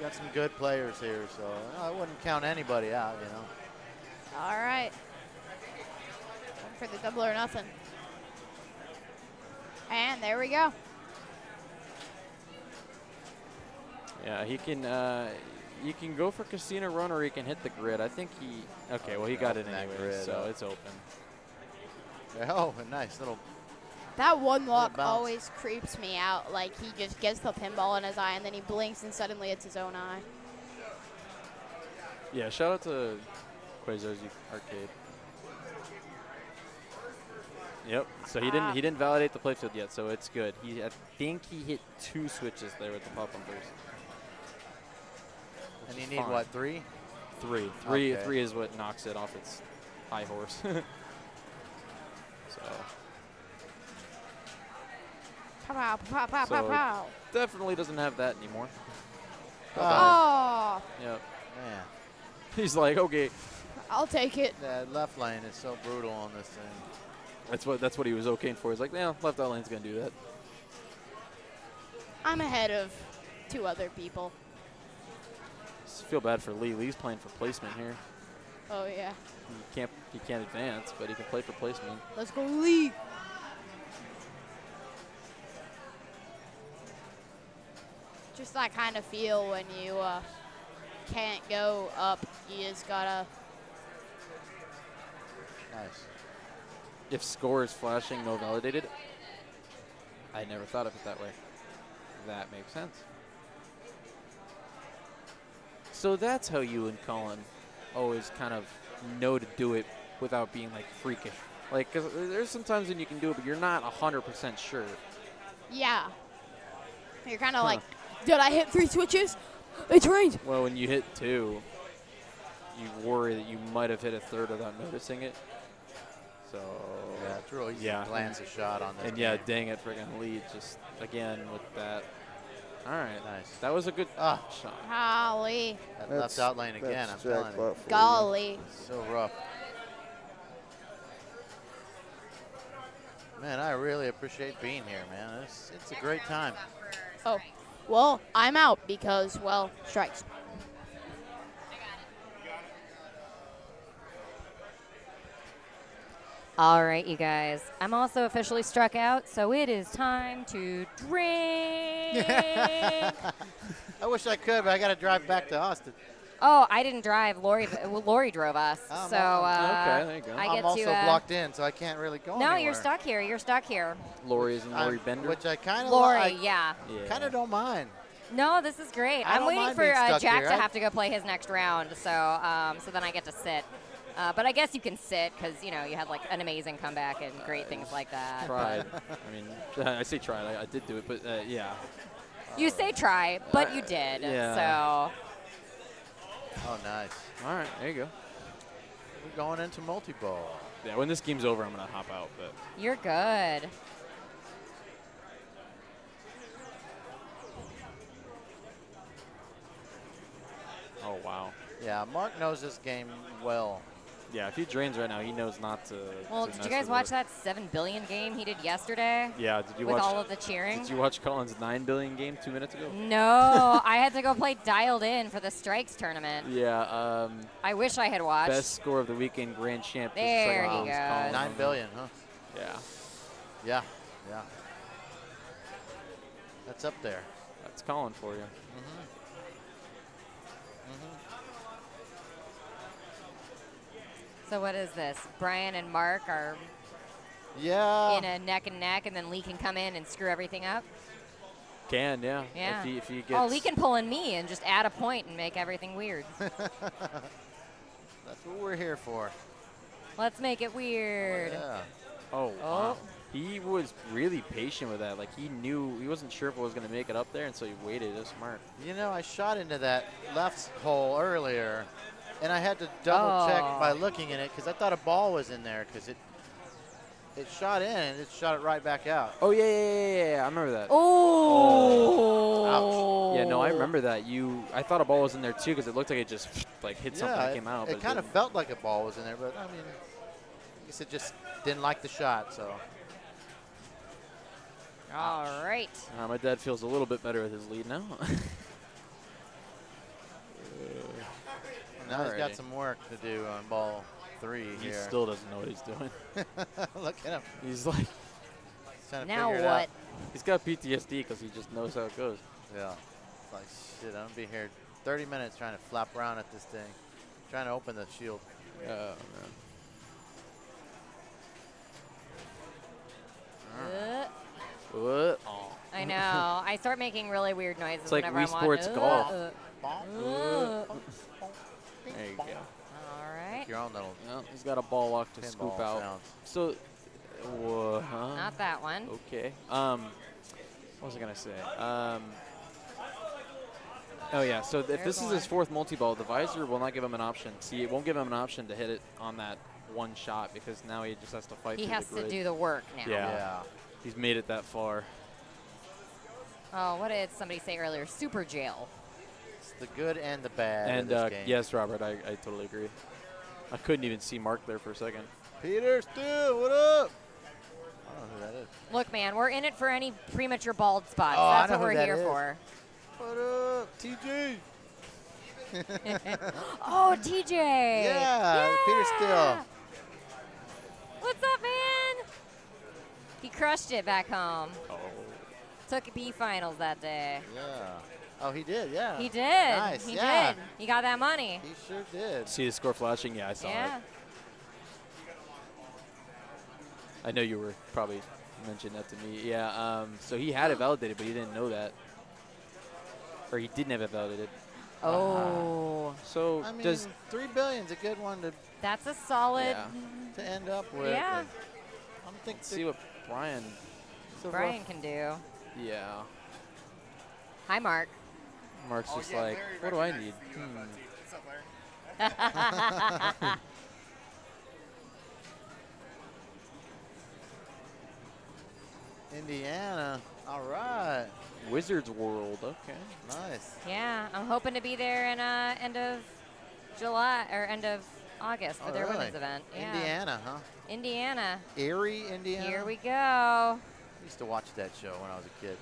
got some good players here, so I wouldn't count anybody out, you know. All right. Going for the double or nothing. And there we go. Yeah, he can. Uh, you can go for casino run, or he can hit the grid. I think he. Okay, well he got it that anyway, grid so up. it's open. Oh, a nice little. That one lock always creeps me out. Like he just gets the pinball in his eye and then he blinks and suddenly it's his own eye. Yeah, shout out to Quasar's Arcade. Yep. So he Ah. didn't he didn't validate the playfield yet, so it's good. He I think he hit two switches there with the pop bumpers. And you need fine. what three? Three. Three. Okay. Three is what knocks it off its high horse. so Pow, pow, pow, pow, pow, So- pow. definitely doesn't have that anymore. Oh, Yep. Man, He's like, okay, I'll take it. that left lane is so brutal on this thing. that's what that's what he was okaying for. He's like, yeah, left out lane's gonna do that. I'm ahead of two other people. Just feel bad for Lee. Lee's playing for placement here. Oh yeah. He can't he can't advance, but he can play for placement. Let's go, Lee. Just that kind of feel when you uh, can't go up. You just gotta. Nice. If score is flashing, no validated. I never thought of it that way. That makes sense. So that's how you and Colin always kind of know to do it without being like freakish. Like, 'cause there's sometimes when you can do it, but you're not 100% sure. Yeah. You're kind of Huh. like, did I hit three switches? It's rained. Well, when you hit two, you worry that you might have hit a third without noticing it. So Yeah, it's real easy yeah. to glance a shot on this. And yeah, dang it, friggin' lead just again with that. All right, Nice. That was a good Ah. shot. Golly. That left out lane again. I'm telling you. Golly. So rough. Man, I really appreciate being here, man. It's, it's a great time. Oh. Well, I'm out because, well, strikes. All right, you guys. I'm also officially struck out, so it is time to drink. I wish I could, but I got to drive back to Austin. Oh, I didn't drive. Lori, well, Lori drove us. I'm so uh, Okay, there you go. I I'm also to. Uh, blocked in, so I can't really go no, anywhere. you're stuck here. You're stuck here. Lori is Lori I'm- Bender. Which I kind of Lori, yeah. yeah. kind of don't mind. No, this is great. I I'm waiting for uh, Jack here. to have to go play his next round, so um, so then I get to sit. Uh, but I guess you can sit because you know you had like an amazing comeback and great things like that. tried. I mean, I say tried. I, I did do it, but uh, yeah. You say try, but you did. yeah. So Oh, nice. All right, there you go. We're going into multi-ball. Yeah, when this game's over, I'm gonna hop out. But you're good. oh wow. Yeah, Mark knows this game well. Yeah, if he drains right now, he knows not to. Well, to did mess you guys watch it. that seven billion game he did yesterday? Yeah, did you with watch? all of the cheering? Did you watch Colin's nine billion game two minutes ago? No, I had to go play dialed in for the strikes tournament. Yeah. Um, I wish I had watched. best score of the weekend, grand champ. There Frank he goes. Colin. Nine billion, huh? Yeah, Yeah, yeah. That's up there. that's Colin for you. So what is this? Brian and Mark are Yeah. in a neck and neck, and then Lee can come in and screw everything up. Can yeah. Yeah. If he if he gets. oh, Lee can pull in me and just add a point and make everything weird. That's what we're here for. Let's make it weird. Oh, yeah. Oh, Oh. wow. He was really patient with that. Like he knew he wasn't sure if it was going to make it up there, and so he waited. It was smart. You know, I shot into that left hole earlier, and I had to double check Oh. by looking at it because I thought a ball was in there because it it shot in and it shot it right back out. Oh yeah, yeah, yeah, yeah, yeah. I remember that. Oh. Yeah, no, I remember that. You, I thought a ball was in there too because it looked like it just like hit something yeah, and it, came out. it but kind of felt like a ball was in there, but I mean, I guess it just didn't like the shot. So All right. Uh, my dad feels a little bit better with his lead now. now he's got some work to do on ball three he here. still doesn't know what he's doing. Look at him. He's like, He's trying to Now figure it what? out. he's got PTSD because he just knows how it goes. Yeah. It's like, shit, I'm going to be here 30 minutes trying to flap around at this thing. Trying to open the shield. Oh man. Uh, What? Oh. I know. I start making really weird noises It's like whenever Wii I want. Sports Uh, golf. uh, Bonk. uh. There you go. All right. Your own little Well, he's got a ball lock to pinball scoop out. sounds. So, wha- huh? Not that one. Okay. Um, what was I gonna say? Um. Oh yeah. So if this is one. his fourth multi-ball, the visor will not give him an option. See, it won't give him an option to hit it on that one shot because now he just has to fight. He has the to do the work now. Yeah. Yeah. He's made it that far. Oh, what did somebody say earlier? Super jail. It's the good and the bad of and this uh, game. yes, Robert, I, I totally agree. I couldn't even see Mark there for a second. Peter Steele, what up? I don't know who that is. Look, man, we're in it for any premature bald spots. Oh, I That's know what we're that here is. for. What up, TJ? Oh, TJ. Yeah, Peter Steele. What's up, man? He crushed it back home. Oh. Took B finals that day. Yeah. Oh, he did, yeah. He did. Nice, He yeah. did. He got that money. He sure did. See the score flashing? Yeah, I saw Yeah. it. I know you were probably mentioning that to me. Yeah. Um, so he had it validated, but he didn't know that, or he didn't have it validated. Oh. So I mean, does three billion's a good one to, That's a solid. Yeah. to end up with. Yeah. and I'm thinking see what Brian? it's rough- Brian can do. Yeah. Hi, Mark. Mark's Oh, just yeah, like, Larry what do I need? Hmm. that team. What's up, Indiana. All right. Wizards World. Okay. Nice. yeah, I'm hoping to be there in uh, end of July or end of August for Oh, their really? women's event. Yeah. Indiana, huh? Indiana. Eerie, Indiana. Here we go. I used to watch that show when I was a kid.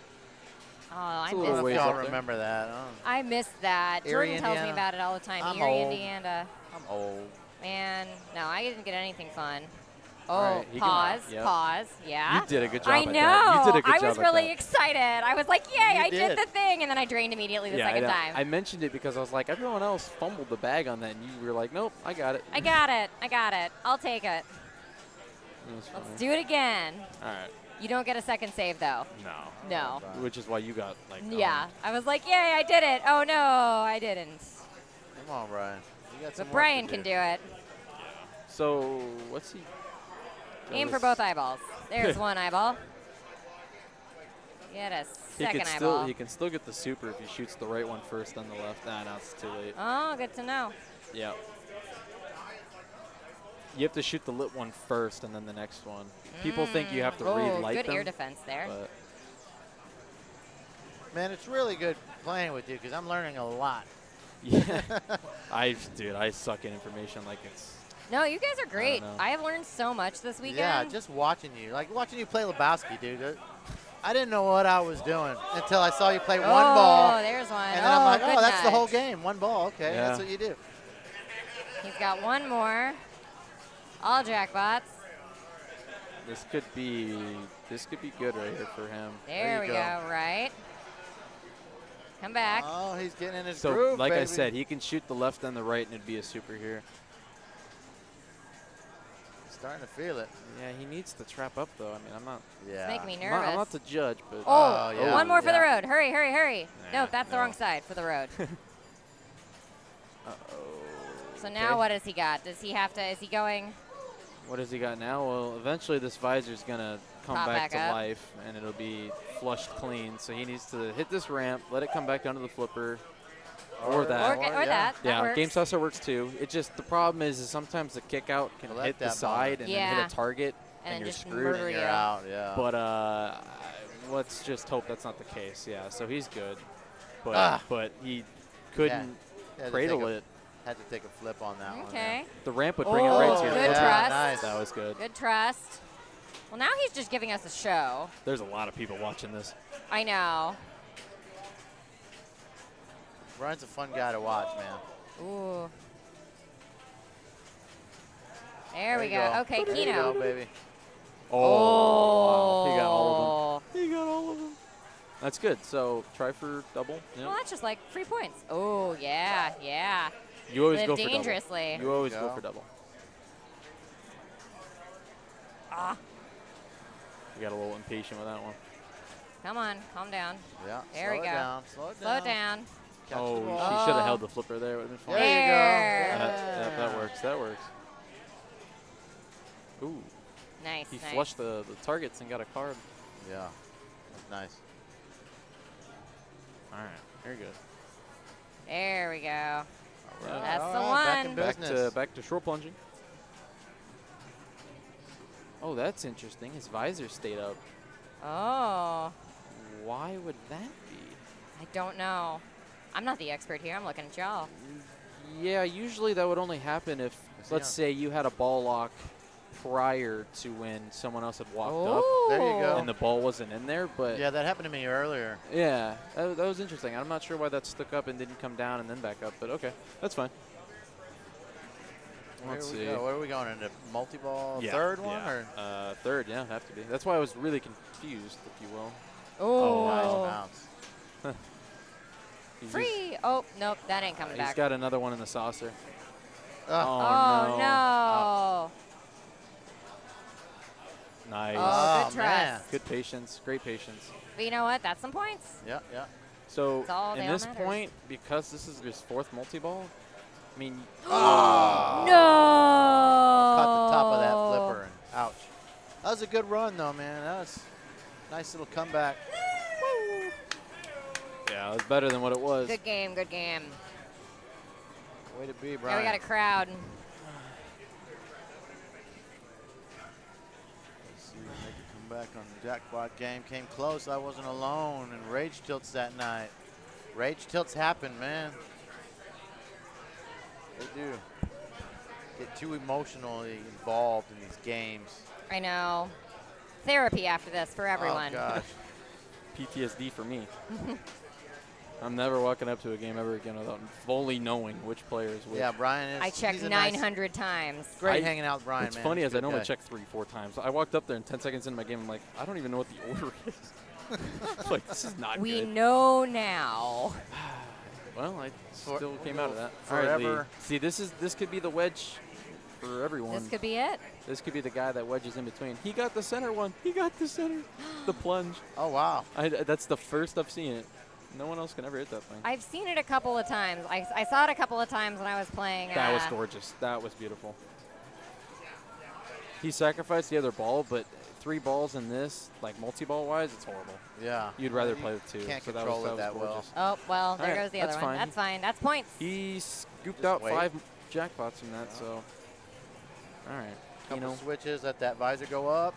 Oh, I It's a I little don't know ways if y'all remember that. I don't- I missed that. Eerie, Jordan tells me about it all the time. I'm Eerie, old. Indiana. I'm old. Man, no, I didn't get anything fun. Oh, All right, he can- pause, yep. pause. Yeah. You did a good job I at know. that. You did a good I job was at really that. excited. I was like, "Yay! You I did. did. the thing!" And then I drained immediately the yeah, second I, know. time. I mentioned it because I was like, everyone else fumbled the bag on that, and you were like, nope, I got it. I got it. I got it. I'll take it. It Let's do it again. All right. You don't get a second save though. No. No. Which is why you got like. Yeah. I was like, "Yay! I did it!" Oh no, I didn't. Come on, Brian. You got some But Brian to can do it. Yeah. So what's he? Aim for both eyeballs. There's one eyeball. Get a second He second can still he can still get the super if he shoots the right one first, then the left. Nah, now it's too late. Oh, good to know. Yeah. You have to shoot the lit one first and then the next one. People think you have to mm. oh, relight good them. air defense there. But Man, it's really good playing with you because I'm learning a lot. yeah, I dude, I suck at information like it's. No, you guys are great. know. I, have learned so much this weekend. Yeah, just watching you. Like watching you play Lebowski, dude. I didn't know what I was doing until I saw you play one oh, ball. Oh, there's one. And then I'm oh, like, oh, that's the whole game. One ball. Okay, Yeah. that's what you do. He's got one more. All jackpots. This could be this could be good right here for him. There, you we go. go. Right. Come back. Oh, he's getting in his So groove, like I said, he can shoot the left and the right, and it'd be a super here. starting to feel it. Yeah, he needs to trap up though. I mean, I'm not. Yeah. making me I'm not, I'm not the judge, but. Oh, oh, yeah. one more for the road. Hurry, hurry, hurry. no, Nah, that's the wrong side for the road. Uh-oh. so now Okay. what does he got? Does he have to, is he going? What has he got now? Well, eventually this visor is gonna come Pop back, back to up. life, and it'll be flushed clean. So he needs to hit this ramp, let it come back down to the flipper, or, that. Or, or that. yeah, that works. game saucer works too. It just the problem is, is sometimes the kick out can Let hit the that side and then hit a target, And then you're screwed. murder And you. you're out. Yeah. But uh, let's just hope that's not the case. Yeah, so he's good, but Ah. but he couldn't Had to cradle it. Had to take a flip on that one. Okay. The ramp would bring it right Oh, to you. good Yeah, trust. nice. That was good. Good trust. Well, now he's just giving us a show. There's a lot of people watching this. I know. Brian's a fun guy to watch, man. Ooh. There, we you go. Okay, there You Keno. go, baby. Oh, wow. Oh. he got all of Oh. them. He got all of them. That's good. So try for double. Yeah. Well, that's just like free points. Oh, yeah, yeah. You always Live go for dangerously. double. You always There go you for double. Ah, You got a little impatient with that one. come on, calm down. Yeah. There slow we it go. Down, slow it Slow down. it down. Catch the oh, she should have held the flipper there. Would have been fine. There you go. There. That, that, that works. That works. Ooh, Nice, he nice. flushed the, the targets and got a card. Yeah. That's nice. All right, very good. There we go. Yeah. That's All the right, back in one. Back business. to back to short plunging. Oh, that's interesting. His visor stayed up. Oh, Why would that be? I don't know. I'm not the expert here. I'm looking at y'all. Yeah, usually that would only happen if, let's on? say, you had a ball lock prior to when someone else had walked up There you go. and the ball wasn't in there. But Yeah, that happened to me earlier. yeah, that, that was interesting. I'm not sure why that stuck up and didn't come down and then back up, but okay, that's fine. Where Let's we see. go? Where are we going? Into multi-ball Yeah, third one? yeah. Or? Uh, third, yeah, have to be. That's why I was really confused, if you will. Oh, Nice bounce. He's just- free. Oh, nope, that ain't coming He's back. He's got another one in the saucer. Ah. oh, oh, no. Nice. Oh, good ah, man. trust. Good patience. Great patience. But you know what? That's some points. Yeah, yeah. So in this matters. point, because this is his fourth multi-ball, I mean, Oh. No. Caught the top of that flipper. And ouch. That was a good run, though, man. That was a nice little comeback. yeah, it was better than what it was. Good game, good game. Way to be, Now Brian. we got a crowd. Let's see, make a comeback on the jackpot game. Came close. I wasn't alone. And rage tilts that night. Rage tilts happen, man. They do. Get too emotionally involved in these games. I know. Therapy after this for oh, everyone. Oh gosh. PTSD for me. I'm never walking up to a game ever again without fully knowing which player is which. yeah, Brian is. I checked he's a nice- 900 times. Great I- hanging out with Brian, What's man. funny as I good normally check three, four times. I walked up there and 10 seconds into my game, I'm like, I don't even know what the order is. like, this is not We good. know now. Well, I For- still came we'll out of go that. All right, Lee. forever. See, this is this could be the wedge for everyone. This could be it. This could be the guy that wedges in between. He got the center one. He got the center. the plunge. Oh wow. I, that's the first I've seen it. No one else can ever hit that thing. I've seen it a couple of times. I, I saw it a couple of times when I was playing. that was uh, gorgeous. That was beautiful. He sacrificed the other ball, but three balls in this, like multi-ball wise, it's horrible. Yeah. You'd rather play with two. Can't so control that was, it that, that well. Oh, well, there All right, goes the that's other one. fine. That's fine. That's points. He scooped Just out wait. five jackpots from that, so. All right. You Couple know, switches, let that visor go up.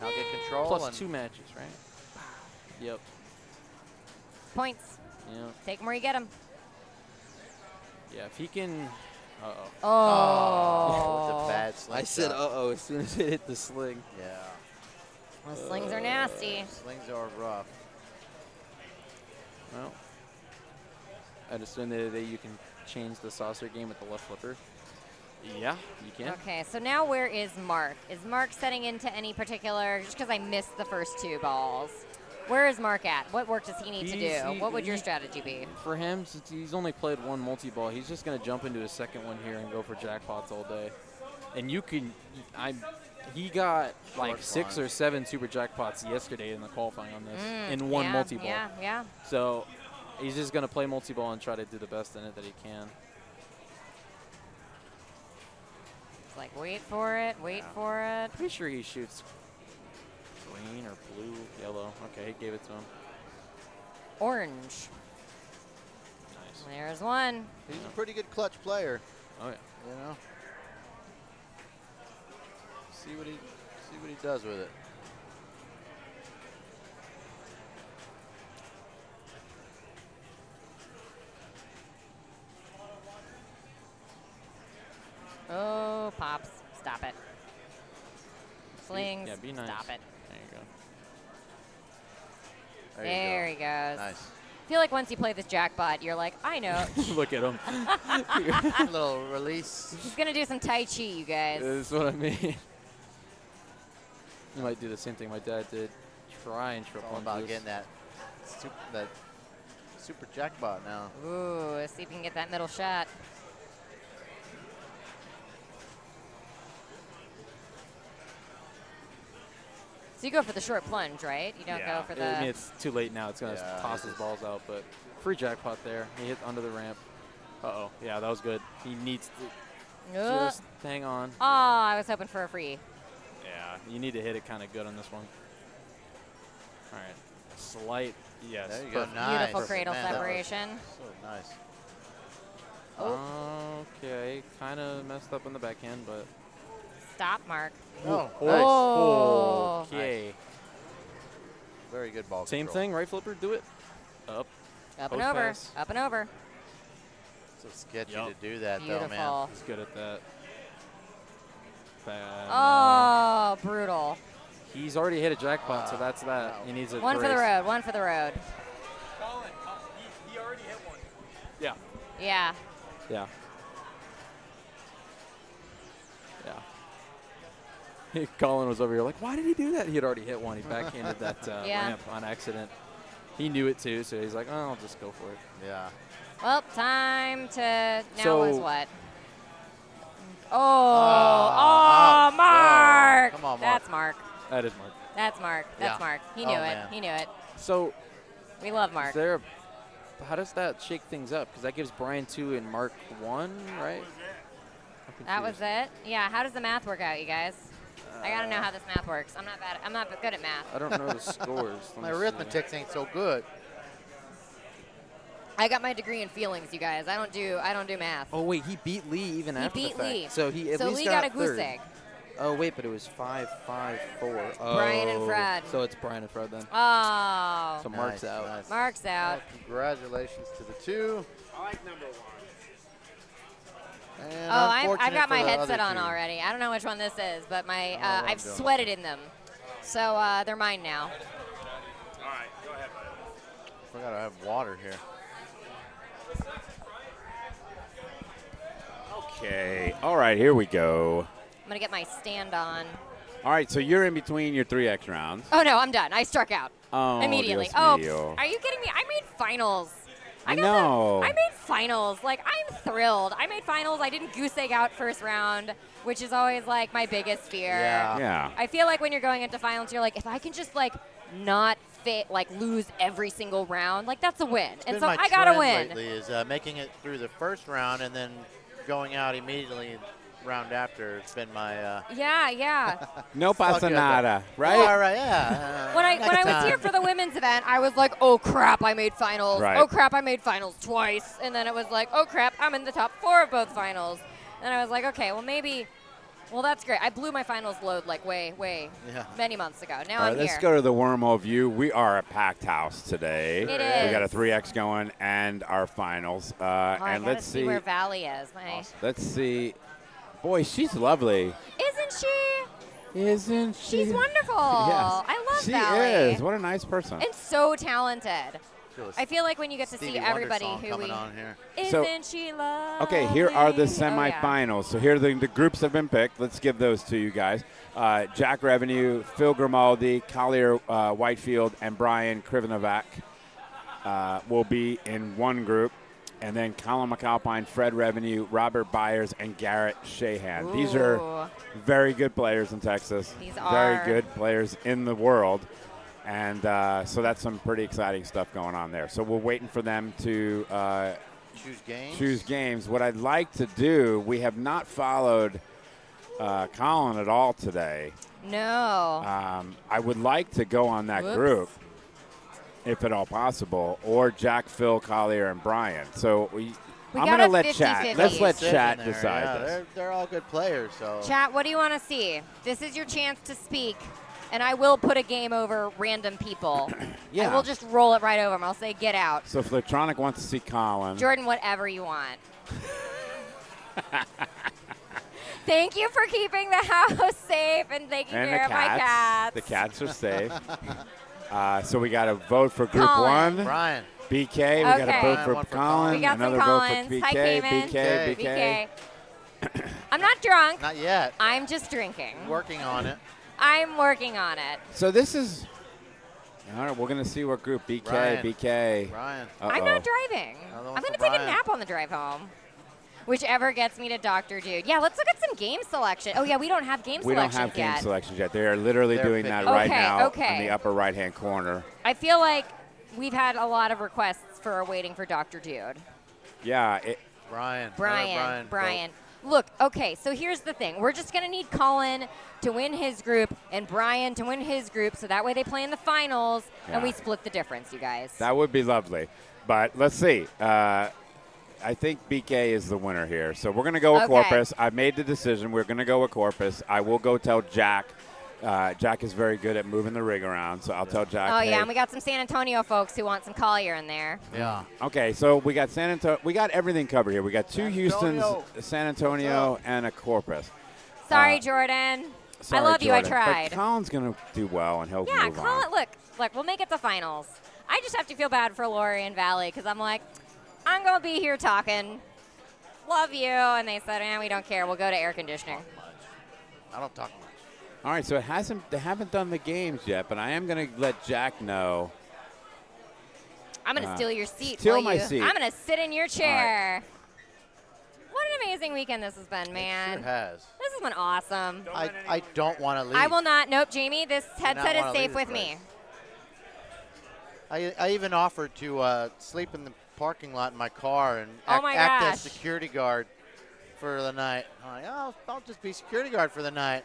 Now get control. plus two matches, right? Yep. Points. Yeah. Take them where you get them. Yeah. If he can. Uh oh. Oh. It's a bad sling I said shot. uh oh as soon as it hit the sling. Yeah. Well, slings are nasty. Slings are rough. Well, I understand that that you can change the saucer game with the left flipper. Yeah, you can. Okay, so now where is Mark? Is Mark setting into any particular? Just because I missed the first two balls. Where is Mark at? What work does he need to do? he- what would your strategy be? For him, since he's only played one multi-ball, he's just going to jump into his second one here and go for jackpots all day. and you can. I. He got like Short six or seven super jackpots yesterday in the qualifying on this Mm, in one yeah, multi ball. Yeah, yeah. So he's just gonna play multi ball and try to do the best in it that he can. It's like wait for it, wait for it. Pretty sure he shoots green or blue, yellow. Okay, he gave it to him. Orange. Nice. There's one. He's a pretty good clutch player. Oh yeah. You know. See what he see what he does with it. Oh, pops. Stop it. Slings. yeah, be nice. Stop it. There you go. There, There, he goes. Nice. I feel like once you play this jackpot, you're like, I know. Look at him. A little release. He's gonna do some tai chi, you guys. This is what I mean. you might do the same thing my dad did. Try and It's triple all about punches. getting that super, that super jackpot now. Ooh, let's see if we can get that middle shot. So you go for the short plunge, right? You don't Yeah. go for the. I mean, it's too late now. It's going to Yeah, toss it his balls out, but free jackpot there. He hit under the ramp. Uh-oh. Yeah, that was good. He needs to Ugh. just hang on. Oh, I was hoping for a free. Yeah, you need to hit it kind of good on this one. All right. Slight, yes. There you go. perfect. Nice. Beautiful cradle Man, that was separation. So nice. Oh. Okay, kind of messed up on the backhand, but. Stop, Mark. Oh, Oh, nice. Oh. Okay. Very good ball Same control. thing, right flipper, do it. Up. Up and over. pass. Up and over. So sketchy Yup. to do that Beautiful. though, man. He's good at that. Bad. Oh, brutal. He's already hit a jackpot, so ah, that's that. He needs a One for the road. One for the road. Yeah. Yeah. Yeah. Yeah. Colin was over here like, why did he do that? He had already hit one. He backhanded that uh, Yeah. ramp on accident. He knew it too, so he's like, oh, I'll just go for it. Yeah. Well, time to now So- is what? Oh, Ah, oh, Mark. Come on, Mark. That's Mark. That is Mark. That's Mark. That's Yeah. Mark. He Oh, knew it. man. He knew it. So, We love is Mark. there a, how does that shake things up? Because that gives Brian two and Mark one, right? I'm That was it. Yeah. How does the math work out, you guys? I gotta know how this math works. I'm not bad. I'm not good at math. I don't know the scores. My me arithmetic ain't so good. I got my degree in feelings, you guys. I don't do. I don't do math. Oh wait, he beat Lee even He after beat the fact. Lee. So he at so least Lee got, got, a goose third. egg. Oh wait, but it was five, five, four. Oh, Brian and oh, Fred. So it's Brian and Fred then. Oh. So Mark's out. nice. Mark's out. Well, congratulations to the two. I like number one. And Oh, I'm, I've got my headset on two. already. I don't know which one this is, but my uh, what I've sweated in them, so uh, they're mine now. All right, go ahead, buddy. Forgot I have water here. Okay. All right, here we go. I'm gonna get my stand on. All right, so you're in between your three X rounds. Oh no, I'm done. I struck out Oh, immediately. Oh, mío. are you kidding me? I made finals. I got know. The, I made finals. Like I'm thrilled. I made finals. I didn't goose egg out first round, which is always like my biggest fear. Yeah. Yeah. I feel like when you're going into finals, you're like, if I can just like not fit, like lose every single round, like that's a win. It's and so I gotta trend win. Lately is uh, making it through the first round and then going out immediately round after. It's been my. Uh, Yeah, yeah. No Fuck pasa nada, right? All right, yeah. when I when I was here for the women's event, I was like, oh crap, I made finals. Right. Oh crap, I made finals twice. And then it was like, oh crap, I'm in the top four of both finals. And I was like, okay, well maybe, well that's great. I blew my finals load like way, way, Yeah. many months ago. Now All right, I'm let's here. go to the wormhole view. We are a packed house today. It We got a 3X going and our finals. Uh, Oh, and gotta let's see see. where Valley is. My, Let's see. Boy, she's lovely. Isn't she? Isn't she? She's wonderful. Yes. I love that. she Valley. is. What a nice person. And so talented. I feel like when you get to Stevie see everybody song who coming we. on here. So- Isn't she lovely? Okay, here are the Oh, yeah. semifinals. So here are the, the groups have been picked. Let's give those to you guys. Uh, Jack Revnew, Phil Grimaldi, Collier uh, Whitefield, and Brian Krivonak uh, will be in one group. And then Colin MacAlpine, Fred Revnew, Robert Byers, and Garrett Shahan. These are very good players in Texas. These are. very good players in the world. And uh, so that's some pretty exciting stuff going on there. So we're waiting for them to uh, Choose games. choose games. What I'd like to do, we have not followed uh, Colin at all today. No. Um, I would like to go on that Whoops. group, if at all possible, or Jack, Phil, Collier, and Brian. So we, We I'm going to let 50-50. chat. Let's let chat there, decide yeah, this. They're, they're all good players, so. Chat, what do you want to see? This is your chance to speak, and I will put a game over random people. Yeah. I will just roll it right over them. I'll say, get out. So if Fliptronic wants to see Colin, Jordan, whatever you want. Thank you for keeping the house safe and taking and the care of my cats, cats. the cats are safe. uh, so we got to vote for Group Colin. One. Brian. BK, we got to Okay. vote for One for Colin. We got some Another vote for BK. Hi, Cayman. BK, BK. BK. I'm not drunk. Not yet. I'm just drinking. Working on it. I'm working on it. So this is. All right, we're gonna see what group BK, Brian. BK. Brian. I'm not driving. I'm going to for take a nap on the drive home. Whichever gets me to Dr. Dude. Yeah, let's look at some game selection. Oh, yeah, we don't have game We don't have game yet. selections yet. They are literally They're doing that picking. right Okay, now okay. in the upper right-hand corner. I feel like we've had a lot of requests for waiting for Dr. Dude. Yeah, it, Brian. Another Brian, Brian. Brian. Look, okay, so here's the thing. We're just going to need Colin to win his group and Brian to win his group so that way they play in the finals and we split the difference, you guys. that would be lovely. But let's see. Uh, I think BK is the winner here. So we're going to go with Okay. Corpus. I made the decision. We're going to go with Corpus. I will go tell Jack. Uh, Jack is very good at moving the rig around, so I'll tell Jack. oh, hey, yeah, and we got some San Antonio folks who want some Collier in there. Yeah. Okay, so we got San Antonio. We got everything covered here. We got two San Houston's, Antonio. San Antonio, and a Corpus. Sorry, Uh, Jordan. Sorry, I love you. I tried. But Colin's gonna do well, and he'll Yeah, move Colin, on. look, look, we'll make it to finals. I just have to feel bad for Lori and Valley because I'm like, I'm going to be here talking. Love you. And they said, eh, we don't care. We'll go to air conditioning. I don't talk much. All right, so it hasn't. They haven't done the games yet, but I am gonna let Jack know. I'm going to Uh, steal your seat. steal my you? seat. I'm going to sit in your chair. What an amazing weekend this has been, man. Sure has. This has been awesome. I, I don't want to leave. I will not. Nope, Jamie, this not headset is safe with this me. I, I even offered to uh, sleep in the parking lot in my car and Oh act, act as security guard for the night. I'm like, oh, I'll just be security guard for the night.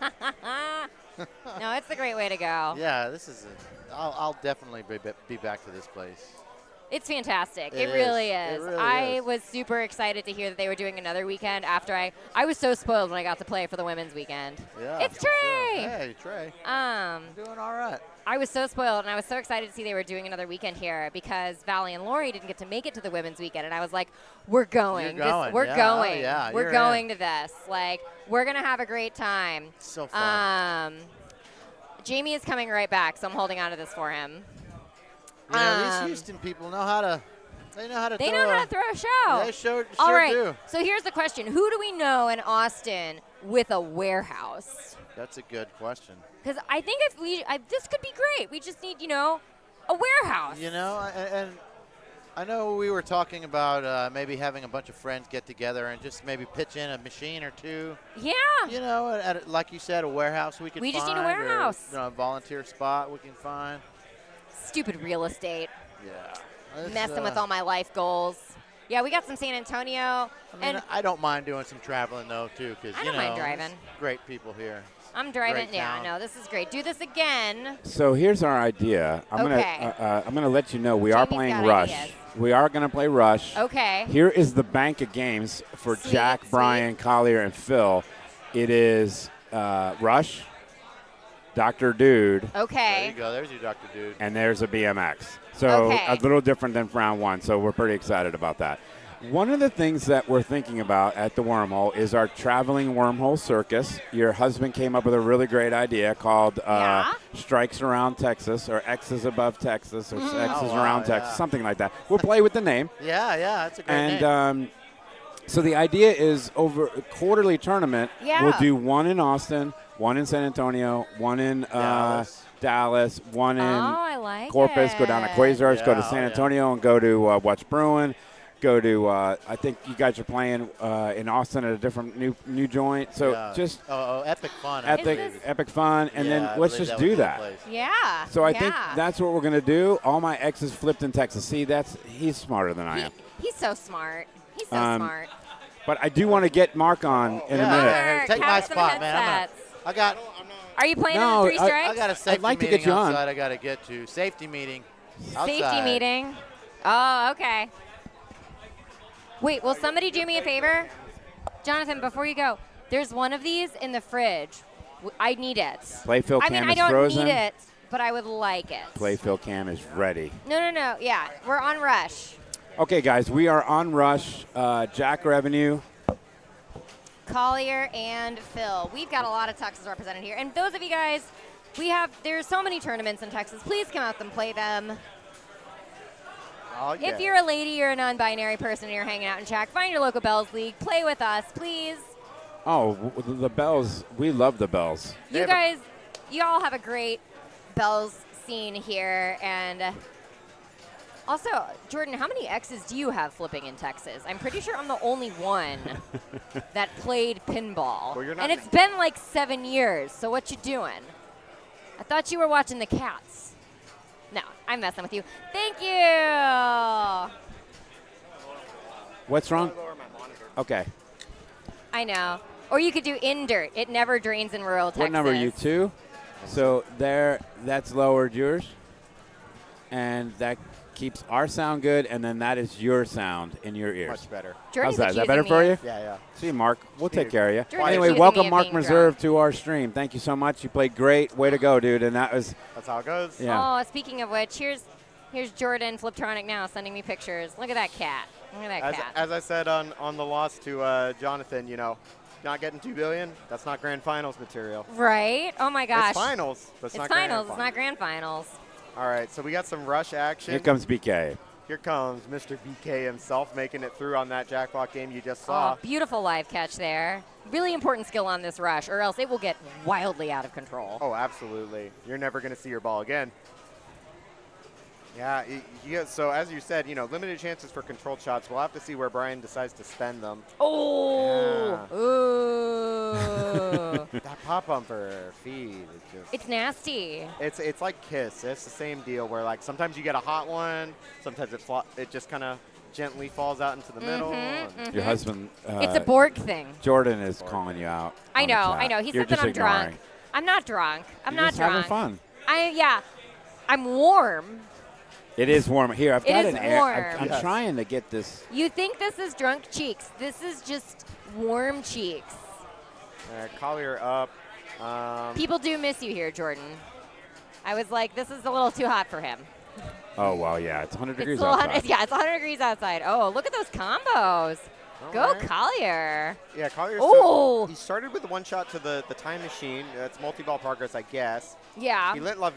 no, it's a great way to go. Yeah, this is. A, I'll, I'll definitely be, be back to this place. It's fantastic. It It, really is. It really I is. was super excited to hear that they were doing another weekend after I I was so spoiled when I got to play for the women's weekend. Yeah. It's sure. Trey. Hey, Trey. Um, Doing all right. I was so spoiled and I was so excited to see they were doing another weekend here because Valley and Lori didn't get to make it to the women's weekend and I was like, we're going. You're This- we're Yeah. Oh, going. yeah, We're you're going to this. Like, we're going to have a great time. So fun. Um, Jamie is coming right back, so I'm holding on to this for him. You know, um, these Houston people know how to. They know how to. They throw know how a- to throw a show. They sure, All sure right. do. So here's the question: Who do we know in Austin with a warehouse? That's a good question. Because I think if we, I, this could be great. We just need, you know, a warehouse. You know, and, and I know we were talking about uh, maybe having a bunch of friends get together and just maybe pitch in a machine or two. Yeah. You know, at, at, like you said, a warehouse we could We just need a find or, you know, a volunteer spot we can find. Stupid real estate. Yeah. It's, Messing with uh, all my life goals. Yeah, we got some San Antonio. I mean, and I don't mind doing some traveling though too, because I you don't know, mind driving. great people here. I'm driving. Great Yeah, town. no, this is great. Do this again. So here's our idea. I'm Okay. gonna uh, uh, I'm gonna let you know we are playing Rush. ideas. We are gonna play Rush. Okay. Here is the bank of games for Sweet, Jack, sweet. Brian, Collier, and Phil. It is uh, Rush, Doctor Dude, Okay. There you go. There's your Dr. Dude. and there's a BMX. So Okay. a little different than round one. So we're pretty excited about that. One of the things that we're thinking about at the Wormhole is our traveling wormhole circus. Your husband came up with a really great idea called uh, Yeah. Strikes Around Texas or X's Above Texas or X's Oh, wow, Around yeah. Texas, something like that. We'll play with the name. Yeah, yeah, that's a great And name. um, so the idea is over a quarterly tournament, Yeah. we'll do one in Austin, one in San Antonio, one in uh, Dallas. Dallas, one in Oh, I like Corpus, go down to it. Quasars, go to San oh, yeah. Antonio, and go to uh, What's Brewing. go to. Uh, I think you guys are playing uh, in Austin at a different new new joint. So Yeah. just oh, oh, epic fun. Epic epic fun, and Yeah, then let's just that do that. Yeah. So I yeah. think that's what we're gonna do. All my exes flipped in Texas. See, that's he's smarter than I am. He's so smart. He's so Um, smart. But I do want to get Mark on in yeah, a minute. yeah, take my Have some spot, man. I'm not, I got. Are you playing No, in the three I- I strikes? I got a safety like to meeting get you on. outside. I got to get to safety meeting. Safety meeting. Oh, okay. Wait, will somebody do me a favor? Jonathon, before you go, there's one of these in the fridge. I need it. Playfield I cam mean, I don't frozen. need it, but I would like it. Play Playfield cam is ready. No, no, no. Yeah, we're on Rush. Okay, guys, we are on Rush. Uh, Jack Revnew. Collier and Phil. We've got a lot of Texas represented here. And those of you guys, we have, there's so many tournaments in Texas. Please come out and play them. Oh, yeah. If you're a lady or a non binary person and you're hanging out in Czech, find your local Belles League. Play with us, please. Oh, the bells. We love the bells. You guys, you all have a great Belles scene here. And uh, also, Jordan, how many X's do you have flipping in Texas? I'm pretty sure I'm the only one that played pinball. Well, and it's been like seven years, so what you doing? I thought you were watching the cats. No, I'm messing with you. Thank you. What's wrong? Okay. I know. Or you could do in dirt. It never drains in rural Texas. What number are you? Two. So there, that's lowered yours, and that keeps our sound good, and then that is your sound in your ears. Much better. Jordan's How's that? Is that better me for you? Yeah, yeah. See, Mark, we'll take care of you. Jordan's Anyway, welcome Mark being Meserve to our stream. Thank you so much. You played great. Way to go, dude. And that was That's how it goes. yeah. Oh, speaking of which, here's here's Jordan Fliptronic now sending me pictures. Look at that cat. Look at that As, cat. as I said on, on the loss to uh, Jonathon, you know, not getting two billion, that's not grand finals material. right? Oh my gosh. It's finals. That's It's not finals. Grand It's not grand finals. All right, so we got some rush action. Here comes BK. Here comes Mr. BK himself making it through on that jackpot game you just saw. Oh, beautiful live catch there. Really important skill on this rush, or else it will get wildly out of control. Oh, absolutely. You're never going to see your ball again. Yeah, y- yeah, so as you said, you know, limited chances for controlled shots. We'll have to see where Brian decides to spend them. Oh. Yeah. Ooh. that pop bumper feed is just it's nasty. It's it's like Kiss. It's the same deal where like sometimes you get a hot one, sometimes it flo- it just kind of gently falls out into the middle. Mhm, Your husband. Uh, It's a Borg thing. Jordan is calling you out. I know. I know. He You're said that just I'm drunk. I'm not drunk. I'm You're not just drunk. having fun. I yeah. I'm warm. It is warm here. I've It got is an air. warm. I'm, I'm Yes. trying to get this. You think this is drunk cheeks. This is just warm cheeks. Uh, Collier up. Um, People do miss you here, Jordan. I was like, this is a little too hot for him. Oh wow, yeah. It's 100 degrees a little outside. hun- yeah, it's 100 degrees outside. Oh, look at those combos. Go Alright. Collier. yeah, Collier. Oh. he started with one shot to the the time machine. That's multi-ball progress, I guess. Yeah. He lit La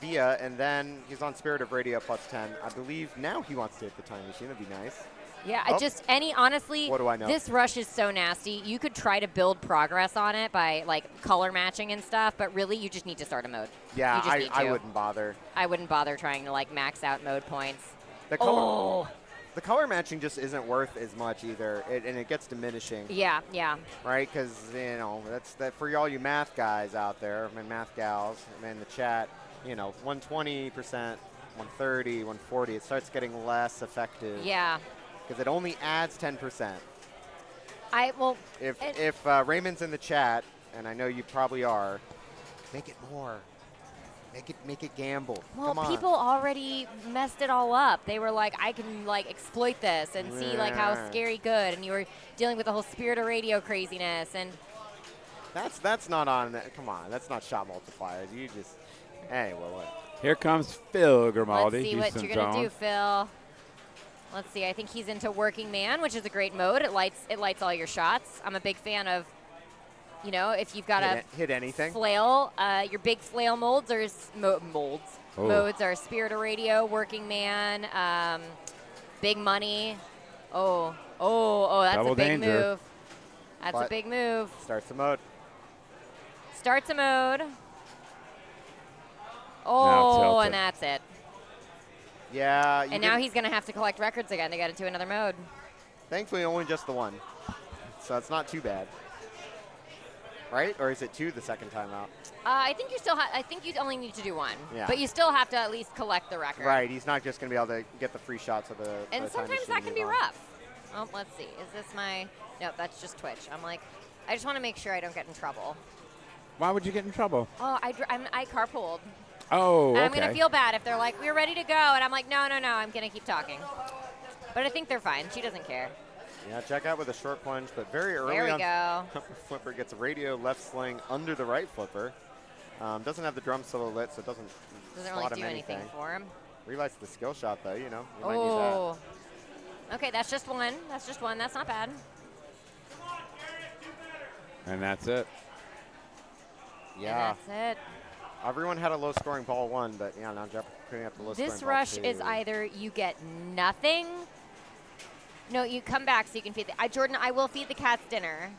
Villa, and then he's on Spirit of Radio plus 10. I believe now he wants to hit the time machine. That'd be nice. Yeah, I Oh. just any honestly, What do I know? this rush is so nasty. You could try to build progress on it by like color matching and stuff, but really you just need to start a mode. Yeah, I, I wouldn't bother. I wouldn't bother trying to like max out mode points. The color, Oh, the color matching just isn't worth as much either, it, and it gets diminishing. yeah, yeah. right? Because you know that's that for all you math guys out there, my math gals, and in the chat. You know, 120 percent, 130, 140. It starts getting less effective. Yeah. Because it only adds 10 percent. I well If if uh, Raymond's in the chat, and I know you probably are, make it more. Make it make it gamble. well Come on. people already messed it all up. They were like, I can like exploit this and see like how scary good, and you were dealing with the whole spirit of radio craziness and That's that's not on. that- Come on, that's not shot multipliers. You just anyway. What? Here comes Phil Grimaldi. Let's see what you're gonna do, Phil. Let's see. I think he's into working man, which is a great mode. It lights it lights all your shots. I'm a big fan of, you know, if you've got hit, a a- hit anything? flail, uh, your big flail molds are s- mo- molds. Oh. Modes are Spirit of Radio, Working Man, um, Big Money. Oh, oh, oh! That's Double a big danger. move. That's a big move. Starts the mode. Starts a mode. Tilt Oh, it. and that's it. Yeah. you and now he's going to have to collect records again to get into another mode. Thankfully, only just the one. So it's not too bad. Right? Or is it two the second time out? Uh, I think you still. Ha- I think you only need to do one. Yeah. But you still have to at least collect the record. Right. He's not just going to be able to get the free shots of the. the And time sometimes that can be on. rough. Oh, let's see. Is this my? No, that's just Twitch. I'm like, I just want to make sure I don't get in trouble. Why would you get in trouble? Oh, I I'm, I carpooled. Oh, and okay. I'm gonna feel bad if they're like, we're ready to go, and I'm like, no, no, no, I'm gonna keep talking. But I think they're fine. She doesn't care. Yeah, check out with a short plunge, but very early There we on. go. flipper gets a radio left sling under the right flipper. Um, doesn't have the drum solo lit, so it doesn't Doesn't spot really him do anything anything. for him. Realize the skill shot though, you know. You might use Oh. Okay, that's just one. That's just one. That's not bad. And that's it. that. Yeah. That's it. Everyone had a low scoring ball one, but yeah, now Jeff putting up the low This scoring rush is either you get nothing. No, you come back so you can feed the. I, Jordan, I will feed the cats dinner.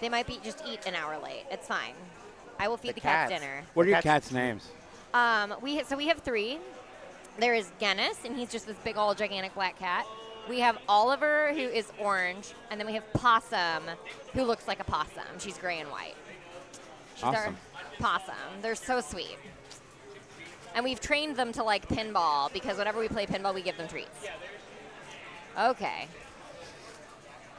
They might be just eat an hour late. It's fine. I will feed the, The cats. cats. dinner. What are your cats' names? Um, we so we have three. There is Gennis, and he's just this big old gigantic black cat. We have Oliver, who is orange, and then we have Possum, who looks like a possum. She's gray and white. She's Awesome. Possum. They're so sweet. And we've trained them to like pinball because whenever we play pinball, we give them treats. Okay.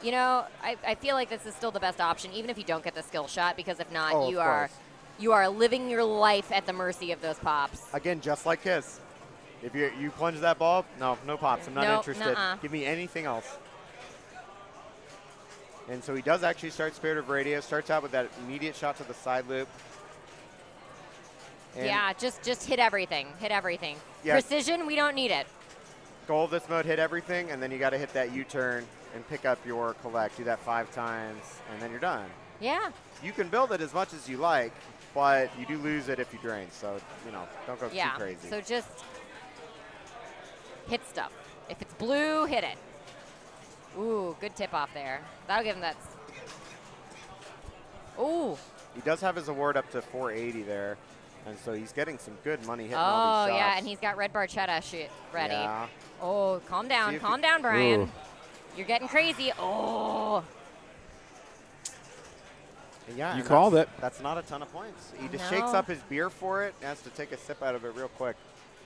You know, I, I feel like this is still the best option, even if you don't get the skill shot, because if not, Oh, you are course. you are living your life at the mercy of those pops. Again, just like Kiss. If you you plunge that ball, no, no pops. I'm not Nope, interested. nuh-uh. Give me anything else. And so he does actually start Spirit of Radio. Starts out with that immediate shot to the side loop. And yeah, just just hit everything. Hit everything. Yeah. Precision, we don't need it. Goal of this mode, hit everything, and then you got to hit that U-turn and pick up your collect. Do that five times, and then you're done. Yeah. You can build it as much as you like, but you do lose it if you drain. So you know, don't go yeah. too crazy. So just hit stuff. If it's blue, hit it. Ooh, good tip off there. That'll give him that. Ooh. he does have his award up to 480 there, and so he's getting some good money hitting Oh all these oh, shots. yeah, and he's got red barchetta shit ready. Yeah. Oh, calm down, calm down, Brian. Ooh. You're getting crazy. Oh. Yeah, You called it. That's not a ton of points. He just shakes up his beer for it, and has to take a sip out of it real quick.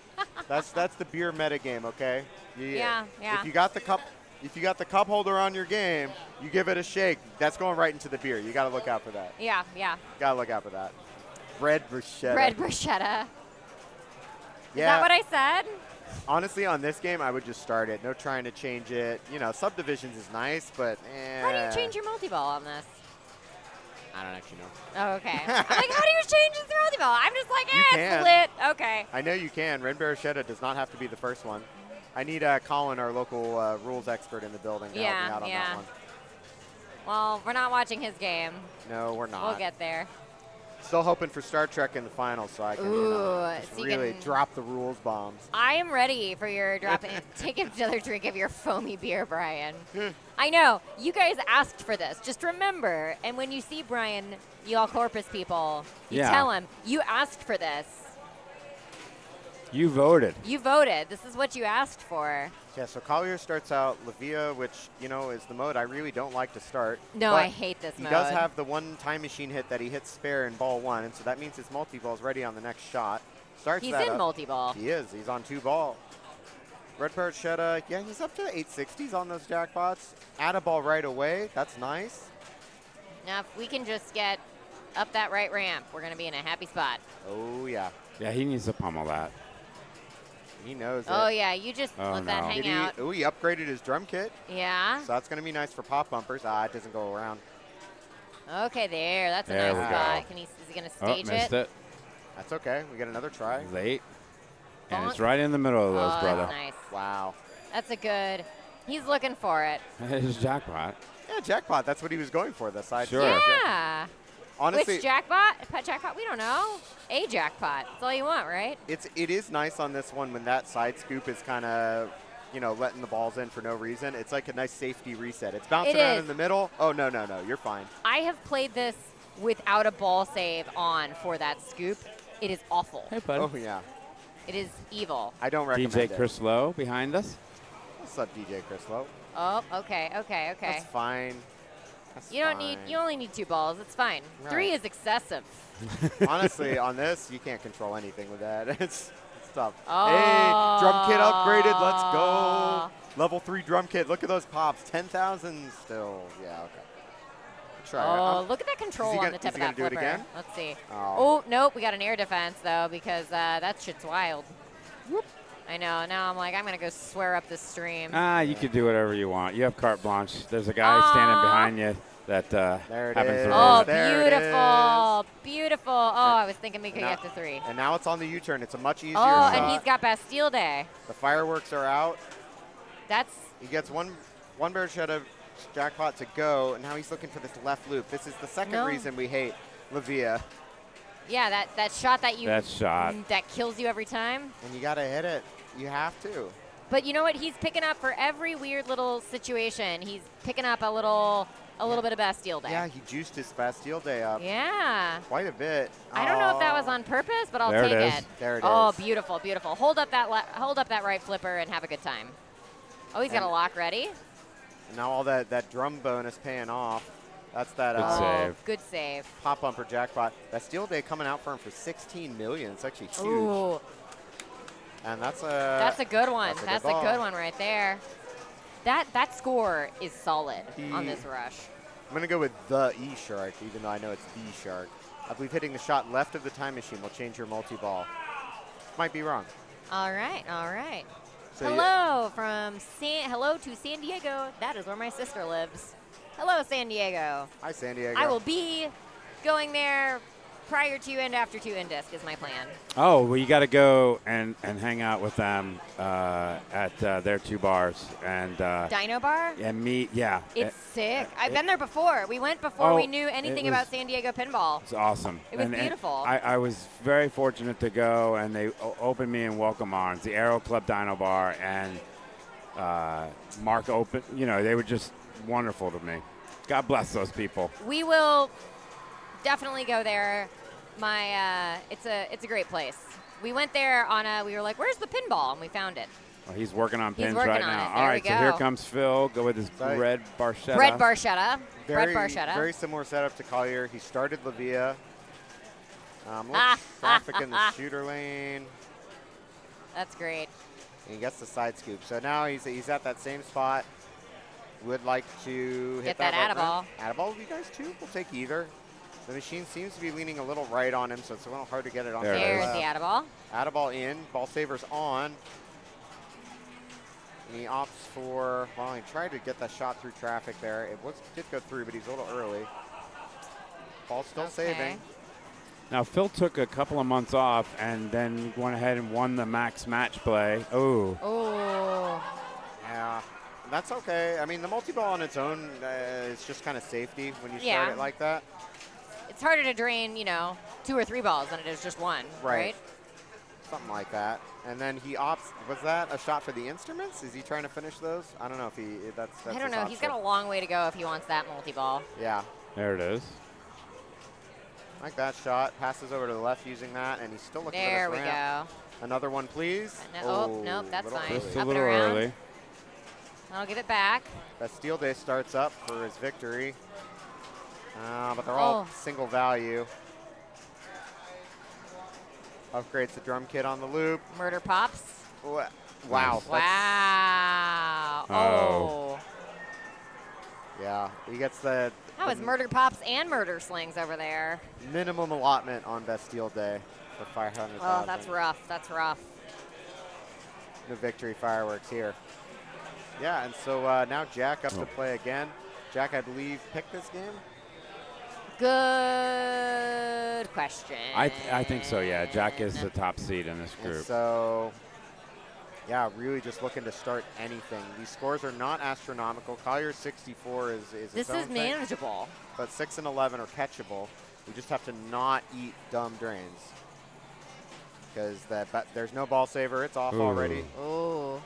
that's that's the beer meta game, okay? You- Yeah, yeah. If you got the cup, if you got the cup holder on your game, you give it a shake. That's going right into the beer. You got to look out for that. Yeah, yeah. Got to look out for that. Red bruschetta. Red bruschetta. Is that what I said? Honestly, on this game, I would just start it. No trying to change it. You know, subdivisions is nice, but eh. How do you change your multi-ball on this? I don't actually know. Oh, okay. I'm like, how do you change the multi-ball? I'm just like, eh, it's lit. Okay. I know you can. Red Barchetta does not have to be the first one. I need uh, Colin, our local uh, rules expert in the building, to Yeah, help me out on yeah. that one. Well, we're not watching his game. No, we're not. We'll get there. Still hoping for Star Trek in the final, so I can you know, just so you really can- drop the rules bombs. I am ready for your drop. Take another drink of your foamy beer, Brian. Hmm. I know you guys asked for this. Just remember, and when you see Brian, you all Corpus people, you Yeah. tell him you asked for this. You voted. You voted. This is what you asked for. Yeah, so Collier starts out La Villa, which you know is the mode I really don't like to start. No, I hate this he mode. does have the one time machine hit that he hits spare in ball one, and so that means his multi-ball is ready on the next shot. Starts He's that in up. multi-ball. He is. He's on two ball. Red Barchetta, yeah, he's up to 860s on those jackpots. Add a ball right away. That's nice. Now, if we can just get up that right ramp, we're going to be in a happy spot. Oh, yeah. Yeah, he needs to pummel that. He knows it. Oh, yeah, you just Oh, let that hang he, out. oh, he upgraded his drum kit. Yeah. So that's going to be nice for pop bumpers. Ah, it doesn't go around. Okay, there. That's a There nice we spot. go. Can he, is he going to stage Oh, stage missed it. That's okay. We get another try. Late. And it's right in the middle of those, oh, brother. That's nice. Wow. That's a good. He's looking for it. It's jackpot. Yeah, jackpot. That's what he was going for. The side. Sure. stage. Yeah. Honestly, Which jackpot? Pet jackpot? We don't know. A jackpot. That's all you want, right? it's it is nice on this one when that side scoop is kind of, you know, letting the balls in for no reason. It's like a nice safety reset. It's bouncing It around is. in the middle. Oh no no no, you're fine. I have played this without a ball save on for that scoop. It is awful. Hey, bud. Oh yeah. It is evil. I don't recommend DJ it. Chris Lowe behind us. What's up, DJ Chris Lowe? Oh, okay, okay, okay. That's fine. That's You don't need. You only need two balls. It's fine. Three is excessive. Honestly, on this, you can't control anything with that. It's, it's tough. Oh. Hey, drum kit upgraded. Let's go. Level three drum kit. Look at those pops. 10,000 still. Yeah, okay. Try. Oh, I'm- look at that control on gonna- the tip is of he that gonna do it flipper. again? Let's see. Oh. Oh, nope. We got an air defense though because uh, that shit's wild. I know. Now I'm like, I'm gonna go swear up the stream. Ah, you can do whatever you want. You have carte blanche. There's a guy standing behind you that uh, There it happens to is. oh, There it beautiful, beautiful. Oh, I was thinking we could now- get to three. And now it's on the U-turn. It's a much easier Oh, shot. and he's got Bastille Day. the fireworks are out. That's He gets one one Barchetta jackpot to go, and now he's looking for this left loop. This is the second No. reason we hate La Villa. yeah, that that shot that you That shot. that kills you every time. And you gotta hit it. You have to. But you know what? He's picking up for every weird little situation. He's picking up a little a little bit of Bastille Day. Yeah, he juiced his Bastille Day up Yeah. quite a bit. I don't know if that Oh. was on purpose, but I'll There it take is. it. There it oh, is. beautiful, beautiful. Hold up that le- hold up that right flipper and have a good time. Oh, he's got a lock ready. Now all that, that drum bonus paying off. That's that Good uh, save. Good save. pop bumper jackpot. Bastille Day coming out for him for 16 million. It's actually huge. Ooh, And that's a that's a good one. that's a That's, good a good one right there. That that score is solid on this rush. I'm gonna go with the E shark, even though I know it's the shark. I believe hitting the shot left of the time machine will change your multi-ball. Might be wrong. All right, all right. So hello from San. Hello to San Diego. That is where my sister lives. Hello, San Diego. Hi, San Diego. I will be going there prior to and after two in disc is my plan. Oh, well, you got to go and, and hang out with them uh, at uh, their two bars and uh, Dino Bar. and meet. Yeah, It's it- sick. I've it- been there before. We went before Oh, we knew anything was- about San Diego pinball. It's awesome. It was And- and beautiful. I, I was very fortunate to go, and they opened me in Welcome Arms, the Aero Club Dino Bar, and uh, Mark opened. You know, they were just wonderful to me. God bless those people. We will definitely go there. My, uh, it's a, it's a great place. We went there on a. We were like, "Where's the pinball?" And we found it. Well, he's working on He's pins working right on now. it. All There we right, so here comes Phil. Go with his Sorry. red barchetta. Red Barchetta. Very, Red Barchetta. very similar setup to Collier. He started La Villa. Um, Ah, traffic ah, in the ah. shooter lane. That's great. And he gets the side scoop. So now he's, he's at that same spot. Would like to hit Get that right atta-ball. rim. Atta-ball with you guys too? We'll take either. The machine seems to be leaning a little right on him, so it's a little hard to get it on There it the There's is. left. the atta ball. Atta-ball in. Ball saver's on. And he opts for, well, he tried to get that shot through traffic there. It was, did go through, but he's a little early. Ball still Okay. saving. Now Phil took a couple of months off and then went ahead and won the max match play. Oh, Oh. Yeah, that's okay. I mean, the multi-ball on its own uh, is just kind of safety when you Yeah. start it like that. It's harder to drain, you know, two or three balls than it is just one. Right. Right. Something like that. And then he opts. Was that a shot for the instruments? Is he trying to finish those? I don't know if he. If that's, that's. I don't know. He's got a long way to go if he wants that multi ball. Yeah, there it is. like that shot. Passes over to the left using that, and he's still looking There for we this go. Another one, please. No- oh, nope, that's little fine. Just a Up and little around. early. I'll give it back. That Steel Day starts up for his victory. Uh, but they're all Oh. single value. Upgrades the drum kit on the loop. Murder pops. Wha- Wow. that's- Wow. Oh. Oh. Yeah, he gets the, That was murder pops and murder slings over there. minimum allotment on Bastille Day for 500. Oh, that's rough. That's rough. The victory fireworks here. Yeah, and so uh, now Jack up Oh. to play again. Jack, I believe, picked this game. Good question. I, th- I think so. Yeah, Jack is the top seed in this And group. so, yeah, really just looking to start anything. These scores are not astronomical. Collier 64 is, is This its own is thing, manageable. but 6 and 11 are catchable. We just have to not eat dumb drains. Because that, but there's no ball saver. It's off Ooh. already. Oh.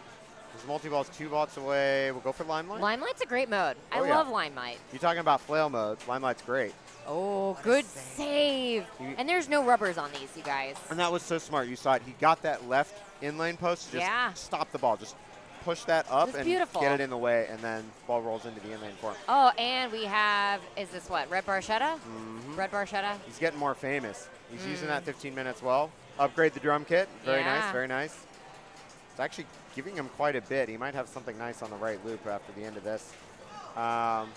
There's multi-balls two balls away. We'll go for Limelight. Limelight's a great mode. I Oh, yeah. love Limelight. You're talking about flail modes. Limelight's great. Oh, good save. He- And there's no rubbers on these, you guys. And that was so smart. You saw it. He got that left inlane post. Just Yeah. stop the ball. Just push that up was and beautiful. get it in the way, and then ball rolls into the inlane for him. Oh, and we have, is this what, Red Barchetta? Mhm. Red Barchetta? He's getting more famous. He's using Mm. that 15 minutes well. Upgrade the drum kit. Very Yeah. nice. Very nice. It's actually giving him quite a bit. He might have something nice on the right loop after the end of this. Um,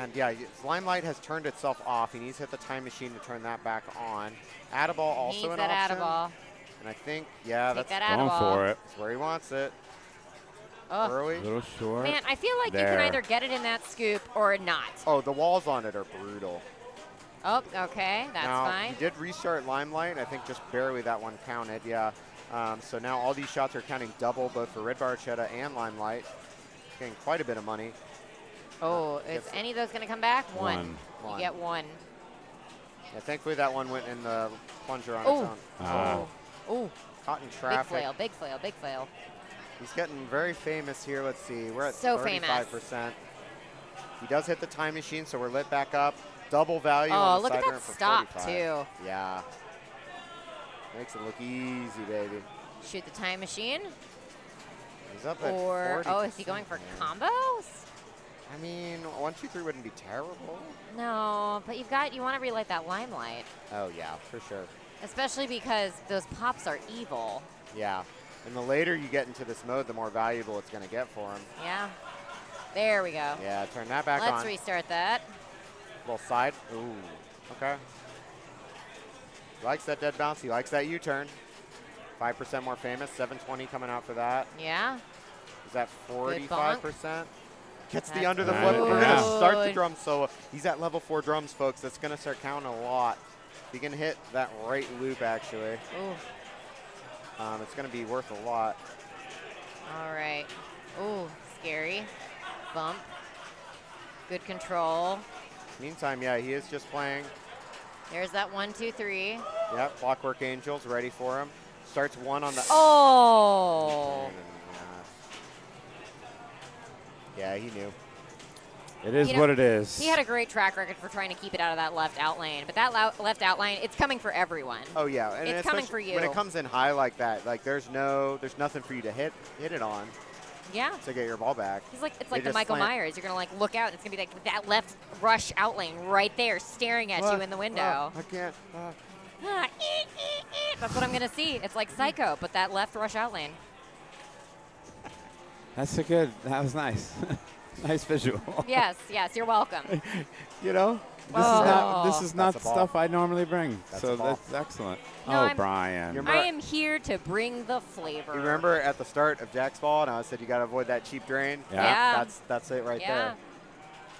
and yeah, limelight has turned itself off. He needs to hit the time machine to turn that back on. Addaball also Needs an that option. Addaball. And I think, yeah, Take that's that Going Addaball. for it. That's where he wants it. Oh. Early. A little short. Man, I feel like you can either get it in that scoop or not. Oh, the walls on it are brutal. Oh, okay, that's now, fine. he did restart Limelight. I think just barely that one counted, yeah. Um, so now all these shots are counting double, both for Red Barchetta and Limelight. Getting quite a bit of money. Oh, is any of those going to come back? One. One. You One. get one. Yeah, thankfully that one went in the plunger on Oh. its own. Oh. Oh. Caught in traffic. Big traffic. flail, big flail, big flail. He's getting very famous here. Let's see. We're at So 35%. He does hit the time machine, so we're lit back up. Double value Oh, on the look at that stop, 45. too. Yeah. Makes it look easy, baby. Shoot the time machine. He's up at Or, oh, is he going for combos? I mean, one, two, three wouldn't be terrible. No, but you've got, you want to relight that limelight. Oh yeah, for sure. Especially because those pops are evil. Yeah. And the later you get into this mode, the more valuable it's going to get for him. Yeah. There we go. Yeah, turn that back on. Let's restart that. Little side. Ooh. Okay. He likes that dead bounce. He likes that U-turn. 5% more famous. 720 coming out for that. Yeah. Is that 45%? Gets the under the Nice. flip. We're going to start the good. drum solo. He's at level 4 drums, folks. That's going to start counting a lot. He can hit that right loop, actually. Ooh. Um, it's going to be worth a lot. All right. Ooh, scary. Bump. Good control. Meantime, yeah, he is just playing. There's that one, two, three. Yep, Clockwork Angels ready for him. Starts one on the. Oh. Yeah, he knew. It is You know, what it is. He had a great track record for trying to keep it out of that left out lane, but that left out lane, it's coming for everyone. Oh yeah, and It's coming for you. When it comes in high like that, like there's no, there's nothing for you to hit, hit it on Yeah. to get your ball back. He's like it's They like the Michael slant- Myers. You're gonna like look out. and It's gonna be like that left rush out lane right there, staring at Ah, you in the window. ah, I can't. ah. Ah, ee, ee, ee. That's what I'm gonna see. It's like Psycho, but that left rush out lane. That's a good. That was nice. nice visual. yes, yes. You're welcome. you know, this is not this is not That's a ball. stuff I normally bring. That's so that's excellent. No, oh, I'm- Brian. You're I am here to bring the flavor. You remember at the start of Jack's ball, and I said you got to avoid that cheap drain. Yeah. Yeah. That's that's it right Yeah. there.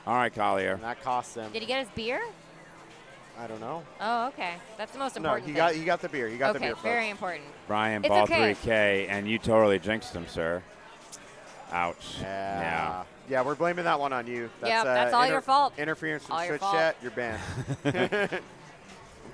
All right, Collier. And that costs him. Did he get his beer? I don't know. Oh, okay. That's the most important. No, important he thing. got he got the beer. He got the beer. folks. very important. Brian It's ball okay. 3K, and you totally jinxed him, sir. Ouch. Yeah. Yeah, we're blaming that one on you. That's, Yep, uh, that's all your fault. Interference from All your Twitch fault. Chat. You're banned. I'm kidding.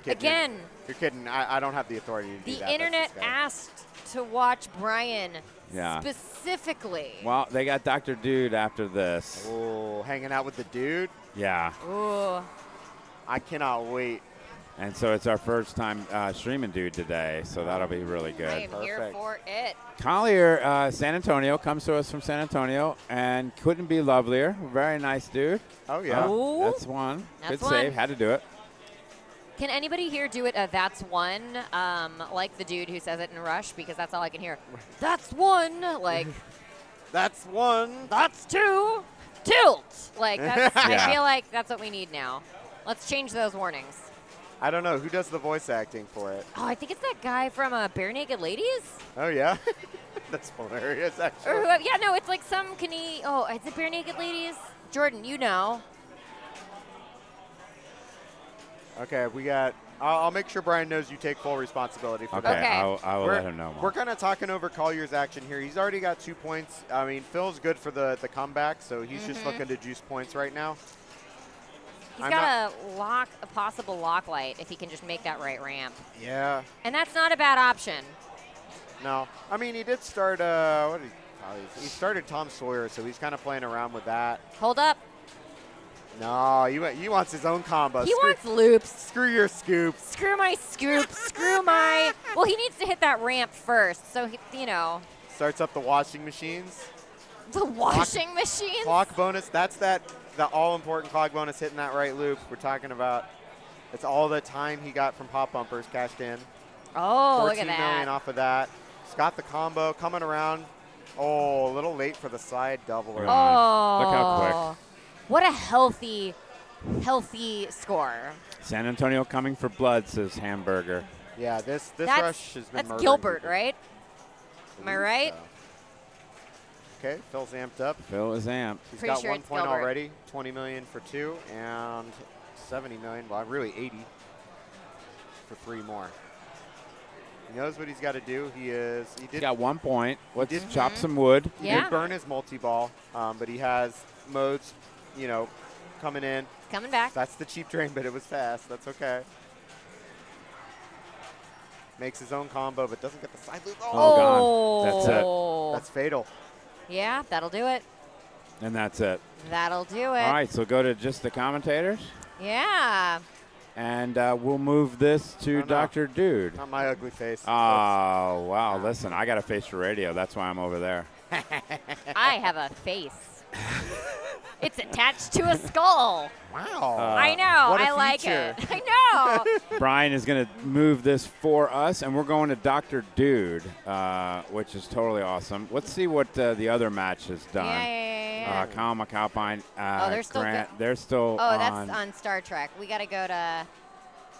Again, You're kidding. I, I don't have the authority to do that. the internet asked to watch Brian Yeah. specifically. Well, they got Dr. Dude after this. Oh, hanging out with the dude. Yeah. Ooh. I cannot wait. And so it's our first time uh, streaming Dude today, so that'll be really good. I good. am here for it. Collier, uh, San Antonio, comes to us from San Antonio, and couldn't be lovelier. Very nice dude. Oh yeah. Uh, Ooh. that's one. That's Good one. save. Had to do it. Can anybody here do it? Uh, that's one, um, like the dude who says it in Rush, because that's all I can hear. That's one, like That's one. that's two, tilt. Like that's, Yeah. I feel like that's what we need now. Let's change those warnings. I don't know who does the voice acting for it. Oh, I think it's that guy from uh, Barenaked Ladies. Oh yeah. That's hilarious. Actually. Or who, yeah, no, it's like some can he? Oh, is it Barenaked Ladies? Jordan, you know. Okay, we got. I'll, I'll make sure Brian knows you take full responsibility for Okay, that. Okay. I'll, I will we're, let him know. We're kind of talking over Collier's action here. He's already got two points. I mean, Phil's good for the, the comeback, so he's just Mhm. looking to juice points right now. He's got a lock, a possible lock light if he can just make that right ramp, Yeah. and that's not a bad option. No. I mean, he did start. Uh, what did he? oh, he started Tom Sawyer, so he's kind of playing around with that. Hold up. No, he, he wants his own combo. He screw, wants loops. screw your scoop. Screw my scoop. screw my. Well, he needs to hit that ramp first. So he, you know, Starts up the washing machines. the washing machine. Clock bonus. That's that the all important clock bonus hitting that right loop. We're talking about. It's all the time he got from pop bumpers cashed in. Oh, look at million that. off of that. He's got the combo coming around. Oh, a little late for the side doubler. Oh. Look how quick. Oh. What a healthy, healthy score. San Antonio coming for blood, says Hamburger. Yeah, this this that's rush has been that's murdering Gilbert, people. right? Am I right? so. Okay, Phil's amped up. Phil is amped. He's Pretty got sure one point Gilbert. already. 20 million for two and 70 million. Well, really 80 for three more. He knows what he's got to do. He is. He He's did. got one point. Let's did- chop some wood. He Yeah. did burn his multi-ball, um, but he has modes, you know, coming in. It's coming back. That's the cheap drain, but it was fast. That's okay. Makes his own combo, but doesn't get the side loop. Oh, gone. That's it. Oh. That's fatal. Yeah, that'll do it. And that's it. That'll do it. All right, so go to just the commentators, Yeah. and uh, we'll move this to No, no. Dr. Dude. Not my ugly face. Oh, wow. Listen, I got a face for radio. That's why I'm over there. I have a face. it's attached to a skull. Wow. I know. what a I like feature. it. I know. Brian is going to move this for us, and we're going to Dr. Dude, uh, which is totally awesome. Let's see what uh, the other match has done. Yeah, yeah, yeah, Uh, Kyle MacAlpine, uh, Oh, they're still Grant, go- they're still oh, on. that's on Star Trek. We got to go to.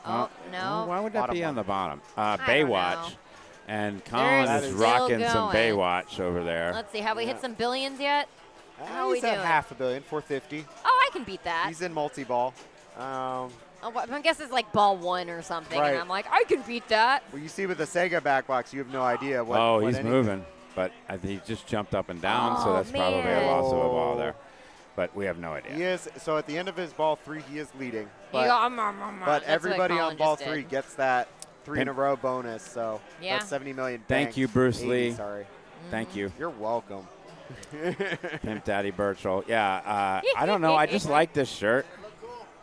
Oh, uh, no. Why would that Bottom be on the bottom? Uh, I don't Baywatch. know. And Colin They're is still rocking some. Baywatch over there. Let's see. Have we hit some billions yet? How Uh, we at doing? half a billion, 450. Oh, I can beat that. He's in multi-ball. Um, Oh, I guess it's like ball one or something, Right. and I'm like, I can beat that. well, you see with the Sega backbox, you have no idea what. oh, what he's any- moving, but I he just jumped up and down, so Oh, that's probably a loss of a ball there. But we have no idea. He is so at the end of his ball three, he is leading. You But, go, um, um, um, but everybody on ball three did. gets that three in a row bonus. So Yeah. that's 70 million. Thank you, Bruce 80, Lee. Sorry, Thank you, you're welcome. Pimp Daddy Birchall. Yeah, uh, I don't know. I just like this shirt.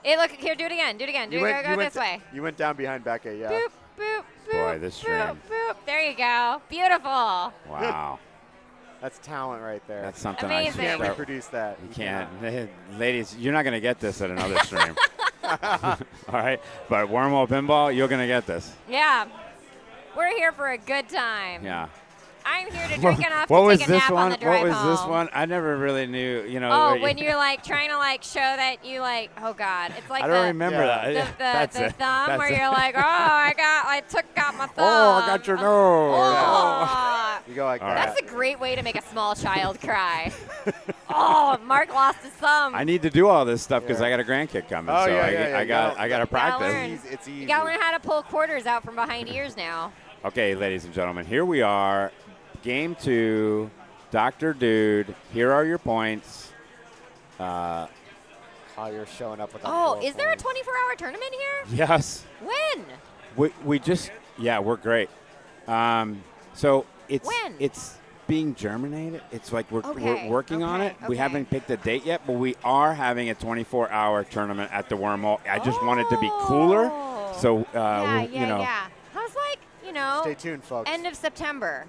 Hey, look here. Do it again. Do it again. Do you it. went, Go, go this way. You went down behind Becca, yeah. Boop, boop, boop. Boy, this boop, stream. boop. There you go. Beautiful. Wow, That's talent right there. that's something Amazing. I should can't start. reproduce that. You can't, ladies. You're not going to get this at another stream. All right, but wormhole pinball, you're going to get this. Yeah. We're here for a good time. Yeah. I'm here to drink enough what to was take a this nap one? on the drive what was this one? I never really knew. You know. Oh, when you- you're like trying to like show that you like, oh God, it's like I don't the, remember Yeah. the, that. the, That's the it. thumb That's where it. you're like, oh, I got, I took out my thumb. Oh, I got your oh. nose. Oh. You go like All that. That's a great way to make a small child cry. oh, Mark lost his thumb. I need to do all this stuff because Yeah. I got a grandkid coming. Oh, so yeah, I, yeah, yeah, I got gotta- I got to you gotta practice. learn. It's easy. It's easy. you gotta learn how to pull quarters out from behind ears now. Okay, ladies and gentlemen, here we are. Game two, Dr. Dude. Here are your points. Uh, Oh, you're showing up with that. Oh, four is there a 24-hour tournament here? yes. When? We, we just yeah we're great. Um, so it's When? it's being germinated. It's like we're, Okay, we're working on okay, it. We haven't picked a date yet, but we are having a 24-hour tournament at the Wormhole. I just want it to be cooler, Oh. so uh, yeah, yeah, you know. yeah. I was like, you know, Stay tuned, folks. end of September.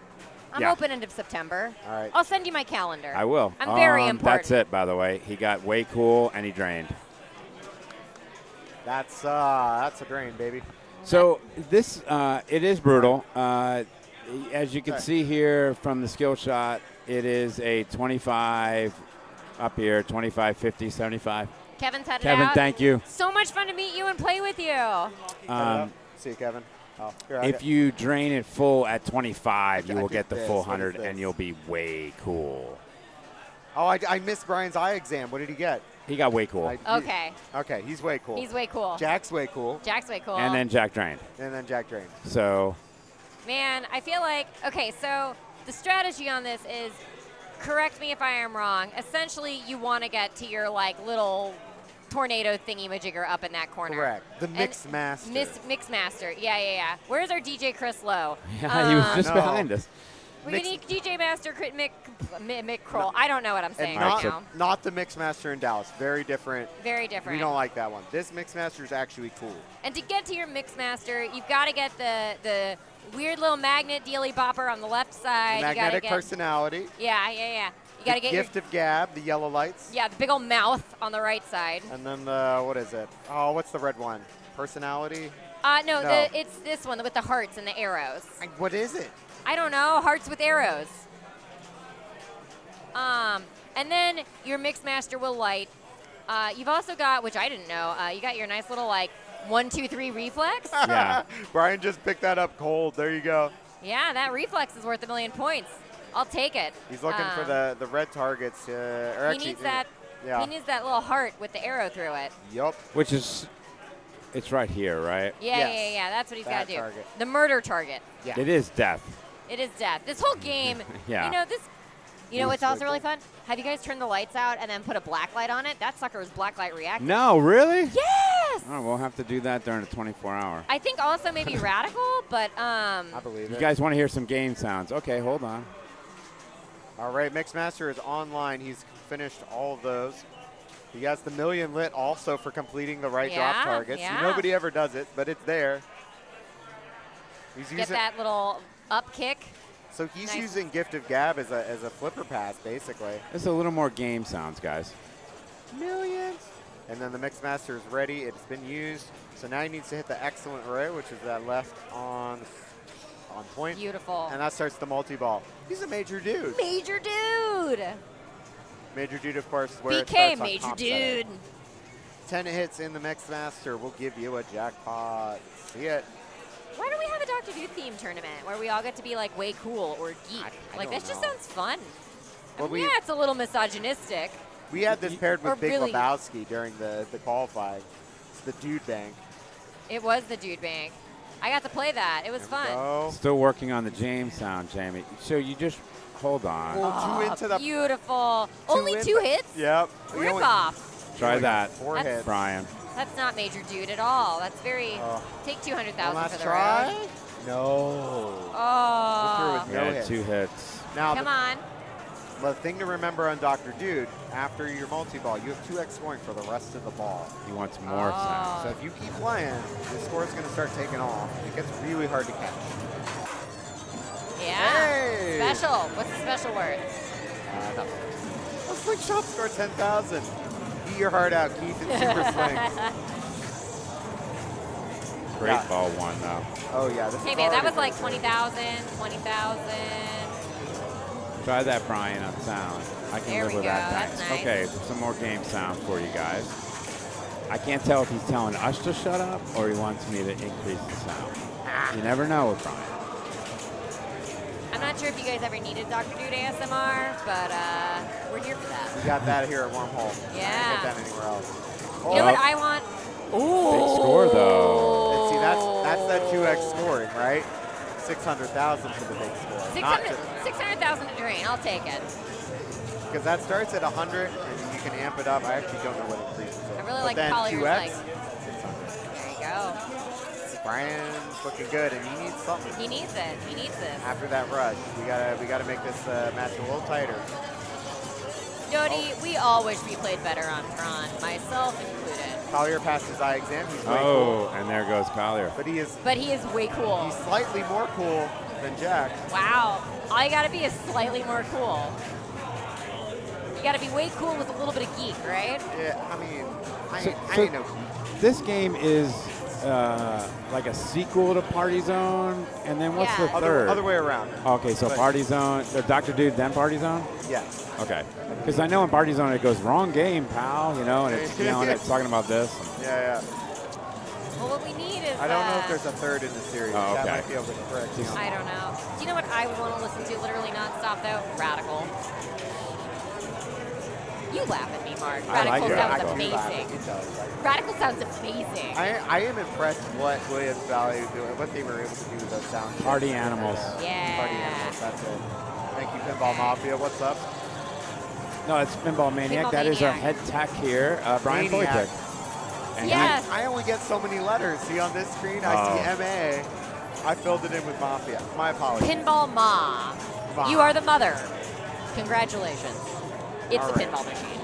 I'm Yeah. open end of September. All right. I'll send you my calendar. I will. I'm very Um, important. That's it, by the way. He got way cool and he drained. That's uh, that's a drain, baby. So this uh, it is brutal. Uh, as you can Okay. see here from the skill shot, it is a 25 up here, 25, 50, 75. Kevin's had Kevin, it out. thank you. So much fun to meet you and play with you. Um. See you, Kevin. Oh, here, if got- you drain it full at 25, you I will get the this. full 100 and you'll be way cool. oh, I, I missed Brian's eye exam. What did he get? He got way cool. I- Okay. Okay, he's way cool. He's way cool. Jack's way cool, Jack's way cool. and then Jack drained. and then Jack drained. So Man, I feel like okay. So the strategy on this is, correct me if I am wrong. Essentially, you want to get to your like little tornado thingy majigger up in that corner. Correct. The And mix master. Miss Mix Master. Yeah, yeah, yeah. Where's our DJ Chris Lowe? yeah, he was Um, just No. behind us. We Mix- need DJ Master Crit Mick, Mick, Mick Kroll. I don't know what I'm saying and right not, now. not the Mixmaster in Dallas. Very different. Very different. We don't like that one. This Mixmaster is actually cool. And to get to your Mixmaster, you've got to get the the weird little magnet dealy bopper on the left side. you gotta Magnetic get, personality. Yeah, yeah, yeah. You got to the get gift your of gab, the yellow lights, yeah the big old mouth on the right side. and then the what is it? Oh, what's the red one? Personality. Uh, no, No. The, it's this one with the hearts and the arrows. What is it? I don't know. Hearts with arrows. Um, and then your Mixmaster will light. Uh, you've also got, which I didn't know, uh, you got your nice little like one, two, three reflex. Yeah. Brian just picked that up cold. There you go. yeah, that reflex is worth a million points. I'll take it. He's looking for Um, the the red targets. Uh, or He actually, needs that. Yeah. He needs that little heart with the arrow through it. Yup. Which is, it's right here, right? Yeah, yeah, yeah, yeah. That's what he's got to do. target. The murder target. Yeah. It is death. It is death. This whole game. Yeah. You know this. You know It what's also really fun? Have you guys turned the lights out and then put a black light on it? That sucker was black light reactive. No, really? Yes. Oh, we'll have to do that during the 24 hour. I think also maybe radical, but um. I believe You guys want to hear some game sounds? Okay, hold on. All right, Mixmaster is online. He's finished all of those. He has the million lit also for completing the right Yeah, drop targets. yeah. Nobody ever does it, but it's there. He's Get using that little up kick. so he's nice. using Gift of Gab as a as a flipper pass basically. It's a little more game sounds, guys. Millions. And then the Mixmaster is ready. It's been used. So now he needs to hit the excellent array, which is that left on on point. Beautiful. And that starts the multi-ball. He's a major dude. Major dude. Major dude, of course, where it BK, starts on major top setter. dude. 10 hits in the Mixmaster will give you a jackpot. See it. Why don't we have a Doctor Who theme tournament where we all get to be like way cool or geek? I like don't that just sounds fun. I Well, mean, we- yeah, it's a little misogynistic. We had this paired Or with Big really- Lebowski during the, the qualifying. It's the dude bank. It was the dude bank. I got to play that. It was fun. Go. Still working on the James sound, Jamie. So you just hold on. Well, two Oh, into the beautiful. Only in- two hits? Yep. Rip off. Try that, four That's- hits. Brian. That's not major dude at all. That's very. Oh. Take 200,000 One for the try. road. No. Oh. With no Yeah, hits. two hits. Now, Come on. The thing to remember on Dr. Dude, after your multi-ball, you have 2x scoring for the rest of the ball. He wants more sound. So if you keep playing, the score is going to start taking off. It gets really hard to catch. Yeah. Hey! Special. What's the special word? Uh, nothing. A slingshot score 10,000. Eat your heart out, Keith, and super swing. Great Yeah. ball one, though. Oh, yeah. This Hey, man, that was like 20,000, 20,000. Try that, Brian, on sound. I can There live with go. that. That's nice. Okay, some more game sound for you guys. I can't tell if he's telling us to shut up or he wants me to increase the sound. You never know with Brian. I'm not sure if you guys ever needed Dr. Dude ASMR, but uh, we're here for that. We got that here at Wormhole. Yeah. Can't get that anywhere else. You know what I want? Ooh. Big score, though. And see, that's that's that 2x scoring, right? 600,000 for the big score. Not 600 600,000 to drain. I'll take it. Because that starts at 100 and you can amp it up. I actually don't know what increases it. I really but like Collier's 2x, like- 600. There you go. Brian's looking good and he needs something. He needs it. He needs this. After that rush, we gotta we gotta make this uh, match a little tighter. Jody, we all wish we played better on Tron, myself included. Collier passed his eye exam. He's way Oh, cool, and there goes Collier. but he is But he is way cool. he's slightly more cool than Jack. Wow. All you gotta be is slightly more cool. You gotta be way cool with a little bit of geek, right? Yeah, I mean, I, So- ain't, I so- ain't no geek. This game is uh, like a sequel to Party Zone, and then what's Yeah. the Other, third? other way around. Okay, so But- Party Zone, or Dr. Dude, then Party Zone? Yeah. Okay. Because I know in Party Zone it goes, wrong game, pal, you know, and it's yelling, it's talking about this. Yeah, yeah. Well, what we need is. I don't know uh, if there's a third in the series. Oh, That okay. might be able to correct you. on I don't know. Do you know what I would want to listen to literally nonstop though? Radical. You laugh at me, Mark. I like Radical sounds Radical. amazing. It does. Like, Radical sounds amazing. I, I am impressed what Williams Bally doing, what they were able to do with those sound. chips. Party animals. Yeah. Party animals. That's it. Thank you, Pinball Mafia. What's up? No, it's Pinball Maniac. Pinball that is our head tech here, uh, Brian Maniac. And Yes. I only get so many letters. See on this screen, I Oh. see MA. I filled it in with Mafia. My apologies. Pinball Ma. on. You are the mother. Congratulations. It's All a right. pinball machine.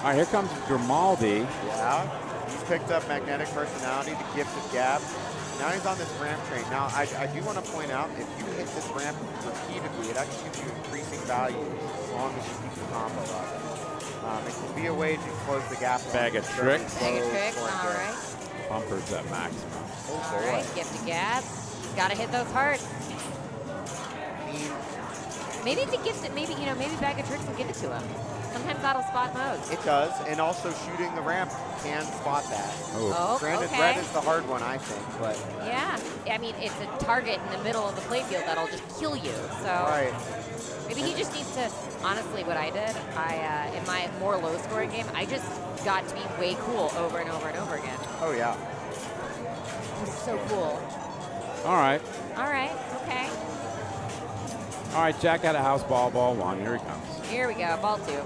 All right, here comes Grimaldi. Yeah, he's picked up magnetic personality, the gift of gab. Now he's on this ramp train. Now, I, I do want to point out, if you hit this ramp repeatedly, it actually gives you increasing value as long as you keep the combo up. Um, it can be a way to close the gap. Bag of tricks. Bag of tricks, all right. Bumpers at maximum. All right, gift a gap. Gotta hit those hearts. Maybe the gift it, maybe, you know, maybe bag of tricks will give it to him. Sometimes that'll spot modes. It does, and also shooting the ramp can spot that. Oh, Granted, okay. red is the hard one, I think, but Yeah, I mean, it's a target in the middle of the playfield that'll just kill you. So right. maybe he just needs to. Honestly, what I did, I uh, in my more low-scoring game, I just got to be way cool over and over and over again. Oh yeah. It was so cool. All right. All right, okay. All right, Jack out of house ball, ball one. Here he comes. Here we go, ball two.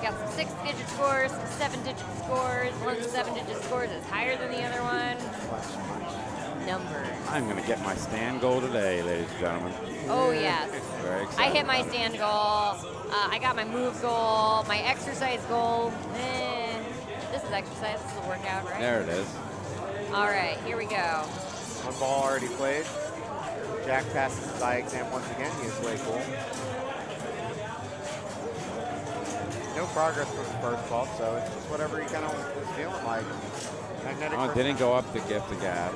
Got some six-digit scores, some seven-digit scores. One of the seven-digit scores is higher than the other one. Numbers. I'm going to get my stand goal today, ladies and gentlemen. Oh yes. Very I hit my stand goal. Uh, I got my move goal. My exercise goal. Eh, this is exercise. This is a workout, right? There it is. All right, here we go. One ball already played. Jack passes his eye exam once again. He is way cool. No progress from the first ball, so it's just whatever he kind of was feeling like. Magnetic Oh, didn't go up the gift the gap.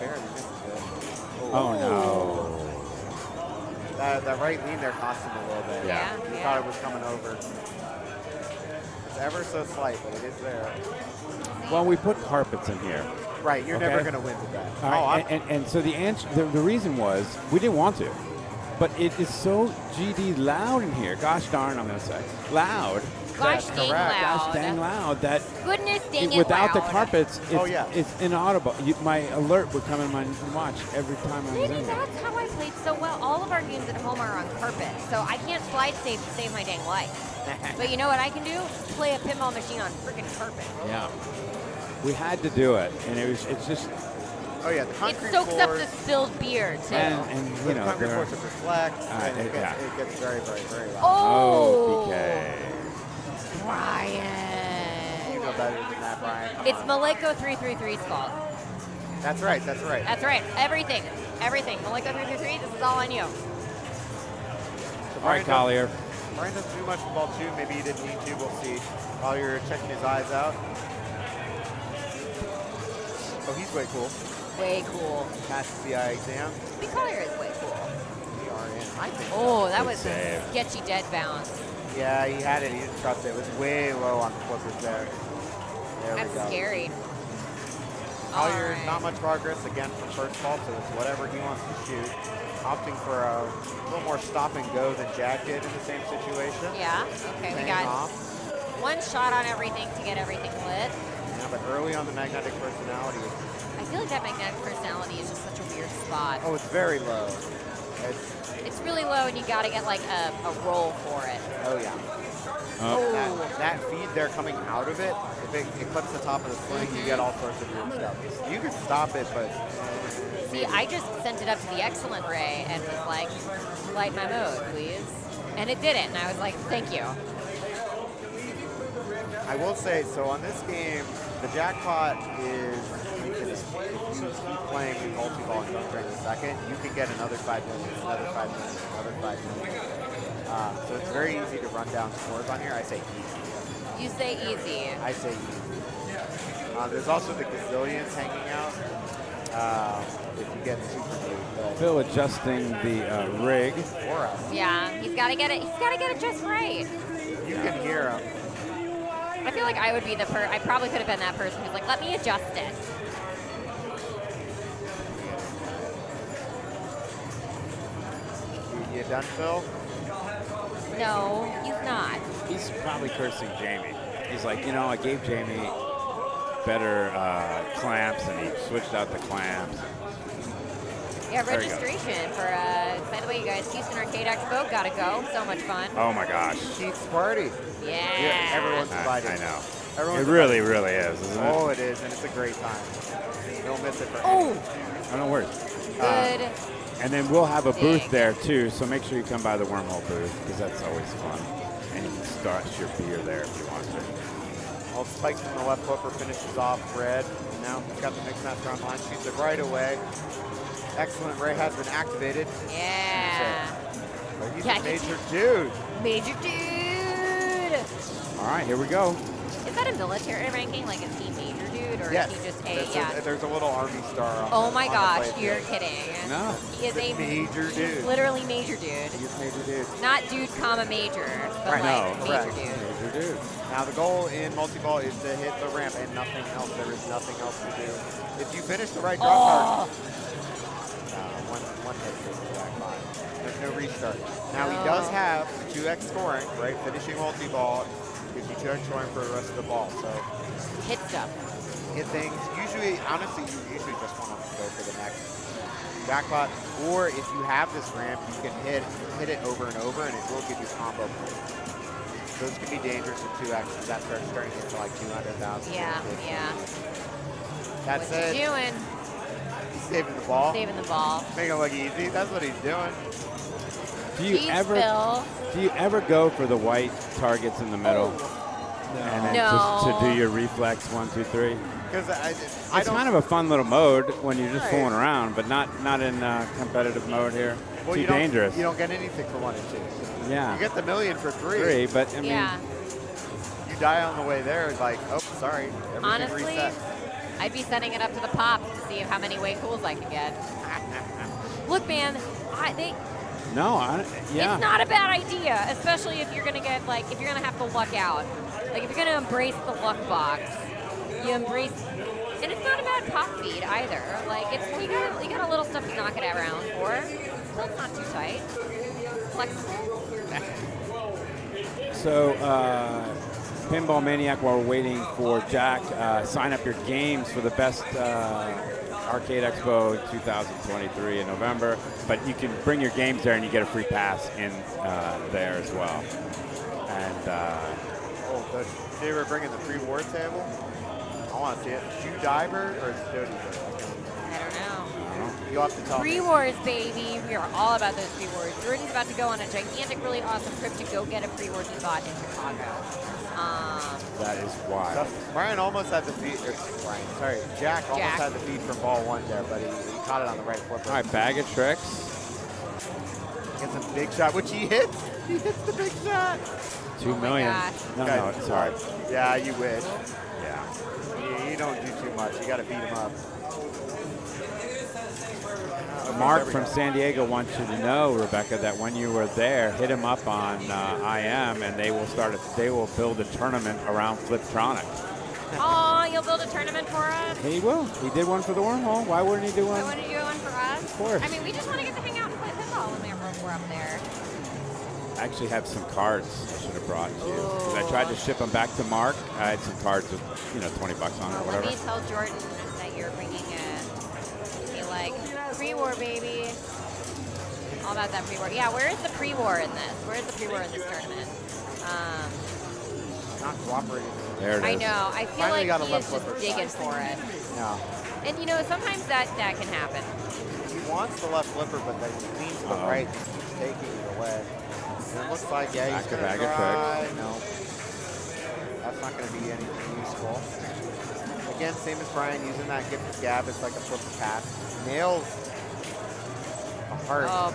Barely misses it. Oh, no. That, that right lean there cost him a little bit. Yeah. He Yeah. thought it was coming over. It's ever so slight, but it is there. Well, we put carpets in here. Right, you're never going to win with that. All Oh, and, and, and so the answer, the, the reason was we didn't want to, but it is so GD loud in here. Gosh darn, I'm going to say loud. Gosh That's dang correct. loud. Gosh dang loud that Goodness dang it- it without the carpets, it's, Oh, yeah. it's inaudible. You, my alert would come in my watch every time I was Maybe in here. that's how I played so well. All of our games at home are on carpet, so I can't slide save to save my dang life. but you know what I can do? Play a pinball machine on freaking carpet. Yeah, we had to do it, and it was it's just Oh yeah, the concrete It concrete soaks up the spilled beer too. and and you the know concrete they're- floors are reflect, Uh, and it, it- gets, yeah. it gets very, very, very loud. Oh, BK. Brian. You know better than that, Brian. Come It's on. Maleko 333's fault. That's right, that's right. That's right. Everything. Everything. Maleko 333, this is all on you. So All right, Brian Collier. doesn't- Brian doesn't do much with ball two. Maybe he didn't need to. We'll see. While you're checking his eyes out. Oh, he's way cool. Way cool. Passes the eye exam. The is way cool. We are in. I think. Oh, that was save. a sketchy dead bounce. Yeah, he had it. He didn't trust it. It was way low on the flippers there. There That's scary. Collier, right. not much progress again from first ball, so it's whatever he wants to shoot. Opting for a little more stop and go than Jack did in the same situation. Yeah. Okay, we got off. one shot on everything to get everything lit. Yeah, but early on the magnetic personality. I feel like that magnetic personality is just such a weird spot. Oh, it's very low. It's, It's really low, and you got to get like a, a roll for it. oh yeah. Oh. That, that feed there coming out of it, if it, it clips the top of the swing, you get mm-hmm. all sorts of weird stuff. You can stop it, but See, I just sent it up to the excellent ray and was like, light my mode, please. And it didn't, and I was like, thank you. I will say, so on this game, the jackpot is, is if you keep playing in multi-ball and don't drain the second, you can get another five minutes, another five minutes, another five minutes. Uh, so it's very easy to run down scores on here. I say easy. You say easy. I say easy. Uh, there's also the gazillions hanging out. Uh, if you get super deep, but Phil adjusting the uh, rig. Yeah, he's got to get it. He's got to get it just right. you can hear them. I feel like I would be the per. I probably could have been that person who's like, let me adjust it. You, done, Phil? No, he's not. He's probably cursing Jamie. He's like, you know, I gave Jamie better uh, clamps, and he switched out the clamps. Yeah, There registration for. Uh, by the way, you guys, Houston Arcade Expo, gotta go. So much fun. Oh my gosh. Keith's party. Yeah. Yeah, everyone's I, invited. I know. Everyone's It really, really is, isn't it? Oh, it is, and it's a great time. Don't miss it for Oh. I don't worry. Good. And then we'll have a booth there too, so make sure you come by the wormhole booth because that's always fun. And you can start your beer there if you want to. Well, spikes from the left flipper finishes off red. Now he's got the Mixmaster on line, shoots it right away. Excellent. Ray has been activated. Yeah. He's Yeah, a major dude. Major dude. All right, here we go. Is that a military ranking? Like, is he major dude or yes. is he just a, there's, yeah? a, there's a little army star on oh the- my gosh, you're kidding. No. He is a major he's dude. literally major dude. He's major dude. Not dude, comma major, but Right. like No, major correct. dude. Major dude. Now the goal in multi-ball is to hit the ramp and nothing else. There is nothing else to do. If you finish the right drop Oh. card, one, hit back. There's no restart. Now he does have 2x scoring, right? Finishing multi-ball gives you 2x scoring for the rest of the ball. So Hit stuff. hit things. Usually, honestly, you usually just want to go for the next jackpot. Or if you have this ramp, you can hit hit it over and over, and it will give you combo points. Those can be dangerous with 2x because that starts turning into like 200,000. Yeah, yeah. That What's said, he doing? He's saving the ball. Saving the ball. Making it look easy. That's what he's doing. Do you Jeez, ever Phil. do you ever go for the white targets in the middle? And then just to do your reflex one, two, three. Because I, I It's don't. kind of a fun little mode when you're just Right. fooling around, but not not in uh, competitive mode here. well, Too you don't, dangerous. You don't get anything for one and two. yeah. You get the million for three. Three, but I mean, yeah. You die on the way there. It's like, oh, sorry. Everything Honestly, resets. I'd be sending it up to the pops to see how many way cools I can get. Look, man, I, they, no, I, yeah. it's not a bad idea, especially if you're gonna get like if you're gonna have to luck out. Like if you're gonna embrace the luck box, you embrace, and it's not a bad pop feed either. Like it's you got you got a little stuff to knock it around for. So it's not too tight. Flexible. So, uh, Pinball Maniac, while we're waiting for Jack, uh, sign up your games for the best uh, Arcade Expo 2023 in November. But you can bring your games there and you get a free pass in uh, there as well. And uh, Oh, the, they were bringing the pre-war table. I want to see it. Shoe diver or Stody I don't know. You'll have to tell me. Pre-wars, baby. We are all about those pre-wars. Jordan's about to go on a gigantic, really awesome trip to go get a pre-wars he bought in Chicago. Um, that is So, wild. Brian almost had the feed. Or Brian, sorry, Jack almost had the feed from ball one there, but he, he caught it on the right flipper. All right, bag of tricks. Gets a big shot, which he hits. He hits the big shot. Two Oh my No, Okay. no, sorry. Yeah, you wish. Yeah. You, you don't do too much. You got to beat him up. Uh, Mark from. San Diego wants you to know, Rebecca, that when you were there, hit him up on uh, IM, and they will start. A, they will build a tournament around Fliptronic. oh, you'll build a tournament for us? He will. He did one for the wormhole. Why wouldn't he do one? I one? want to do one for us. Of course. I mean, we just want to get to hang out and play pinball when we're, up there. I actually have some cards I should have brought to you. 'Cause I tried to ship them back to Mark. I had some cards with, you know, 20 bucks on it or Well, let whatever. me tell Jordan that you're bringing a, a like pre-war baby. All about that pre-war. Yeah, where is the pre-war in this? Where is the pre-war in this tournament? Um, Not cooperating. There it is. I know. I feel Finally got a like he left is just flipper. digging for it. Yeah. And you know, sometimes that that can happen. He wants the left flipper, but then he leans to the Uh-oh. right and keeps taking it away. And it looks like, yeah, Back he's going to bag of try. No. That's not going to be anything useful. Again, same as Brian, using that gift gab. It's like a flipper pass. Nails the heart. Oh,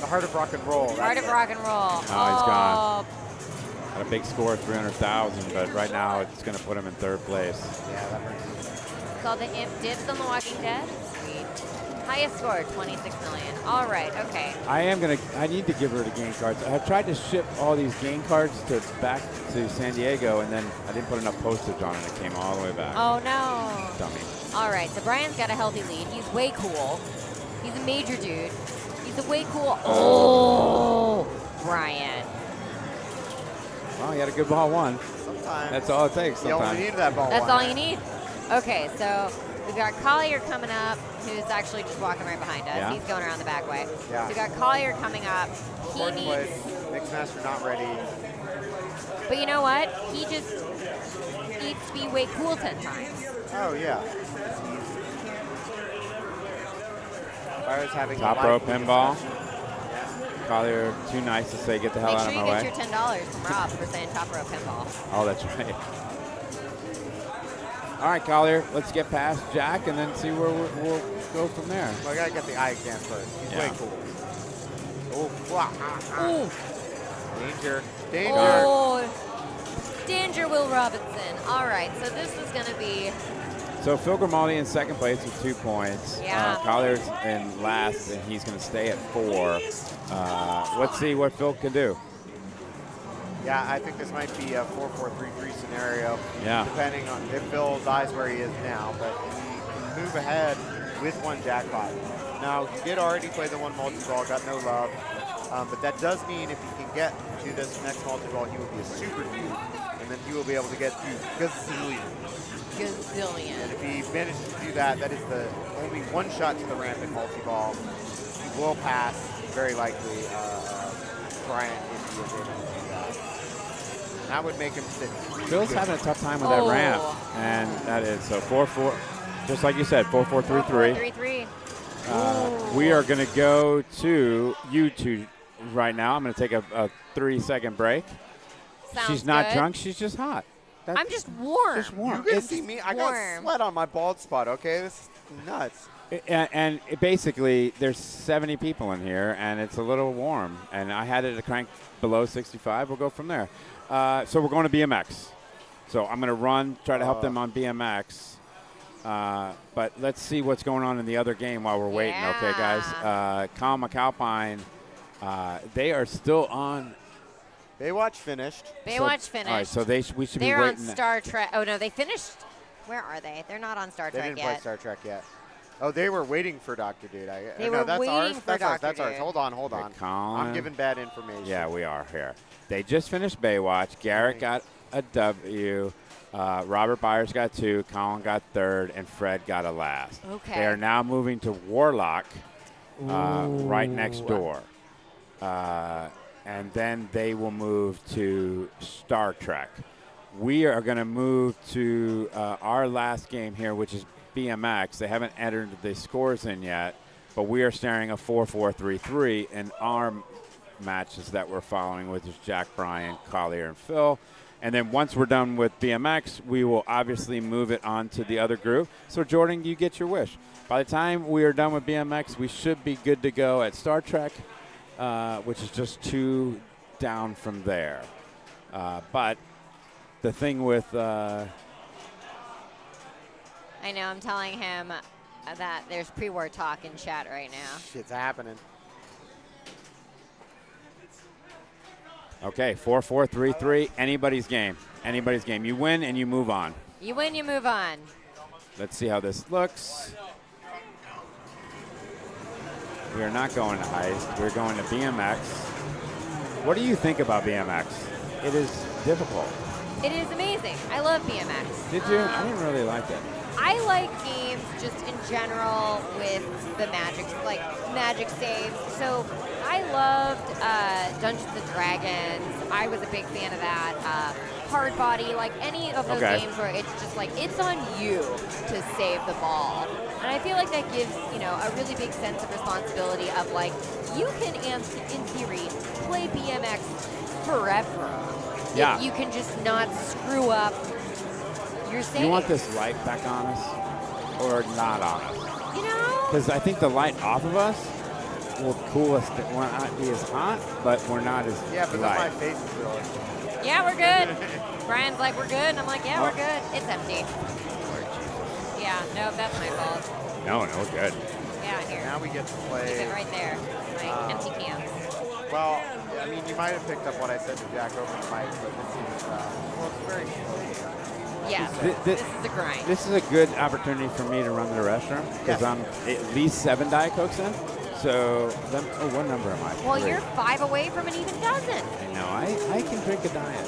The heart of rock and roll. heart That's of it. rock and roll. Oh, he's gone. Oh, Had a big score of 300,000, but right now it's going to put him in third place. Yeah, that brings Called the Imp Dibs on The Walking Dead. Sweet. Highest score, 26 million. All right, okay. I am gonna. I need to give her the game cards. I tried to ship all these game cards to back to San Diego, and then I didn't put enough postage on it. It came all the way back. Oh no. Dummy. All right, so Brian's got a healthy lead. He's way cool. He's a major dude. He's a way cool. Oh, oh Brian. Well, he had a good ball one. Sometimes. That's all it takes. Sometimes. You only need that ball That's one. all you need. Okay, so we've got Collier coming up, who's actually just walking right behind us. Yeah. He's going around the back way. Yeah. So we've got Collier coming up. He Fourth needs, place. Mixmaster not ready. but you know what? He just eats be way cool ten times. Oh yeah. Fire's having a Top rope lively pinball. discussion. Collier, too nice to say, get the hell Make out sure of you my get way. your ten dollars from Rob for saying top rope pinball. Oh, that's right. All right, Collier, let's get past Jack and then see where we'll, we'll go from there. Well, I gotta get the eye exam first. He's way cool. Oh, wah, ah, ah. Ooh. danger, danger. Oh, danger, Will Robinson. All right, so this is going to be So Phil Grimaldi in second place with two points. Yeah. Uh, Collier's in last, and he's going to stay at four. Uh, let's see what Phil can do. Yeah, I think this might be a 4-4-3-3 scenario. Yeah. Depending on if Phil dies where he is now, but he can move ahead with one jackpot. Now, he did already play the one multi-ball, got no love. Um, but that does mean if he can get to this next multi-ball, he will be a super dude. And then he will be able to get to gazillion. gazillion. And if he manages to do that, that is the only one shot to the ramp in multi-ball. He will pass, very likely, uh, uh, Brian if he is able to do that. And that would make him sit. really Phil's good. having a tough time with that ramp, and that is so four four, just like you said, four four three three. Three three. Uh, we are going to go to you two right now. I'm going to take a, a three second break. Sounds she's not good. drunk. She's just hot. That's I'm just warm. just warm. You can It's- see me. I got sweat on my bald spot. Okay, this is nuts. And, and it basically, there's 70 people in here, and it's a little warm. And I had it to crank below 65. We'll go from there. Uh, so we're going to BMX. So I'm going to run, try to help Uh. them on BMX. Uh, but let's see what's going on in the other game while we're waiting, okay, guys? Uh, Kyle MacAlpine, uh, they are still on. Baywatch finished. Baywatch so, finished. All right, so they sh- we should They're be on. Star Trek. Oh no, they finished. Where are they? They're not on Star They Trek didn't play. Star Trek yet. Oh, they were waiting for Doctor Dude. I, They no, were that's waiting ours. for that's ours. Dr. That's ours. Hold on, hold on. Colin. I'm giving bad information. Yeah, we are here. They just finished Baywatch. Garrett got a W. Uh, Robert Byers got two. Colin got third, and Fred got a last. Okay. They are now moving to Warlock, uh, right next door, uh, and then they will move to Star Trek. We are going to move to uh, our last game here, which is BMX. They haven't entered the scores in yet, but we are staring a 4-4-3-3 in our matches that we're following, which is Jack Brian, Collier, and Phil. And then once we're done with BMX, we will obviously move it on to the other group. So, Jordan, you get your wish. By the time we are done with BMX, we should be good to go at Star Trek, uh, which is just two down from there. Uh, but the thing with uh, I know. I'm telling him uh, that there's pre-war talk in chat right now. Shit's happening. Okay, four, four, three, three, anybody's game, anybody's game. You win and you move on. You win, you move on. Let's see how this looks. We are not going to heist. We're going to BMX. What do you think about BMX? It is difficult. It is amazing. I love BMX. Did you? Um, I didn't really like it. I like games just in general with the magic, like magic saves. So I loved uh, Dungeons and Dragons. I was a big fan of that. Uh, Hard Body, like any of those Okay. games where it's just like it's on you to save the ball. And I feel like that gives you know a really big sense of responsibility of like you can, in, in theory, play BMX forever. Yeah. If you can just not screw up your saves. You want this light back on us or not on us? You know? Because I think the light off of us will cool us. It will not be as hot, but we're not as Yeah, but light. my face is really. Yeah, we're good. Brian's like, we're good. And I'm like, yeah, we're Oh. good. It's empty. Yeah, no, that's my fault. No, no, we're good. Yeah, here. Now we get to play. Keep play. it right there. My Um, empty cans. Well, I mean, you might have picked up what I said to Jack over the mic, but this is, uh, well, it's very slow. Yes, Thi- thi- this is a grind. This is a good opportunity for me to run to the restroom because Yes. I'm at least seven Diet Cokes in. So, then, oh, what number am I? Well, Three. you're five away from an even dozen. I know. I, I can drink a diet.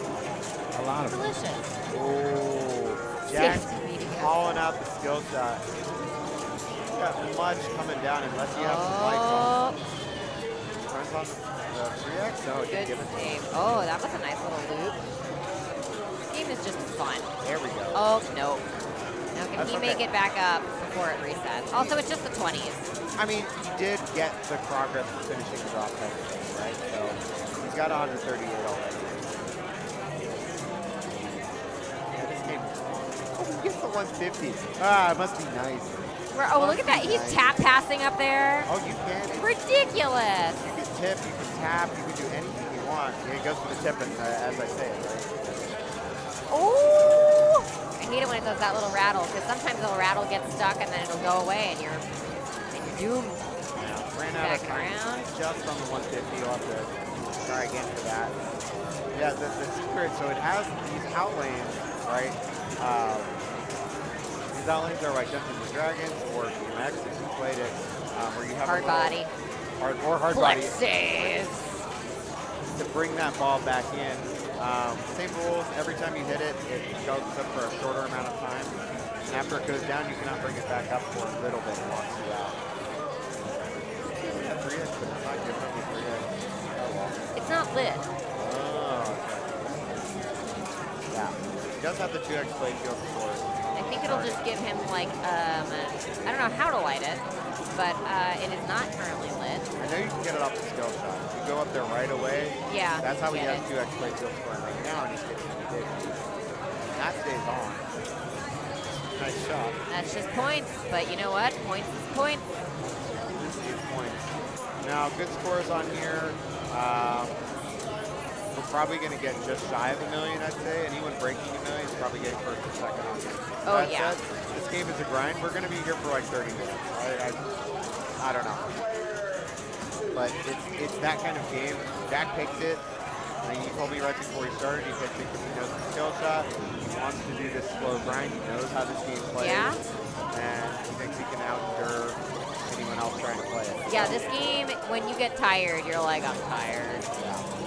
A lot of them. Delicious. Oh, Jack Safety meeting. calling out the skill shot. He's got much coming down unless you have some oh. lights on. Oh, Turns on the 3X? No, it didn't good give it to save. Oh, that was a nice little loop. Game is just fun. There we go. Oh, no. Now, can That's he make okay. it back up before it resets? Also, it's just the 20s. I mean, he did get the progress of finishing type thing, right? So he's got 138 already. Yeah, this game. Oh, he gets the 150. Ah, it must be nice. We're- oh, look at that. He's tap passing up there. Oh, you can. Ridiculous. You can tip, you can tap, you can do anything you want. He goes for the tip, and, uh, as I say right? Oh! I hate it when it does that little rattle because sometimes the rattle gets stuck and then it'll go away and you're, and you're doomed. Ran out Back of time around. just on the 150. You'll have to try again for that. Yeah, the, the secret, so it has these outlanes, right? Um, these outlanes are like Dungeons and Dragons or DMX if you played it, um, where you have Hard body. Hard, or hard body. To bring that ball back in. Um, same rules, every time you hit it, it goes up for a shorter amount of time. And after it goes down, you cannot bring it back up for a little bit and locks you out. Yeah, 3x, but it's not giving up with 3x. Well. It's not lit. Oh, okay. Yeah. He does have the 2x playfield before. I think it'll just give him like, um, I don't know how to light it, but uh, it is not currently lit. I know you can get it off the skill shot. If you go up there right away, Yeah, that's how he has it. 2x playfield scoring right now, and he's getting. And that stays on. Nice shot. That's just points, but you know what? Points is points. Is points. Now, good scores on here. Um, probably going to get just shy of a million, I'd say. Anyone breaking a million is probably getting first or second on here. Oh, yeah. this game is a grind. We're going to be here for like 30 minutes. I, I, I don't know. But it's, it's that kind of game. Jack picked it. I mean, he told me right before he started, he picked it because he knows the skill shot. He wants to do this slow grind. He knows how this game plays. Yeah. And he thinks he can outendure anyone else trying to play it. Yeah, this game, when you get tired, you're like, I'm tired.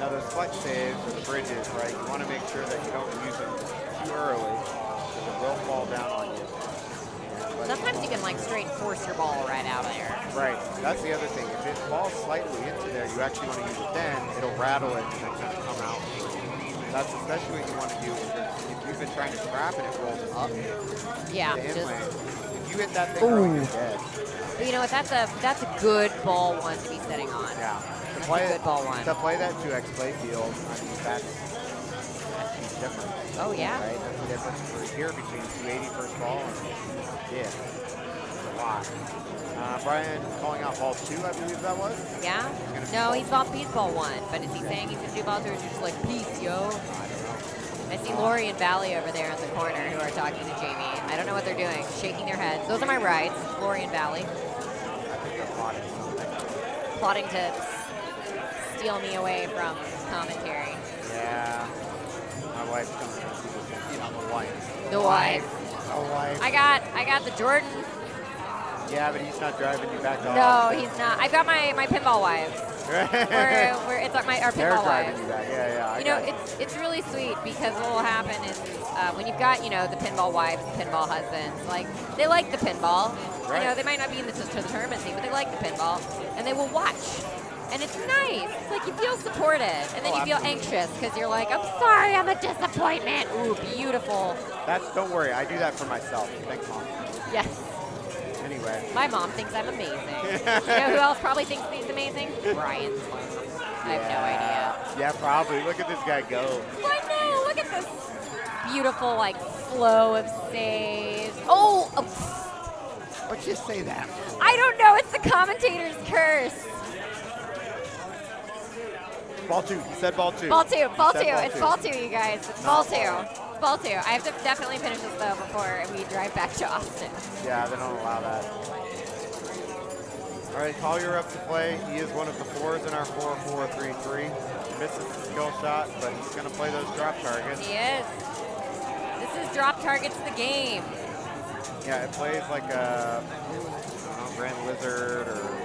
Now those flex saves or the bridges, right? You want to make sure that you don't use them too early because it will fall down on you. Sometimes you can like straight force your ball right out of there. Right. That's the other thing. If it falls slightly into there, you actually want to use it then. It'll rattle it and kind of come out. That's especially what you want to do if, you've been trying to trap and it rolls up. Yeah, just- If you hit that thing early, you're dead. But you know what? That's a that's a good ball one to be sitting on. Yeah. Play a it, good ball one. to play that 2x play field, I mean, that's, that's difference. Oh, yeah. Right? That's the difference for here between 280 first ball and yeah. It's a lot. Uh, Brian calling out ball two, I believe that was. Yeah? No, he's ball he's ball one. But is he saying he's do ball two or is he just like peace, yo? I see Lori and Valley over there in the corner who are talking to Jamie. I don't know what they're doing, shaking their heads. Those are my rides, Lori and Valley, I think they're plotting something. plotting to steal me away from commentary. Yeah. My wife's coming this. You know, the wife. The wife. The wife. I got I got the Jordan. Yeah, but he's not driving you back to No, he's not. I've got my, my pinball wives. we're, we're, it's like my our pinball wives. you back. Yeah, yeah. You know, it's it's really sweet because what will happen is uh, when you've got you know the pinball wives, pinball husbands, like they like the pinball. Right. You know, they might not be in the, to the tournament scene, but they like the pinball, and they will watch. And it's nice. It's like you feel supported, and then Oh, you feel absolutely. anxious because you're like, I'm sorry, I'm a disappointment. Ooh, beautiful. That's. Don't worry. I do that for myself. Thanks, mom. Yes. Anyway. My mom thinks I'm amazing. you know who else probably thinks he's amazing? Brian's Brian. I have no idea. Yeah, probably. Look at this guy go. I know. Look at this beautiful like flow of saves. Oh, oh, Let's just say that. I don't know. It's the commentator's curse. Ball two. He said ball two. Ball two. Ball two. It's ball two, you guys. It's ball two. It's ball two. I have to definitely finish this though before we drive back to Austin. Yeah, they don't allow that. All right, Collier up to play. He is one of the fours in our 4-4-3-3. Misses the skill shot, but he's going to play those drop targets. He is. This is drop targets the game. Yeah, it plays like a I don't know, Grand Lizard or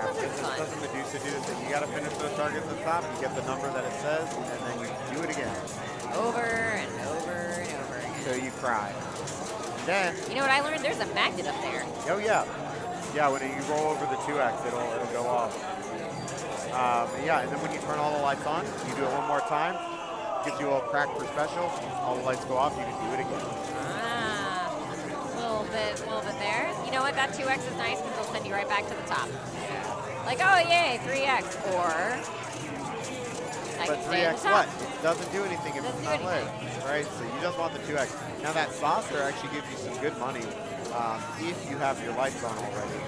Lizard's it fun. doesn't Medusa do this. You got to finish those targets at the top. You get the number that it says, and then you do it again. Over and over and over again. So you cry. And then, You know what I learned? There's a magnet up there. oh yeah, yeah. When you roll over the two X, it'll it'll go off. Um, yeah, and then when you turn all the lights on, you do it one more time. Gives you a little crack for special. All the lights go off. You can do it again. Ah, a little bit, a little bit there. You know what? That 2x is nice because it'll send you right back to the top. Like, oh yay, 3x, or I But can stay at 3x the what? It doesn't do anything if Doesn't it's not lit, right? So you just want the 2x. Now that saucer actually gives you some good money um, if you have your lights on already.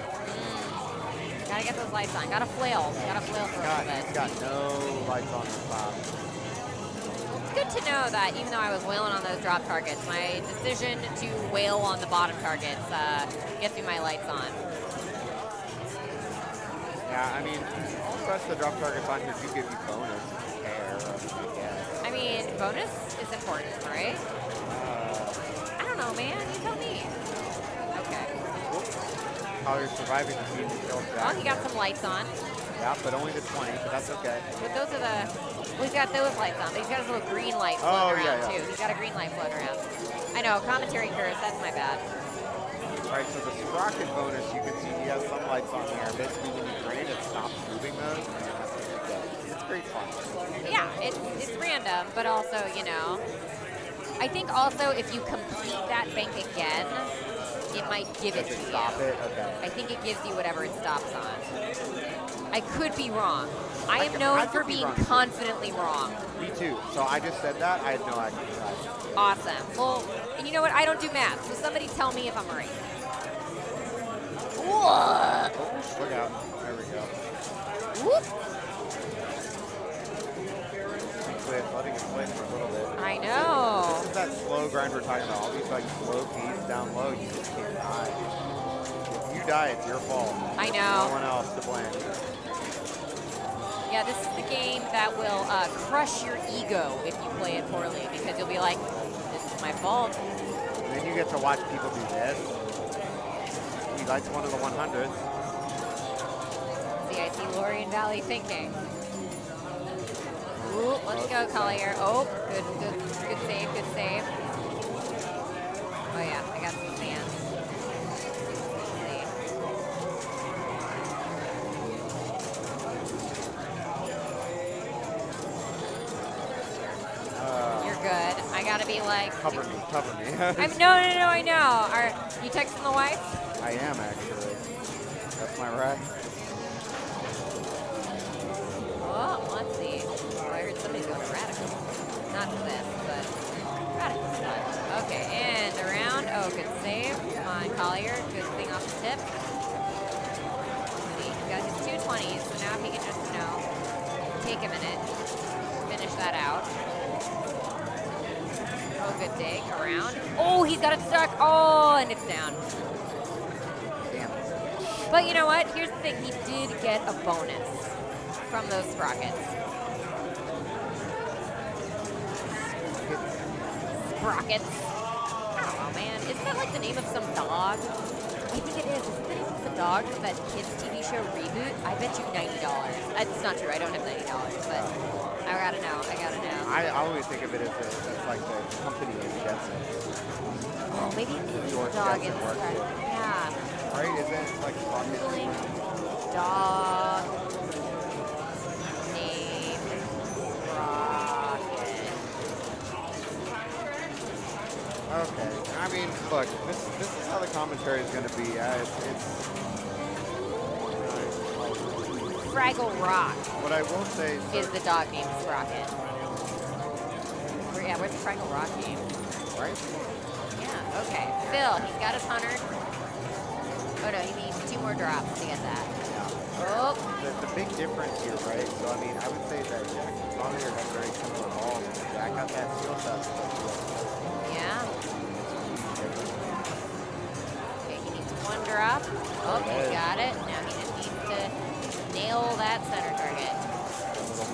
Gotta get those lights on. Gotta flail. Gotta flail for a Got, little bit. got no lights on the top. It's good to know that even though I was wailing on those drop targets, my decision to wail on the bottom targets uh, gets me my lights on. Yeah, I mean, all the rest of the drop targets on here do give you bonus air, I guess. I mean, bonus is important, right? Uh, I don't know, man. You tell me. Okay. how you're surviving the to Well, he got some lights on. Yeah, but only the 20, but that's okay. But those are the. Well, he's got those lights on, but he's got his little green light Oh, floating yeah, around yeah. too. He's got a green light floating around. I know, commentary curse. That's my bad. All right, so the sprocket bonus, you can see he has some lights on there. Basically, when you drain, it stops moving those. and that's what you get. It's fun. Yeah, it's it's random, but also you know, I think also if you complete that bank again, it might give it to you. stop it? Okay. I think it gives you whatever it stops on. I could be wrong. I I am known I for be being wrong, confidently wrong. Me too. So I just said that. I had no idea. Awesome. Well, and you know what? I don't do math, so somebody tell me if I'm right. What? Oh, look out. There we go. Whoop. Quit letting it play for a little bit. I know. This is that slow grind we're talking about. All these like slow keys down low, you just can't die. If you die, it's your fault. I know. No one else to blame. Yeah, this is the game that will uh, crush your ego if you play it poorly because you'll be like, this is my fault. And then you get to watch people do this. He likes one of the 100s. See, I see Lorien Valley thinking. Ooh, let's go, Collier. Oh, good, good, good save, good save. Oh yeah, I got some sand. Uh, You're good. I gotta be like. cover me, cover me. I'm no, no, no. I know. Are you texting the wife? I am actually. That's my right. Oh, let's see. Oh, I heard somebody's going to radical. Not for this, but. Okay, and around. Oh, good save. On, Collier. Good thing off the tip. Let's see. He's got his two 20s, so now if he can just, you know, take a minute, finish that out. Oh, good dig. Around. Oh, he's got it stuck. Oh, and it's down. But you know what? Here's the thing. He did get a bonus from those sprockets. Sprockets. Oh man. Isn't that like the name of some dog? I think it is. Is it the name of the dog from that kids TV show reboot? I bet you $90. It's not true. I don't have $90, but I gotta know. I gotta know. I, always think of it as, a, as like the company in Jetson. Oh, maybe it is George the dog Jetson in the worked start. Yeah. Right? Isn't it like Googling dog Rocket. Okay. I mean, look, this this is how the commentary is going to be. Uh, it's, it's Fraggle Rock what I will say. So, is the dog named Sprocket. Yeah, where's the Fraggle Rock game? right? Yeah, okay. Phil, he's got his hundred. Oh no, he needs two more drops to get that. Oh, The, the big difference here, right? So I mean, I would say that Jack Collier has very similar balls. Jack got that skill set. One drop. Oh, he got it. Now he just needs to nail that center target.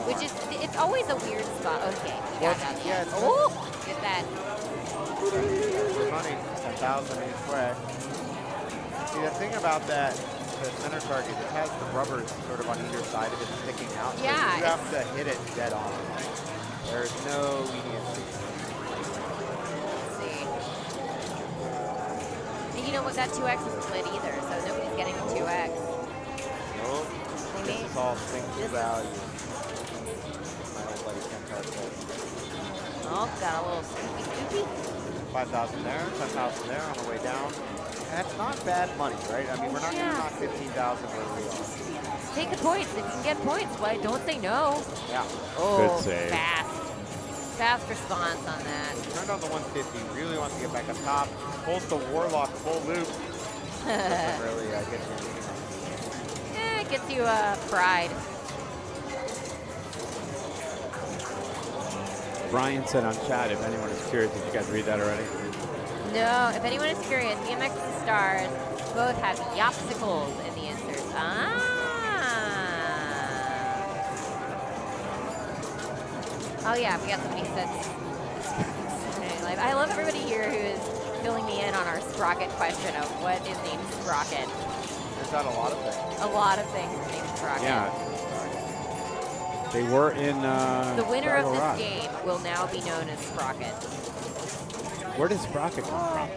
Which is, it's always a weird spot. Okay, he got oh. that. yeah, Yeah. Oh, get that. Money, 10,000 each way. See, the thing about that, the center target, it has the rubbers sort of on either side of it sticking out. so you have to hit it dead on. There's no leniency. And you know what? That 2x isn't lit either, so nobody's getting the 2x. Nope. This is all single This value. My old buddy Ken Tarr says. Oh, got a little scoopy scoopy. 5,000 there, 10,000 there on the way down. And that's not bad money, right? I mean, we're not going to knock 15,000 where we are. Take the points. If you can get points, why don't they know? Yeah. Oh, Good save. fast. Fast response on that. Turned on the 150, really wants to get back up top. Pulls the Warlock full loop. Doesn't really uh, get you. Eh, it gets you uh, pride. Brian said on chat, if anyone is curious, did you guys read that already? No, if anyone is curious, BMX and Stars both have yopsicles in the inserts. Ah. Oh yeah, we got somebody who said Saturday Night Live. I love everybody here who is filling me in on our sprocket question of what is named sprocket. There's not a lot of things. A lot of things named sprocket. Yeah. They were in. Uh, The winner of this Rock. game will now be known as Sprocket. Where does Sprocket come from?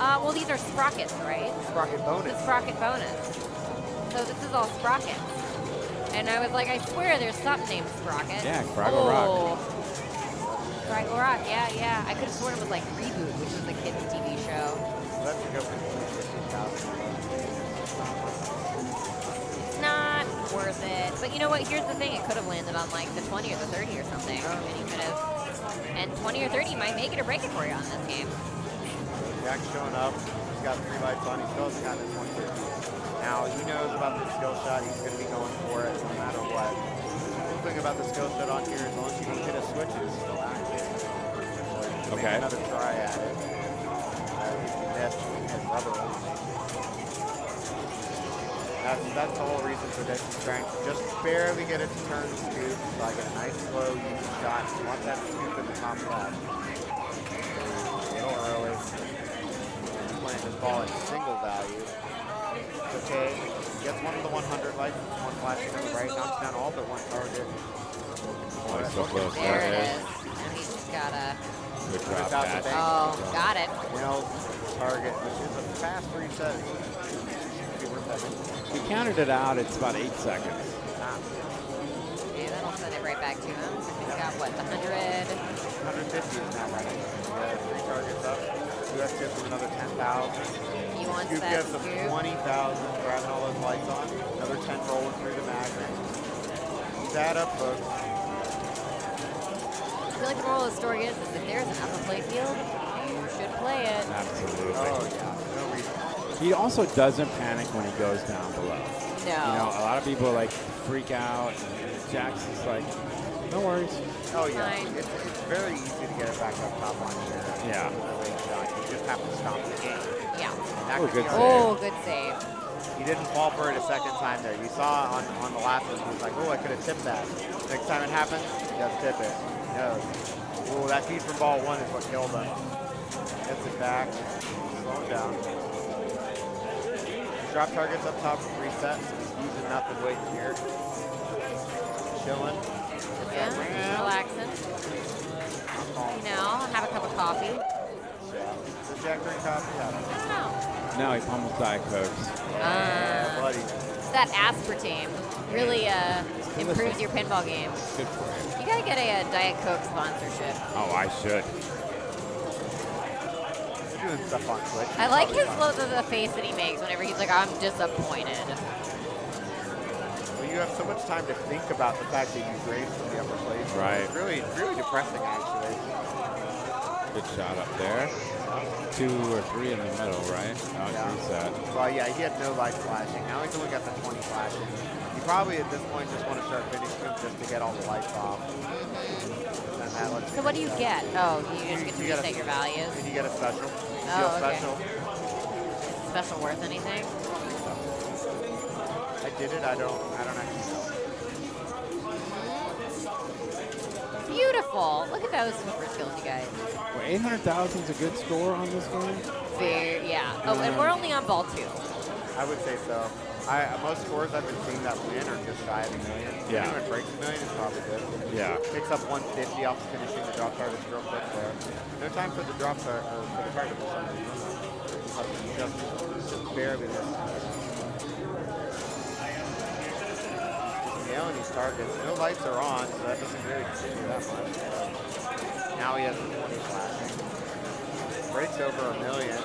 Uh, well, these are sprockets, right? Sprocket bonus. The sprocket bonus. So this is all sprockets. And I was like, I swear there's something named Sprocket. Yeah, Fraggle Rock. oh. Fraggle Rock, yeah, yeah. I could have sworn it was like Reboot, which was a kids' TV show. Let's go for 15,000. It's not worth it. But you know what? Here's the thing. It could have landed on like the 20 or the 30 or something. And you could have. And 20 or 30 might make it or break it for you on this game. Jack's showing up. He's got three lights on. He still hasn't gotten his 150. Now, he knows about the skill shot. He's going to be going for it no matter what. The cool thing about the skill shot on here is once you can hit a switch, it's still active. So Okay. Make another try at it. Uh, if you miss, it's rubber only. That's, that's the whole reason for this. To just barely get it to turn the scoop. So I get a nice slow, easy shot. You want that scoop in the top left. A little early. Playing this ball at single value. It's okay. Gets one of the 100 lights. One flashing to the right. Knocks down all but one target. Oh, it's so close. There it There is. And he's just got a. Good drop, Thousand Oh, got it. Nails the target, which is a fast reset. Should be. We counted it out. It's about eight seconds. Ah, Okay, that'll send it right back to him. So he's got what, the 100? 150 is now running. Yeah, three targets up. US gives him another 10,000. He wants Scoop that gives him scoop. 20,000, grabbing all those lights on. Another 10 rolling through the magnet. Keep that up, folks. I feel like the moral of the story is, is if there's an upper play field, you should play it. Absolutely. Oh, yeah. No reason. He also doesn't panic when he goes down below. No. You know, a lot of people like freak out. Jax is like, no worries. Oh, yeah. Fine. It's, it's very easy to get it back up top on here. Yeah. With a late shot. You just have to stop the game. Yeah. That Oh, good save. Oh, good save. He didn't fall for it a second time there. You saw on, on the last one, he was like, oh, I could have tipped that. Next time it happens, he does tip it. He knows. Ooh, that feed from ball one is what killed him. Gets it back. Slow him down. Drop targets up top from reset, so he's using nothing waiting here. Chilling. Gets Yeah, relaxing. You know, have a cup of coffee. Yeah. Does Jack drink coffee? I don't know. I don't. No, he pummels Diet Cokes. Yeah, Uh, buddy. that aspartame really uh, improves your pinball game. Good for him. You gotta get a, uh Diet Coke sponsorship. Oh, I should. Doing stuff on Twitch. I like his look of the face that he makes whenever he's like, I'm disappointed. Well, you have so much time to think about the fact that you raised from the upper place. Right. It's really, really depressing, actually. Good shot up there. Two or three in the middle, right? Oh, Yeah. reset. Well, yeah, he had no lights flashing. Now he's only got the 20 flashing. You probably at this point just want to start finishing him just to get all the lights off. And that lets So what do you get? Oh, you just get to you get a- reset your values. And you get a special. Oh, okay. special. Special worth anything? I did it. I don't. I don't actually know. Beautiful. Look at those super skills, you guys. Well, 800,000 is a good score on this game. Very, yeah. Oh, and we're only on ball two. I would say so. I most scores I've been seeing that win are just shy of a million. Yeah. Anyone breaks a million is probably good. Yeah. Picks up 150 off of finishing the drop targets real quick there. No time for the drop tar- or for the target for some reason. Just, just barely this. Targets. No lights are on, so that doesn't really continue that much. But now he has a 20 flashing. Breaks over a million.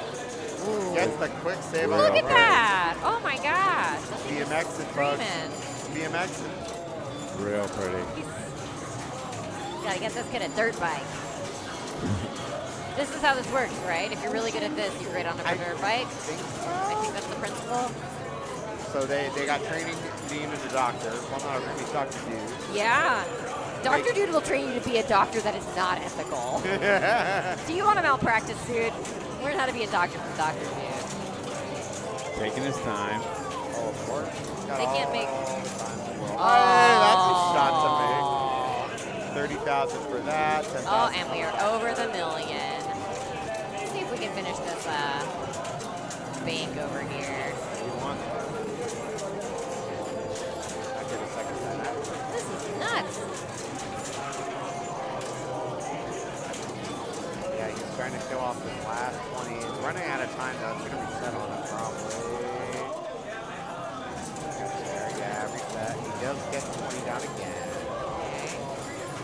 Gets the quick save on Look at that! Oh my gosh. BMX and bugs. Screaming. BMX Real pretty. Gotta get this kid a dirt bike. this is how this works, right? If you're really good at this, you're great on a dirt bike. I think that's the principle. So they, they got training Dean and the doctor. Well, not a he's Dr. Dude. Yeah. Dr. Dude will train you to be a doctor that is not ethical. Do you want to malpractice, dude? Learn how to be a doctor from Dr. Dude. Taking his time. Oh, of course. They can't make. Hey, that's a shot to make. 30,000 for that. 10,000 Oh, and we are over the million. Let's see if we can finish this uh, bank over here. Trying to show off his last 20. He's running out of time, though. It's going to be set on him, probably. There, yeah, reset. He does get 20 down again.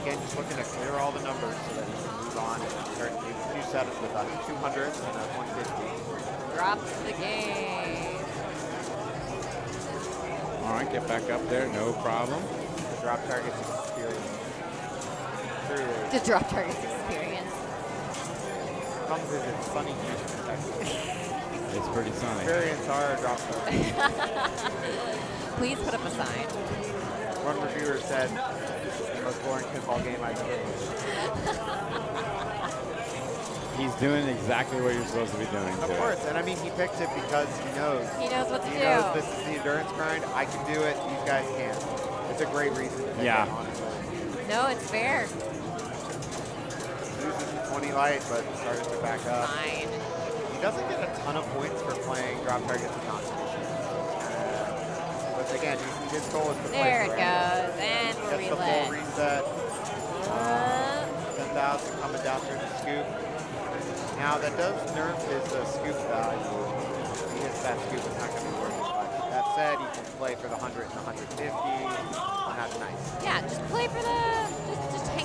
Again, just looking to clear all the numbers so that he can move on and start two two sets with a 200 and a 150. Drops the game. All right, get back up there, no problem. The drop target's experience. The drop target's experience. Comes as it's sunny Houston, Texas. It's pretty sunny. Experience our drop. Please put up a sign. One reviewer said, the most boring pinball game I've ever played. He's doing exactly what you're supposed to be doing. Of to it. course, and I mean, he picked it because he knows. He knows what to he do. knows this is the endurance grind. I can do it. These guys can't. It's a great reason to pick Yeah. it. No, it's fair. Loses the 20 light, but started to back up. Fine. He doesn't get a ton of points for playing drop targets and contribution. Uh, but again, he- his goal is to play There it goes. And we're Gets the full reset. Uh, 10,000 coming down through the scoop. Now that does nerf his uh, scoop value. He hits that scoop, it's not going to be worth much. That said, he can play for the 100 and the 150. And that's nice. Yeah, just play for the.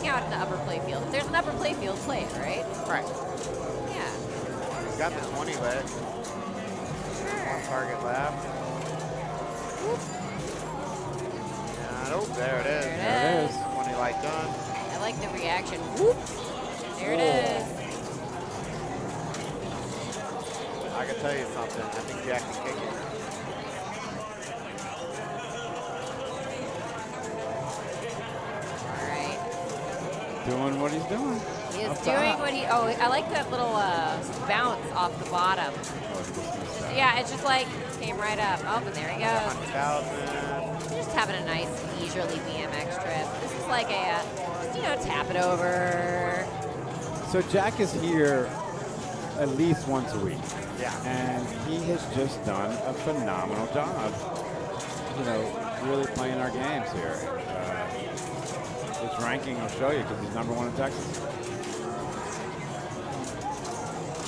Hang out in the upper play field. If there's an upper play field, play it, right? Right. Yeah. He's got the 20 lit. One target left. And, oh, there it is. There it is. 20 light done. I like the reaction. Whoop. There it is. I can tell you something. I think Jack can kick it. Doing what he's doing. He is Up doing what he. Oh, I like that little uh, bounce off the bottom. Just- yeah, it's just like came right up. Oh, and there he goes. 100,000. Just having a nice leisurely BMX trip. This is like a, uh, just, you know, tap it over. So Jack is here at least once a week. Yeah. And he has just done a phenomenal job. You know, really playing our games here. His ranking will show you because he's number one in Texas.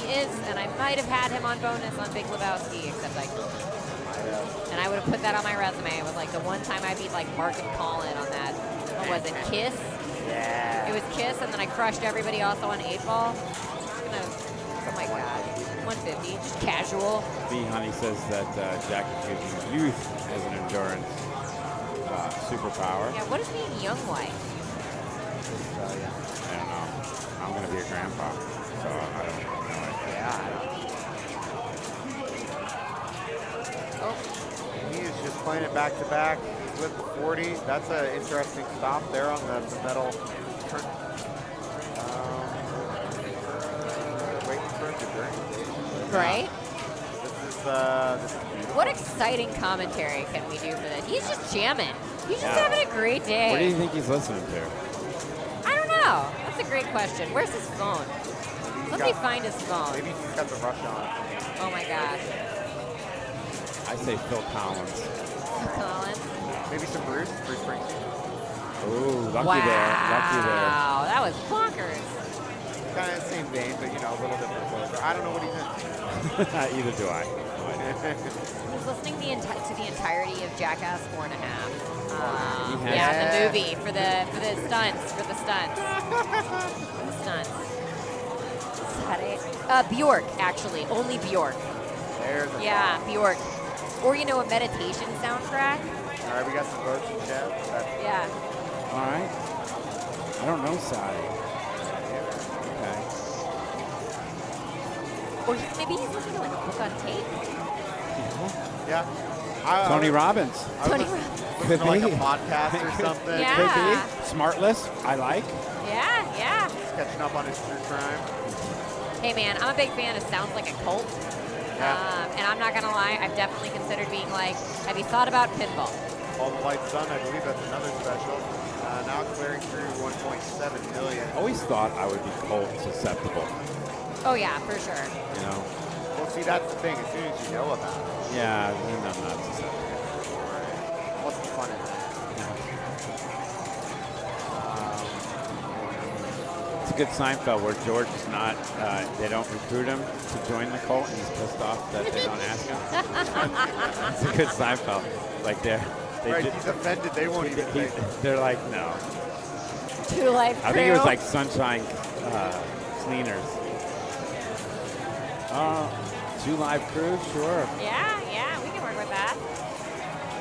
He is, and I might have had him on bonus on Big Lebowski, except I killed. And I would have put that on my resume. It was like the one time I beat like Mark and Colin on that. What was it? Kiss? Yeah. It was Kiss, and then I crushed everybody also on 8 Ball. Just gonna, oh my god. 150, just casual. B Honey says that uh, Jack is using youth as an endurance uh, superpower. Yeah, what does mean young white? I don't know. I'm going to be a grandpa, so I don't know. Yeah. Oh. He is just playing it back to back. He's with the 40. That's an interesting stop there on the, the metal. turn. Um, waiting for him to drink. Right? This is, uh, this is. What exciting commentary can we do for this? He's just jamming. He's just Yeah. having a great day. What do you think he's listening to? I. That's a great question. Where's his phone? Somebody got- find his phone. Maybe he's got the rush on. Oh my gosh. I say Phil Collins. Collins. Maybe some Bruce, Bruce Springsteen. Ooh, lucky wow. there. Lucky there. That was bonkers. Kind of the same vein, but you know, a little different flavor. I don't know what he's in. Either do I. idea. I was listening the enti- to the entirety of Jackass Four and a Half. He yeah, the movie for the for the stunts for the stunts. for the stunts. Is that it? Uh, Bjork, actually, only Bjork. There's a Yeah, Bjork. Or you know, a meditation soundtrack. All right, we got some votes in chat. Yeah. All right. I don't know Sadi. Okay. Or he, maybe he's listening to like a book on tape. Yeah. I- I Tony Robbins. Tony listen- Robbins. listening to like a podcast or Could- something. Yeah. Could be. Smartless, I like. Yeah, yeah. Just catching up on his true crime. Hey man, I'm a big fan of Sounds Like a Cult. Yeah. Um, and I'm not gonna lie, I've definitely considered being like, have you thought about pinball? All the lights done. I believe that's another special. Uh, now clearing through 1.7 million. Always thought I would be cold susceptible. Oh yeah, for sure. You know. Well, see, that's the thing. As soon as you know about it, Yeah, I'm not susceptible. what's the fun in that? It's a good Seinfeld where George is not. Uh, they don't recruit him to join the cult, and he's pissed off that they don't ask him. it's a good Seinfeld. Like they're. They Right, ju- he's offended. They won't even he- think. They're like, no. Two life I think it was like Sunshine uh, Cleaners. Uh, two live crews, sure. Yeah, yeah, we can work with that.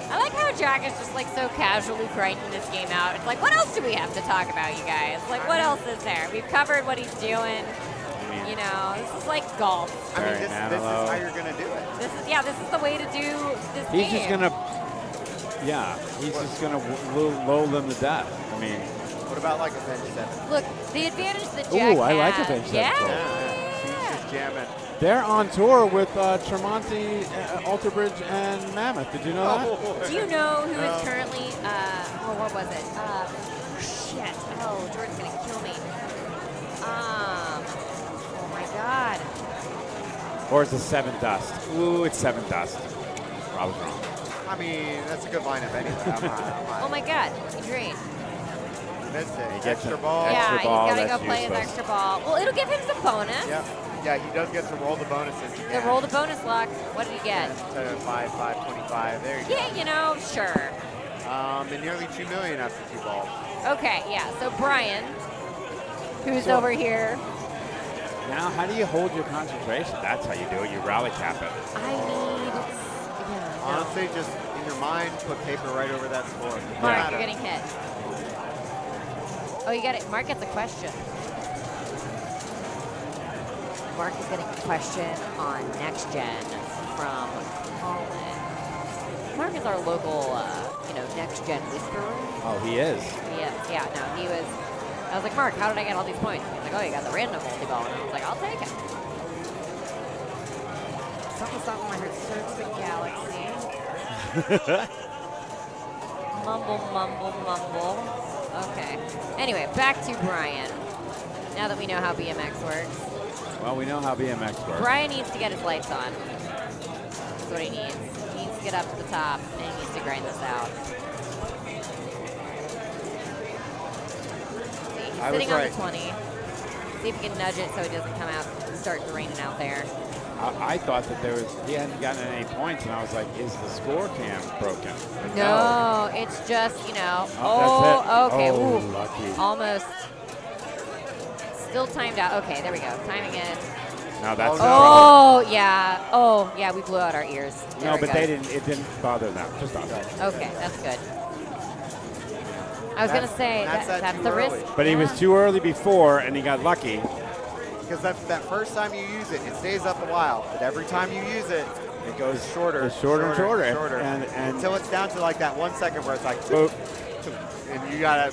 I like how Jack is just like so casually grinding this game out. It's like, what else do we have to talk about, you guys? Like, what else is there? We've covered what he's doing. You know, this is like golf. I mean, this, this is how you're going to do it. This is yeah, this is the way to do this He's game. just gonna, yeah, he's just gonna w- lull, lull them to death. I mean, What about like a bench Seven? Look, the advantage that Jack Ooh, I like has- Avenged Yeah. Sevenfold. He's just jamming. They're on tour with uh, Tremonti, uh, Alter Bridge, and Mammoth. Did you know that? Do you know who is currently? Uh, oh, what was it? Uh, shit. Oh, Jordan's gonna kill me. Um. Oh my God. Or is it Sevendust? Ooh, it's Sevendust. I was wrong. I mean, that's a good lineup anyway. I'm I'm Oh my God. Great. missed it. He gets Extra a- ball. extra yeah, he's ball, gotta go that's play his extra ball. Well, it'll give him some bonus. Yeah. Yeah, he does get to roll the bonuses. The again. roll the bonus luck. What did he get? To 5, 5, 25. There you go. Yeah, you know, sure. Um, and nearly 2 million after two balls. Okay, yeah. So Brian, who's So- over here, Now, how do you hold your concentration? That's how you do it. You rally cap it. I need. Yeah, no. Honestly, just in your mind, put paper right over that score. No Mark, matter. you're getting hit. Oh, you got it. Mark gets a question. Mark is getting a question on next gen from Colin. Mark is our local, uh, you know, next gen whisperer. Oh, he is. Yes, yeah, no, he was. I was like, Mark, how did I get all these points? He's like, oh, you got the random multi ball, and I was like, I'll take it. Something, something. I heard search the galaxy. Mumble, mumble, mumble. Okay. Anyway, back to Brian. Now that we know how BMX works, Well, we know how BMX works. Brian needs to get his lights on. That's what he needs. He needs to get up to the top and he needs to grind this out. See, he's I sitting on right. the 20. See if he can nudge it so it doesn't come out, start raining out there. I, I thought that there was he hadn't gotten any points, and I was like, is the score cam broken? But No, it's just, you know. Oh, Oh, okay. Oh. Almost. Still timed out. Okay, there we go. Timing in. No, that's oh, oh, yeah. Oh, yeah, we blew out our ears. There no, but go. they didn't. It didn't bother them. Just us. Okay, that's good. I was going to say, that's that, that that's the early. risk. But he was too early before, and he got lucky. Because that, that first time you use it, it stays up a while. But every time you use it, it goes shorter. It's shorter and shorter, shorter. and- and- until it's down to like that one second where it's like, Boop. and you gotta,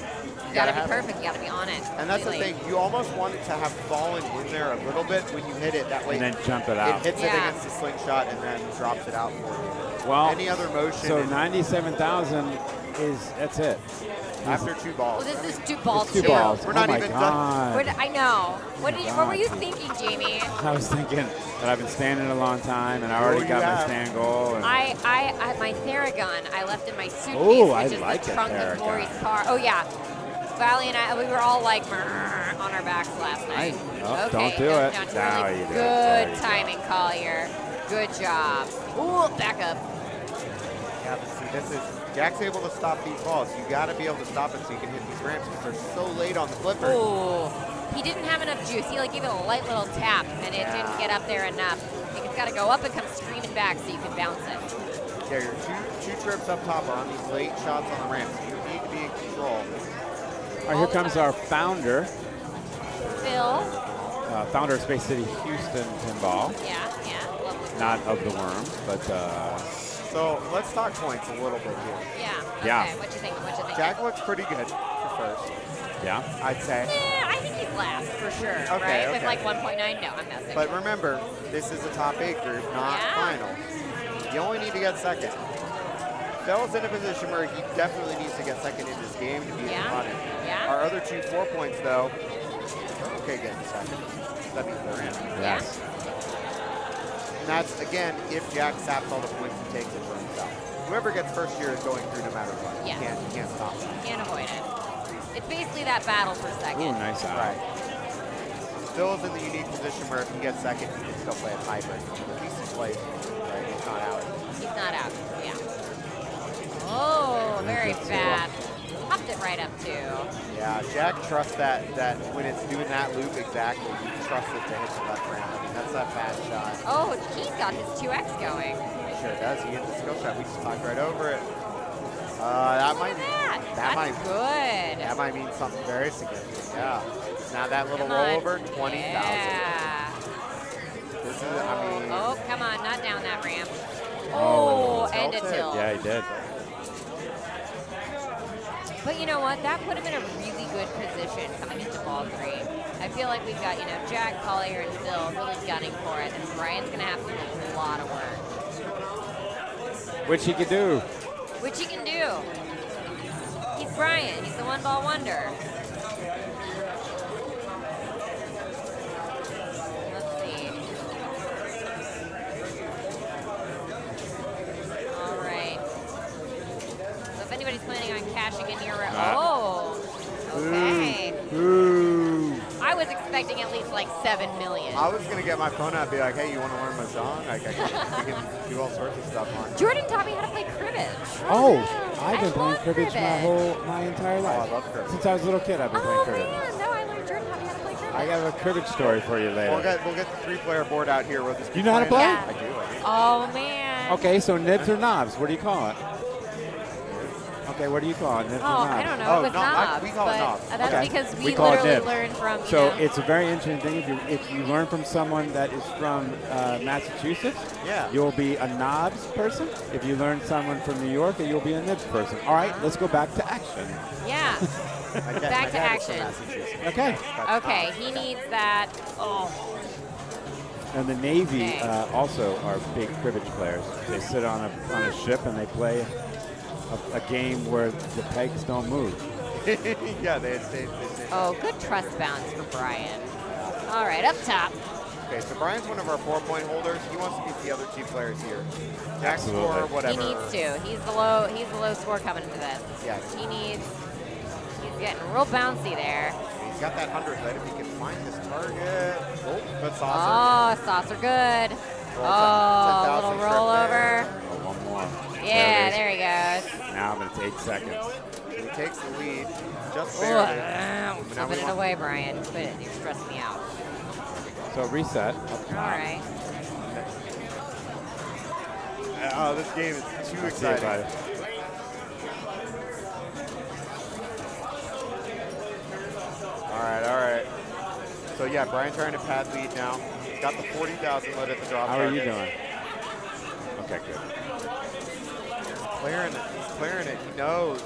you, You gotta, gotta be have it. perfect. You gotta be on it. And that's the thing. You almost want it to have fallen in there a little bit when you hit it. That way, And then jump it out. It hits it against the slingshot and then drops it out for you. Well, Any other motion So ninety-seven thousand is that's it. after two balls. Well, this is two balls. It's two too. balls. We're oh not my even done. God. What, I know. Oh what, did you, what were you thinking, Jamie? I was thinking that I've been standing a long time, and I oh, already Oh, got you my stand goal. And I, I, I, my Theragun, I left in my suitcase, Ooh, which I is like the a trunk of Theragun. Maury's car. Oh yeah, Valley and I, we were all like on our backs last night. I- oh, okay, don't do no, it. no, it's Now really you do it. Good There you go. timing, Collier. Good job. Ooh, back up. Yeah, but see, this is Jack's able to stop these balls. You got to be able to stop it so you can hit these ramps because they're so late on the flipper. Ooh. He didn't have enough juice. He like gave it a light little tap, and it Yeah. didn't get up there enough. It's got to go up and come screaming back so you can bounce it. Yeah, your two two trips up top are on these late shots on the ramps. You need to be in control. All right, here comes our founder, Phil. uh, founder of Space City Houston Pinball. Yeah, yeah. Lovely. Not of the worm, but uh, So let's talk points a little bit here. Yeah. Yeah. Okay. What you think? What you think? Jack looks pretty good for first, yeah. I'd say. Yeah, I think he's last for sure. Okay, right? With like 1.9. No, I'm messing. But remember, this is a top eight group, not Yeah. final. You only need to get second. Phil's in a position where he definitely needs to get second in this game to be in the Yeah. running. Yeah. Our other two four points, though, okay getting second. That means they're in. Yes. And that's, again, if Jack saps all the points and takes it for himself. Whoever gets first here is going through no matter what. Yeah. You can't, you can't stop that. Can't avoid it. It's basically that battle for second. Ooh, nice out. Right. Phil's in the unique position where if he gets second, he can still play a hybrid. At least he plays, right? He's not out. He's not out. Yeah. Oh, very Good fast. Popped it right up too. Yeah, Jack trusts that that when it's doing that loop exactly, you trust it to hit the left ramp. I mean, that's that fast shot. Oh, he's got his 2x going. He sure does. He hits the skill shot. We just talked right over it. Uh, that might That, that that's might good. that might mean something very significant. Yeah. Now that little rollover, twenty thousand. Yeah. This is, I mean, Oh, come on, not down that ramp. Oh, Oh, and a tilt. Yeah, he did. But you know what? That put him in a really good position coming into ball three. I feel like we've got, you know, Jack, Collier, and Phil really gunning for it, and Brian's going to have to do a lot of work, Which he could do. which he can do. He's Brian. He's the one ball wonder. Let's see. All right. So if anybody's planning on cashing in here, oh, okay. Ooh. I was expecting at least like seven million. I was gonna get my phone out and be like, hey, you want to learn my song? Like, I can, we can do all sorts of stuff on. Jordan taught me how to play cribbage. Oh, oh I've been I playing love cribbage my whole my entire Oh, life. I love cribbage. Since I was a little kid, I've been Oh playing cribbage. man, no, I learned Jordan how to play cribbage. I got a cribbage story for you later. We'll get we'll get the three-player board out here. We'll just You know how to play? it. I do. I do. Oh man. Okay, so nibs or knobs? What do you call it? Okay, what do you call it? Nibs Oh. I don't know. Oh, it was no, I- we call it but knobs. uh, that's Okay. because we, We call literally nibs. learned from. You So know, it's a very interesting thing. If you if you learn from someone that is from uh, Massachusetts, Yeah. you'll be a knobs person. If you learn someone from New York, you'll be a nibs person. All right, let's go back to action. yeah. Dad- Back to dad is from action. Okay. That's Okay, knobs. he needs that. Oh, And the Navy Okay. uh, also are big cribbage players. They sit on a on a ship and they play a, a game where the pegs don't move. yeah, they stayed. They stayed. oh, good trust bounce for Brian. All right, up top. Okay, so Brian's one of our four-point holders. He wants to get the other two players here. Jack Absolutely. score, whatever. He needs to. He's the low. He's the low score coming into this. Yes. He needs. He's getting real bouncy there. He's got that hundred lit if he can find his target. Oh, good saucer. Oh, saucer good. Roll Oh, 10,000 little strip Oh, rollover. One more. Yeah, it is. there he goes. Now I'm going to take seconds. He takes the lead just Oh, barely. uh, Now it want- away, Brian. Put it. you're stressing me out. So reset. Up All top. right. Oh, this game is too Let's exciting. I- All right, all right. So yeah, Brian trying to pad lead now. Got the 40,000 lit at the drop How are you target. doing? Okay, good. Clearing it. He's clearing it. He knows.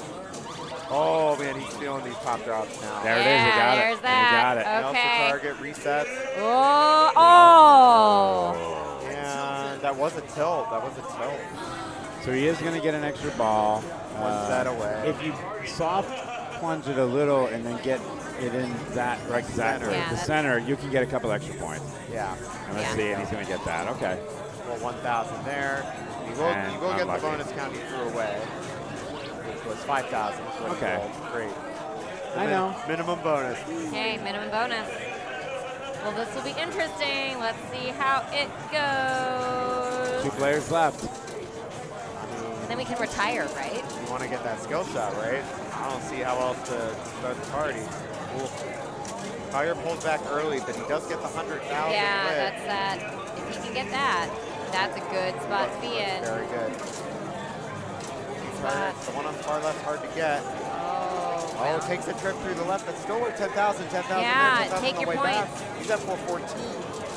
Oh man, he's feeling these pop drops now. There it is. You Yeah, got there's it. that. You got it. Okay. the target, resets. Oh, oh. And that was a tilt. That was a tilt. So he is going to get an extra ball. One Uh, set away. If you soft plunge it a little and then get it in that right exactly Yeah, the center, you can get a couple extra points. Yeah. And let's Yeah. see, and he's going to get that. Okay. Well, 1,000 there. He will, And he will get the bonus count you threw away, which was 5,000. is what he Okay. Great. The I know. Minimum bonus. Okay, minimum bonus. Well, this will be interesting. Let's see how it goes. Two players left. And then we can retire, right? You want to get that skill shot, right? I don't see how else to start the party. Ooh. Collier pulls back early, but he does get the 100,000 Yeah, lit. that's that. If he can get that, that's a good spot to be in. Very good. spot. The one on the far left, hard to get. Oh, Oh, takes a trip through the left, but still worth 10,000, 10,000 Yeah, there, 10,000 take on the your way back. points. He's at 414.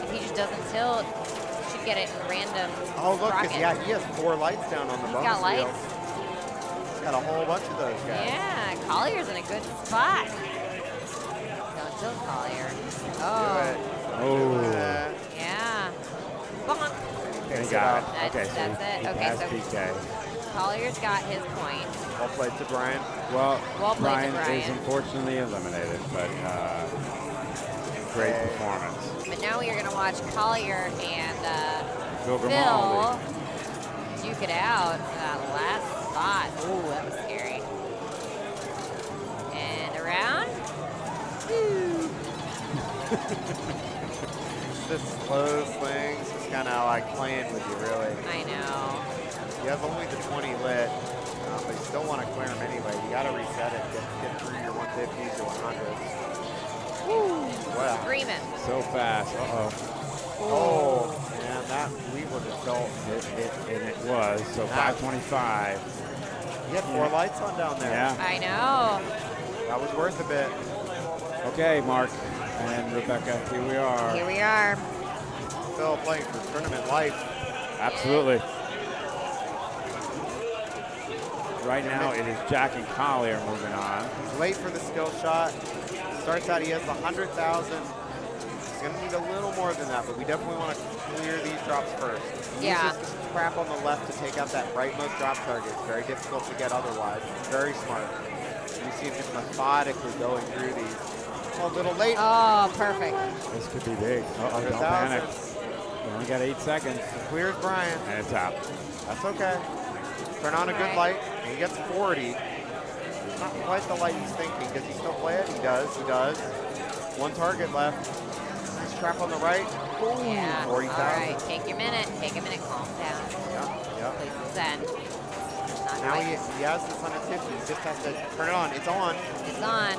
If he just doesn't tilt, he should get it in random. Oh, look, 'cause, rocket. yeah, he has four lights down on the He's bonus got wheel. lights. He's got a whole bunch of those guys. Yeah, Collier's in a good spot. Don't tilt Collier. Do Oh, it. Oh. Yeah. Bonk. He picks it got up. it. That's- Okay, so that's he, it. he Okay, so- PK. Collier's got his point. Well played to Brian. Well, Well played to Brian, Brian. is unfortunately eliminated, but uh, great Hey. performance. But now we are going to watch Collier and uh, Phil Grimaldi. Phil duke it out for that last spot. Ooh, that was scary. And around. Woo. Just slow swings, just kind of like playing with you, really. I know. You have only the 20 lit, um, but you still want to clear them anyway. You got to reset it, get, get through your 150s or 100s. Wow. Screaming. So fast. Uh-oh. Oh, man, that we would have felt. It, it, and it was. So That- 525. You had four lights on down there. Yeah. I know. That was worth a bit. Okay, Mark and Rebecca, here we are. Here we are. Phil playing for tournament life. Absolutely. Right now, it is Jack and Collier moving on. He's late for the skill shot. Starts out, he has 100,000. He's going to need a little more than that, but we definitely want to clear these drops first. He Yeah. uses the trap on the left to take out that rightmost drop target. It's very difficult to get otherwise. Very smart. You see him just methodically going through these. Oh, a little late. Oh, perfect. This could be big. Uh-oh, don't panic. We only got eight seconds. Clears Brian. And it's out. That's okay. Turn on a good light, he gets 40. Not quite the light he's thinking. Does he still play it? He does. He does. One target left. His trap on the right. Oh, yeah. All 40,000. right. Take your minute. Take a minute. Calm down. Yep, yep. Please zen. Now he, he has this 150. He just has to turn it on. It's on. It's on.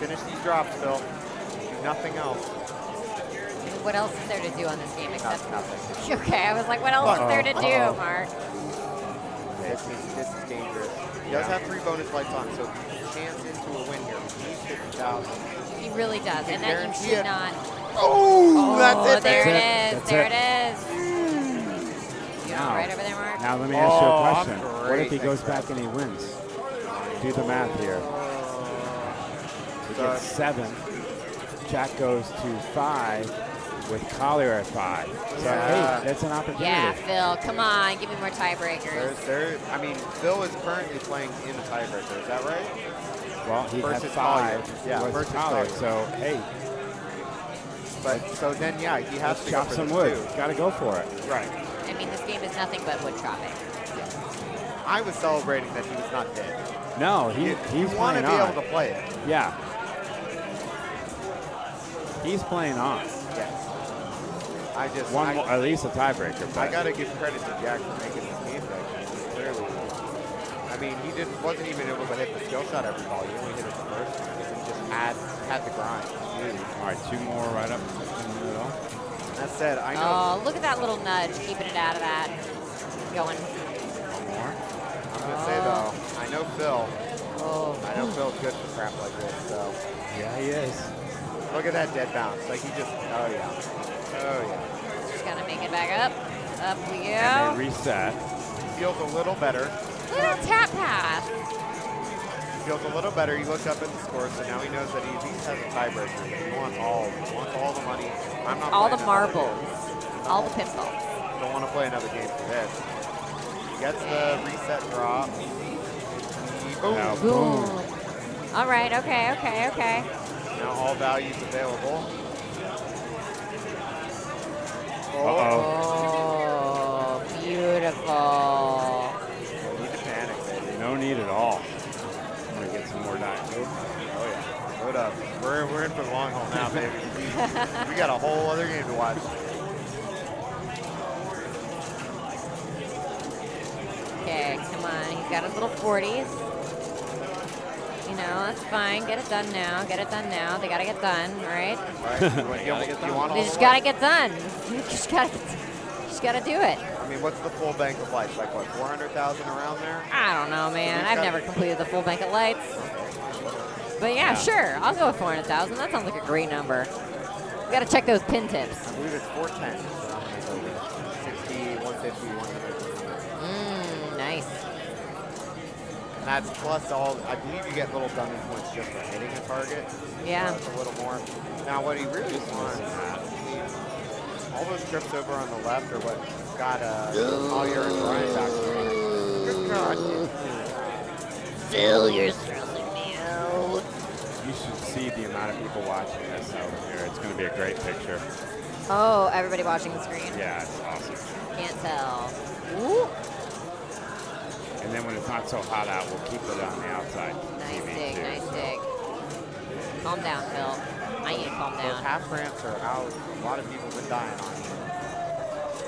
Finish these drops, Phil. Do nothing else. What else is there to do on this game except nothing. Okay, I was like, what else is there to do, Uh-oh. Mark? This is, this is dangerous. He does have three bonus lights on, so chance into a win here. He needs 50,000. He really does, Can and that you should it. not. Oh, oh that's it, There baby. it is. That's There it. it is. You Now- right over there, Mark? Now let me ask you Oh, a I'm question. What if he goes back and he wins? Do the math here. He So- gets seven. Jack goes to five with Collier at five. So Yeah. hey, that's an opportunity. Yeah, Phil, come on, give me more tiebreakers. There's, there, I mean, Phil is currently playing in the tiebreaker. Is that right? Well, he had Versus five. Collier. Yeah, with versus Collier. Collier. So hey, But so then, yeah, he has let's to go chop for some wood. Got to go for it. Right. I mean, this game is nothing but wood chopping. I was celebrating that he was not dead. No, he You, he's you want to be on. able to play it. Yeah. He's playing on. Yes. I just One I, more, at least a tiebreaker. I got to give credit to Jack for making this game back. Clearly. I mean, he didn't wasn't even able to hit the skill shot every ball. He only hit it the first he just had had the grind. all right, two more right up in the middle. That said, I know Oh, look at that little nudge, keeping it out of that. Going. One more. I'm gonna say though, I know Phil. Oh. I know Phil's good for crap like this. So Yeah, he is. look at that dead bounce. Like he just, oh yeah, oh yeah. Just gotta make it back up. Up we And go. they reset. Feels a little better. That tap pass. Feels a little better. He looked up at the score, so now he knows that he at least has a tiebreaker. He wants all, he wants all the money. I'm not All the marbles. All the pinballs. Don't want to play another game for this. He gets the reset drop. Boom. Now, Boom. boom. All right, okay, okay, okay. Now all values available. Oh, beautiful. No need to panic, baby. No need at all. I'm going to get some more dimes. Oh, yeah. Load up. We're, we're in for the long haul now, baby. we got a whole other game to watch. Okay, come on. He's got his little 40s. You know, that's fine. Get it done now. Get it done now. They gotta get done, right? Right. You you, you want They just gotta get done. You just gotta, just gotta do it. I mean, what's the full bank of lights? Like what, 400,000 around there? I don't know, man. I've never completed the full bank of lights. But yeah, Yeah. sure. I'll go with 400,000. That sounds like a great number. We gotta check those pin tips. I believe it's 410. So I'm gonna go with 60, 150, 100. Mmm, nice. And that's plus all. I believe you get little dummy points just for hitting a target. Yeah. So a little more. Now, what he really wants, all those trips over on the left are what got uh, Collier and Brian back. Good God. Phil, you're stressing me out. You should see the amount of people watching this over here. It's going to be a great picture. Oh, everybody watching the screen. Yeah, it's awesome. Can't tell. Ooh. And then when it's not so hot out, we'll keep it on the outside. Nice dig, too. nice dig. Calm down, Phil. I need to calm Those down. half ramps are out. A lot of people have been dying on.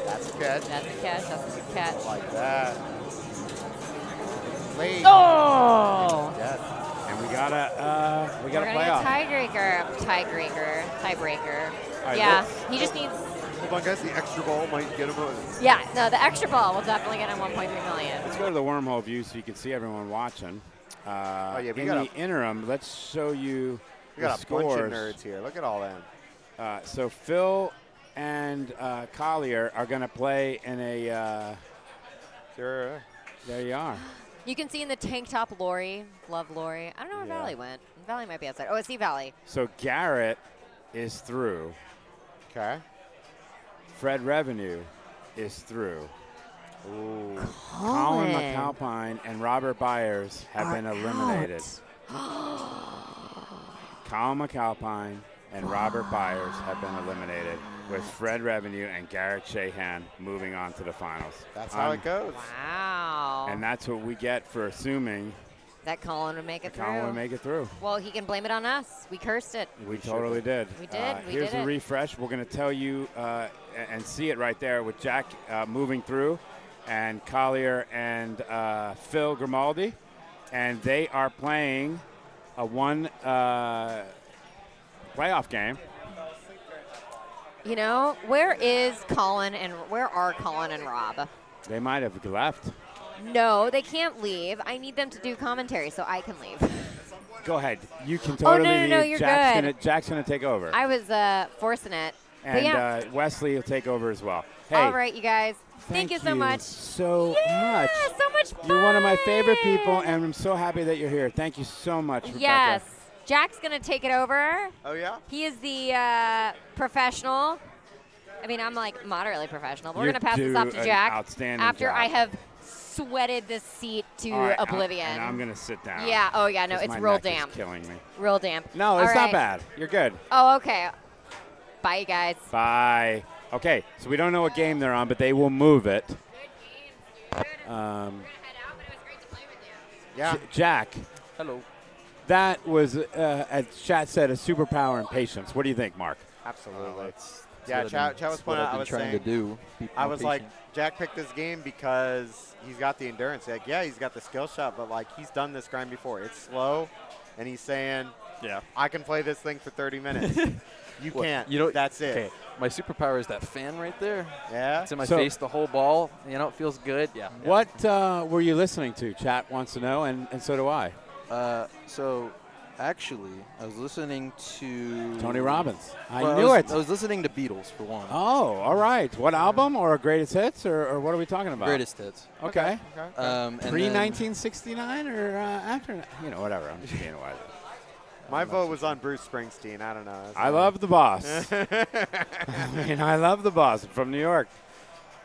That's a catch. That's a catch. That's a good catch. Like that. Late. Oh! Yes. And we got a uh, we got We're a playoff. tiebreaker, tiebreaker, tiebreaker. Right, yeah, he just needs. Hold on, guys. The extra ball might get him a. Yeah, no, the extra ball will definitely get him 1.3 million. Let's go to the wormhole view so you can see everyone watching. Uh, Oh, yeah, we in got the interim, let's show you We got the a bunch of scores. nerds here. Look at all them. Uh, so Phil and uh, Collier are going to play in a. Uh, sure. There you are. You can see in the tank top Lori. Love Lori. I don't know where Yeah. Valley went. Valley might be outside. Oh, I see Valley. So Garrett is through. Okay. Fred Revnew is through. Ooh. Colin Colin. MacAlpine and Robert Byers have Are been eliminated. Colin MacAlpine and Robert Byers have been eliminated, with Fred Revnew and Garrett Shahan moving on to the finals. That's how Um, it goes. Wow. And that's what we get for assuming that Colin would make it through. Colin would make it through. Well, he can blame it on us. We cursed it. We totally did. We did. Uh, we here's did a it. refresh. We're going to tell you uh, a- and see it right there with Jack uh, moving through, and Collier and uh, Phil Grimaldi, and they are playing a one uh, playoff game. You know, where is Colin and where are Colin and Rob? They might have left. No, they can't leave. I need them to do commentary so I can leave. Go ahead. You can totally. Oh, no, no, no, you're Jack's good. Gonna, Jack's going to take over. I was uh, forcing it. But and yeah. uh, Wesley will take over as well. Hey, All right, you guys. Thank, you so much. so Yeah, much. so much fun. You're one of my favorite people, and I'm so happy that you're here. Thank you so much, Rebecca. Yes. Jack's going to take it over. Oh, yeah? He is the uh, professional. I mean, I'm like moderately professional. But we're going to pass this off to Jack outstanding after job. I have sweated this seat to All right, I'm- oblivion. and I'm gonna sit down. Yeah. Oh, yeah. No, it's my real neck is damp. killing me. Real damp. No, All it's not right. bad. You're good. Oh, okay. Bye, guys. Bye. Okay, so we don't know what game they're on, but they will move it. Um, Yeah. Jack, Hello. that was, uh, as Chat said, a superpower in patience. What do you think, Mark? Absolutely. That's yeah, what I've Chat, been- Chat was that's what pointing I've out. I was trying saying, to do. I more was like. Jack picked this game because he's got the endurance. Like, yeah, he's got the skill shot, but like he's done this grind before. It's slow, and he's saying, Yeah. I can play this thing for 30 minutes. you Well, can't. You know, that's it. Okay, my superpower is that fan right there. Yeah. It's in my So- face the whole ball. You know, it feels good. Yeah. yeah. What uh, were you listening to? Chat wants to know, and, and so do I. Uh, so, actually, I was listening to Tony Robbins. I Well, knew was, it. I was listening to Beatles for one. Oh, all right. What album or greatest hits or, or what are we talking about? Greatest hits. Okay. Um, Pre 1969 or uh, after? You know, whatever. I'm just being wise. My vote was on Bruce Springsteen. I don't know. I love the boss. I mean, I love the boss from New York.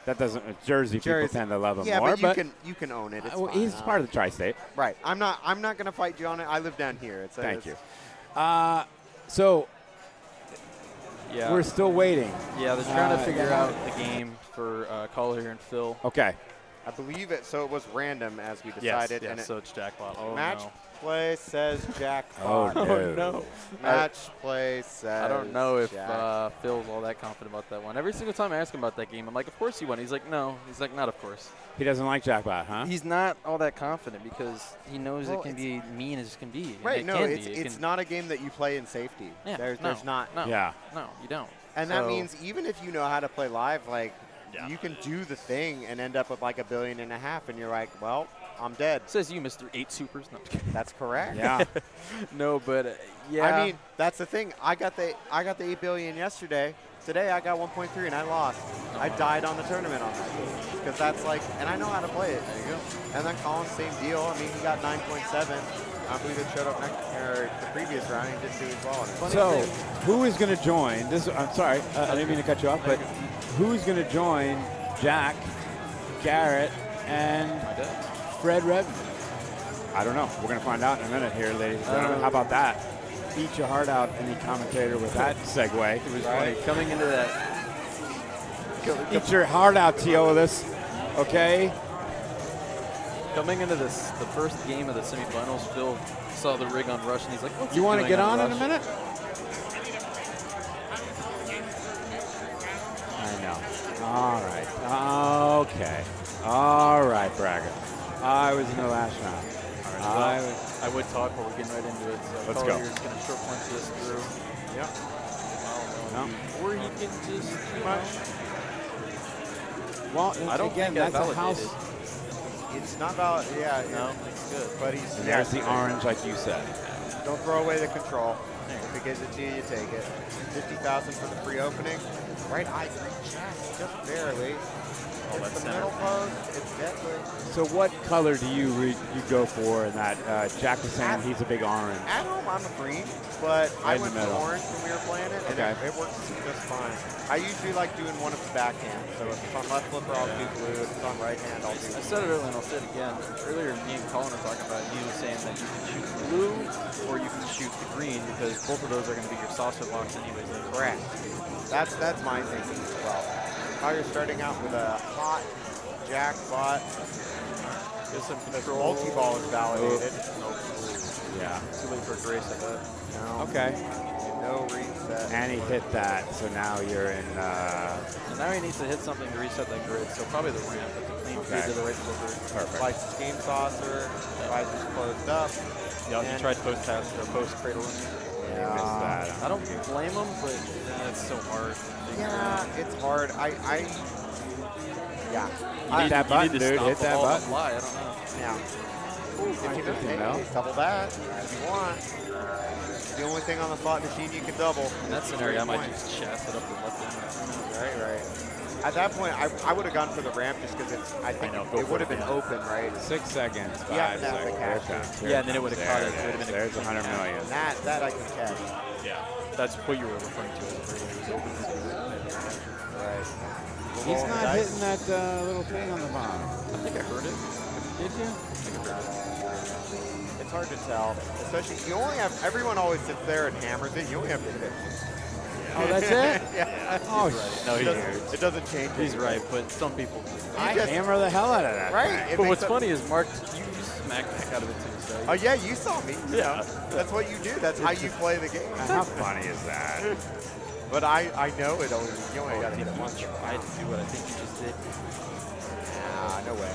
That doesn't Jersey, Jersey. people tend to love him yeah, more, but you can you can own it. It's Uh, well, fine. he's Uh, part of the tri-state. Right. I'm not. I'm not gonna fight you on it. I live down here. It's a, Thank it's- you. Uh, so Yeah. we're still waiting. Yeah, they're trying Uh, to figure out the game for uh, Collier and Phil. Okay. I believe it. So it was random as we Yes, decided. yes, and it- so it's jackpot. Oh, match no. Play says Oh, jackpot. no. no. Match play says. I don't know if uh, Phil's all that confident about that one. Every single time I ask him about that game, I'm like, of course he won. He's like, no. He's like, not of course. He doesn't like jackpot, huh? He's not all that confident because he knows Well, it can be mean as it can be. Right, it no, it's. It it's not a game that you play in safety. Yeah, there's, no, there's not. No, Yeah. no, you don't. And that means even if you know how to play live, like Yeah. you can do the thing and end up with like a billion and a half, and you're like, well, I'm dead. Says you, Mr. Eight Supers. No, I'm just kidding. That's correct. Yeah. no, but uh, yeah. I mean, that's the thing. I got the I got the eight billion yesterday. Today I got 1.3 and I lost. I died on the tournament on that because that's like, and I know how to play it. There you go. And then Collins, same deal. I mean, he got 9.7. I believe it showed up next or the previous round. He didn't do as well. And funny So, thing- who is going to join? This I'm sorry, uh, I didn't mean to cut you off, but who's going to join Jack, Garrett, and Fred Revnew? I don't know. We're going to find out in a minute here, ladies and gentlemen. Uh, How about that? Eat your heart out, any commentator with that segue. It was funny coming into that. Eat your heart out, Teolis. Okay? Coming into this, the first game of the semifinals, Phil saw the rig on Rush, and he's like, "What's You want to get on in a minute? I know. All right. Okay. All right, Braga. I was in the last round. All right, I was- I would talk, but we're getting right into it. So Let's Collier go. is going to short punch this through. Yeah. No. Or he can just, you know, Well, I don't again, think that's that a house. It's not about yeah. No, it- it's good. But he's And there's the orange, like you said. Don't throw away the control. If it gives it to you, you take it. Fifty thousand for the free opening. Right eye, chest, just barely. It's that's the middle post. It's deadly. So what color do you re- you go for in that? Uh, Jack was saying he's a big orange. At home, I'm a green, but I Right in went the for middle. orange when we were playing it, and Okay. it, it works just fine. I usually like doing one of the backhands, So if it's on left flipper, I'll do blue. If it's on right hand, I'll do I said it earlier and I'll say it again. Earlier, me and Colin were talking about you saying that you can shoot blue or you can shoot the green because both of those are going to be your saucer locks anyways. Correct. That's that's my thinking as well. You're starting out with a hot jackpot. Get some control. multi-ball is validated. Yeah. Too late for grace, I bet. No. Okay. No reset. And he hit that, so now you're in. Uh, And now he needs to hit something to reset that grid, so probably the ramp, but the clean feed Okay. to the right flipper. Perfect. Slices game saucer. Rises closed up. Yeah, he tried post pass or post cradle in there. you missed that. I don't blame him, but that's so hard. Yeah, it's hard. I, I yeah. You need that button, need to dude. Hit that ball on the button. Fly. I don't know. Yeah. Ooh, I 50 think hey, no. double that if you want. The only thing on the slot machine you can double. In that scenario, I might just chest it up the left end. Right, right. At that point, I, I would have gone for the ramp just because it's. I think know, it would have been yeah. open, right? Six seconds, five to have the seconds. There it cash. comes. Here Yeah, and then it would've There caught it. it It would've been a There's a hundred clean million. And that that I can catch. Yeah, that's what you were referring to. As earlier. It was open. Right. He's not dice. hitting that uh, little thing on the bottom. I think I heard it. Did you? It's hard to tell, especially you only have everyone always sits there and hammers it. You only have to hit it. Oh, that's it? yeah. Oh, oh No, it he's doesn't, it doesn't change. He's anything. right, but some people. I just- hammer the hell out of that. Right. thing. But what's up- funny is Mark, you, you smack the heck out of it too. So Oh yeah, you saw me. Yeah. That's what you do. That's how you play the game. How funny is that? But I, I know it only you only Oh, got to did hit it you once. try to do what I think you just did? Nah, no way.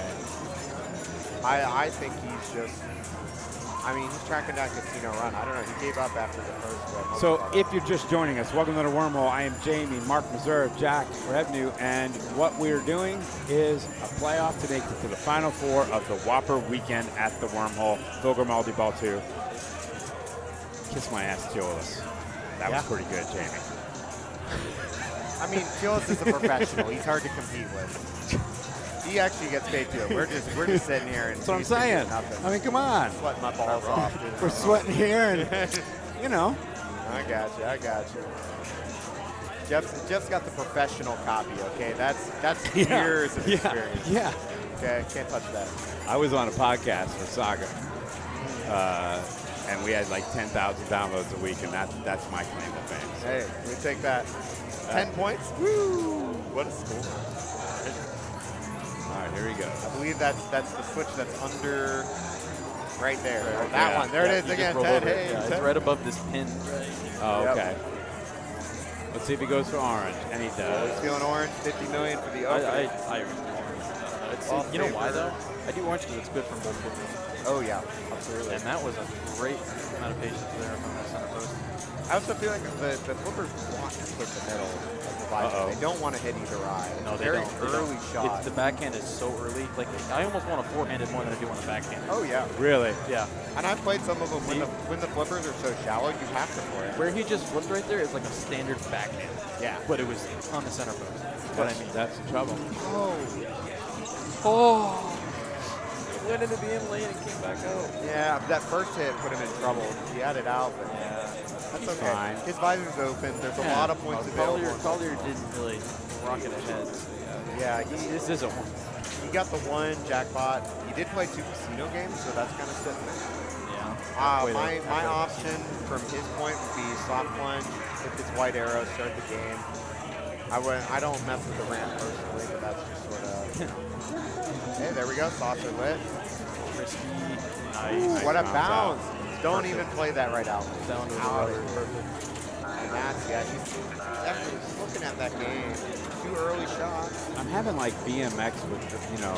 I I think he's just. I mean, he's tracking down Casino Run. I don't know. He gave up after the first red. So, if you're just joining us, welcome to the Wormhole. I am Jamie, Mark Meserve, Jack Revnew, and what we're doing is a playoff to make it to the final four of the WPPR weekend at the Wormhole. Phil Grimaldi, ball two. Kiss my ass, Teolis. That Yeah. was pretty good, Jamie. I mean, Teolis is a professional. He's hard to compete with. He actually gets paid to it. We're just we're just sitting here and That's what I'm saying. Nothing. I mean, come on. sweating my balls off. dude. We're sweating here, and you know. I got you. I got you. Jeff's, Jeff's got the professional copy. Okay, that's that's Yeah, years of yeah, experience. yeah. Okay, can't touch that. I was on a podcast for Saga, uh, and we had like 10,000 downloads a week, and that, that's my claim to fame. So, Hey, we take that. Ten points. Woo! What a score. All right, Here he goes. I believe that's that's the switch that's under, right there. Right, that there. one. There Yeah, it is again. Ted. Hayes. Yeah, it's right above this pin. Oh, Yep. okay. Let's see if he goes for orange, and he does. He's feeling orange. 50 million for the I. I, I orange. Uh, you know why though? I do orange because it's good for both flippers. oh yeah, absolutely. And that was a great amount of patience there from the center post. I also feel like the, the flippers want to hit the middle of. Uh-oh. They don't want to hit either eye. It's No, they very don't. They early don't. shot. It's, the backhand is so early. Like I almost want a forehanded more than I do on a backhand. oh yeah. Really? Yeah. And I've played some of them when the, when the flippers are so shallow, you have to forehand. Where he just flipped right there is like a standard backhand. Yeah. But it was on the center post. What I mean. That's the trouble. Oh. Oh. Went into the in lane and came back out. Yeah, that first hit put him in trouble. He had it out, but Yeah. That's okay. Fine. His visor's open. There's a lot of points Collier, available. Collier didn't really rocket ahead. So yeah. Yeah, he, This is a one. he got the one jackpot. He did play two casino games, so that's kind of sitting there. Yeah. Uh, my, there. my option from his point would be soft plunge, hit this white arrow, start the game. I would I don't mess with the ramp personally, but that's just sort of. hey, there we go, saucer lit. Risky. Ooh, Nice. what a bounce out. Don't even play that right out. The Out. Perfect. And that's yeah, he's definitely looking at that game. Two early shots. I'm having like BMX with, you know,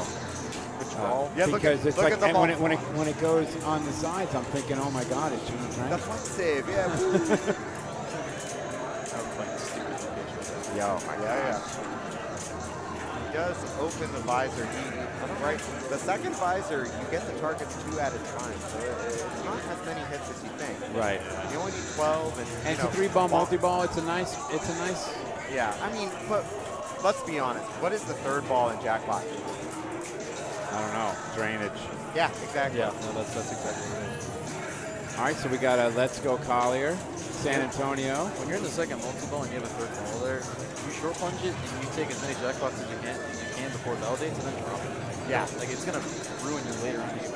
uh, yeah, because at, it's like the and when it when it when it goes on the sides, I'm thinking, oh my God, it's shooting the right. front save, yeah. woo. I was playing stupid location. Yo, yeah, yeah. He does open the visor. He, right, the second visor, you get the targets two at a time, so it, it's not as many hits as you think. Right. You only need 12, and, And you it's know, a three-ball ball- multi-ball. It's a nice. It's a nice. Yeah, I mean, but let's be honest. What is the third ball in jackpot? I don't know. Drainage. Yeah, exactly. Yeah, no, that's that's exactly right. All right, so we got a Let's Go Collier, San Antonio. When you're in the second multi-ball and you have a third ball there, you short plunge it and you take as many jackpots as you can, as you can before it validates and then drop it. Yeah. Like it's gonna ruin your later game.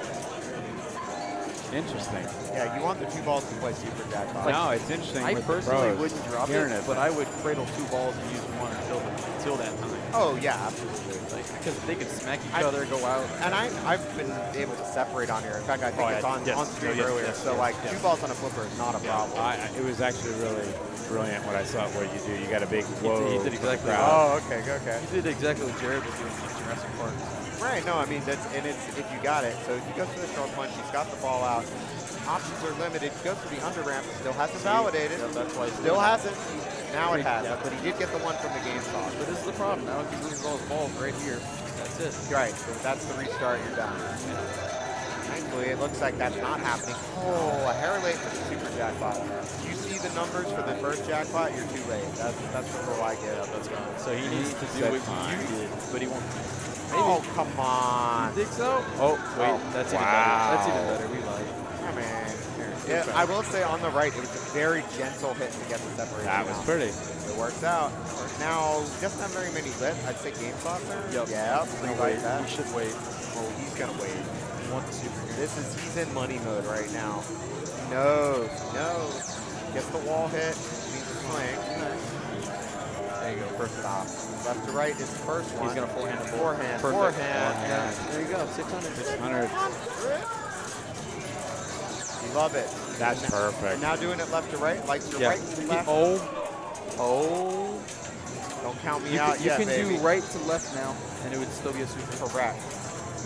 Interesting. Yeah, you want the two balls to play super jackpot. no, it's interesting. I personally wouldn't drop Hearing it, but I would cradle two balls and use one until the, until that time. Oh, yeah, absolutely. Like because they could smack each I- other, go out. And I, I've been able to separate on here. In fact, I think Oh, it's yeah, on, yes, on stream yes, earlier. yes, so, yes, like, yes. two balls on a flipper is not a problem. I, I- it was actually really brilliant what I saw what you do. You got a big He whoa. did- he did exactly. Oh, okay, okay. He did exactly what Jared was doing in Jurassic Park. Right, no, I mean, that's, and it's, if you got it. So if he goes for the short punch, he's got the ball out. Options are limited. He goes for the under ramp, still hasn't validated. Yeah, that's why Still hasn't. Now it has, Yeah. but he did get the one from the game stop. But this is the problem. Now if he loses all his balls right here, that's it. Right, so that's the restart, you're done. Thankfully, it looks like that's not happening. Oh, a hair late for the super jackpot. You see the numbers for the first jackpot, you're too late. That's, that's the rule I give. That's gone. So he needs to do what you did, but he won't. Oh, come on. You think so? Oh, wait. Oh, that's even wow. better. That's even better. We like. Come on. Yeah, I will say on the right, it was a very gentle hit to get the separation That was out. pretty. It works out. Now, doesn't very many lit. I'd say game saucer. Yep. Yeah, No, we wait. like that. We should wait. Oh, he's gonna wait. We want super. This is he's in money mode right now. No, no. Gets the wall hit. To swing. There you go. First Stop. Left to right is the first one. He's gonna forehand the ball. Forehand. Perfect. Forehand. Yeah. There you go. 600. 600. You love it. That's And perfect. now doing it left to right, like to Yeah. right to left. Oh. Oh. Don't count me You out can, you can baby. do right to left now, and it would still be a super. Correct.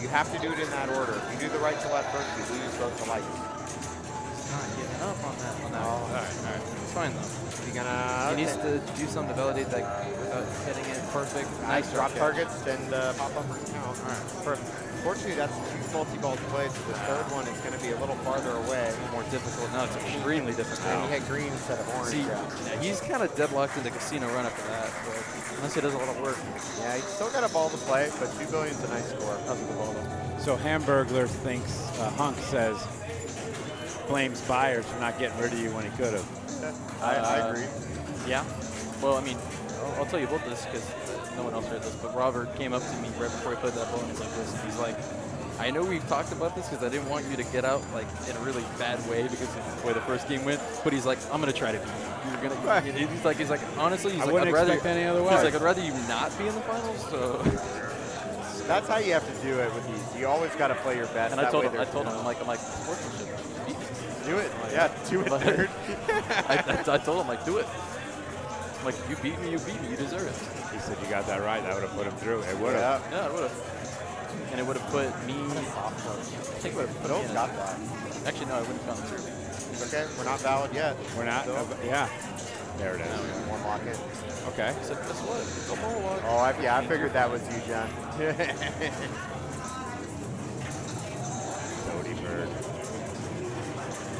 You have to do it in that order. If you do the right to left first, you lose both the lights. He's not giving up on that. On that. Oh. All right. All right. It's fine though. You're gonna. He needs to do something to validate that without hitting it perfect. Nice drop catch. targets and uh, pop up count. All right. Perfect. Fortunately, that's two multi-balls played, so the third one is going to be a little farther away. More difficult. No, it's extremely difficult. And he had green instead of orange. See, yeah. yeah, he's kind of deadlocked in the casino run after that, but unless he does a lot of work. Yeah, he's still got a ball to play, but two billion's a nice score. That's the ball. So Hamburglar thinks uh, Hunk says blames Byers for not getting rid of you when he could have. I, I Uh, agree. Yeah. Well, I mean, I'll, I'll tell you about this because no one else heard this, but Robert came up to me right before I played that ball and he's like this. He's like, I know we've talked about this because I didn't want you to get out like in a really bad way because of the way the first game went. But he's like, I'm gonna try to beat you. You're gonna. Right. He's like, he's like, honestly, he's I like, wouldn't I'd rather. expect any other way. He's like, I'd rather you not be in the finals. So. That's how you have to do it with these. You always got to play your best. And I told way him, I there's told him, I'm like, I'm like, sportsmanship. Beat me. Do it. I'm like, Yeah, do it, but- third. I, I, I told him, like, do it. I'm like, you beat me, you beat me, you deserve it. He said you got that right. That would have put him through. It would have. Yeah, it would have. And it would have put me. off. I think it would have put Phil's me in. got that. Actually, no, it wouldn't have gone through. It's okay. We're not valid yet. We're not. Still. uh, yeah. There it is. One lock it. Okay. So guess what? It's a more walk. Oh, I, yeah, I figured that was you, John. Cody Bird.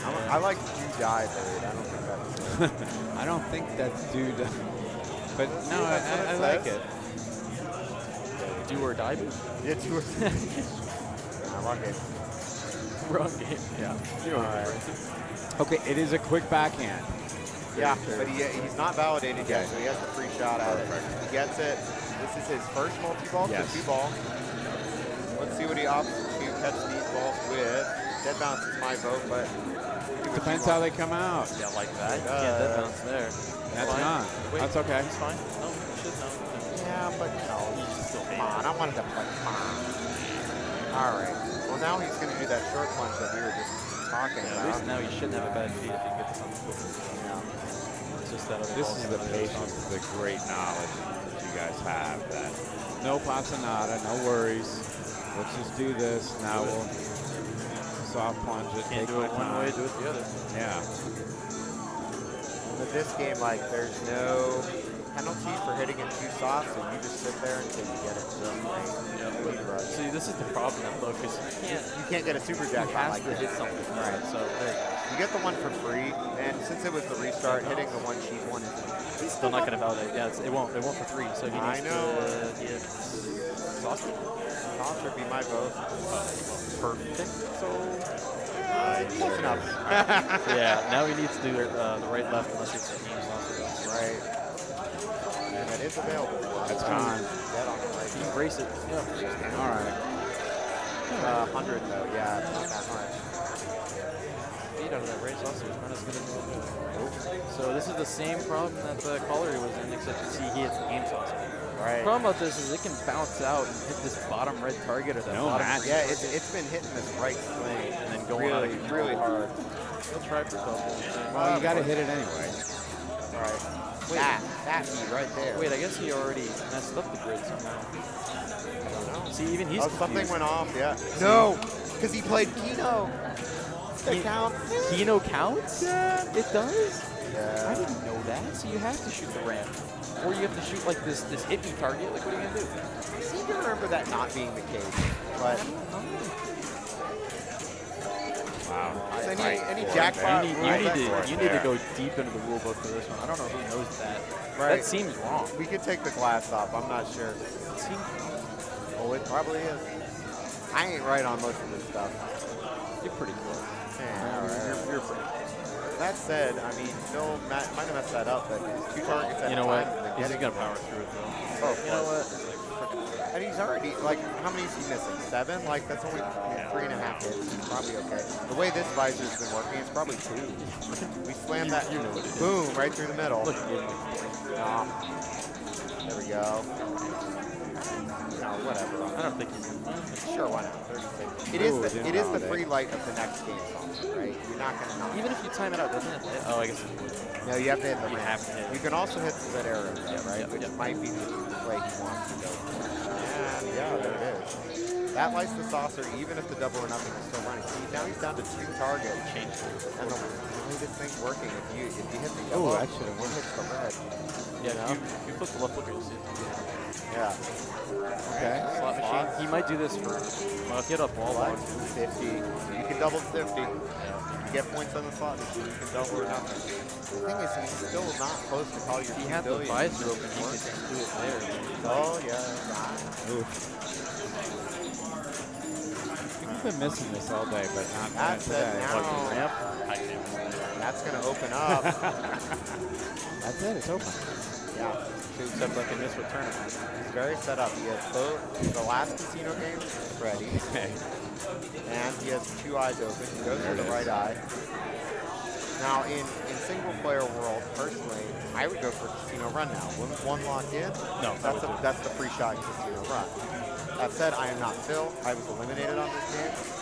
I'm- I like you die third. I don't think that's. I don't think that's dude. But no, I, I, I like it. Do or die boost? Yeah, do or I like it. Wrong game. Yeah. What I mean. Okay, it is a quick backhand. Yeah, but he, he's not validated yet, so he has the free shot at it. He gets it. This is his first multi-ball, Yes. two ball. Let's see what he opts to catch these balls with. Dead bounce is my vote, but Depends how they come out. Yeah, like that. You Uh, can't dead bounce there. That's Fine. not. Wait, That's okay. It's fine. No, you should know. yeah, but no. He's still Come on, I wanted to play. Come on. All right. Well, now he's going to do that short plunge that we were just talking Yeah, at about. least now you shouldn't have a bad feed if you can get this on the floor. It's just that This is the on other patience, the great knowledge that you guys have. That no passanada, no worries. Let's just do this. Now we'll soft plunge it. Can't do it one time. way, do it the other. Yeah. But this game, like, there's no penalty for hitting it too soft, so you just sit there until you get it just right. No need. See, this is the problem though, because you can't. You can't get a super jack You on have like to hit something. Right. So there you. You get the one for free, and since it was the restart, hitting the one cheap one is still not going to validate. Yeah, it's, it won't. It won't for three. So he I needs know. to get sausage. Toss would be my vote. Perfect. So, uh, close enough. yeah. Now he needs to do uh, the right left unless it's a team. Right. And it is available. That's gone. Dead on the right. Embrace it. Yeah. All right. Uh, 100 though, yeah, it's not that much. Feed out of that right sausage. Not as good as So this is the same problem that the Collier was in, except you see he hits the game sausage. Right. The problem about this is it can bounce out and hit this bottom red target or that No bottom match. green Yeah, it's, it's been hitting this right swing and then going out really, of really hard. He'll try for double. Well, you got to um, hit it anyway. Right. Wait. That, that beat right there. Wait, I guess he already messed up the grid somehow. See, even he's oh, something went off, yeah. No, because he played Keno. That He- counts. Keno counts? Yeah. It does? Yeah. I didn't know that. So you have to shoot the ramp. Or you have to shoot like this this hit me target. Like what are you gonna do? I seem to remember that not being the case, but Wow. Is any, Right any jackpot You need, you rule need to you need to go deep into the rule book for this one. I don't know who knows that. Right. That seems wrong. We could take the glass off. I'm not sure. It seems Oh, it probably is. I ain't right on most of this stuff. you're pretty close. That said, I mean, Phil might, might have messed that up, but two targets at You know what? He's just getting gonna power through it though. Oh, You know what? And he's already, like, how many is he missing? Seven? Like, that's only three and a half hits. He's probably okay. The way this visor's been working, it's probably two. We slammed that, You know what it is. boom, right through the middle. Look, at him. Ah. There we go. No, whatever. I don't think he's. Sure, why not? 36. It is Ooh, the, it is the free light of the next game right? You're not going to not. Even if you time it out, doesn't it? Oh, I guess it would. No, you have to hit the You ramp. have to hit. You can also hit the red arrow, though, Yep, right? yep, Which yep. might be the play he wants to go for. And yeah, there it is. That lights the saucer, even if the double or nothing is still running. See, now he's down to two targets. Change it. And the way this thing's working, if you if you hit the Oh, yellow, that should've it worked. hits the red. Yeah, You know? you, you flip the left flicker, you'll see it. Yeah. Okay. Slot machine. He might do this for. Well, if you hit up wall Like 50. You can double 50. You get points on the slot machine. You can double or nothing. The thing is, he's still not close to Collier He had the billion. visor open. He could just do it there. Oh, yeah. Oof. We've been missing this all day, but not, not That's it today. now. Ramp. That's going to open up. That's it. It's open. yeah. Except I can miss with tournament. He's very set up. He has both the last casino game ready, and he has two eyes open. He goes for the right eye. Now, in, in single player world, personally, I would go for casino run now. One, one lock in, No, that's, a, that's the free shot in casino run. That said, I am not Phil. I was eliminated on this game.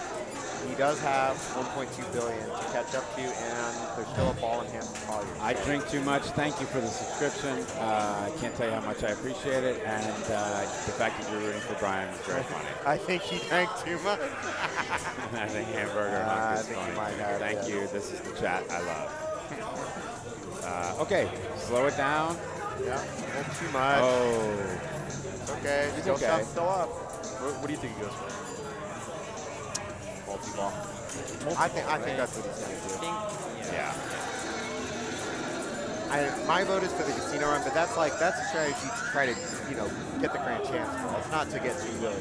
He does have 1.2 billion to catch up to, and there's still a ball in hand from Collier. I drink too much. Thank you for the subscription. Uh, I can't tell you how much I appreciate it, and uh, the fact that you're rooting for Brian is very funny. I think he drank too much. I think hamburger Uh, hunk is funny. have, Thank yes. you. This is the chat I love. Uh, okay, slow it down. Yeah, little too much. Oh, It's okay. Skill okay. still up. What, what do you think he goes for? Multi-ball. I think I think that's what he's going to do. yeah. I, my vote is for the casino run, but that's like that's a strategy to try to you know get the grand chance. It's not to get too good.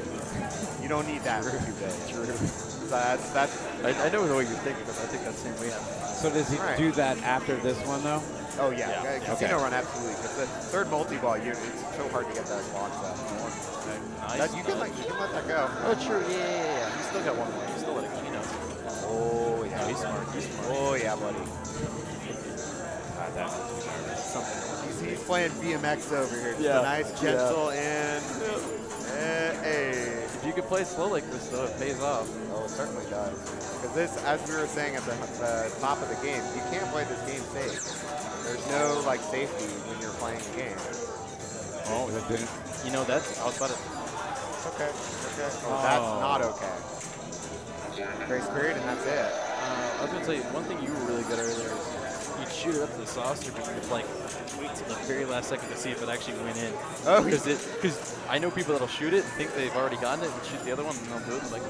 You don't need that for too. True. So that's that's. I, I know what you're thinking because I think that's the same way. So does he Right. do that after this one though? Oh yeah, Yeah. uh, casino Okay. run absolutely. Because the third multi-ball, you, it's so hard to get that box up. Nice. That, you can like you can let that go. Oh, true. Yeah, yeah, yeah, yeah. He's still got one more. He's still letting Keno. Oh yeah. he's smart. He's smart. Oh yeah, buddy. God, that makes me nervous. Something. He's, he's playing BMX over here. Just Yeah. a nice, Yeah. gentle, and eh, hey. If you can play slow like this, though, it pays off. Oh, it certainly does. Because this, as we were saying at the, the top of the game, you can't play this game safe. There's no like safety when you're playing the game. Oh, that didn't. You know, that's I was about to. It's okay. It's okay. Oh, that's not okay. Grace period, and that's it. Uh, I was gonna tell you one thing you were really good at earlier is you'd shoot it up to the saucer, but you'd like wait till the very last second to see if it actually went in. Oh, because it because I know people that'll shoot it and think they've already gotten it and shoot the other one and they'll do it and like.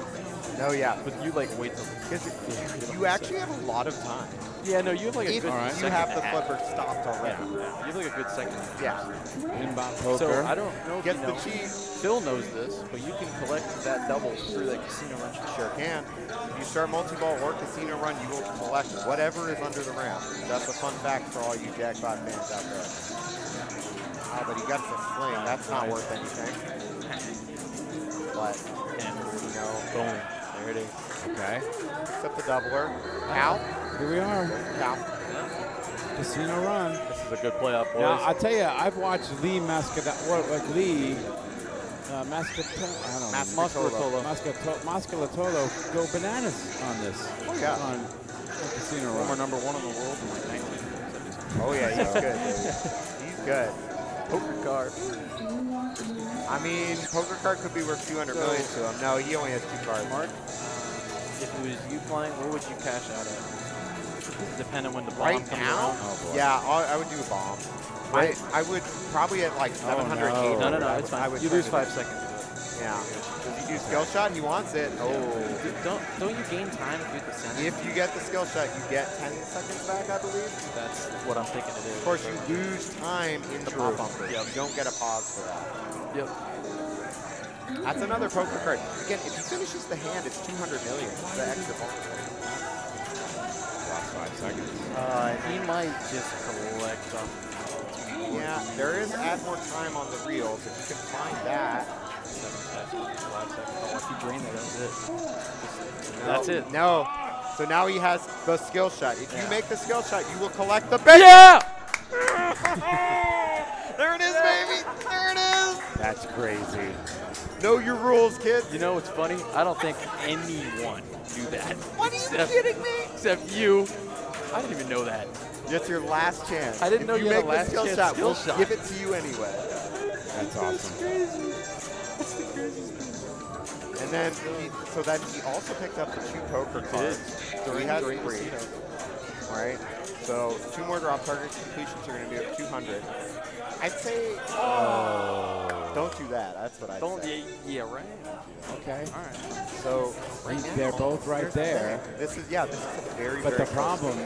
No, yeah. But you like wait till. Because you actually have a lot of time. Yeah, no, you have like a If good. you have the and half. flipper stopped already. Yeah, yeah. You have like a good second. and a half. Yeah. Inbound So. I don't know if Gets you the know. cheat. Phil knows this, but you can collect that double through that casino run. Sure can. If you start multi-ball or casino run, you will collect whatever is under the rim. That's a fun fact for all you jackpot fans out there. Oh, but he got the sling. That's not worth anything. But, you know, Boom. There it is. Okay. except the doubler. Cow. Here we are. Cow. Casino run. This is a good playoff, boys. Now I tell you, I've watched Lee Mascada, what like Lee uh, Mascatolo, I don't know, Mascalatolo. Mascato- Mascalatolo go bananas on this. Oh, yeah. On, on Casino Former Run. number one in the world in like 1970s. Oh, yeah, he's good. He's good. Poker card. I mean, poker card could be worth 200 million to him. No, he only has two cards. Mark, if it was you playing, what would you cash out at? Depending when the bomb Right comes now? around. Oh, yeah, I, I would do a bomb. I, I would probably at like 700 no. No, no, no, it's would- I fine. would You lose five seconds. Yeah. If you do skill shot, he wants it. Oh. Dude, Don't don't you gain time if you hit the center? If you get the skill shot, you get 10 seconds back, I believe. That's what I'm thinking it is. Of course, you lose time in the True. pop bumper. Yep. You don't get a pause for that. Yep. That's another poker card. Again, if he finishes the hand, it's 200 million. The extra bonus. Last five seconds. Uh, He might just collect off. yeah, there is add more time on the reels. If you can find that. Seven seconds, five seconds. Oh, if you drain that, that's it. No, That's it. No. So now he has the skill shot. If you make the skill shot, you will collect the base. Yeah! there it is, baby. There it is. That's crazy. Know your rules, kids. You know what's funny? I don't think anyone knew that. What are you except, kidding me? Except you. I didn't even know that. It's your last chance. I didn't if know you you had a last skill chance shot. skill we'll shot. give it to you anyway. That's awesome. And then, he, so then he also picked up the two poker cards. So he has during three. casino. Right? So two more drop target completions are going to be up 200. I'd say, oh, don't do that. That's what I'd Don't. say. Yeah, yeah, right. Okay. All right. So right they're both right here's there. This is yeah. This is a very. But very the problem,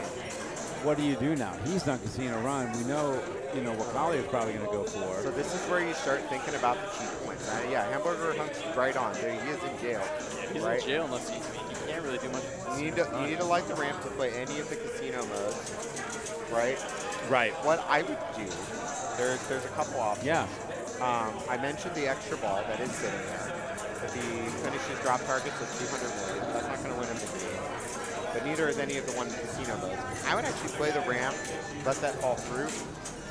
what do you do now? He's done Casino Run. We know, you know, what Collier's probably going to go for. So this is where you start thinking about the cheat points. Uh, yeah, Hamburger Hunk's right on. There he is in jail. Yeah, He's right? in jail unless he, he can't really do much. You need to you need to light the ramp to play any of the casino modes. Right. Right. What I would do, there's there's a couple options. Yeah. Um, I mentioned the extra ball that is sitting there. If he finishes drop targets with 200 million, that's not going to win him the game. But neither is any of the one casino modes. I would actually play the ramp, let that fall through,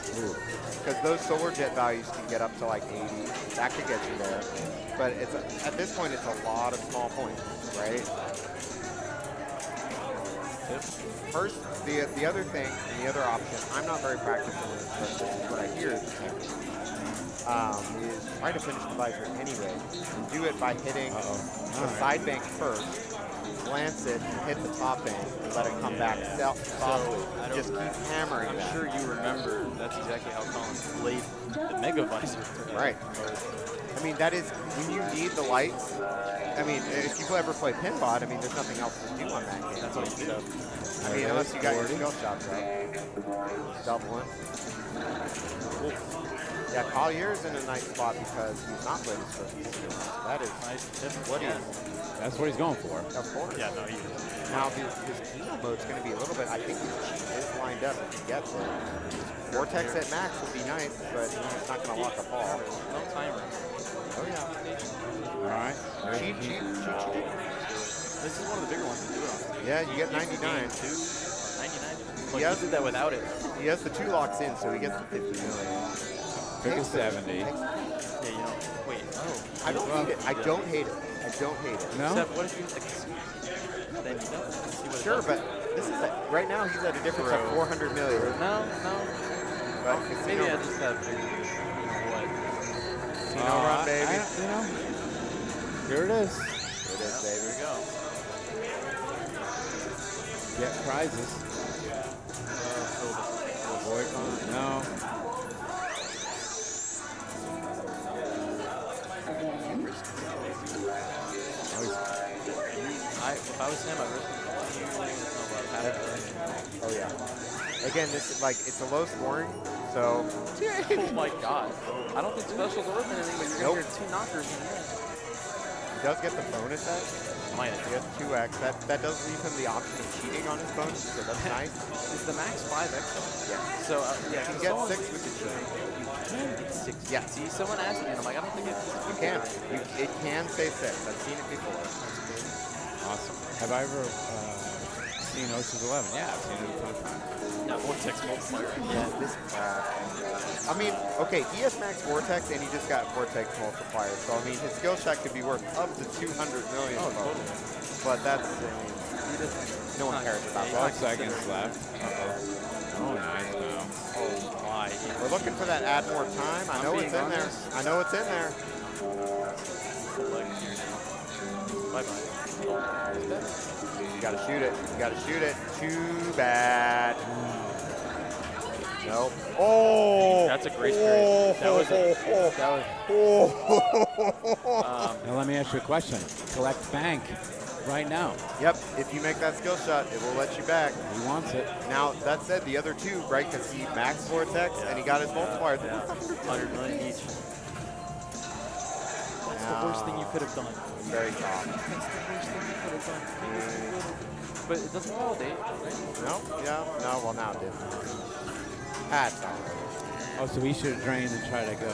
Because those solar jet values can get up to like 80. That could get you there. But it's a, at this point, it's a lot of small points, right? First, the the other thing, and the other option, I'm not very practiced in this, but this is what I hear is um, is try to finish the visor anyway. And do it by hitting the side bank first, glance it, and hit the top bank, and let it come back self softly. I don't- Just keep hammering I'm that. sure you remember that's exactly how Colin's played the Mega Visor. Right. I mean, that is, when you need the lights, I mean, if you ever play Pinbot, I mean, there's nothing else to do on that game. That's what you do. I mean, unless you got your skill shots right. Doubling. Yeah, Collier's in a nice spot because he's not played his first skill. That is what he That's what he's going for. Of course. Yeah, no, he is. Now, his, his Keno mode's going to be a little bit, I think his cheat is lined up if he gets it. Vortex at max would be nice, but he's not going to lock a ball. No timer. Oh, yeah. All right. Cheat, cheat, cheat, cheat. This is one of the bigger ones to do it on. Yeah, you get 99. Two, 99. Like, He has- he did that without it. He has the two locks in, so he gets the 50 million. Pick a 70. Yeah, you know. Wait, oh. I don't hate it. I don't hate it. I don't hate it. No? Except what if you hit the casino? Then you don't. See what Sure, but this is a, right now he's at a difference of 400 million. No, no. But Maybe casino, I just have figured, you know what? casino Uh, run, baby. I you know, here it is. It is, There baby. we go. Get prizes. Avoid one. No. I, was him, risk it. Oh yeah. Again, this is like it's a low scoring, so Oh my god. I don't think special's worth anything, but you're Nope. gonna hear two knockers in there. he does get the bonus edge. Minus. He has 2x. That that does leave him the option of cheating on his bonus, so that's nice. Is the max 5x? Yeah. So, uh, yeah, You can get six with the cheat. You can get six. Yeah. See, someone asked me, and I'm like, I don't think it's. You can. You, it can say six. I've seen it before. Awesome. Have I ever uh, seen Ocean's Eleven? Yeah, I've seen it a ton of times. Vortex multiplier. Yeah, this. Uh, I mean, okay, he has max vortex and he just got vortex multiplier. So I mean, his skill shot could be worth up to 200 million. Oh, totally. But that's, I mean, he just, no one cares about that. seconds left. Uh-oh. Oh, nice now. Oh my. We're looking for that add more time. I know it's in there. I know it's in there. Like here now. Bye bye. You gotta shoot it. You gotta shoot it. Too bad. Nope. Oh! That's a great straight. That was a. oh, That was. oh. Um, Now let me ask you a question. Collect bank right now. Yep, if you make that skill shot, it will let you back. He wants it. Now, that said, the other two, right, because he max vortex and he got his multiplier. yeah, 100 million each. That's the worst thing you could have done. Very tough. That's the worst thing you could have done. But it doesn't validate, right? No, yeah, no, well, now it did. That's all. Oh, so we should drain and try to go.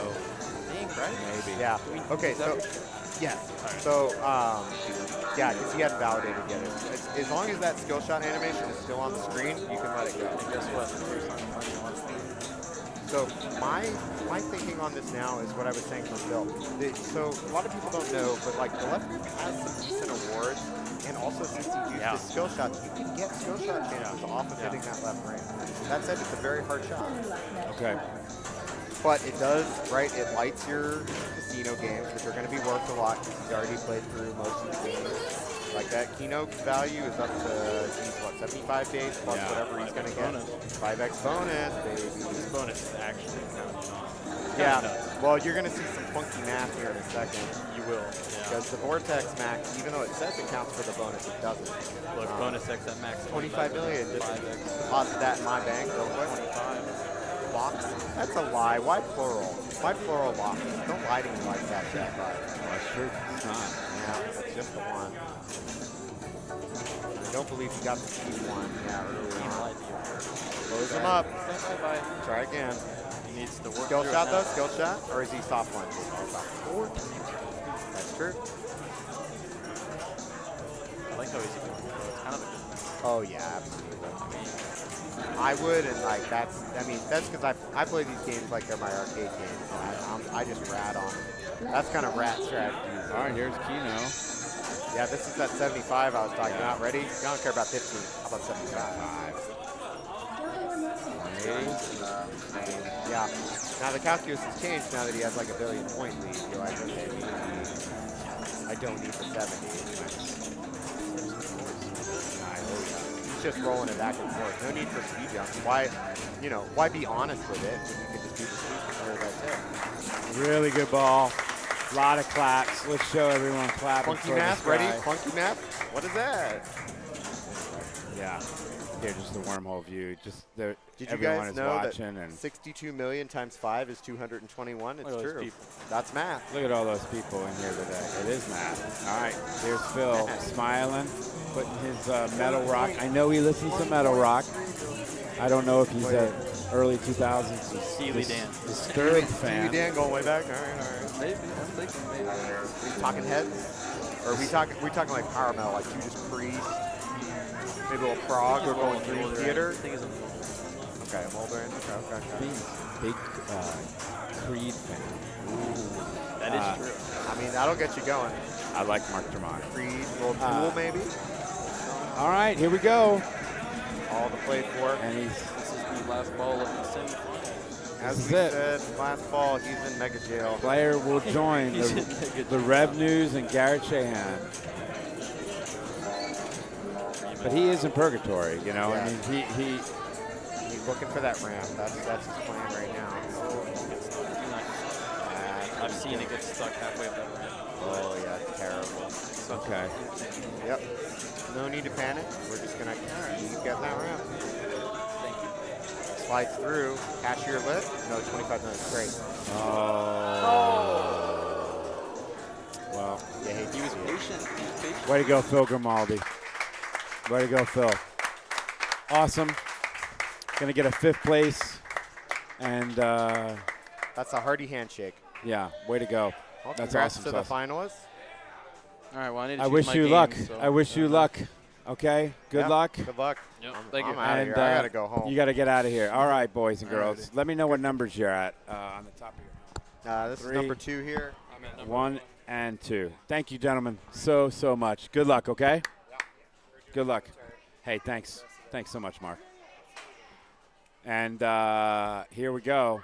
Think, right? Maybe. Yeah. We- Okay, so, what- yes. So, um, yeah, because he hadn't validated yet. As, as long as that skill shot animation is still on the screen, you can let it go. And guess what? So my my thinking on this now is what I was saying from Phil. The, so a lot of people don't know, but like the left group has some decent awards, and also since he used Yeah. his skill shots, you can get skill shot chances off of hitting that left ring. That said, it's a very hard shot, Okay. but it does right. It lights your casino games, which are going to be worth a lot because he's already played through most of the games. Like that Keno value is up to geez, what 75 days plus Yeah. whatever he's going to get. 5x bonus, baby. This bonus is actually counting off. Yeah, well, you're going to see some funky math here in a second. You will. Yeah. Because the Vortex Max, even though it says it counts for the bonus, it doesn't. Look, Um, bonus X at max. 25 million. Just deposit that in my bank real quick. 25. Box? That's a lie. Why plural? Why plural box? Don't lie to me like that, Jack. Well, it's true. It's not. Yeah, it's just the one. I don't believe you got the cheap one. Yeah, early He on. lied you. Close them up. Bye bye. Try again. He needs to work Skill shot though? Skill shot? Or is he soft one? That's true. I like how he's doing. It's kind of a good Oh yeah, absolutely. I would, and like that's, I mean, that's because I, I play these games like they're my arcade games. I, I'm, I just rat on them. That's kind of rat strategy. All right, here's Keno. Yeah, this is that 75 I was talking about. Ready? I don't care about 15. How about 75? Yeah. Now the calculus has changed now that he has like a billion point lead. You're like, okay, I don't need the 70. He's just rolling it back and forth. No need for speed jumps. Why, you know, why be honest with it when you can just do the speed control right there? Really good ball. A lot of claps. Let's show everyone clapping. Funky for math, this ready? Funky math? What is that? Yeah. Here, just the wormhole view. Just the, Did you everyone guys know that 62 million times 5 is 221? It's Look at those true. people. That's math. Look at all those people in here today. It is math. All right, here's Phil smiling, putting his uh, metal rock. I know he listens to metal rock. I don't know if he's a early 2000s Steely dis- Dan. Disturbed Steely. Dan going way back. All right, all right. Maybe. I'm thinking maybe. Are we talking heads? Or are we talking, we talking like power metal, like Judas Priest? Maybe a little prog or going through theater? Okay, I'm older. Okay, okay, okay. Big, big uh, Creed fan. That is Uh, true. I mean, that'll get you going. I like Mark Tremonti. Creed, little Tool Uh, maybe? All right, here we go. All the play for. And he's This is the last ball of the semifinals. As This we is it. said last fall, he's in mega jail. player will join the, the Revnews and Garrett Shahan. But he is in purgatory, you know. I mean, he, he He's looking for that ramp. That's that's his plan right now. I've seen it get stuck halfway up that ramp. Oh yeah, it's terrible. okay. Yep. No need to panic. We're just gonna keep getting that ramp. Thank you. Slides through. Cashier lit. No, 25 minutes. Great. Oh. Well, You hate to He was patient. He was patient. way to go, Phil Grimaldi. Way to go, Phil. Awesome. Gonna get a fifth place, and uh, That's a hearty handshake. yeah, way to go. Well, That's congrats awesome. to the sauce. finalists. All right. Well, I need to I choose wish my you game, luck. so- I wish you luck. Okay. Good Yeah, luck. Good luck. Yep. I'm, Thank I'm you. out of And, here. I uh, gotta go home. You got to get out of here. All right, boys and girls. righty. Let me know what numbers you're at uh, on the top of your uh, this three. is number two here. I'm at number One and two. Thank you, gentlemen, so, so much. Good luck, okay? Good luck. Hey, thanks. Thanks so much, Mark. And uh, here we go.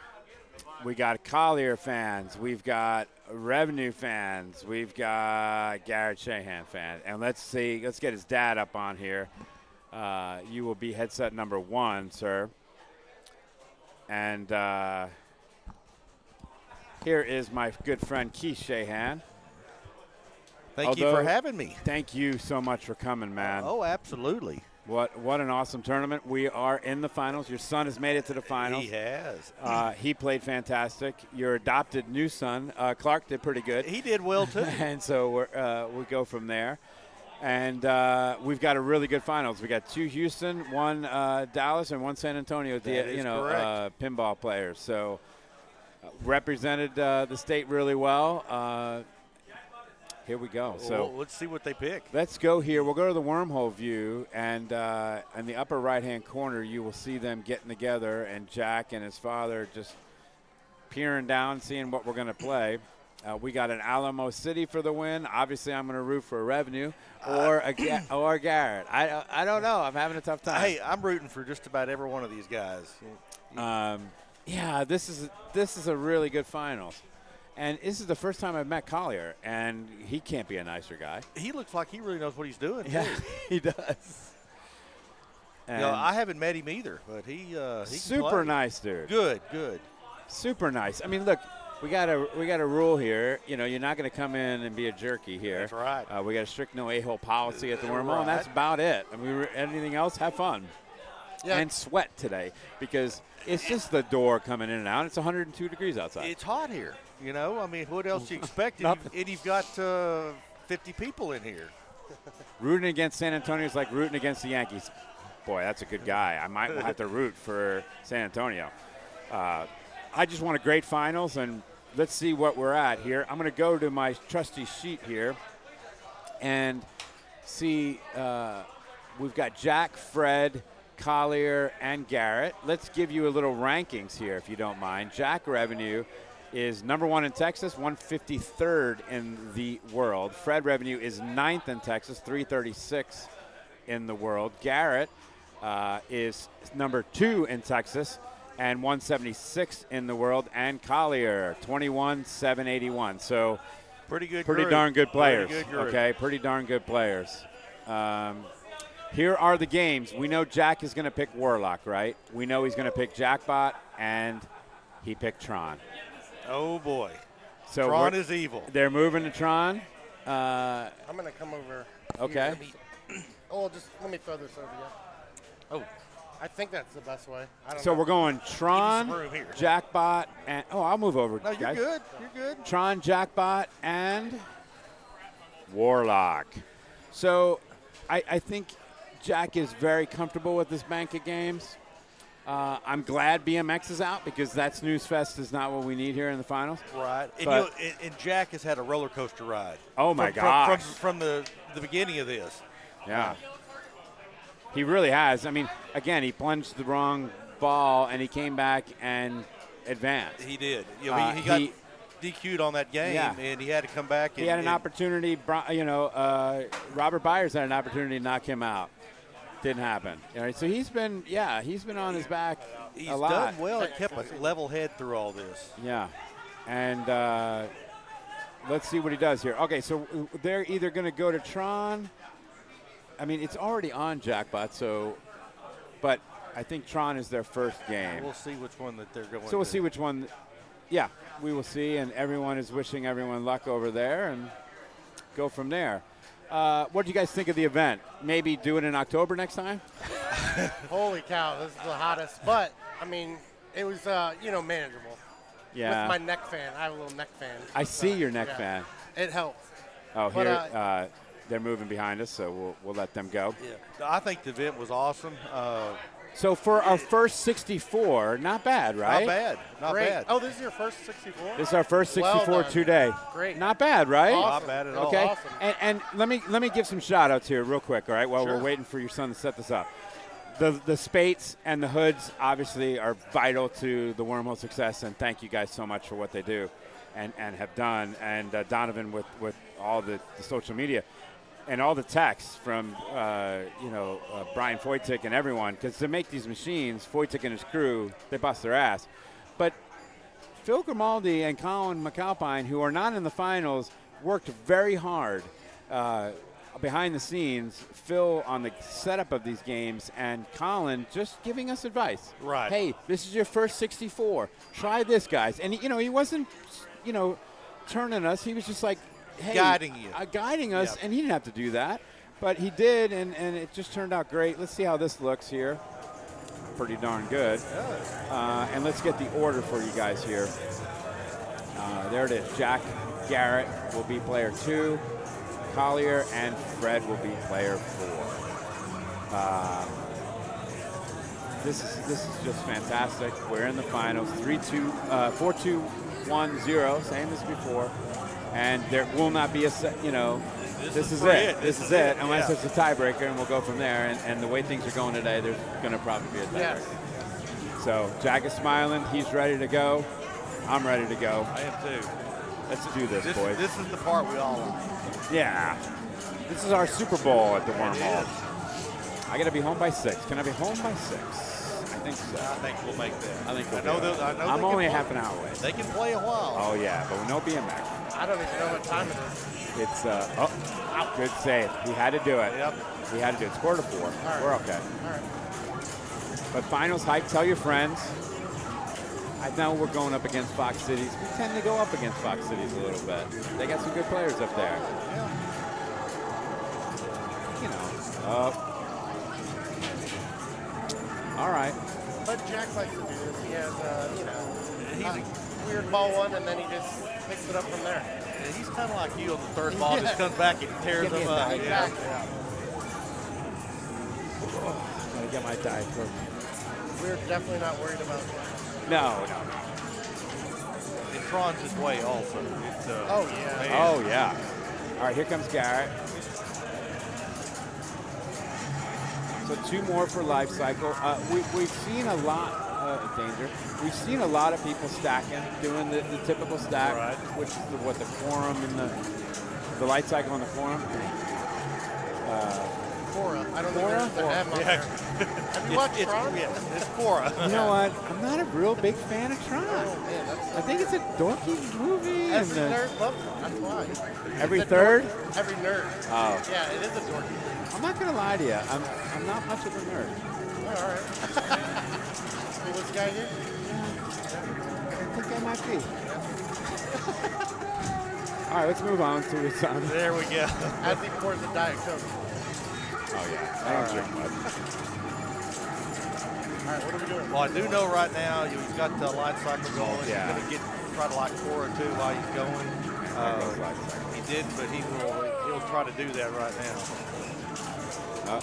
We got Collier fans. We've got Revnew fans. We've got Garrett Shahan fans. And let's see, let's get his dad up on here. Uh, you will be headset number one, sir. And uh, here is my good friend Keith Shahan. Thank you for having me. Thank you so much for coming, man. Oh, absolutely. What what an awesome tournament. We are in the finals. Your son has made it to the finals. He has. Uh, he played fantastic. Your adopted new son, uh, Clark, did pretty good. He did well too. and so we're, uh, we go from there. And uh, we've got a really good finals. We got two Houston, one uh, Dallas, and one San Antonio. The, you know, uh, pinball players. So uh, represented uh, the state really well. Uh, here we go. So. Well, let's see what they pick. Let's go here. We'll go to the wormhole view, and uh, in the upper right-hand corner, you will see them getting together, and Jack and his father just peering down, seeing what we're going to play. Uh, we got an Alamo City for the win. Obviously, I'm going to root for a Revnew or a Ga- or Garrett. I I don't know. I'm having a tough time. Hey, I'm rooting for just about every one of these guys. Um, yeah, this is this is a really good finals, and this is the first time I've met Collier, and he can't be a nicer guy. He looks like he really knows what he's doing. Yeah, he does. You know, I haven't met him either, but he uh, he super nice dude. Good, good. Super nice. I mean, look, we got a we got a rule here. You know, you're not going to come in and be a jerky here. That's right. Uh, we got a strict no a-hole policy at the wormhole, and that's about it. I mean, anything else, have fun. Yeah. And sweat today because it's just the door coming in and out. It's 102 degrees outside. It's hot here. You know, I mean, what else do you expect? and, you've, and you've got uh, 50 people in here. rooting against San Antonio is like rooting against the Yankees. Boy, that's a good guy. I might have to root for San Antonio. Uh, I just want a great finals, and let's see what we're at here. I'm going to go to my trusty sheet here and see. Uh, we've got Jack, Fred, Collier, and Garrett. Let's give you a little rankings here, if you don't mind. Jack Revnew is number one in Texas, 153rd in the world. Fred Revnew is ninth in Texas, 336 in the world. Garrett uh, is number two in Texas and 176 in the world. And Collier, 21, 781. So Pretty good Pretty group. darn good Pretty players. good okay, pretty darn good players. Um, here are the games. We know Jack is going to pick Warlock, right? We know he's going to pick Jackbot, and he picked Tron. Oh boy. So Tron is evil. They're moving to Tron. Uh, I'm gonna come over. Okay. here. Oh, just let me throw this over you. Oh. I think that's the best way. I don't so know. we're going Tron. Jackbot, and oh, I'll move over. No, you're guys. good. You're good. Tron, Jackbot, and Warlock. So I, I think Jack is very comfortable with this bank of games. Uh, I'm glad BMX is out because that's snooze fest is not what we need here in the finals. Right. And, But- you know, and, and Jack has had a roller coaster ride. Oh, my god! from- From, from the, the beginning of this. Yeah. He really has. I mean, again, he plunged the wrong ball and he came back and advanced. He did. You know, Uh, he, he got he- DQ'd on that game, Yeah. and he had to come back. And, He had an opportunity, you know, uh, Robert Byers had an opportunity to knock him out. Didn't happen. All right, so he's been, yeah, he's been on his back He's a lot. done well. He kept a level head through all this. Yeah, and uh, let's see what he does here. Okay, so they're either going to go to Tron. I mean, it's already on Jackbot, so, but I think Tron is their first game. We'll see which one that they're going. So we'll to. see which one. Yeah, we will see, and everyone is wishing everyone luck over there, and go from there. Uh, what do you guys think of the event? Maybe do it in October next time. Holy cow, this is the hottest. But I mean, it was uh, you know manageable. Yeah. With my neck fan, I have a little neck fan. I see your neck yeah. fan. It helped. Oh, But, here uh, uh, they're moving behind us, so we'll we'll let them go. Yeah, I think the event was awesome. Uh, So for our first 64, not bad, right? Not bad. Not Great. bad. Oh, this is your first 64. This is our first 64 done. today. Great. Not bad, right? Awesome. Not bad at all. Okay. Awesome. And, and let me let me give some shout outs here real quick, all right, while Sure. we're waiting for your son to set this up. The the Spates and the Hoods obviously are vital to the wormhole success, and thank you guys so much for what they do and, and have done. And uh, Donovan with, with all the, the social media and all the texts from uh, you know uh, Brian Foytik and everyone, because to make these machines, Foytik and his crew, they bust their ass. But Phil Grimaldi and Colin MacAlpine, who are not in the finals, worked very hard uh, behind the scenes. Phil on the setup of these games, and Colin just giving us advice. Right. Hey, this is your first 64. Try this, guys. And you know, he wasn't, you know, turning us. He was just like, hey, Guiding you. uh, guiding us, Yep. and he didn't have to do that, but he did, and, and it just turned out great. Let's see how this looks here. Pretty darn good. Uh, and let's get the order for you guys here. Uh, there it is. Jack Garrett will be player two. Collier and Fred will be player four. Uh, this is this is just fantastic. We're in the finals. Three two, uh, four two, one zero, same as before and there will not be a you know this, this is, is it. it. This, this is, is, it, unless yeah. it's a tiebreaker, and we'll go from there. And, and, the way things are going today, there's going to probably be a tiebreaker. Yes. So Jack is smiling. He's ready to go. I'm ready to go. I am too. Let's do this, this boys. This is the part we all want. Yeah. This is our Super Bowl at the Wormhole. I got to be home by 6. Can I be home by 6? Think so. I think we'll make that. I think we'll I know they'll- I know I'm only half an hour away. They can play a while. Oh yeah, but no BMX. I don't even know what time it is. It's uh oh, good save. He had to do it. Yep. He had to do it. It's quarter to four. right. We're okay. All right. But finals hype. Tell your friends. I know we're going up against Fox Cities. We tend to go up against Fox Cities a little bit. They got some good players up there. Yeah. You know. Uh, all right. But Jack likes to do this. He has, uh, you know, He's a weird ball one, and then he just picks it up from there. And he's kind of like you on the third ball, just comes back and tears Give me them a up. dive. Yeah. Exactly. Gotta get my diet protein. We're definitely not worried about that. No, no, no. And Tron's his way also. It's, uh, Oh, yeah. man. Oh yeah. All right, here comes Garrett. So two more for life cycle. Uh, we, we've seen a lot uh, danger. We've seen a lot of people stacking, doing the, the typical stack, which is the, what the quorum and the the light cycle and the quorum. Uh, Quorra. I don't know Quorra? there's the M on Yeah. there. Have you It's- watched it's- Tron? yeah, it's Quorra. you know what? I'm not a real big fan of Tron. Man, that's I think it's a dorky movie. and Every the- nerd loves Tron. That's why. Every It's third? dork- Every nerd. Oh. Yeah, it is a dorky. I'm not gonna lie to you. I'm I'm not much of a nerd. All right. Coolest guy here? I think I might be. All right, let's move on to his son. There we go. As he pours the Diet Coke. Oh yeah, I don't drink much. All right, what are we doing? Well, I do know right now you- he's got the light cycle going. Yeah. He's going to get try to light Quorra too while he's going. There goes light Uh, he did, but he will he'll try to do that right now. Uh,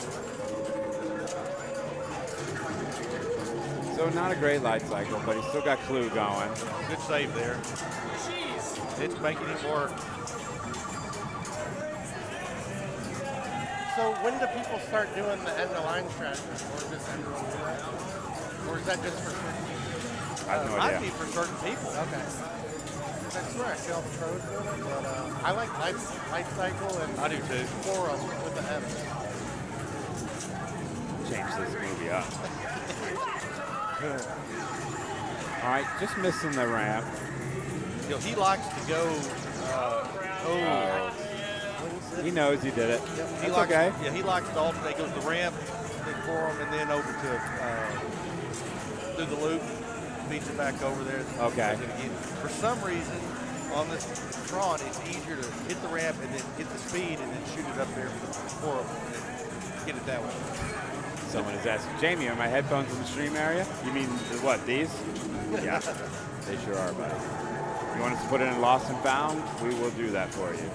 so not a great light cycle, but he's still got Clu going. Good save there. Jeez. It's making it work. So when do people start doing the end of line strategy? Or does everyone do that? Or is that just for certain people? I have no might idea. be for certain people. Okay. I swear I see all the pros doing it, but uh, I like life, life cycle and I do too. Quorum with the M. Change this movie up. All right, just missing the ramp. You know, he likes to go. Uh, oh, He knows he did it. he That's likes, okay. Yeah, he likes to alternate. Goes the ramp, then him, and then over to uh, through the loop. Beats it back over there. Okay. For some reason, on this Tron, it's easier to hit the ramp and then get the speed and then shoot it up there for him and get it that way. Someone is asking, Jamie, are my headphones in the stream area? You mean what, these? Yeah, they sure are, buddy. You want us to put it in Lost and Found? We will do that for you.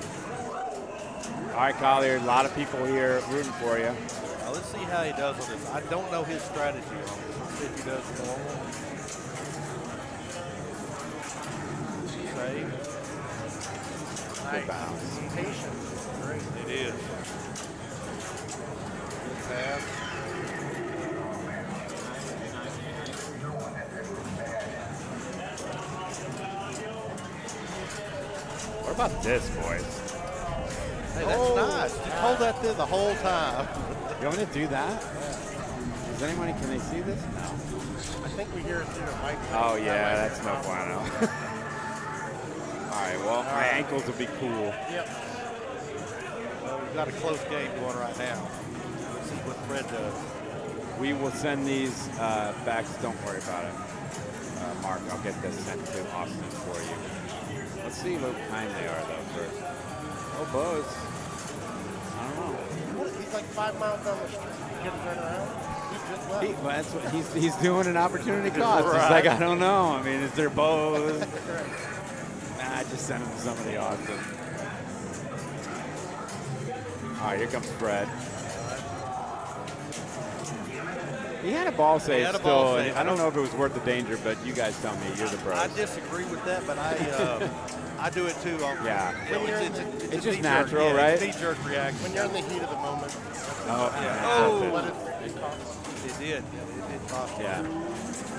All right, Collier, a lot of people here rooting for you. Now let's see how he does on this. I don't know his strategy on this. Let's see if he does normal. Save. Good bounce. Patient. Great. It is. Good pass. About this, boys? Hey, that's Oh. nice. Just hold that there the whole time. You want me to do that? Does anybody, can they see this? No. I think we hear it through the mic. Oh, yeah, that's no bueno. All right, well, my ankles will be cool. Yep. Well, we've got a close game going right now. Let's see what Fred does. We will send these uh, back. Don't worry about it. Uh, Mark, I'll get this sent to Austin for you. Let's see what kind they are, though, first. Oh, Buzz. I don't know. What, he's like five miles down the street. He can turn around. He just well, that's what he's, he's doing an opportunity cost. He's like, I don't know. I mean, is there bows? nah, just send him to somebody Austin. All right, here comes Fred. He had a ball save a still. ball save. I don't know if it was worth the danger, but you guys tell me. You're the pros. I disagree with that, but I uh, I do it too. On, Yeah. You know, it's, it's, it's, It's just knee-jerk, natural, yeah, right? It's knee-jerk reaction. When you're in the heat of the moment. Oh, Yeah. oh. Let it, it costs. It did. Yeah, it did cost. Yeah.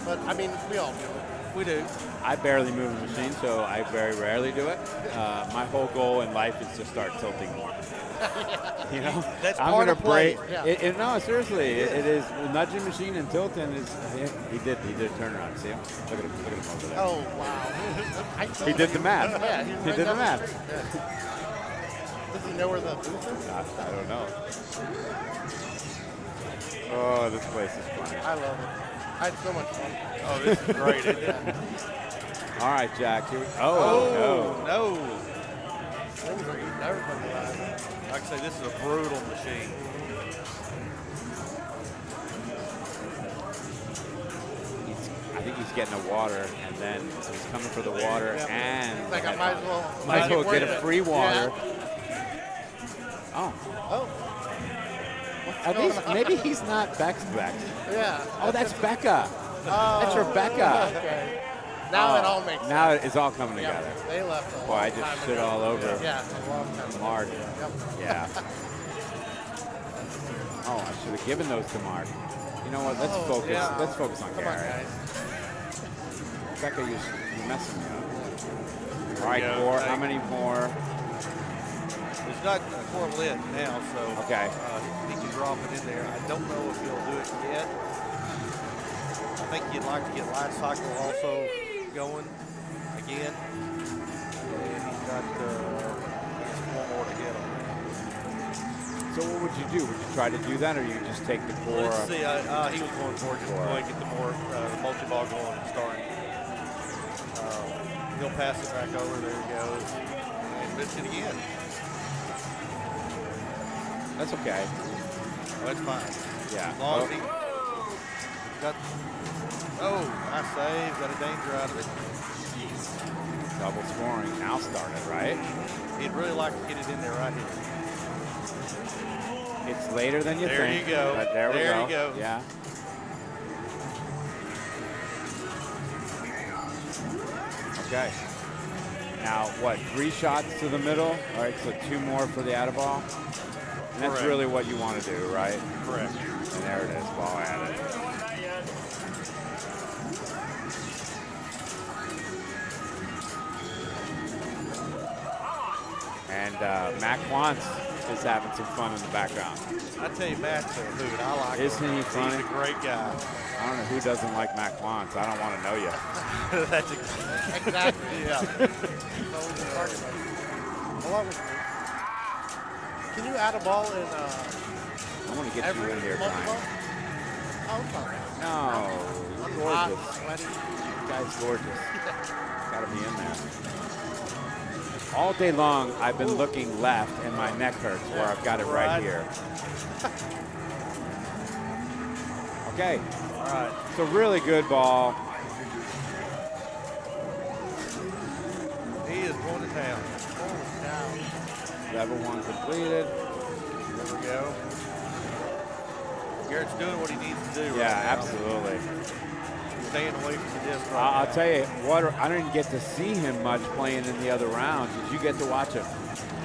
But I mean, we all do it. We do. I barely move the machine, so I very rarely do it. Uh, my whole goal in life is to start tilting more. You know, That's I'm gonna play. break. Yeah. It, it- no, seriously, it, it is nudging machine and tilting is. He did. He did a turnaround. See him? Look at him. Look at him over there. Oh, wow. He did the math. Yeah, he's He right did the math. Yeah. Does he know where the booth is? I, I don't know. Oh, this place is fun. I love it. I had so much fun. Oh, this is great. isn't? All right, Jack. Here we, oh, Oh, no. Things are eating everybody alive. Like I say, this is a brutal machine. He's, I think he's getting the water, and then so he's coming for the water Yeah. and. Like, I might as well. Might as well get a free water. Oh, Oh. Are these, maybe he's not Beck's Beck. Yeah. Oh, that's Becca. Oh, That's Rebecca. Okay. Now it Oh, all makes Now sense. it's all coming Yeah, together. they left a Boy, I just shit all over Yeah, a long time ago. Mark. Yep. Yeah. Oh, I should have given those to Mark. You know what? Let's Oh, focus. yeah. Let's focus on Come on, Garrett. guys. Becca, you, you're messing me up. All right, go. four. How many more? It's not uh, core lit now, so Okay. uh, he can drop it in there. I don't know if he'll do it yet. I think you'd like to get light cycle also going again. And he's got uh, one more to get on that. So what would you do? Would you try to do that, or you just take the core? Let's see. Uh, uh, he was going for it just to get the more uh, multi-ball going and starting. Uh, he'll pass it back over. There he goes. And missed it again. That's okay. That's fine. Yeah. As long Oh. as he got. Oh, nice save. Got a danger out of it. Double scoring now started, right? He'd really like to get it in there right here. It's later than you think. There think. you go. but there we There go. he goes. Yeah. Okay. Now, what, three shots to the middle? All right, so two more for the out of ball. And that's Correct. really what you want to do, right? Correct. And there it is, ball at And uh, Matt Quantz is having some fun in the background. I tell you, Matt's a hoot. I like Isn't him. he funny? He's a great guy. I don't know who doesn't like Matt Quantz. I don't want to know you. That's ex- Exactly. Yeah. What was the target? Well, what was Can you add a ball in uh, I want to get you in here? Brian. Oh, not. No, you're hot, gorgeous. sweaty. You guy's gorgeous. Got to be in there. All day long, I've been looking left, and my neck hurts where I've got it right here. Okay, All right. It's a really good ball. He is going to town. Level one completed. There we go. Garrett's doing what he needs to do Yeah, right absolutely. Staying away from the disc I- right I'll now. tell you what, I didn't get to see him much playing in the other rounds. Did you get to watch him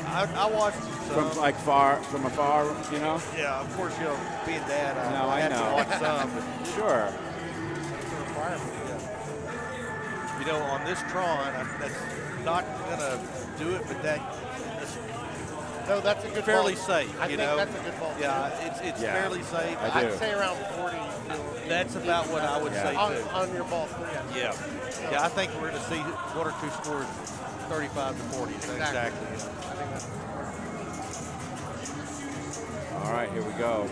I, I watched some. from like far, from afar? You know? yeah, of course, you know, being dad, I, No, I I know. to watch some. Sure. you know, on this Tron, I, that's not going to do it, but that No, that's a good fairly ball. safe, I you think know. that's a good ball. Yeah, it's, it's Yeah, fairly safe. I do. I'd say around 40. That's about what I would Yeah. say, on, too. on your ball three. I think. Yeah. Yeah, I think we're going to see one or two scores 35 to 40. Exactly. Exactly. I think that's All right, here we go.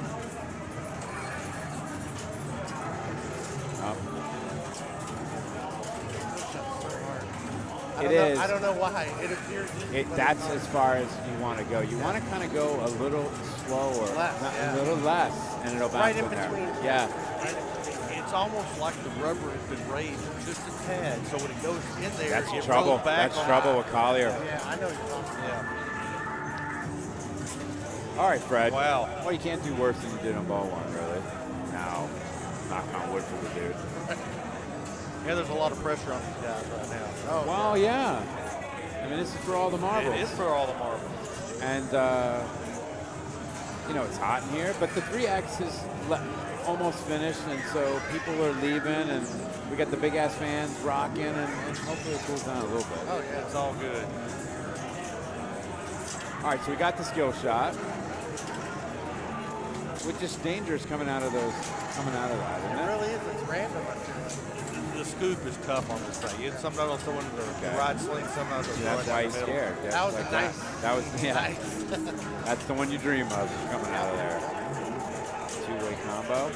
I It don't know, is. I don't know why. It appears. It, that's as far as you want to go. You want to kind of go a little slower, Less, not- yeah. a little less, and it'll bounce Right in in there. between. Yeah, It's almost like the rubber has been raised just a tad, so when it goes in there, that's it trouble. rolls back That's trouble with Collier. Yeah, I know you're talking. Yeah. All right, Fred. Wow. Well, you can't do worse than you did on ball one, really. No, knock on wood for the dude. Yeah, there's a lot of pressure on these guys right now. Oh, Well, yeah. I mean, this is for all the marbles. It is for all the marbles. And, uh, you know, it's hot in here, but the 3X is le- almost finished, and so people are leaving, and we got the big ass fans rocking, and, and hopefully it cools down a little bit. Oh yeah. It's all good. All right, so we got the skill shot, which is dangerous coming out of those, coming out of that, It isn't it? really is. It's random. I feel like. The scoop is tough on this thing. It's sometimes they'll throw into the Okay. right sling, sometimes they'll throw that's it why he's the middle. scared. That's That was a like nice. That was yeah. Nice. That's the one you dream of coming out of there. Two-way combo.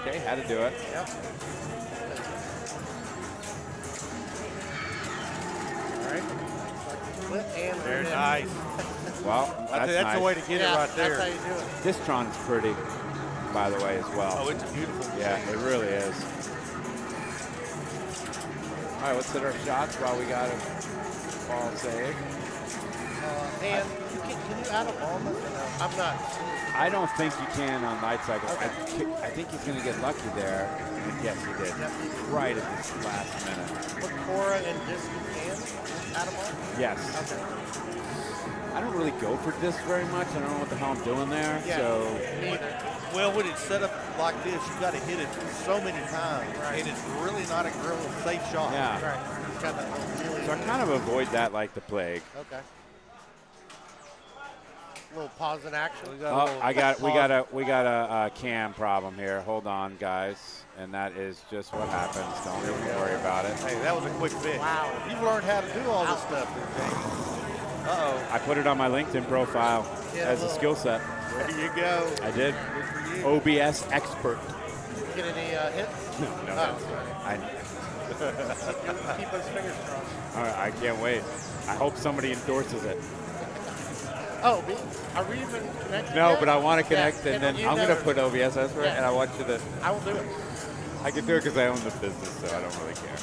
Okay, how to do it. Yep. All right. Flip and Very rip. nice. Well, I that's, think that's nice. the way to get yeah, it right there. That's how you do it. This Tron is pretty, by the way, as well. Oh, it's a beautiful. yeah, it really is. All right, let's hit our shots while we got a ball saved. Uh, and you can, can you add a ball? No, I'm not. I don't think you can on light cycle. I, ki- I think he's going to get lucky there. And yes, he did. Yep. Right at this last minute. Put Quorra and disc you can add a ball. Yes. Okay. I don't really go for disc very much. I don't know what the hell I'm doing there. Yeah, So Well, when it's set up like this, you've got to hit it so many times, and it's really not a real safe shot. Yeah. Right. He's got that little really so I kind of avoid that like the plague. Okay. A little pause in action. Oh, I got we got a we got a, a cam problem here. Hold on, guys, and that is just what happens. Don't even worry about it. Hey, that was a quick fix. Wow. You've learned how to do all this stuff, there, James. Uh-oh. I put it on my LinkedIn profile Yeah, as a little- skill set. There you go. I did. OBS expert. Get any uh, hits? No, no. Oh, I. Keep those fingers crossed. all right, I can't wait. I hope somebody endorses it. Oh, are we even connected? No, yet? but I want to connect, and then then I'm going to put OBS expert, Yeah. and I want you to. I will do it. I can do it because I own the business, so I don't really care.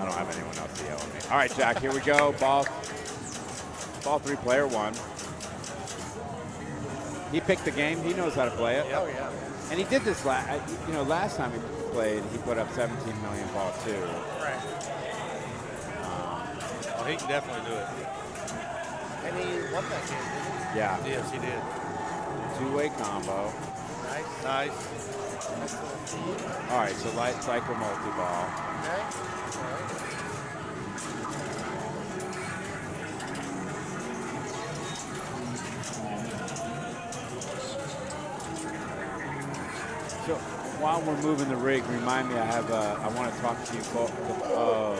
I don't have anyone else to yell at me. All right, Jack, here we go. Ball, ball three, player one. He picked the game. He knows how to play it. Oh yeah. And he did this last. You know, last time he played, he put up 17 million ball too. Right. Oh, he can definitely do it. And he won that game, didn't he? Yeah. Yes, he did. Two-way combo. Nice. Nice. Nice little feed. All right, so light cycle multi-ball. Okay. While we're moving the rig, remind me I have. Uh, I want to talk to you both. Oh.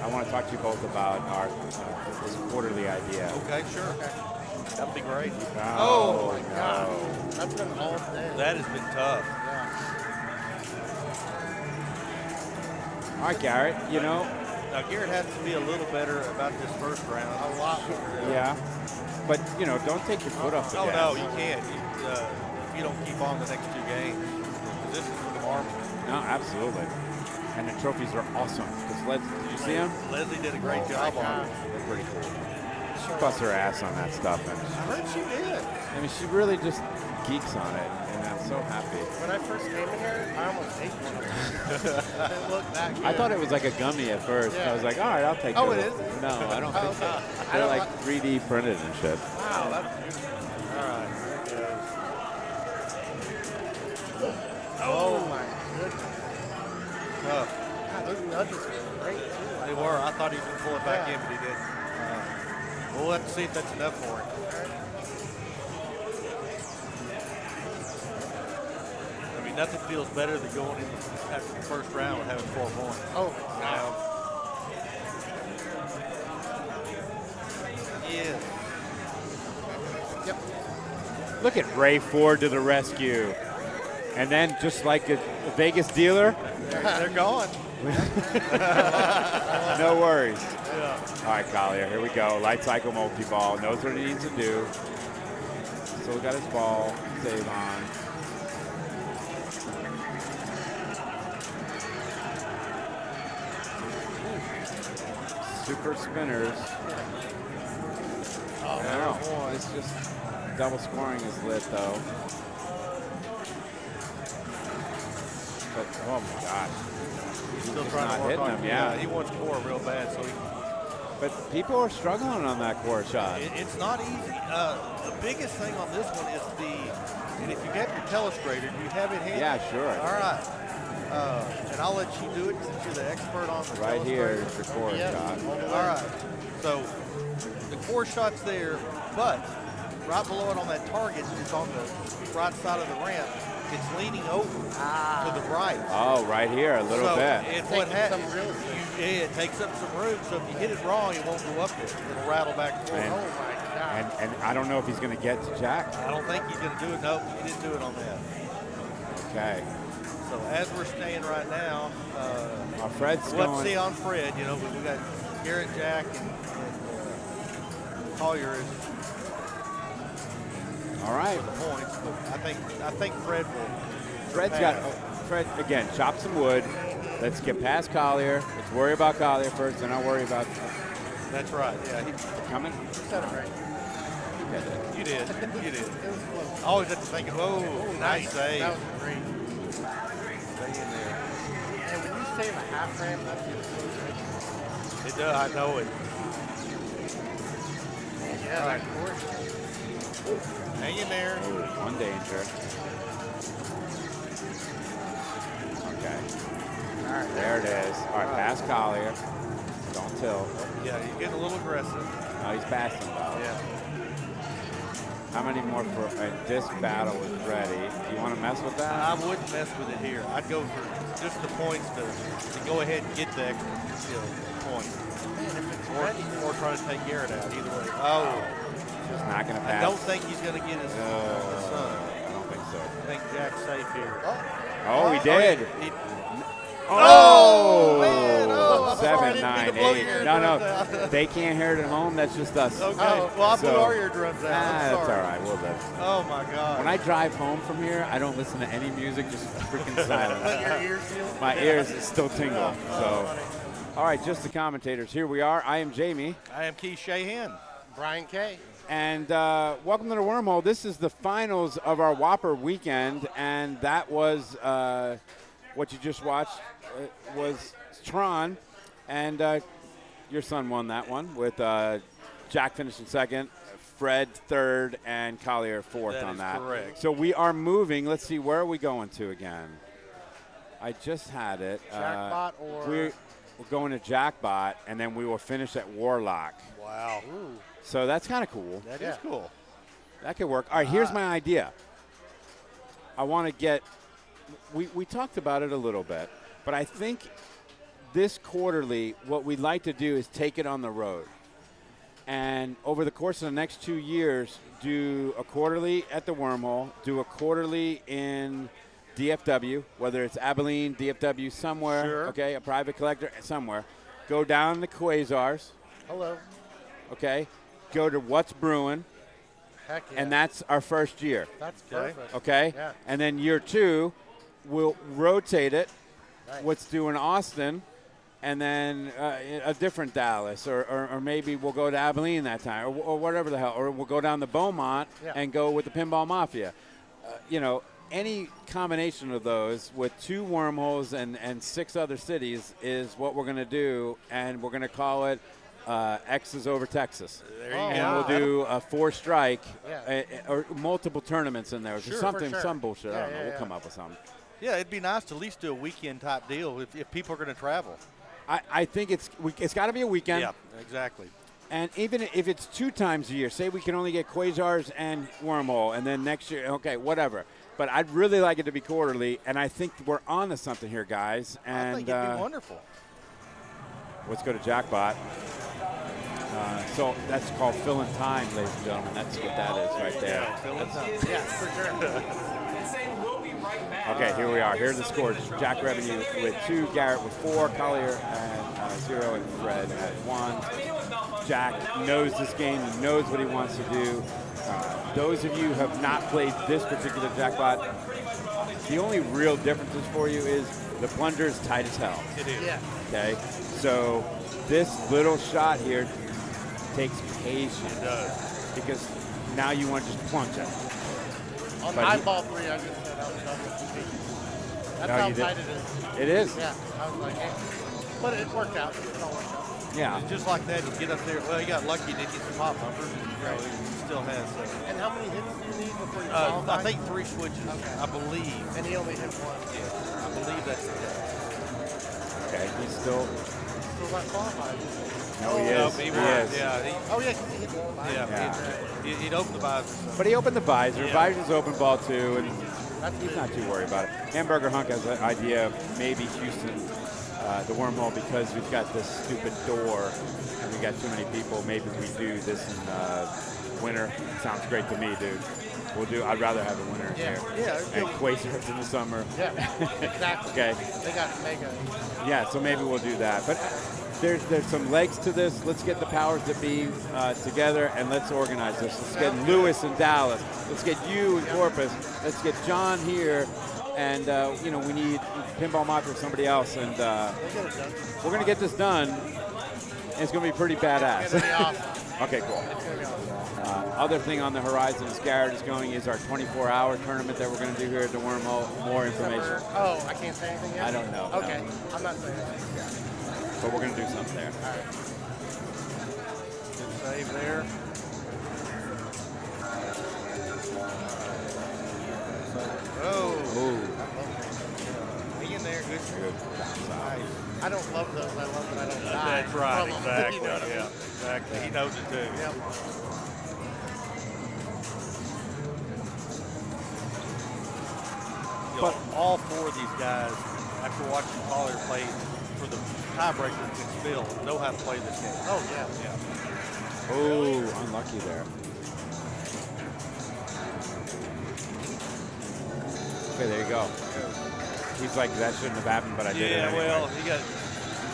I want to talk to you both about our uh, this quarterly idea. Okay, sure. That'd be great. Oh, my God. That's been all day. That has been tough. All right, Garrett. You know, Now, Garrett has to be a little better about this first round. A lot better. yeah, but you know, don't take your foot off the Oh, gas. no, you can't. You, uh, if you don't keep on the next two games, this is for tomorrow. No, absolutely. And the trophies are awesome. Because Les, did you see them? Leslie did a great Oh, job on God. it. They're pretty cool. She busts her ass on that stuff, and I heard she did. I mean, she really just geeks on it, and I'm so happy. When I first came in here, I almost ate one of them. it looked that good. I thought it was like a gummy at first. Yeah. I was like, all right, I'll take Oh, it. it is? No, I don't Oh, think so. They're don't like like- 3D printed and shit. Wow, that's beautiful. All right, there it goes. Oh my goodness. Tough. God, those nudges were great too. They were. I thought he was going to pull it back in, but he didn't. Uh, we'll have to see if that's enough for him. I mean, nothing feels better than going in after the first round and having four points. Oh, Now, yeah. Yep. Look at Ray Ford to the rescue. And then, just like a, a Vegas dealer, They're gone. no worries. Yeah. All right, Collier, here we go. Light cycle multi-ball. Knows what he needs to do. Still got his ball. Save on. Super spinners. Oh, Wow. It's just double scoring is lit though. But oh my gosh. He's Still just trying not to work hitting on them, yeah. He wants Quorra real bad, so he, But people are struggling on that Quorra shot. it, it's not easy. Uh, the biggest thing on this one is the, and if you have your telestrator, do you have it handy? Yeah, sure. All right. Uh, and I'll let you do it since you're the expert on the Right here is the Quorra Yeah. shot. All right. So the Quorra shot's there, but right below it on that target is on the right side of the ramp. It's leaning over to the right. Oh, right here, a little so bit. And what happens? You, yeah, it takes up some room. So if you hit it wrong, it won't go up there. It'll rattle back and forth. And, Oh my God. and, and I don't know if he's going to get to Jack. I don't think he's going to do it. Nope, he didn't do it on that. Okay. So as we're staying right now, uh, Well, Fred's we'll have going- see on Fred. You know, but we got Garrett, Jack, and, and uh, Collier is All right. for the points. But I think I think Fred will. Fred's got. Fred, again, chop some wood. Let's get past Collier. Let's worry about Collier first, and I'll worry about That's right. Yeah, he, coming. You said it right. you did. You did. It was close. I always have to think, whoa, oh, nice save. That was great. Stay in there. And when you save a half ramp, that feels so good. It does. I know it. Yeah, All right. of course. Hang in there. One danger. Okay. All right. There it is. All right, pass Collier. Don't tilt. Yeah, he's getting a little aggressive. No, he's passing though. Yeah. How many more for uh, this battle is ready? Do you want to mess with that? I wouldn't mess with it here. I'd go for just the points to, to go ahead and get the extra you know, points. Or, or try to take Garrett out, either way. Oh. Just not going to I don't think he's going to get his, No, his son. I don't think so. I think Jack's safe here. Oh, he did. he- Oh, man. Oh, I'm sorry, I seven, didn't mean nine, to blow eight. your No, no, they can't hear it at home. That's just us. Okay. Oh, well, I blew So- our eardrums out. I'm Ah, that's sorry. all right. We'll live. Oh, my God. When I drive home from here, I don't listen to any music, just freaking silence. Let your ears feel. My ears still tingle. Oh, So, all right, just the commentators. Here we are. I am Jamie. I am Keith Shahan. Brian K. And uh, welcome to the Wormhole. This is the finals of our WPPR weekend, and that was uh, what you just watched uh, was Tron, and uh, your son won that one with uh, Jack finishing second, Fred third, and Collier fourth That on is that. correct. So we are moving. Let's see, where are we going to again? I just had it. Jackbot or- we're, we're going to Jackbot, and then we will finish at Warlock. Wow. So that's kind of cool. That is cool. That could work. All right, here's Ah. my idea. I want to get. We, we talked about it a little bit, but I think this quarterly, what we'd like to do is take it on the road. And over the course of the next two years, do a quarterly at the Wormhole, do a quarterly in DFW, whether it's Abilene, DFW, somewhere, Sure. okay, a private collector, somewhere. Go down the Quasars, Hello. okay? Go to What's Brewing, Heck yeah. and that's our first year. That's perfect. Okay? Yeah. And then year two, we'll rotate it. Nice. Let's in Austin, and then uh, a different Dallas, or, or, or maybe we'll go to Abilene that time, or, or whatever the hell, or we'll go down to Beaumont Yeah. and go with the Pinball Mafia. Uh, you know, any combination of those with two wormholes and, and six other cities is what we're going to do, and we're going to call it uh, X's over Texas. There you and go. we'll do a four strike Yeah. uh, or multiple tournaments in there. Sure, for something, sure. some bullshit. I don't know. We'll yeah. come up with something. Yeah, it'd be nice to at least do a weekend type deal if, if people are going to travel. I, I think it's we, it's got to be a weekend. Yeah, exactly. And even if it's two times a year, say we can only get Quasars and Wormhole, and then next year, okay, whatever. But I'd really like it to be quarterly, and I think we're on to something here, guys. And I think it'd uh, be wonderful. Let's go to Jackbot. Uh, so that's called filling time, ladies and gentlemen. That's what that is right there. Fill in time. Yeah, for sure. Okay, here we are. Here are the scores. Jack Revnew with two, Garrett with four, Collier at uh, zero, and Fred at one. Jack knows this game. He knows what he wants to do. Uh, those of you who have not played this particular Jackbot, the only real differences for you is the plunger is tight as hell. It is. Yeah. Okay, so this little shot here takes patience It does. because now you want to just plunge it. On But he- eyeball three, I just said I was done with the That's No, how you did- tight it is. It is. Yeah. I was like, hey. But it worked out. It all worked out. Yeah. It's just like that, you get up there. Well, you got lucky, didn't get some pop bumpers. You know, he still has. Uh, And how many hits do you need before you uh, qualify? I think three switches. Okay. I believe. And he only hit one. Yeah, I believe that's the case. Okay, he's still. Still not qualified. No, he No, is. he He was, is. Yeah, he, Oh, yeah, 'cause he hit one. yeah. Yeah. He'd, he'd open the visor. So. But he opened the visor. Yeah. Visor's open ball too, and That's he's good. not too worried about it. Hamburger Hunk has an idea of maybe Houston, uh, the wormhole, because we've got this stupid door and we got too many people. Maybe we do this in uh, winter. Sounds great to me, dude. We'll do. I'd rather have a winter Yeah. here. Yeah, And Quasars in the summer. Yeah, exactly. Okay. They got mega. Yeah, so maybe we'll do that. But there's there's some legs to this. Let's get the powers that be uh, together and let's organize this. Let's get Lewis in Dallas. Let's get you in Corpus. Let's get John here. And uh, you know we need Pinball Mafia or somebody else, and uh, We'll get it done. we're gonna get this done. And it's gonna be pretty badass. Be awesome. okay, cool. It's gonna be awesome. Uh, other thing on the horizon is Garrett is going is our 24-hour tournament that we're going to do here at the Wormhole. More information, Oh, I can't say anything yet? I don't know, Okay, no. I'm not saying anything. But we're going to do something there. All right. Good save there. Oh. oh. Hang in there. Good. Good. Nice. I don't love those. I love that I don't die. That's right. Exactly. you know yeah. Mean? Exactly. He knows it too. Yep. But all four of these guys, after watching Pollard play for the tiebreaker can Phil, know how to play this game. Oh yeah. Yeah. Oh, unlucky there. Okay, there you go. He's like, that shouldn't have happened, but I did it Yeah, anyway. well, he got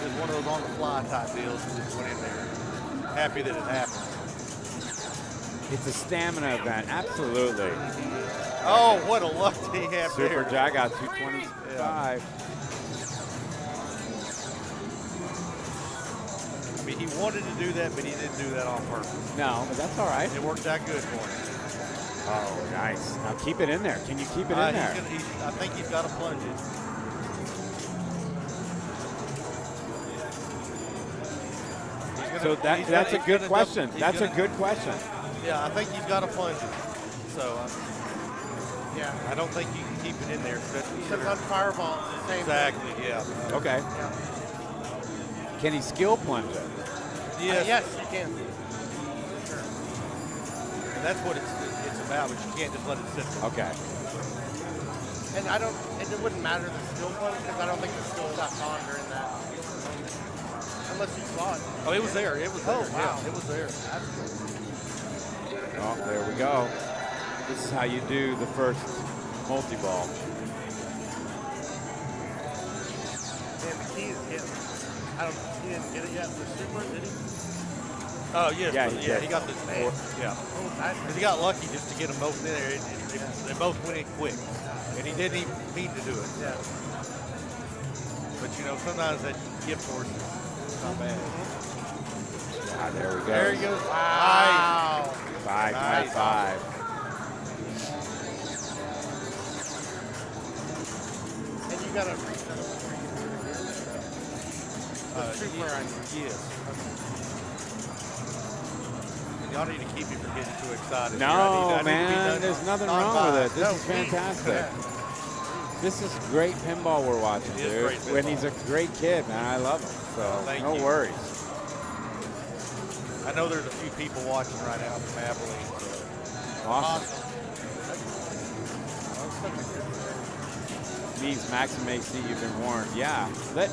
was one of those on the fly type deals. He just went in there, happy that it happened. It's a stamina event, absolutely. Oh, what a luck he had Super there. Jag out 225. I mean, he wanted to do that, but he didn't do that on purpose. No, but that's all right. It worked out good for him. Oh, nice. Now keep it in there. Can you keep it Uh, in there? gonna- he's- I think he's got to plunge it. Gonna- So that, that's gonna- a good gonna question. double- That's a gonna- good question. Yeah, I think he's got to plunge it. So uh, Yeah. I don't think you can keep it in there. that's Because on fireball, it's the same. Exactly, yeah. Okay. Can he skill plunge it? Yes. Uh, yes, you can. And that's what it's, it's about, but you can't just let it sit there. Okay. And I don't. And it wouldn't matter the skill one because I don't think the skill got on during that. Unless you saw it. Oh, it was there. It was Oh, there. wow. Yeah, it was there. Good. Oh, there we go. This is how you do the first multi-ball. And the key is getting. I don't. He didn't get it yet. The super did he? Oh, yes. Yeah, but- he yeah, he got the Man. Yeah. Oh. Because he got lucky just to get them both in there. It, it, it- they both went in quick. And he didn't even mean to do it. Yeah. But, you know, sometimes that gift horse is not bad. Ah, there we go. There he goes. Wow. Five, Nice. five, five. And you got to reset it. Uh, super yes. on you. Yes. And y'all need to keep me from getting too excited. here. I No, need- I to man, there's nothing on wrong with it. This No, is fantastic. This is great pinball we're watching, dude. When he's a great kid, man, I love him. So Thank no you. worries. I know there's a few people watching right now from Abilene. so- Awesome. Means Maxim may see you've been warned. Yeah, let,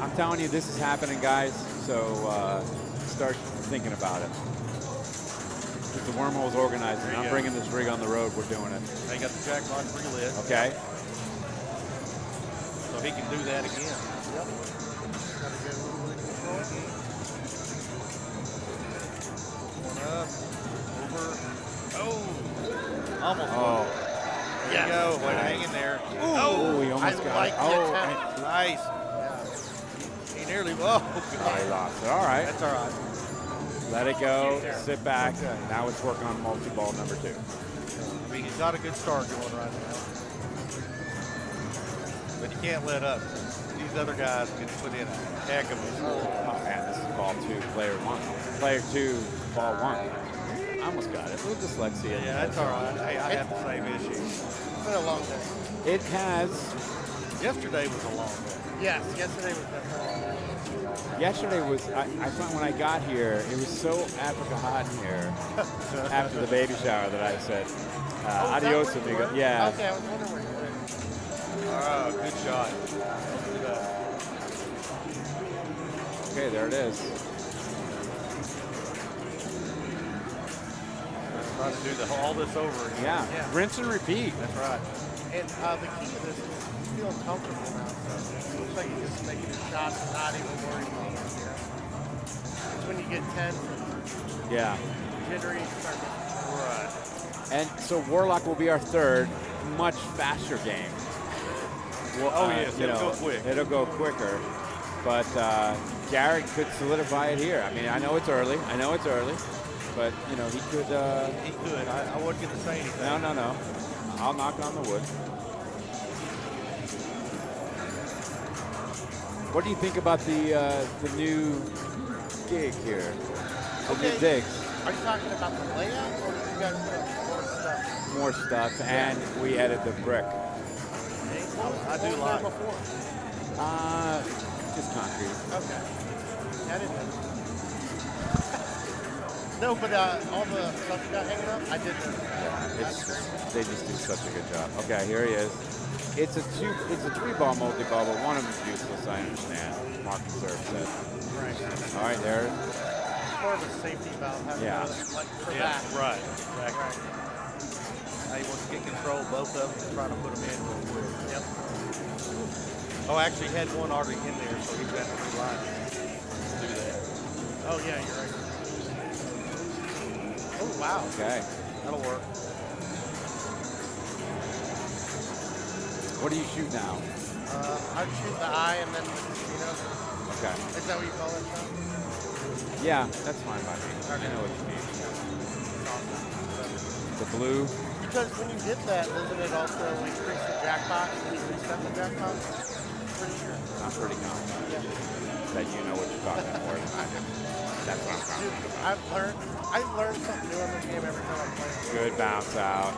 I'm telling you, this is happening, guys. So uh, start thinking about it. If the wormhole's organizing, There you I'm go. bringing this rig on the road. We're doing it. They got the jackpot relit. Okay. So he can do that again. Yep. Got to get a little bit of control. One up, over. Oh, almost. Oh. There you go. Way to hang in there. Oh, he almost I got like it. Oh, attempt. and- Nice. He nearly. Oh, oh, he lost it. All right. That's all right. Let it go. Sit back. Now it's working on multi-ball number two. I mean, he's got a good start going right now. But you can't let up. These other guys can put in a heck of a Oh man, this is ball two, player one. Player two, ball one. I almost got it. A little dyslexia. Yeah, that's all right. Hey, I have the same issue. It's been a long day. It has. Yesterday was a long day. Yes, yesterday was definitely. Yesterday was. I, I found when I got here, it was so Africa hot in here after the baby shower that I said, uh, Oh, "Adios, amigo." Yeah. Okay, I was wondering where you were. Oh, good shot. Okay, there it is. Trying to do the, all this over again. Yeah. Yeah. Rinse and repeat. That's right. And uh, the key to this is feel comfortable now. So it looks like you're just making your shots and not even worrying about it. You know? It's when you get tense and Yeah. jittery, you start getting Right. And so Warlock will be our third, much faster game. Well, Oh, uh, yes, it'll know, go quick. It'll go quicker. But uh, Garrett could solidify it here. I mean, I know it's early. I know it's early. But, you know, he could. Uh, He could. I, I wasn't going to say anything. no, no, no. I'll knock on the wood. What do you think about the uh, the new gig here? The new Okay. digs. Are you talking about the layout or did you guys put more stuff? More stuff, and we added the brick. Okay. I do like. before? Uh, just concrete. Okay. I didn't know. no, but uh, all the stuff you got hanging up, I did. Yeah, it's they just do such a good job. Okay, here he is. It's a two. It's a three-ball multi-ball, but one of them's useless. I understand. Mark Meserve said. Right. All right, there. More of a safety valve. Yeah. like for Yeah, that. right, exactly. Now you want to get control of both of them and try to put them in real quick. Yep. Oh, actually had one already in there, so he's got to reline it do that. Oh yeah, you're right. Oh wow. Okay. That'll work. What do you shoot now? Uh, I'd shoot the eye and then the casino. Okay. Is that what you call it, Sean? Yeah, that's fine by me. I know what you mean. The blue. Because when you get that, doesn't it also increase the jackpot reset the jackpot? Pretty sure. I'm pretty confident that you know what you're talking about more than I do. That's what I'm confident about. I've learned, I learn something new in this game every time I play. Good bounce out.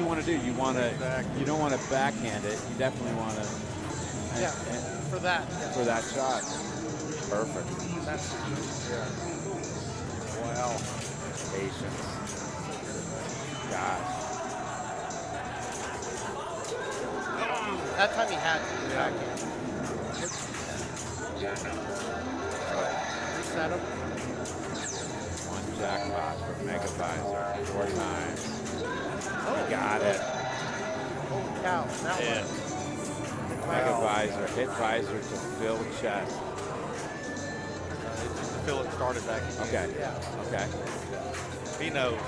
you want to do. You want to, exactly. you don't want to backhand it. You definitely want to. And, yeah, and for that. Yeah. For that shot. Perfect. That's yeah. Well. Patience. Gosh. That time he had to yeah. backhand. Yeah. One jackpot for Megavisor, times. Oh, Got it. Holy cow. Now Yeah. what? Mega Wow. Visor. Hit visor to fill chest. Uh, it's just to fill it started back again. Okay. Yeah. Okay. He knows.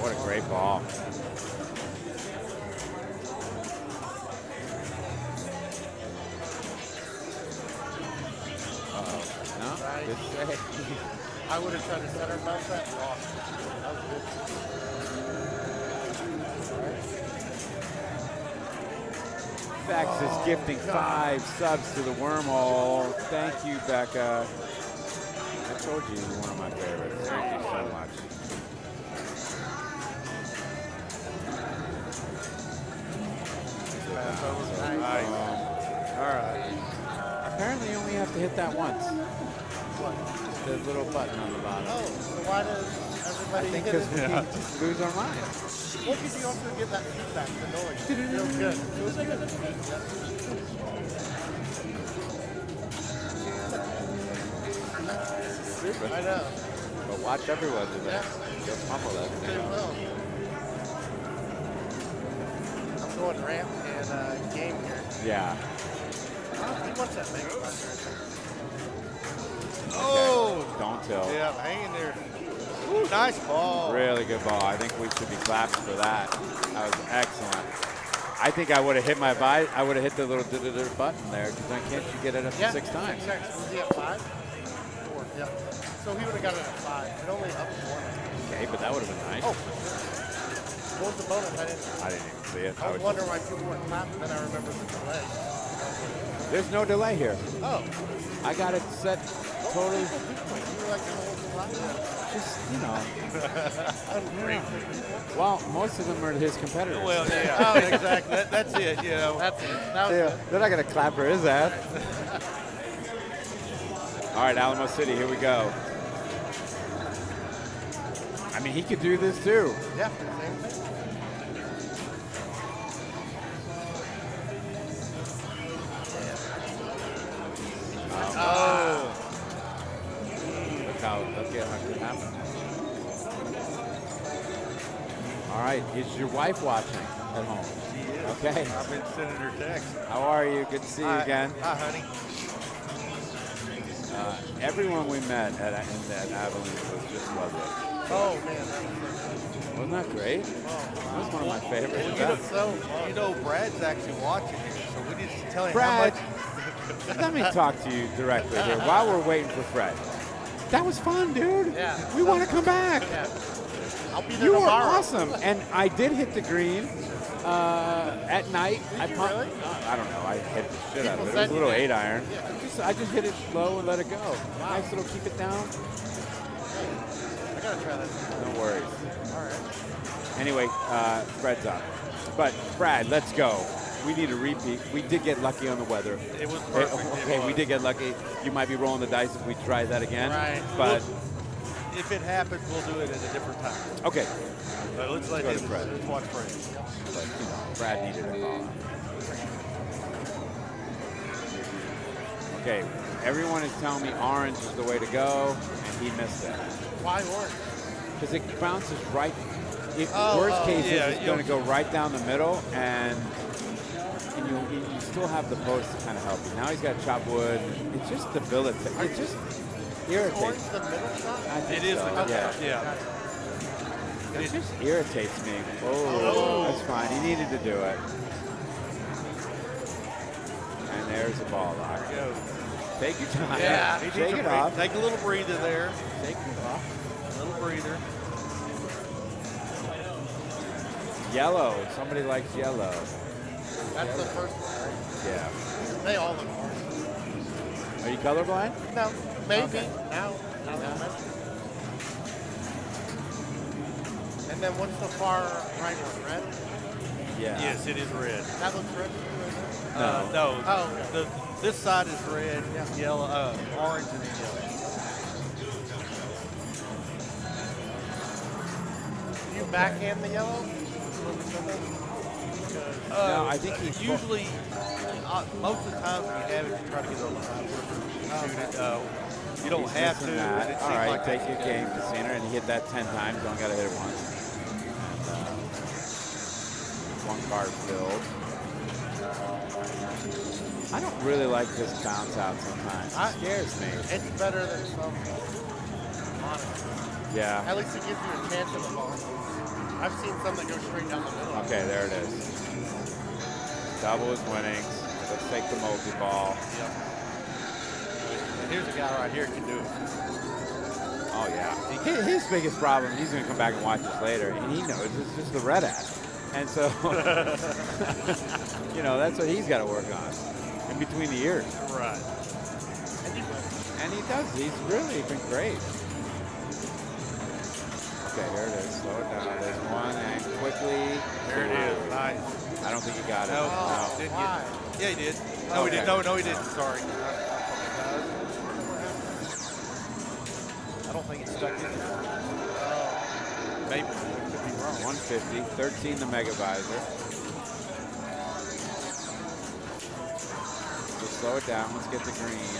What a great ball. Uh-oh. No? Right. I would have tried to center bounce that and lost. That was good. Bex is gifting five subs to the wormhole. Thank you, Becca. I told you you're one of my favorites. Thank you so much. Nice. All right. apparently, you only have to hit that once. What? The little button on the bottom. Oh, so why does I everybody think hit because it? we Yeah. just lose our mind. Well, because you also get that feedback, the noise. It feels good. It was good. Stupid. I know. But watch everyone do that. Yeah. They'll pummel that They will. I'm going ramp and uh, game here. Yeah. He wants that mega buster. Oh. Don't tilt. Yeah, hanging there. Ooh, nice ball. Really good ball. I think we should be clapping for that. That was excellent. I think I would have hit my vi- I would have hit the little da-da-da button there because then can't you get it up to six times? Six. Was he at five? Four. Yeah. So he would have got it at five. It only up one. Okay, but that would have been nice. Oh. What was the bonus? I didn't. I didn't even see it. I was was wondering why people weren't clapping. Then I remembered the delay. There's no delay here. Oh. I got it set oh. totally. You were like the whole delay. Just you know. Ungrateful. Well, most of them are his competitors. Well, yeah. Oh, exactly. That, that's it. You know. That's it. That Yeah, it. they're not gonna clap for his ass. All right, Alamo City, here we go. I mean, he could do this too. Yeah. Oh. Look how look at how. All right, is your wife watching at home? She is. Okay. I've been sending her texts. How are you? Good to see you again. Hi, honey. Uh, everyone we met at, in, that Abilene was just lovely. Oh man. was so good. Wasn't that great? That was one of my favorite You know, so you know, Brad's actually watching it, so we need to tell him Brad, how much. let me talk to you directly here while we're waiting for Fred. That was fun, dude. Yeah. We want to come back. Yeah. I'll be there You were tomorrow. awesome, and I did hit the green uh, at night. I you really? I don't know. I hit the shit out of it. It was a little eight did. iron. Just, I just hit it low and let it go. Nice little keep it down. I gotta try that. No worries. All right. Anyway, uh, Fred's up. But Brad, let's go. We need a repeat. We did get lucky on the weather. It was Eh, perfect. It Okay, we did get lucky. You might be rolling the dice if we try that again. Right. But If it happens, we'll do it at a different time. okay. But let's let him. Fred. Let's watch Fred. But you know, Brad needed a call. Okay, everyone is telling me orange is the way to go, and he missed it. Why orange? Because it bounces right. If Oh, worst oh, case yeah, is it's going to go right down the middle, and and you, you you still have the post to kind of help you. Now he's got chop wood. It's just debilitating. It just Orange irritates. the middle shot? I think It is. so, the- yeah. Yeah. It just irritates me. Oh, oh, that's fine. He needed to do it. And there's the ball lock. Go. Take your time. Yeah. He needs Shake a it break. off. Take a little breather there. Shake it off. A little breather. Yellow. Somebody likes yellow. That's the first one, right? Yeah. They all look orange. Are you colorblind? No, maybe. Okay. Now, now that I. And then what's the far right one? Red? Yeah. Yes, it is red. That looks red to me right No. Uh, no. Oh, okay. The, this side is red, yellow, uh, orange, and then yellow. now. You backhand the yellow? Because No, I think he- usually, uh, most of the time when you have it, you try to get it on the side and shoot it. Uh, you don't He's have to. missing but That. it All right, like take your game, case. Casino, and he hit that 10 times. Don't got to hit it once. And, uh, one card filled. I don't really like this bounce out sometimes. It I- scares me. it's better than some. Honestly. Yeah. At least it gives you a chance at the ball. I've seen some that go straight down the middle. Okay, there it is. Double his winnings. Let's take the multi-ball. And here's a guy right here who can do it. Oh, yeah. His, biggest problem, he's going to come back and watch this later, and he knows it's just the red ass. And so, you know, that's what he's got to work on in between the ears. Right. And he does. He's really been great. Okay, here it is. Slow it down. There's one, and quickly. There it is. Nice. I don't think he got it. No, No. didn't Why? get. Yeah, he did. No, he didn't. No, no, he didn't. Sorry. I don't think it stuck in there. Oh. Maybe. Could be wrong. 150, 13 the mega visor. Just slow it down. Let's get the green.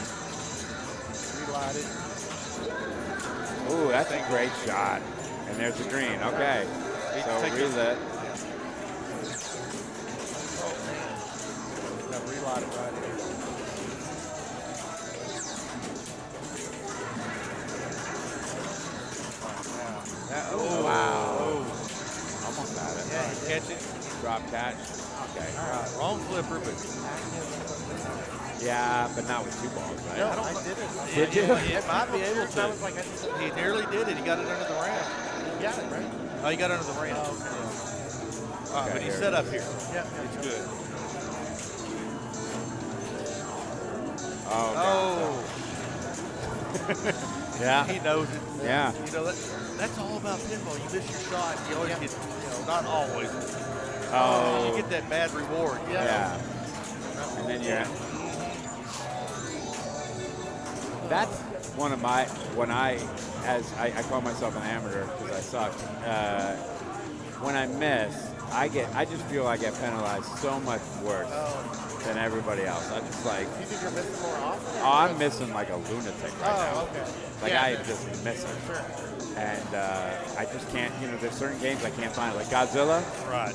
Relight it. Ooh, that's a great shot. And there's the green. Okay. So relit. To relight it right here. That- oh, wow. Oh, oh. Almost got it. Yeah, you catch it. Drop catch. Okay. Right. Wrong flipper, but Yeah, but not with two balls, right? No, I did it. Did you? It might be able I was to. like, I He nearly did it. He got it under the ram. you got it, right? Oh, he got under the ram. Oh, okay. All right, Okay, but he's set up here. Yeah, yeah. It's good. Oh, Oh, yeah. he knows it. Yeah. You know, that, that's all about pinball. You miss your shot, you always get, you know, not always. Oh. You get that bad reward. know? Yeah. And then you're. That's one of my when I as I, I call myself an amateur because I suck. Uh, when I miss, I get I just feel like I get penalized so much worse than everybody else. I'm just like, You think you're missing more often? oh, I'm missing like a lunatic right now. Oh, okay. Like Yeah. I am just missing. Sure. And uh, I just can't, you know, there's certain games I can't find. Like Godzilla, Right.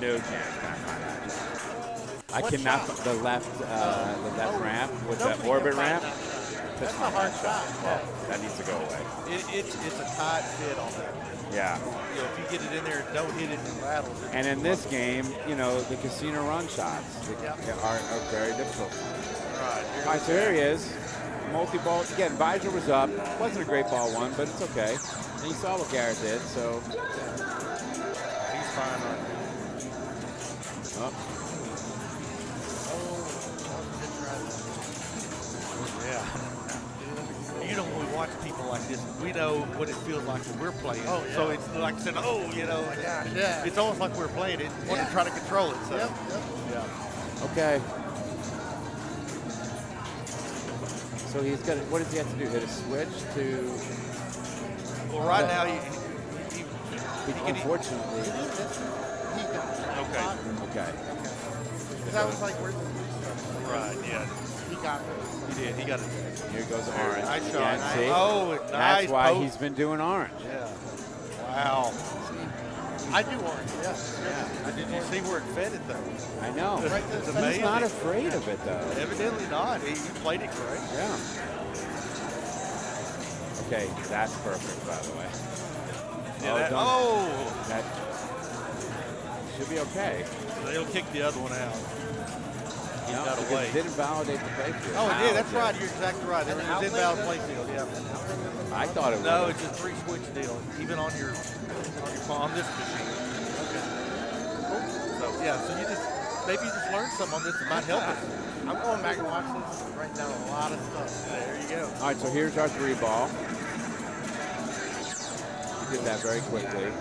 no chance can I find that. I What cannot, shot? the left, uh, the left Oh, ramp with the orbit ramp. that That's a hard shot. Yeah. That needs to go away. It, it's it's a tight fit on that. Yeah. You know, if you get it in there, don't hit it in rattles. it And in this game, you know, the casino run shots are, are very difficult. All right. All right, so here he is. Multi-ball. Again, Visor was up. Wasn't a great ball one, but it's okay. And you saw what Garrett did, so. He's fine right Oh, watch people like this, we know what it feels like when we're playing. Oh, So it's like I said, oh, you know, oh my gosh. Yeah. It's almost like we're playing it. Want Yeah. to try to control it. So. Yep, yep. Yeah. okay. So he's got. To, What does he have to do? Hit a switch to. Well, right Okay. now, he, he, He- Unfortunately. He got it. Okay. Okay. Because I was like, where's the three Right, yeah. He got it. He did. He got it. Here goes orange. nice shot. Yeah, Nice. see? Oh, That's nice why poke. he's been doing orange. Yeah. Wow. I do orange, yes. Yeah. Did you see where it fed it, though? I know. It's But he's not afraid of it, though. Evidently not. He, he played it great. Yeah. Okay, that's perfect, by the way. Yeah, that- oh. oh! That should be okay. They'll kick the other one out. He No, got away. it didn't validate the play field. Oh, it did. That's right. You're exactly right. It An was outlet invalid does- play field. Yeah. I thought it No, was. it's a three switch deal, even on your on your on this machine. Okay. So yeah, so you just maybe you just learned something on this that might help us. I'm going back and watching this and write down a lot of stuff. There you go. All right, so here's our three ball. We did that very quickly.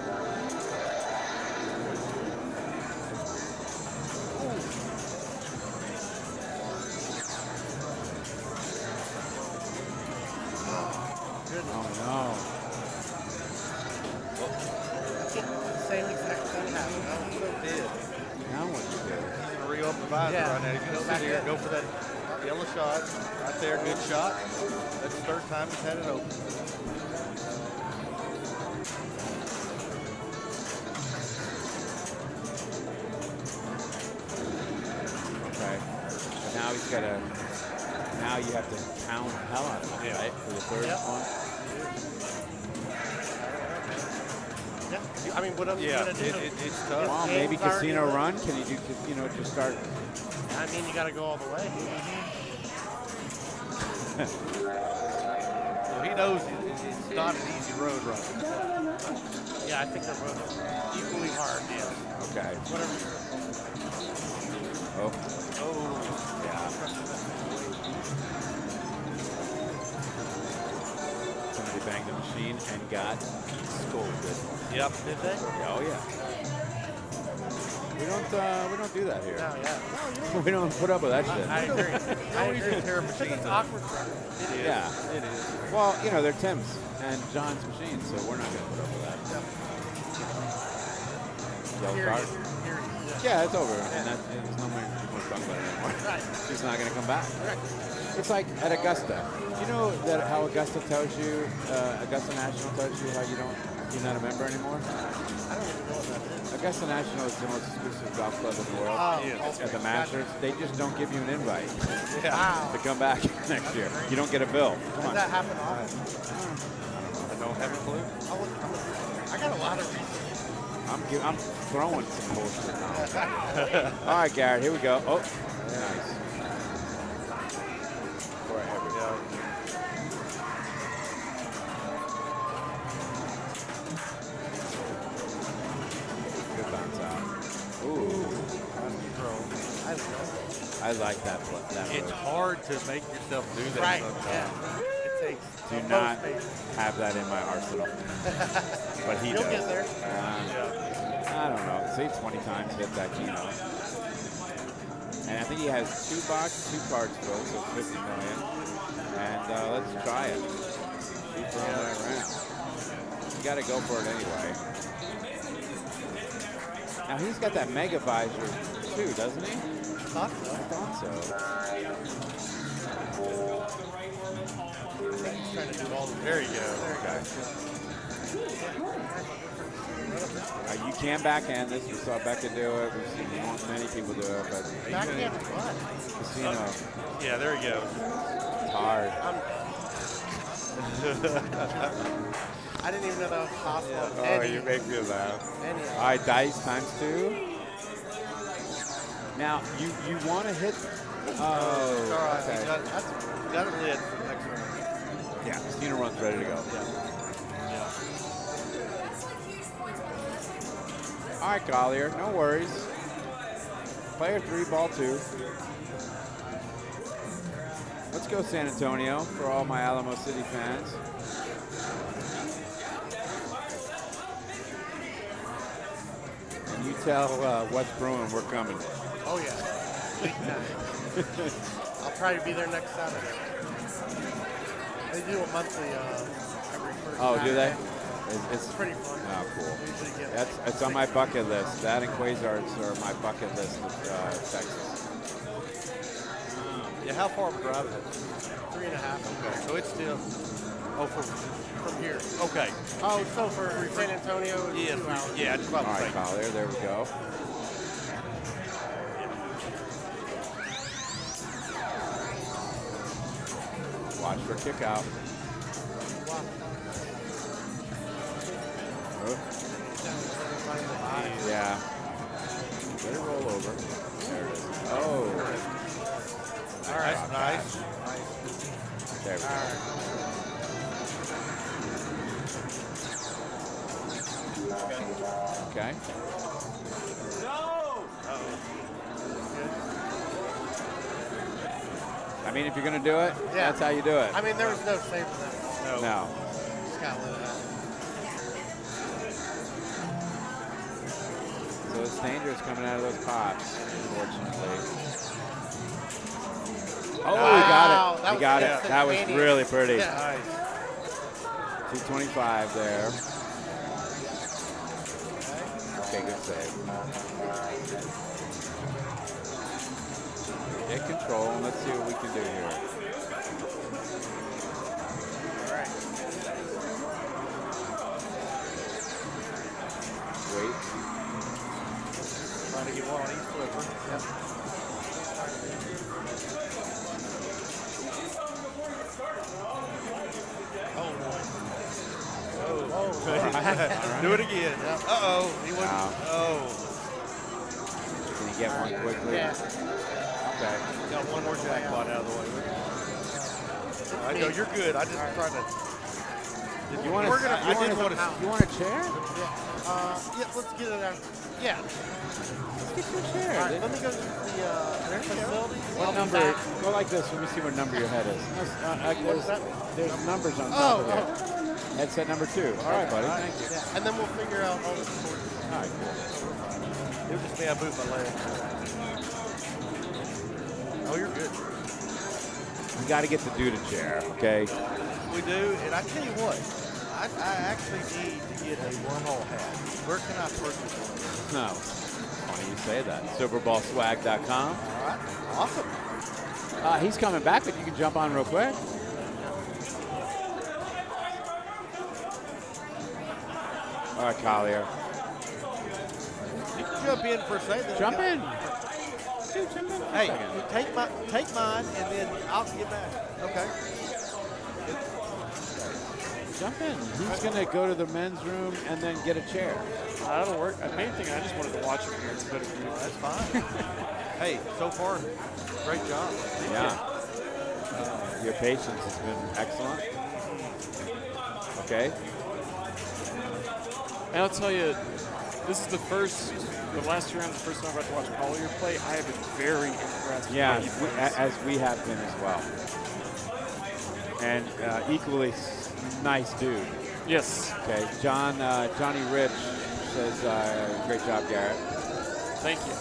Time he's had it open. Okay. But now he's got to. Now you have to pound the hell out of him, right? For the third Yep. one. Yeah. I mean, what else Yeah, you gonna do? it, it, it's tough. Well, maybe casino lit. run. Can you do? You know, just start. I mean, you got to go all the way. Well, he knows it, it- it's not an easy road right Yeah, I think they're both equally hard. Yeah. Okay. Whatever. Oh. Oh. Yeah. Somebody banged the machine and got scolded. Yep. Did they? Oh yeah. We don't. Uh, we don't do that here. No, yeah. we don't put up with that shit. I agree. I Nobody's agree. gonna tear a machine it's up. awkward for. It is. Yeah. It is. Well, you know, they're Tim's and John's machines, so we're not going to put up with that. Yellow Period. card. Period. Yeah, it's over, and that, there's no more more to talk about it anymore. Right. She's not going to come back. It's like at Augusta. Do you know that how Augusta tells you, uh, Augusta National tells you how you don't, you're not a member anymore? I don't even know what that is. Augusta National is the most exclusive golf club in the world. Oh, okay. At the Masters, they just don't give you an invite Wow. to come back next year. You don't get a bill. Come Does on. that happen often? I don't have a clue. I'll look, I'm gonna- I got a lot of reasons. I'm, I'm throwing some bullshit now. All right, Garrett, here we go. Oh, nice. I love I like that. pl- that It's move. hard to make yourself do that Right, sometimes. yeah. It takes Do not phases. have that in my arsenal. but he You'll does. get there. Uh, I don't know. See, 20 times hit that keno. And I think he has two boxes, two cards filled, so 50 million. And uh, let's try it. Shoot for all the way around. You got to go for it anyway. Now he's got that mega visor too, doesn't he? Thought so. I thought so. He's trying to do all the. There you go. Uh, you can backhand this. We saw Becca do it. We've seen many people do it, but Backhand what? casino Yeah, there you go. it's hard. I'm, didn't even know that was possible. Oh, Any- you make me laugh. any of All right, dice times two. Now you you want to hit. Oh, all right. okay. Got, that's, got it lit for the next round. Yeah, Christina runs ready to go. Yeah. All right, Collier, no worries. Player three, ball two. Let's go San Antonio for all my Alamo City fans. And you tell uh, what's brewing, we're coming. Oh yeah, big time. I'll probably be there next Saturday. They do a monthly uh, every first. Oh, do they? It's, it's pretty fun. Oh, cool. That's like it's on my bucket list. That and Quasars are my bucket list of uh, Texas. Yeah, how far of a drive is it? Three and a half. Okay, so it's still, oh, from, from here. Okay. Oh, so for San Antonio, Yeah, two hours. yeah, it's All about the right, same. Collier, there we go. Watch for kick out. Yeah. Better roll over. There it is. Oh. All right, nice. There we go. Okay. I mean, if you're going to do it, Yeah. that's how you do it. I mean, there was no for that. No. Just got lit up. So it's dangerous coming out of those pops, unfortunately. Oh, Wow, we got it. that we was got it. That was really pretty. Yeah. 225 there. Okay, good save. Get control, and let's see what we can do here. Wait. Trying to get one on each flipper. Yep. Oh, Oh, oh. Do it again. Uh-oh. He went, Wow. oh. Can you get one quickly? Yeah. Okay. Got one more jackpot out of the way. I know you're good. I just tried to. You want to? gonna- You I didn't want wanna- You want a chair? Yeah. Uh, yeah, let's get it out. Yeah. Get your chair. All right, let me go to the uh, facility. What number? Go like this. Let me see what number your head is. Uh, there's, there's numbers on top Oh, of there. Headset number two. All right, buddy. Thank you. Yeah, and then we'll figure out all the support. All right, cool. It was just me. I moved my leg. Oh, you're good. You got to get the dude a chair, okay? We do, and I tell you what, I, I actually need to get a wormhole hat. Where can I purchase one? No. Funny you say that. SilverballSwag.com. All right, awesome. Uh, he's coming back, but you can jump on real quick. All right, Collier. You can jump in for a second. Jump in. Hey, take my take mine, and then I'll get back. Okay. Jump in. He's going to go to the men's room and then get a chair. Uh, that'll work. The main thing, I just wanted to watch him here. It's a better view. That's fine. hey, so far, great job. Yeah. Uh, your patience has been excellent. Okay. And I'll tell you, this is the first, the last two rounds, the first time I got to watch Collier play. I have been very impressed. Yeah, we, as we have been as well. And uh, equally nice dude. Yes. Okay, John uh, Johnny Rich says, uh, "Great job, Garrett." Thank you.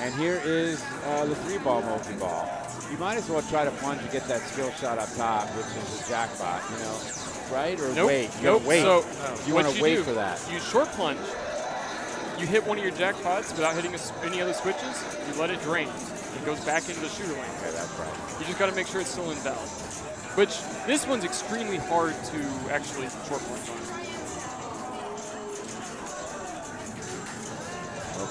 And here is uh, the three-ball multi-ball. You might as well try to plunge and get that skill shot up top, which is a jackpot. You know, right? Or Nope. wait. You nope. wait. So you want to wait do, for that. You short plunge. You hit one of your jackpots without hitting a any other switches. You let it drain. It goes back into the shooter lane. Okay, that's right. You just got to make sure it's still in invalid. Which this one's extremely hard to actually short plunge on.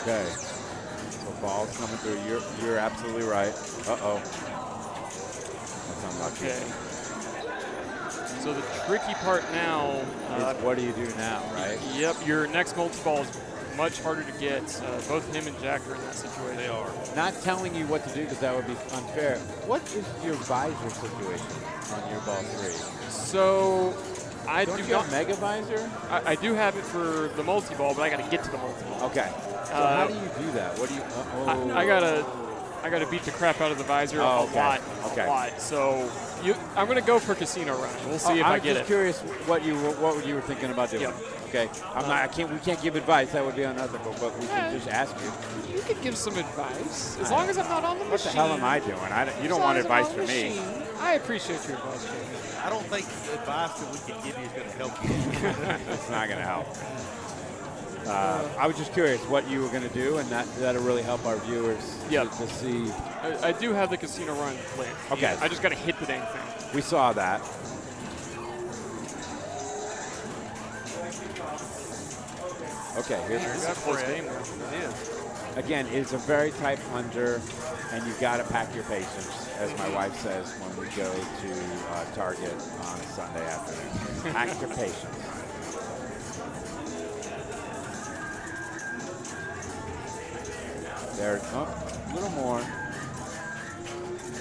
Okay. So ball's coming through. You're you're absolutely right. Uh oh. That's unlucky. Okay. So the tricky part now. Uh, Is what do you do now, right? Yep, your next multi-ball is much harder to get. Uh, both him and Jack are in that situation. They are. Not telling you what to do because that would be unfair. What is your visor situation on your ball three? So I Don't do you not have mega visor? I, I do have it for the multi-ball, but I got to get to the multi-ball. Okay. So Uh, how do you do that? What do you? Uh, oh. I, I gotta, I gotta beat the crap out of the visor Oh, a okay. lot, Okay. a lot. So you, I'm gonna go for casino run. We'll see Oh, if I'm I get it. I'm just curious what you what you were thinking about doing. Yep. Okay. I'm not. I can't. We can't give advice. That would be unethical. But we Yeah. can just ask you. You could give some advice as I long as I'm not on the What machine. What the hell am I doing? I don't, you As don't want advice on from the me. I appreciate your advice, Jamie. I don't think the advice that we can give you is going to help you. it's not going to help. Uh, I was just curious what you were going to do, and that that'll really help our viewers Yep. to, to see. I, I do have the casino run planned. Okay. I just gotta hit the dang thing. We saw that. Okay, here's This is a close game. It is. Again, it's a very tight plunger, and you've got to pack your patience, as my wife says when we go to uh, Target on a Sunday afternoon. pack your patience. There, oh, a little more.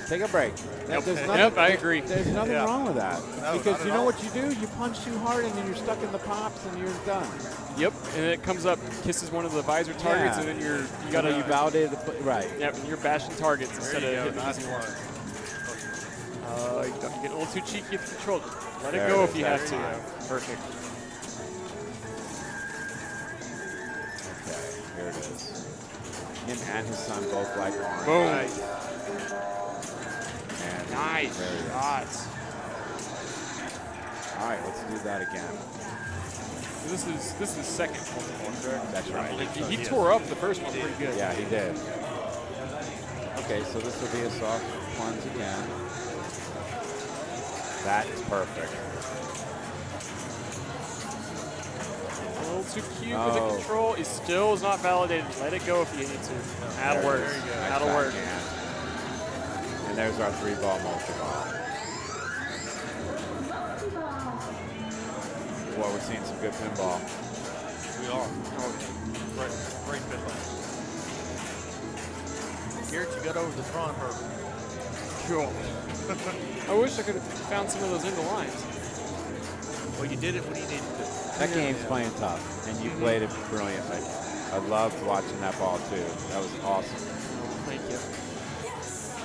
Take a break. Yep. There's Yep, I agree. There's nothing Yeah. wrong with that. No, because you know all. what you do? You punch too hard, and then you're stuck in the pops, and you're done. Yep, and it comes up, kisses one of the visor targets, Yeah. and then you're you gotta then you validated the right. Yep, and you're bashing targets instead There you of go. hitting Nice easy one. ones. Uh, you don't- you get a little too cheeky with the control. Let There it go it if you have to. go. Perfect. Okay, here it is. Him and his son both like orange. Boom. And Nice there it is. shots. All right, let's do that again. This is this is second one, correct? That's right. He, he tore up the first one pretty good. Yeah, he did. Okay, so this will be a soft plunge again. That's perfect. A little too cute with Oh. the control. It still is not validated. Let it go if you need to. That'll work. is. That'll work. backhand. And there's our three ball multi-ball. Well, we're seeing some good pinball. We are. Oh, great, great pinball. Garrett, you got over the Tron hurdle. Cool. I wish I could have found some of those in the lines. Well, you did it when you needed to. That game's playing tough, and you mm-hmm. played it brilliantly. I loved watching that ball too. That was awesome.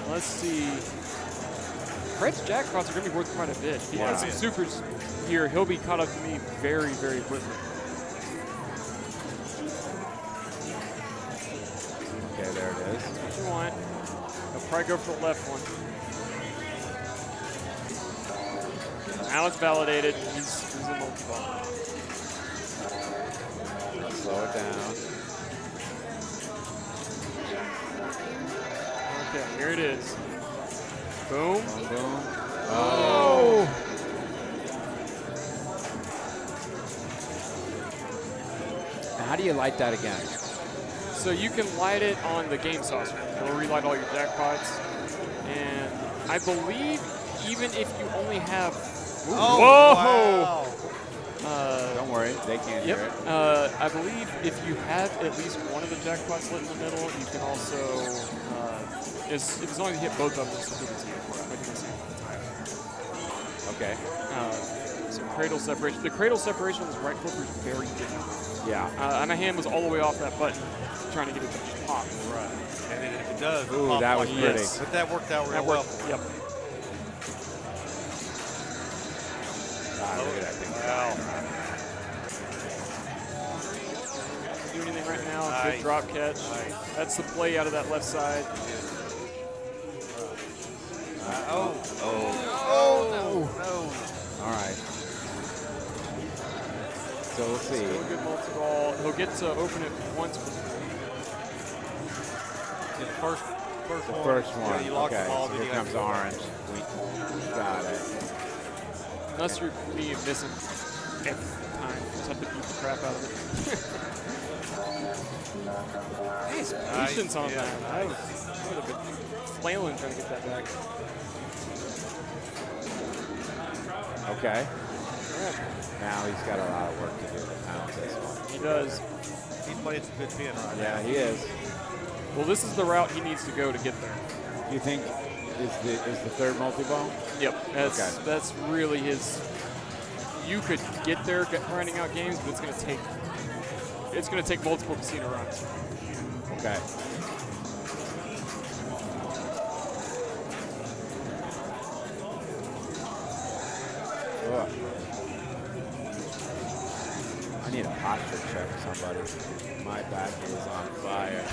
Let's see. Fred's jackpots are going to be worth quite a bit. If he has some supers here, he'll be caught up to me very, very quickly. Okay, there it is. That's what you want. He'll probably go for the left one. Now it's validated. He's, he's a multi-ball. Slow it down. Okay, here it is. Boom. Boom, boom. Oh! Now, how do you light that again? So you can light it on the game saucer. It'll relight all your jackpots. And I believe even if you only have. Ooh, Oh, whoa! Uh, Don't worry, they can't Yep. hear it. Uh, I believe if you have at least one of the jackpots lit in the middle, you can also, uh, as, as long as you hit both of them, it's a good I think I see it the time. Okay. Uh, so cradle separation. The cradle separation on this right flipper is very different. Yeah. Uh, and my hand was all the way off that button, trying to get it to just pop. Right. And then if it does, Ooh, pop that was this. pretty. But that worked out real That well. worked. Yep. Ah, look at that thing. Wow. Do anything right now? Nice. Good drop catch. Nice. That's the play out of that left side. Uh, oh. Oh. Oh, no. All right. So let's see. Multi-ball. He'll get to open it once. The first, first The one. first one. lock okay. ball, so here comes orange. We got it. Unless you're me missing every time. Just have to beat the crap out of it. nice Nice, patience on yeah, that. I would have been flailing trying to get that back. Okay. Now he's got a lot of work to do to pound this one. He does. He plays some good pin right Yeah, now. he is. Well, this is the route he needs to go to get there. You think is the is the third multi-ball? Yep, that's Okay. that's really his. You could get there, get grinding out games, but it's going to take it's going to take multiple casino runs. Okay. Ugh. I need a posture check, for somebody. My back is on fire.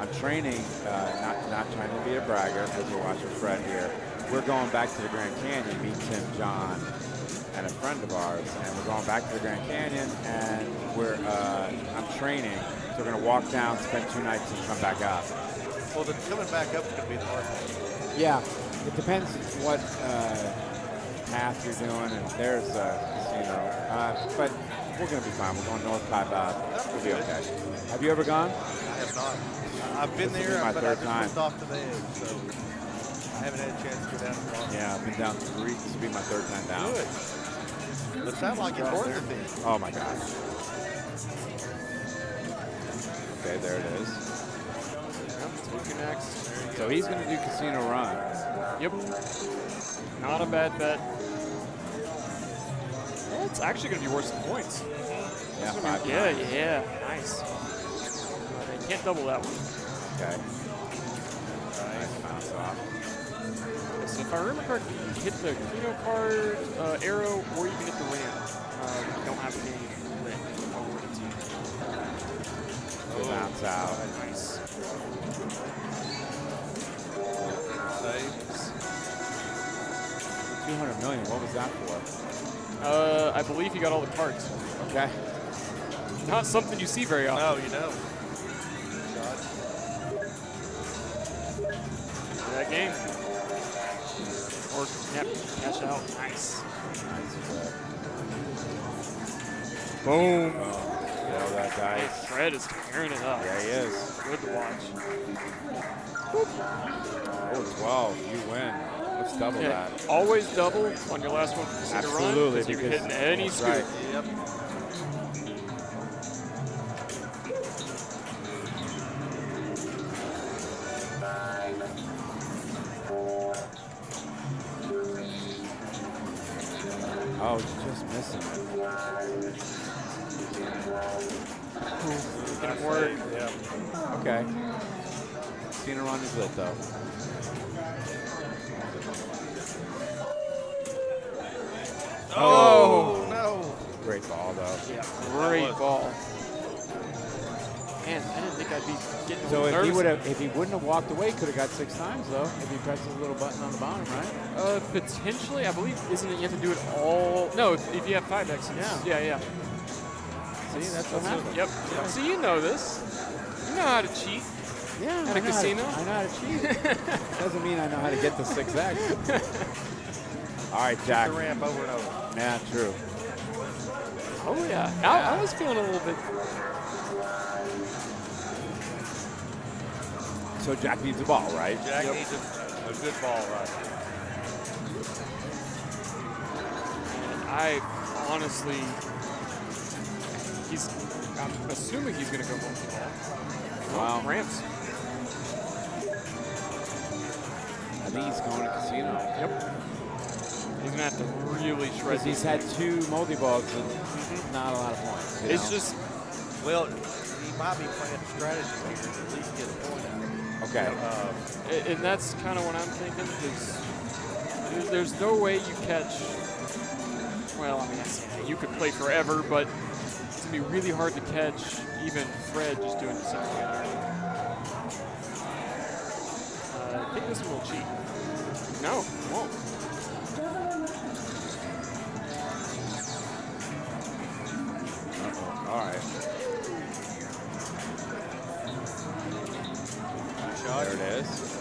I'm training, uh, not, not trying to be a bragger, as you're watching Fred here. We're going back to the Grand Canyon, meet Tim, John, and a friend of ours, and we're going back to the Grand Canyon, and we're, uh, I'm training, so we're gonna walk down, spend two nights, and come back up. Well, the coming back up is going to be the hard part. Yeah, it depends what uh, path you're doing, and there's a casino. Uh, but we're going to be fine. We're going North Kaibab. We'll be okay. Have you ever gone? I have not. I've been This there, my but third just time. moved off to the edge, so I haven't had a chance to go down walk. Yeah, I've been down three. This will be my third time down. Good. It sounds like it's worth it then. Oh my gosh. Okay, there it is. Token X. So he's going to do casino run. Yep. Not a bad bet. It's actually going to be worth some points. Yeah, five is- yeah, yeah, nice. You can't double that one. Okay. Nice bounce off. So if I remember correctly, you can hit the casino card, uh, arrow, or you can hit the ram. Uh, you don't have any lit. to you. Good bounce out. Nice. Saves. 200 million. What was that for? Uh, I believe he got all the cards. Okay. Not something you see very often. No, you know. That game. Or yep, cash out. Nice. Boom. Yeah, that Hey. Fred is tearing it up. Yeah, he is. Good to watch. Oh, 12. You win. Let's double Yeah, that. always double on your last one for the single run. Absolutely, Because you're because- hitting any scoop. right. Yep. Oh, just missing it. Didn't work. Yeah. Okay. Casino run is lit though. Oh, no. Great ball though. Yeah, great ball. Man, I didn't think I'd be getting a So if he nervous. would have, if he wouldn't have walked away, could have got six times though. If he presses the little button on the bottom, right? Uh, potentially, I believe, isn't it you have to do it all? No, if, if you have five X's. Yeah. Yeah, yeah. See, that's what happened. Yep. So you know this. You know how to cheat. Yeah, At I a know how to- casino? I know how to cheat. Doesn't mean I know how to get the six X. All right, Jack. The ramp over and over. Yeah, true. Oh yeah. I, I was feeling a little bit. So Jack needs a ball, right? Jack needs a, a good ball right I honestly, he's. I'm assuming he's going to go multi-ball. Wow. Ramps. I think he's going to casino. Yep. He's going to have to really shred Because he's had two multi balls and not a lot of points. It's know? just Well, he might be playing a strategy here to at least get a point out of it. okay. Uh, And that's kind of what I'm thinking because there's, there's no way you catch. Well, I mean, I say that. you could play forever, but it's gonna be really hard to catch even Fred just doing the same thing. Uh, I think this one will cheat. No, it won't. All right. There it is.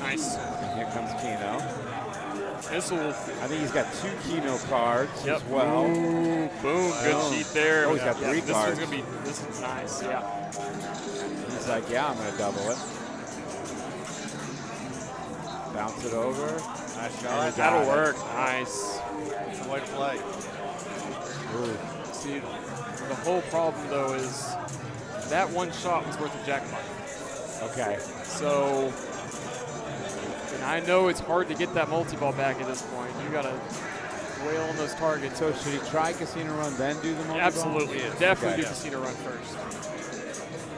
Nice. Here comes Keno. This will. I think he's got two Keno cards Yep. as well. Ooh, boom. Good sheet there. Oh, he's got Yeah, three this cards. One's gonna be, this one's nice. Yeah. He's like, yeah, I'm going to double it. Bounce it over. Nice shot. That'll work. Nice. Way to play. See, the whole problem though is that one shot was worth a jackpot. Okay. So, and I know it's hard to get that multi-ball back at this point. You gotta wail on those targets. So should he try Casino Run, then do the multi-ball? Absolutely. Definitely Okay. do Casino Run first.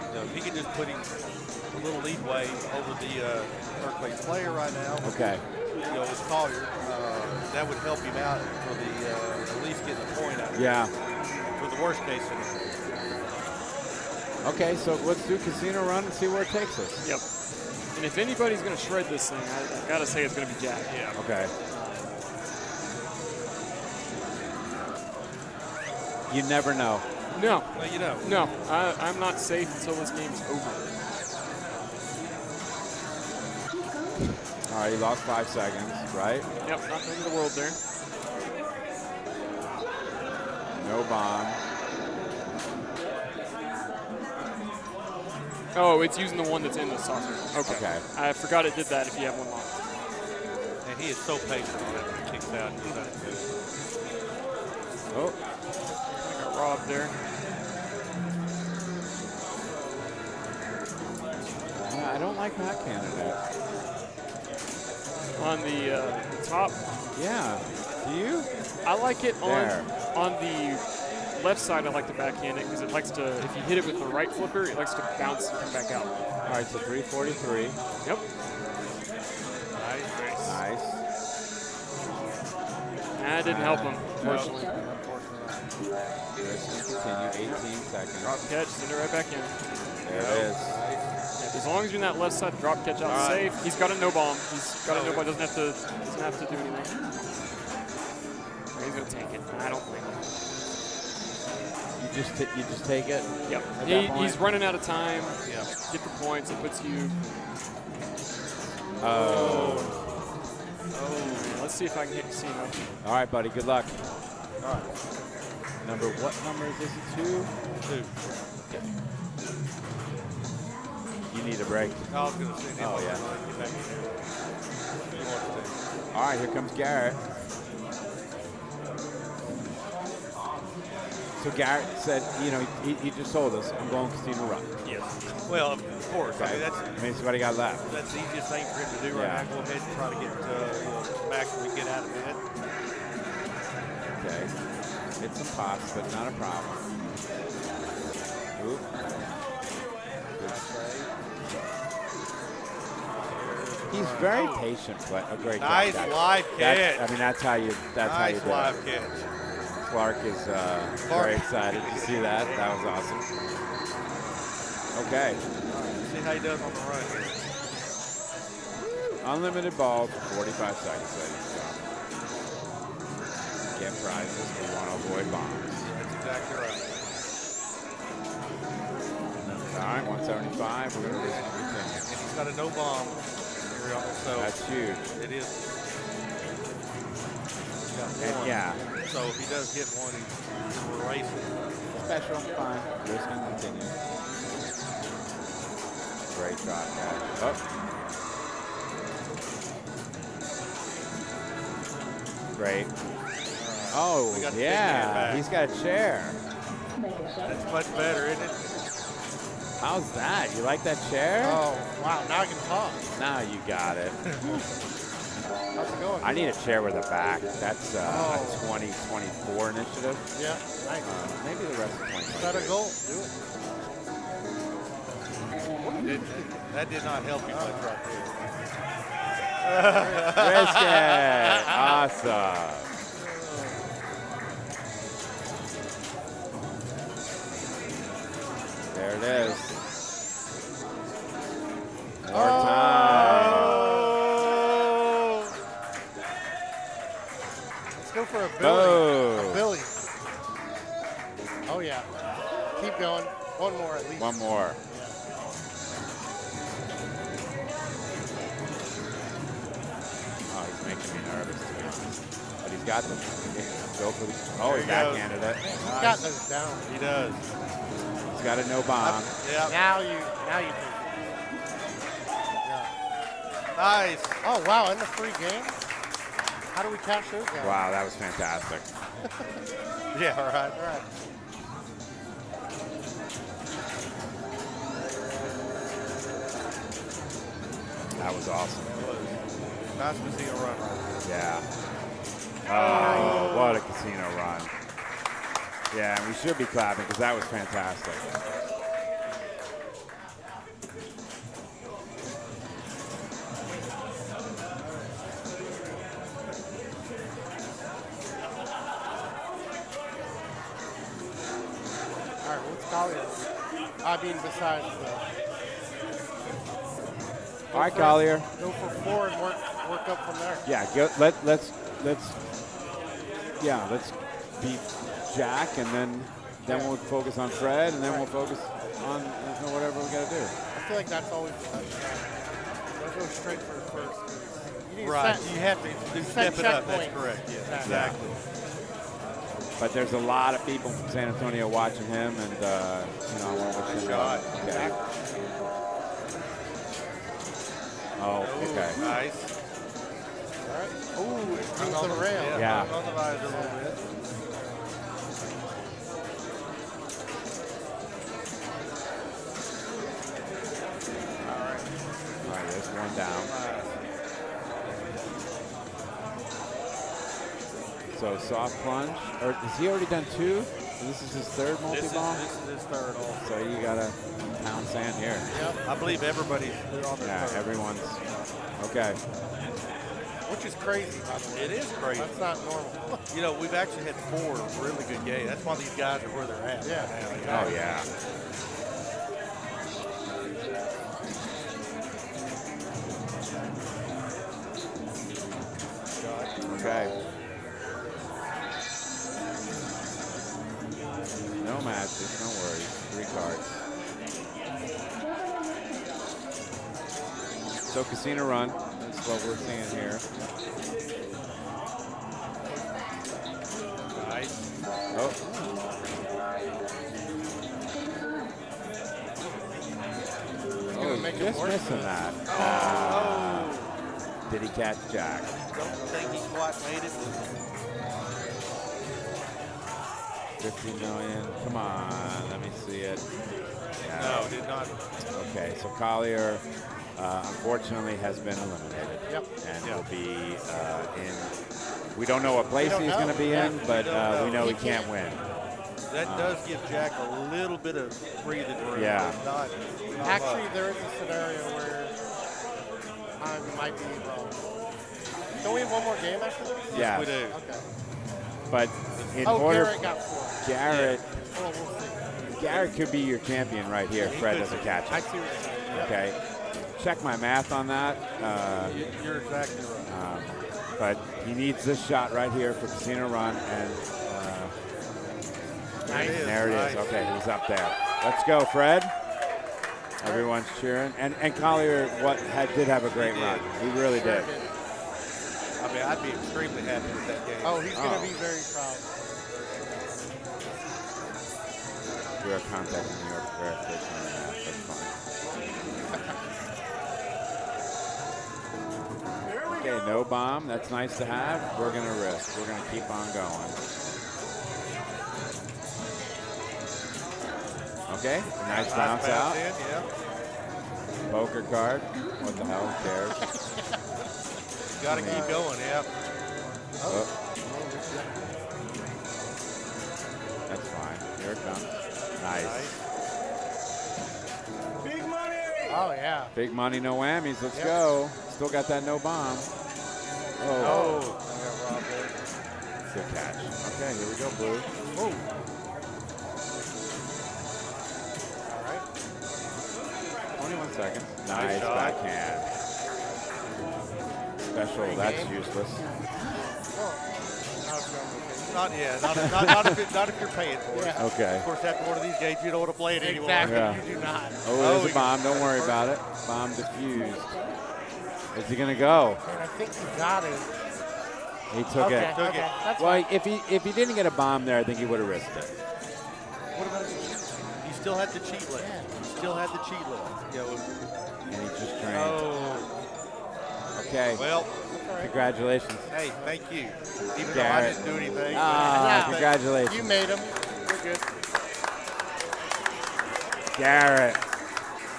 You know, if he could just put him a little leadway over the uh, Berkeley's player right now. Okay. You know, with Collier, uh, that would help him out for the uh, at least getting a point out of it. Yeah. For the worst case scenario. Okay, so let's do Casino Run and see where it takes us. Yep. And if anybody's gonna shred this thing, I, I gotta say it's gonna be Jack. Yeah. Okay. You never know. No. Well, you know. No, I, I'm not safe until this game's over. All right, he lost five seconds, right? Yep, not the end of the world there. No bomb. Oh, it's using the one that's in the saucer. Okay. Okay. I forgot it did that if you have one locked. And he is so patient on it when he kicks out. He's done good. Oh. I got robbed there. I don't like that candidate. On the uh, top. Yeah. Do you? I like it on There. on the left side. I like to backhand it because it likes to. If you hit it with the right flipper, it likes to bounce and come back out. All right, so 343. Yep. Nice. Nice. That didn't help him, unfortunately. Let's continue. 18 seconds. Drop catch, send it right back in. There it is. Yeah, as long as you're in that left side, drop catch out All right. safe. He's got a no bomb. He's got a no bomb. Doesn't have to. Doesn't have to do anything. He's gonna take it. I don't think. You just t- you just take it. Yep. He, he's running out of time. Yeah. Get the points. It puts you. Oh. Oh. Let's see if I can hit casino. All right, buddy. Good luck. All right. Number what number is this? A two. Two. You need a break. I was going to say, Oh yeah. Get back in there. He wants to. All right, here comes Garrett. So Garrett said, you know, he, he just told us, I'm going Casino Run. Yes. Well, of course. I Okay. mean, that's I mean, what he got left. that's the easiest thing for him to do Yeah. right now. Go ahead and try to get uh, the max we get out of it. Okay. It's some pots, but not a problem. Oop. He's very patient, but a great Nice guys. live That's- catch. I mean, that's how you. That's how you Nice do live it. catch. Clark is uh, Clark. very excited to see that. That was awesome. Okay. See how he does on the run here. Unlimited balls for 45 seconds, ladies and. Get prizes, we want to avoid bombs. That's exactly right. All right, 175. We're going to risk And he's got a no bomb. Here, so That's huge. it is. He's got And yeah. So if he does get one, he's racing. Special, fine. Risk and continue. Great shot, guys. Oh. Great. Uh, oh, We got the big man yeah. He's got a chair. That's much better, isn't it? How's that? You like that chair? Oh, wow. Now I can talk. Now you got it. How's it going? I need a chair with a back. That's uh, Oh. a 2024 initiative. Yeah, nice. Uh, maybe the rest of 2023. Set a goal. Do it. It- that did not help you much right there. it. Awesome. There it is. More oh. time. Let's go for a Billy. Oh. A Billy. Oh, yeah. Keep going. One more at least. One more. Oh, he's making me nervous. Too. But he's got the go for the. Oh, he he goes. backhanded it. He's got those down. He does. He's got a no bomb. Yeah. Now you, now you think. Yeah. Nice. Oh wow! In the free game. How do we cash those guys? Wow, that was fantastic. Yeah, right. Right. That was awesome. Nice casino run Yeah. Oh, what a casino run. Yeah, and we should be clapping because that was fantastic. Collier? I mean, besides the. All right, for- Collier. Go for four and work work up from there. Yeah, go, let let's let's yeah let's beat Jack and then then we'll focus on Fred and then we'll focus on uh, whatever we got to do. I feel like that's always the best strategy. Don't go straight for the first. 'cause You need Right, set- you have to do set step it up, that's correct, yes, Exactly. exactly. But there's a lot of people from San Antonio watching him, and uh, you know I want to wish him shot. Okay. Oh, okay. Nice. All right. Ooh, it Hung goes on the rail. Yeah, Yeah. on the visor a little bit. All right, there's one down. So soft plunge, or has he already done two? This is his third multi is, ball. this is his third also. So you gotta pound sand here. Yep. I believe everybody's on their Yeah, third. everyone's okay. Which is crazy, by the way. It is crazy. That's not normal. You know, we've actually had four really good games. That's why these guys are where they're at Yeah. right now. Oh yeah. Okay. No matches, no worries. Three cards. So casino run. That's what we're seeing here. Nice. Oh. Oh, make just worse missing that. us. Ah. Did he catch Jack? Don't think he quite made it. 50 million. Come on, let me see it. Yeah. No, did not. Okay, so Collier, uh, unfortunately, has been eliminated. Yep. And Yep. will be uh, in. We don't know what place he's going to be Yeah, in, we but don't uh, know. we know he, He can't can't- win. That Uh, does give Jack a little bit of breathing room. Yeah. Not, not Actually, much. there is a scenario where I might be wrong. Don't we have one more game after this? Yeah. we do. Okay. But in oh, order, Garrett. Garrett, Oh, we'll. Garrett could be your champion right here. if He Fred doesn't catch I it. see what you're saying. Okay. Check my math on that. Uh, You- You're exactly right. Um, but he needs this shot right here for Casino Run, and uh, There it is. there it is. Nice. Okay, he's up there. Let's go, Fred. Everyone's cheering, and and Collier what had, did have a great run. He really did. Did. I mean, I'd be extremely happy with that game. Oh, he's going to Oh. be very proud. We are contacting New York for that. That's fine. Okay, no bomb. That's nice to have. We're gonna risk. We're gonna keep on going. Okay, nice Nice bounce out. in, yeah. Poker card. What the hell? Cares? Got to keep going, yeah. Oh. That's fine. Here it comes. Nice. Nice. Big money! Oh, yeah. Big money, no whammies. Let's Yep. go. Still got that no bomb. Oh. Oh, I got robbed there. Good catch. Okay, here we go, Blue. Oh. All right. 21 seconds. Nice Nice shot. backhand. Special, that's game. useless. Well, now oh, it's going to Not yet. Not, not, not, if, it, not if you're paying for it. Yeah. Okay. Of course, after one of these games, you don't want to play it anymore. Exactly. Yeah. You do not. Oh, Oh, there's we a bomb. Don't worry about it. Bomb diffused. Is he going to go? And I think he got it. He took Okay, it. okay, that's well, if he if he didn't get a bomb there, I think he would have risked it. What about he still had the cheat list? You still had the cheat list. You know, And he just drained. oh, Okay. well, Congratulations. hey, thank you. Even though I didn't do anything. Ah, congratulations. You made him. We're good. Garrett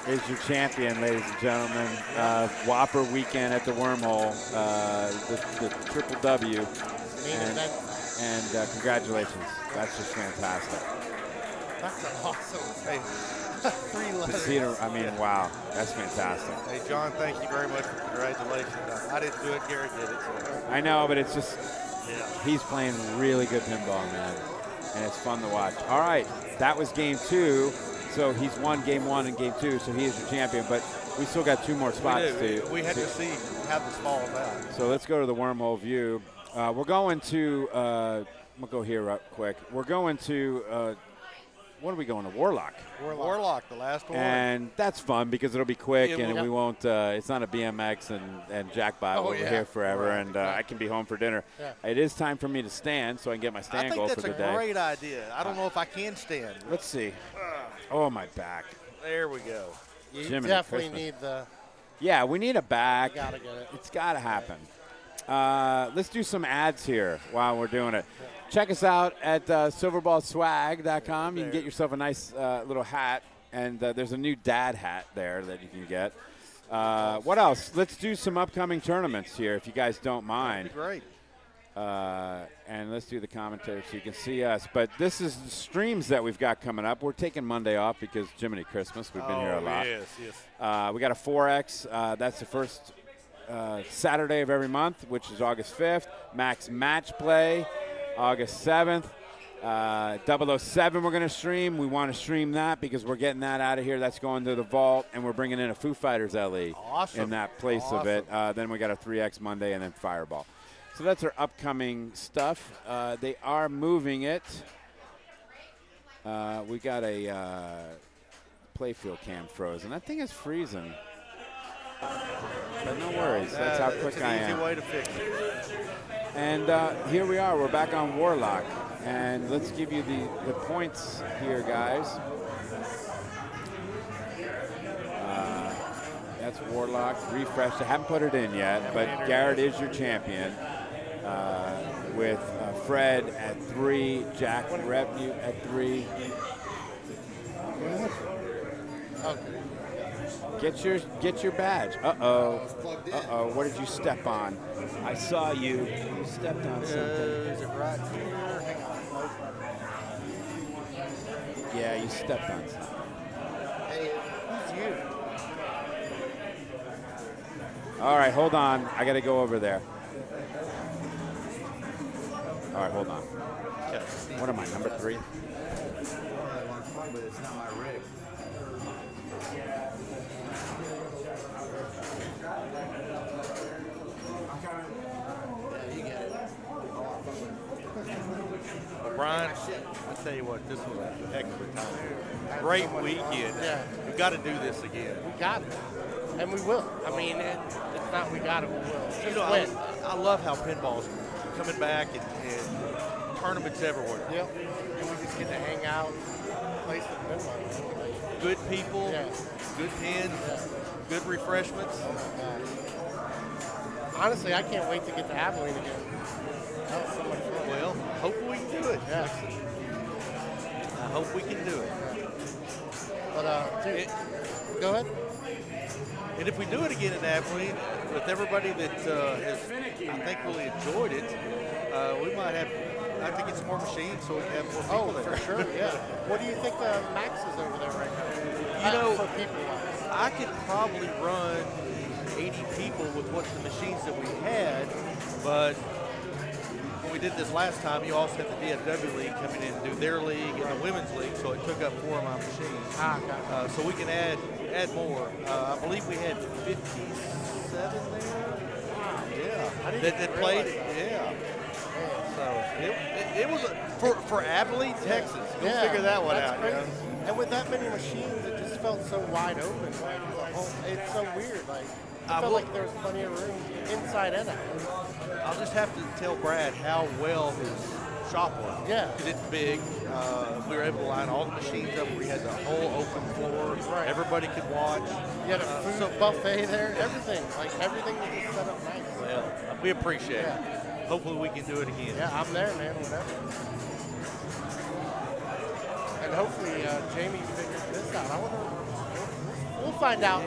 is your champion, ladies and gentlemen. Uh, WPPR weekend at the Wormhole, uh, the, the triple W. And, and uh, congratulations. That's just fantastic. That's an awesome. Hey, three letters. see it, I mean, wow, that's fantastic. Hey, John, thank you very much for congratulations. I didn't do it, Garrett did it. So. I know, but it's just Yeah. he's playing really good pinball, man, and it's fun to watch. All right, that was game two. So he's won game one and game two, so he is your champion. But we still got two more spots we, do. to. we had to- to see how this falls out. So let's go to the wormhole view. Uh, we're going to. Uh, I'm gonna go here real quick. We're going to. Uh, what are we going to? Warlock. Warlock, the last one. And that's fun because it'll be quick It and will. we won't. Uh, it's not a BMX and and jackpot. Oh, where we're yeah. here forever, Right, and uh, right. I can be home for dinner. Yeah. It is time for me to stand so I can get my I stand think goal that's for a the day. that's a great idea. I don't know if I can stand. Let's see. Oh my back. There we go. You Jiminy definitely Christmas. need the. Yeah, we need a back. Gotta get it. It's got to happen. Uh, let's do some ads here while we're doing it. Check us out at uh, silverballswag.com. You can get yourself a nice uh, little hat, and uh, there's a new dad hat there that you can get. Uh, what else? Let's do some upcoming tournaments here, if you guys don't mind. Great. Uh, and let's do the commentary so you can see us. But this is the streams that we've got coming up. We're taking Monday off because Jiminy Christmas. We've been here a Oh, lot. yes, yes. Uh, we got a 4X. Uh, that's the first uh, Saturday of every month, which is August 5th. Max Match Play, August 7th. Uh, 007 we're going to stream. We want to stream that because we're getting that out of here. That's going to the vault, and we're bringing in a Foo Fighters LE Awesome. in that place of it. Uh, then we got a 3X Monday and then Fireball. So that's our upcoming stuff. Uh, they are moving it. Uh, we got a uh, playfield cam frozen. That thing is freezing. But no worries. That's how Uh, quick I an easy am. way to fix it. And uh, here we are. We're back on Warlock. And let's give you the, the points here, guys. Uh, that's Warlock. Refreshed. I haven't put it in yet, but Garrett is your champion. Uh, with uh, Fred at three, Jack Revnew at three. Get your get your badge. Uh oh. Uh oh. What did you step on? I saw you. You stepped on something. is it right here? Hang on. Yeah, you stepped on something. Hey, who's you? All right, hold on. I got to go over there. All right, hold on. What am I, number three? But it's not my rig. Yeah, you get it. Well, Brian, I tell you what, this was a heck of a time. Great weekend. Yeah. We got to do this again. We got it. And we will. I mean, it, it's not we got it, we will. Just You know. I, I love how pinball's coming back and, and tournaments everywhere. Yep. And we just get to hang out, play some pinball. Good people, Yeah. good pins, good refreshments. Oh honestly, I can't wait to get to Abilene again. That was so much fun. Well, hopefully we can do it. Yeah. I hope we can do it. But, uh, dude, go ahead. And if we do it again in Abilene, with everybody that uh, has, I think, really enjoyed it, uh, we might have, have to get some more machines so we can have more people Oh, there. for sure, yeah. What do you think the max is over there right now? You know, for people. I could probably run 80 people with what the machines that we had, but when we did this last time, you also had the DFW league coming in do their league and the women's league, so it took up four of my machines. Ah. Uh, so we can add add more. Uh, I believe we had 57 there. Wow. Yeah, that, that played. that. Yeah. So it, it, it was a, for for Abilene, Texas. Go Yeah, figure that one out. Crazy. know? And with that many machines, it just felt so wide open. Like whole, it's so weird. Like I I felt like there was plenty of room inside and out. I'll just have to tell Brad how well his shop was. Yeah. Because it's big. Uh, we were able to line all the machines up. We had the whole open floor. Right. Everybody could watch. You had a Uh, food so- buffet there, everything. Like everything was just set up nice. Well, we appreciate Yeah. it. Hopefully we can do it again. Yeah, I'm there, man. Whatever. And hopefully uh, Jamie figures this out. I wonder. We'll find out.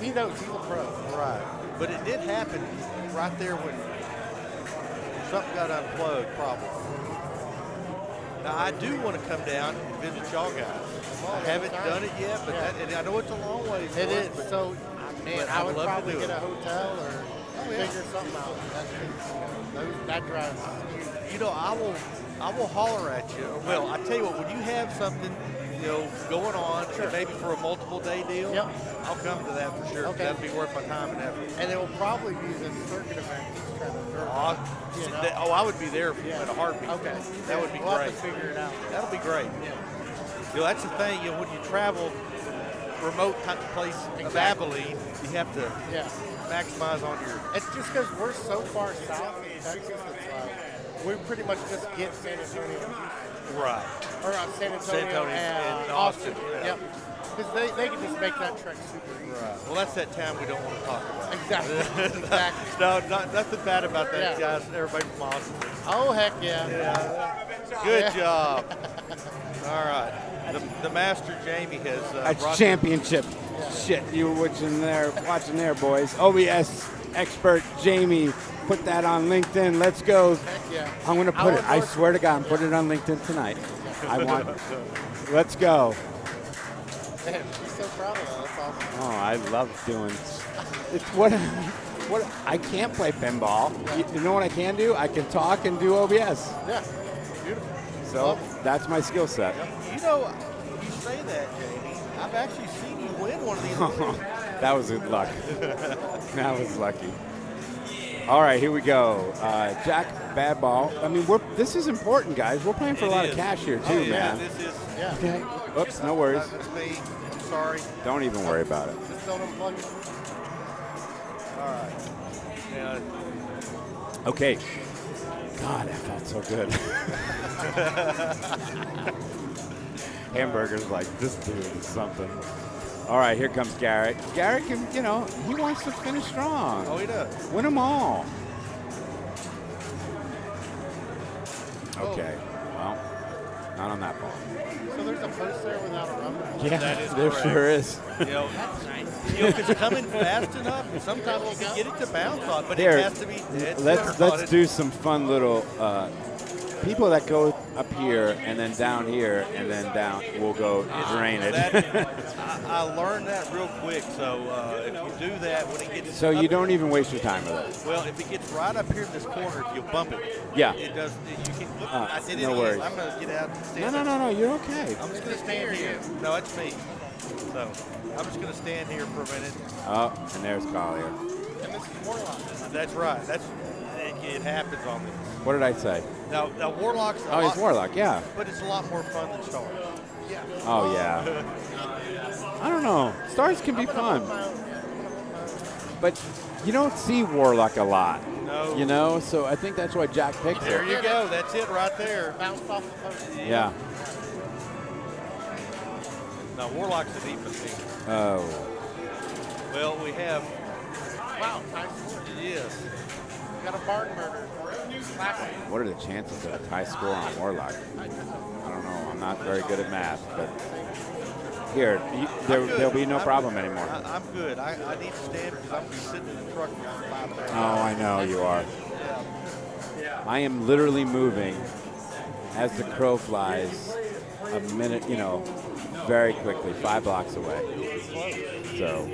He knows he's a pro. Right. But it did happen right there when something got unplugged, probably. Now, I do want to come down and visit y'all guys. I haven't anytime. done it yet, but Yeah. that, and I know it's a long ways. It is. but- So, man, I I'd would love to probably get it. a hotel or Oh, yeah. figure something out. That's, you know, those, that drives. You know, I will, I will holler at you. Well, I tell you what, when you have something, you know, going on, Sure. maybe for a multiple day deal, Yep. I'll come to that for sure. Okay. That'd be worth my time and effort. And it will probably be this circuit event trying to. Oh, you know? oh, I would be there Yeah. at a heartbeat. Okay. That would be we'll great. Have to figure it out. That'll be great. You know, that's the thing. You know, when you travel remote type of place of Abilene, you have to Yeah. maximize on your. It's just because we're so far south in Texas, it's like we pretty much just get San Antonio. Right. Or uh, San Antonio, San Antonio and, and Austin. Austin, yeah. Yep. Because they, they can just make that trek super easy. Right. Well, that's that town we don't want to talk about. Exactly. exactly. no, not, nothing bad about that, Yeah. guys. Everybody from Austin. Oh, heck yeah. Yeah. Good Yeah. job. All right. The, the master Jamie has uh, That's brought championship shit you were watching there, watching there, boys. OBS expert Jamie, put that on LinkedIn. Let's go. Yeah. I'm gonna I put it. I swear to God, I'm putting it on LinkedIn tonight. I want. Let's go. Man, so proud of that. That's awesome. Oh, I love doing. It's what. What I can't play pinball. You, you know what I can do? I can talk and do OBS. Yeah. Beautiful. So that's my skill set. You know, you say that, Jamie. I've actually seen you win one of these. that was good luck. that was lucky. All right, here we go. Uh, Jack, bad ball. I mean, we're this is important, guys. We're playing for a lot is. of cash here too, Oh, yeah, man. This is. Yeah. Okay. Oops, no worries. That's me. I'm sorry. Don't even worry about it. Just don't unplug it. All right. Yeah. Okay. God, that felt so good. Hamburger's like, this dude is something. All right, here comes Garrett. Garrett can, you know, he wants to finish strong. Oh, he does. Win them all. Okay. Well, not on that ball. So there's a post there without a rubber. Yeah, That is there correct. sure is. You know, you know, if it's coming fast enough, sometimes you can get it to bounce on, but Here, it has to be dead let's let's it. do some fun little uh, people that go up here and then down here and then down. We'll go drain it. That, I, I learned that real quick. So uh, if you do that, when it gets so you don't even waste your time with it. Well, if it gets right up here in this corner, if you bump it, Yeah. it does. You can. Look, Uh, I did it no again. worries. I'm gonna get out. And No, stand no, no, no. You're okay. I'm just gonna stand here. No, it's me. So I'm just gonna stand here for a minute. Oh, and there's Collier. And this is Warlock. That's right. That's it, it happens on this. What did I say? Now, now Warlock's. a Oh, he's Warlock, yeah. But it's a lot more fun than Stars. Yeah. Oh yeah. I don't know. Stars can be fun, but you don't see Warlock a lot. No. You know, so I think that's why Jack picks There it. you go. That's it right there. Bounced off the post. Yeah. Now Warlock's a deep. Oh. Well, we have. Wow. Yes. Got a barn murder. What are the chances of a high score on Warlock? I don't know. I'm not very good at math, but here, you, there, there'll be no I'm- problem anymore. I, I'm good. I, I need to stand because I'm sitting in the truck five. Oh, I know you are. I am literally moving as the crow flies a minute, you know, very quickly, five blocks away. So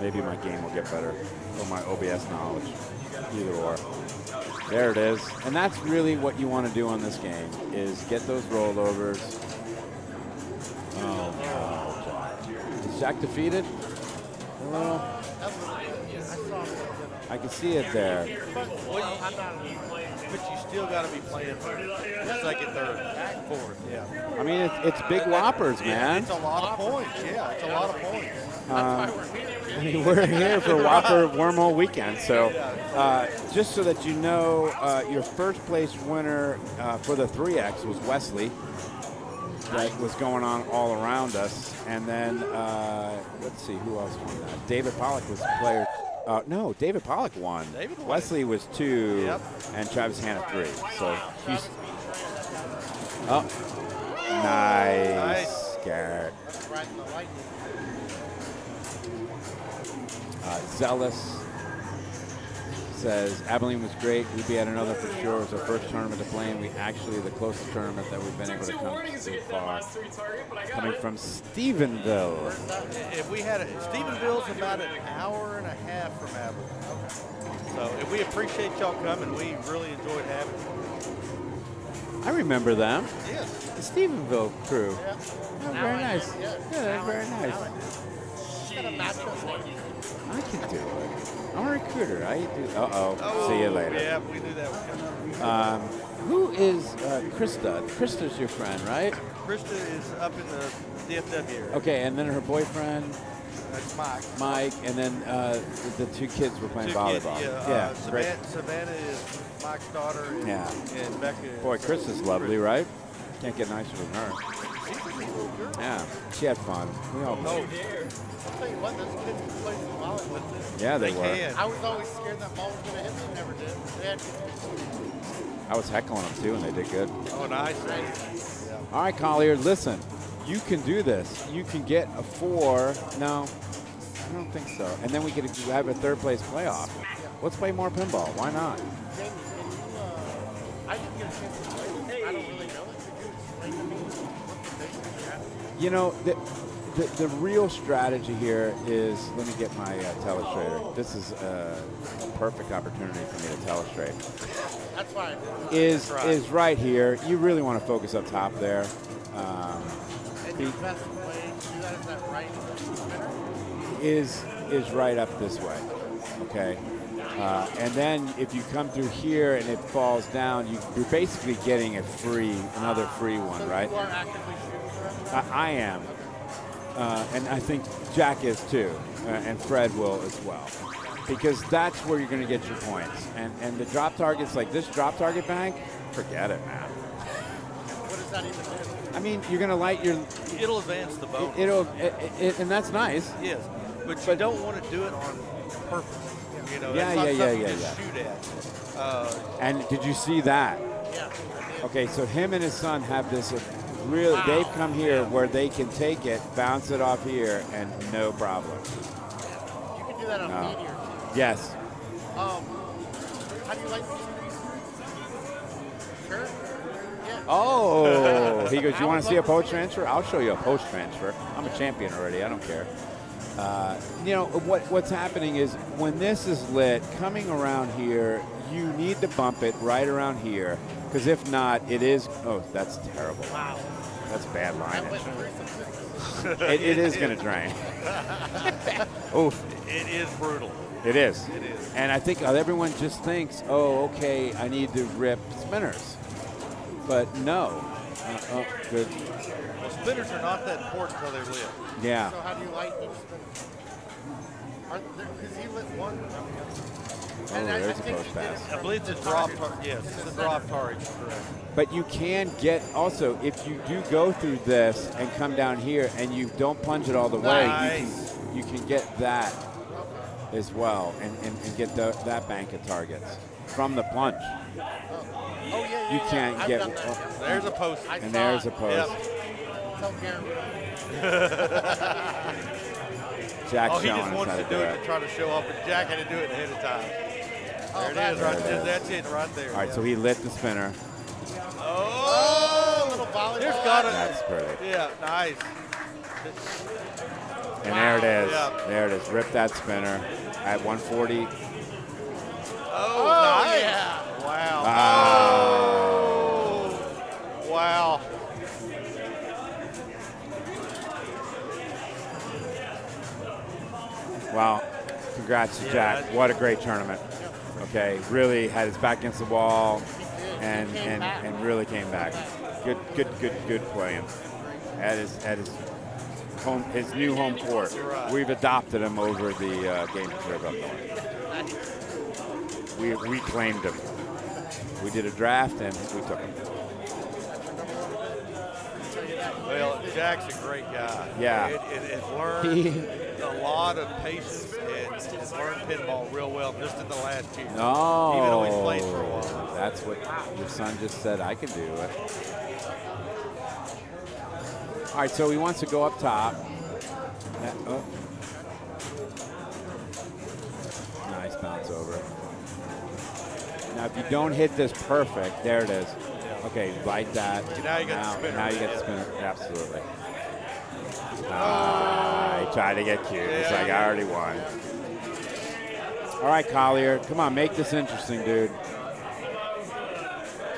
maybe my game will get better or my OBS knowledge, either or. There it is. And that's really what you want to do on this game is get those rollovers. Oh. Is Jack defeated? Well, I can see it there. But you still got to be playing second, third, back, fourth. Yeah. I mean, it's, it's big WPPRs, man. It's a lot of points. Yeah, it's a lot of points. Uh, I mean, we're here for WPPR Wormhole Weekend. So, uh, just so that you know, uh, your first place winner uh, for the 3X was Wesley. That was going on all around us. And then, uh, let's see, who else won that? David Pollock was the player. Uh, no, David Pollock won. David. Wesley was two, Yep. and Travis Hanna three. So he's. Oh, nice, Nice. Garrett. That's riding the lightning. Uh, Zealous says Abilene was great. We'd be at another for sure. It was our first tournament to play, and we actually the closest tournament that we've been able to come so far. Coming from Stephenville. If we had a, Stephenville's about an hour and a half from Abilene. So if we appreciate y'all coming, we really enjoyed having you. I remember them. Yes. The Stephenville crew. Yeah. Oh, Now very nice. yeah. Yeah, they're Now very I- nice. I know. Got a matchup like you. I can do it. I'm a recruiter. I do. Uh oh. See you Oh, later. Yeah, we knew that was. Um, who is uh, Krista? Krista's your friend, right? Krista is up in the DFW area. Okay, and then her boyfriend, That's Mike. Mike, and then uh, the, two kids were playing Two kids, volleyball. yeah, uh, great. Savannah, Savannah is Mike's daughter, and, Yeah. and Becca. Boy, Chris is lovely, right? Can't get nicer than her. Yeah, she had fun. We all Oh, I'll tell you what, those kids can play some volleyball. Yeah, they They were. can. I was always scared that ball was going to hit me. Never did. They had I was heckling them too, and they did good. Oh, nice. Yeah. All right, Collier, listen. You can do this. You can get a four. No, I don't think so. And then we could have a third place playoff. Let's play more pinball. Why not? Jamie, can you, uh, I didn't get a chance to play. I don't really know it. Could you explain to me what the basics are? You know, the, the, the real strategy here is, let me get my uh, telestrator. This is a perfect opportunity for me to telestrate. That's fine. Is, right. is right here. You really want to focus up top there. Um, be- best way to do that is that right is is right up this way. Okay. Uh, and then if you come through here and it falls down, you, you're basically getting a free, another free one, So right? I, I am. Uh, and I think Jack is too, uh, and Fred will as well. Because that's where you're going to get your points. And, and the drop targets like this drop target bank, forget it, man. What does that even do? I mean, you're going to light your. It'll advance the bonus. It, will it, it, and that's nice. Yes, but you don't want to do it on purpose. You know, Yeah, not yeah, yeah, yeah, shoot at. Uh, And did you see that? Yeah. Okay, so him and his son have this really, they've come here where they can take it, bounce it off here, and no problem. You can do that on No. Meteor. Yes. Um, how do you like? Sure. Yeah. Oh, he goes, you want to see a post transfer? I'll show you a post transfer. I'm a champion already. I don't care. Uh, you know, what what's happening is when this is lit, coming around here, you need to bump it right around here. Because if not, it is, oh, that's terrible. Wow. That's a bad That lineage. went through some things. it, it is going to drain. oh, it is brutal. It is. It is. And I think uh, everyone just thinks, oh, okay, I need to rip spinners. But no. Uh, oh, good. Well, spinners are not that important until they're lit. Yeah. So how do you like these spinners? Are there, because he lit one. Oh, And I- I there's a post pass. I believe it's a drop yes, it's a drop target, correct. But you can get also if you do go through this and come down here and you don't plunge it all the way, you can you can get that as well and, and, and get the, that bank of targets from the plunge. Oh, oh yeah, You can't yeah. Get yeah. There's a post. I and there's a post. Karen. Jack's oh, he just wants to do it it. to try to show off, but Jack had to do it ahead of time. Oh, there it that's right right. there. That's it, right there. All right, yeah. so he lit the spinner. Oh, little volleyball. There's got it. That's to. pretty. Yeah, nice. And there it is. Yeah. There it is. Rip that spinner at 140. Oh, nice. yeah. Wow. Wow. Oh, wow. Wow. Congrats to Yeah, Jack. What a great tournament. Okay, really had his back against the wall. and and, and really came back. Good, good, good, good playing at his at his home his new home court. We've adopted him over the uh, game preserve up north. We we claimed him. We did a draft and we took him. Well, Jack's a great guy. Yeah. Has learned a lot of patience and has learned pinball real well just in the last year. No, Even though he's played for a while. that's what your son just said. I can do it. All right, so he wants to go up top. That- oh. Nice bounce over. Now, if you don't hit this perfect, there it is. Okay, like that. Now you got the spinner. Now you get the spinner. Absolutely. Ah, he tried to get cute. It's like, yeah. I already won. All right, Collier, come on, make this interesting, dude.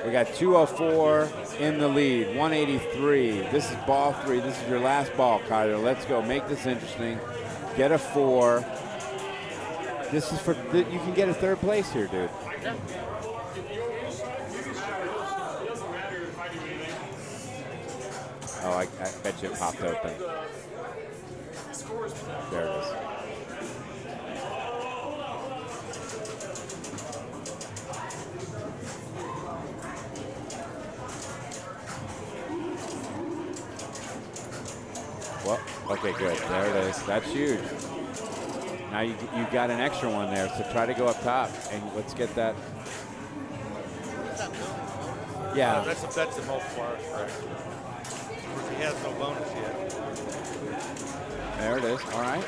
We got 204 in the lead, 183. This is ball three. This is your last ball, Collier. Let's go. Make this interesting. Get a four. This is for you can get a third place here, dude. Oh, I, I bet you it popped open. There it is. Well, okay, good. There it is. That's huge. Now you you got an extra one there, so try to go up top and let's get that. Yeah. Uh, that's a, that's a multiplier, correct? Of course, he has no bonus yet. There it is. All right.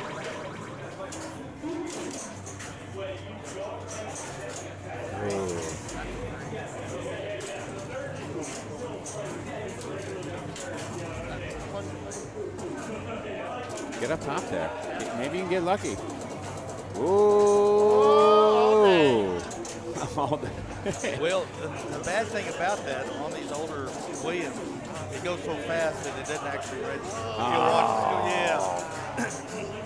Ooh. Get up top there. Maybe you can get lucky. Ooh. All day. well, the, the bad thing about that on these older Williams, it goes so fast that it doesn't actually register. You'll watch it go, yeah.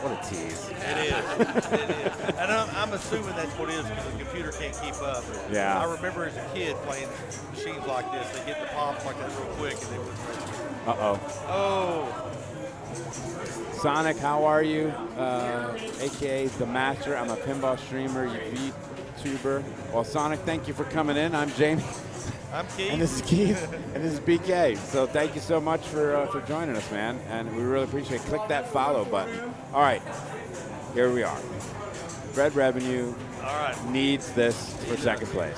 What a tease. It is. it is. And I'm, I'm assuming that's what it is because the computer can't keep up. Yeah. I remember as a kid playing machines like this. They get the pops like that real quick and they would register. Uh-oh. Oh. Sonic, how are you? Uh, AKA The Master. I'm a pinball streamer, VTuber. Well, Sonic, thank you for coming in. I'm Jamie. I'm Keith. And this is Keith. and this is BK. So thank you so much for, uh, for joining us, man. And we really appreciate it. Click that follow button. All right. Here we are. Fred Revnew All right. needs this for second place.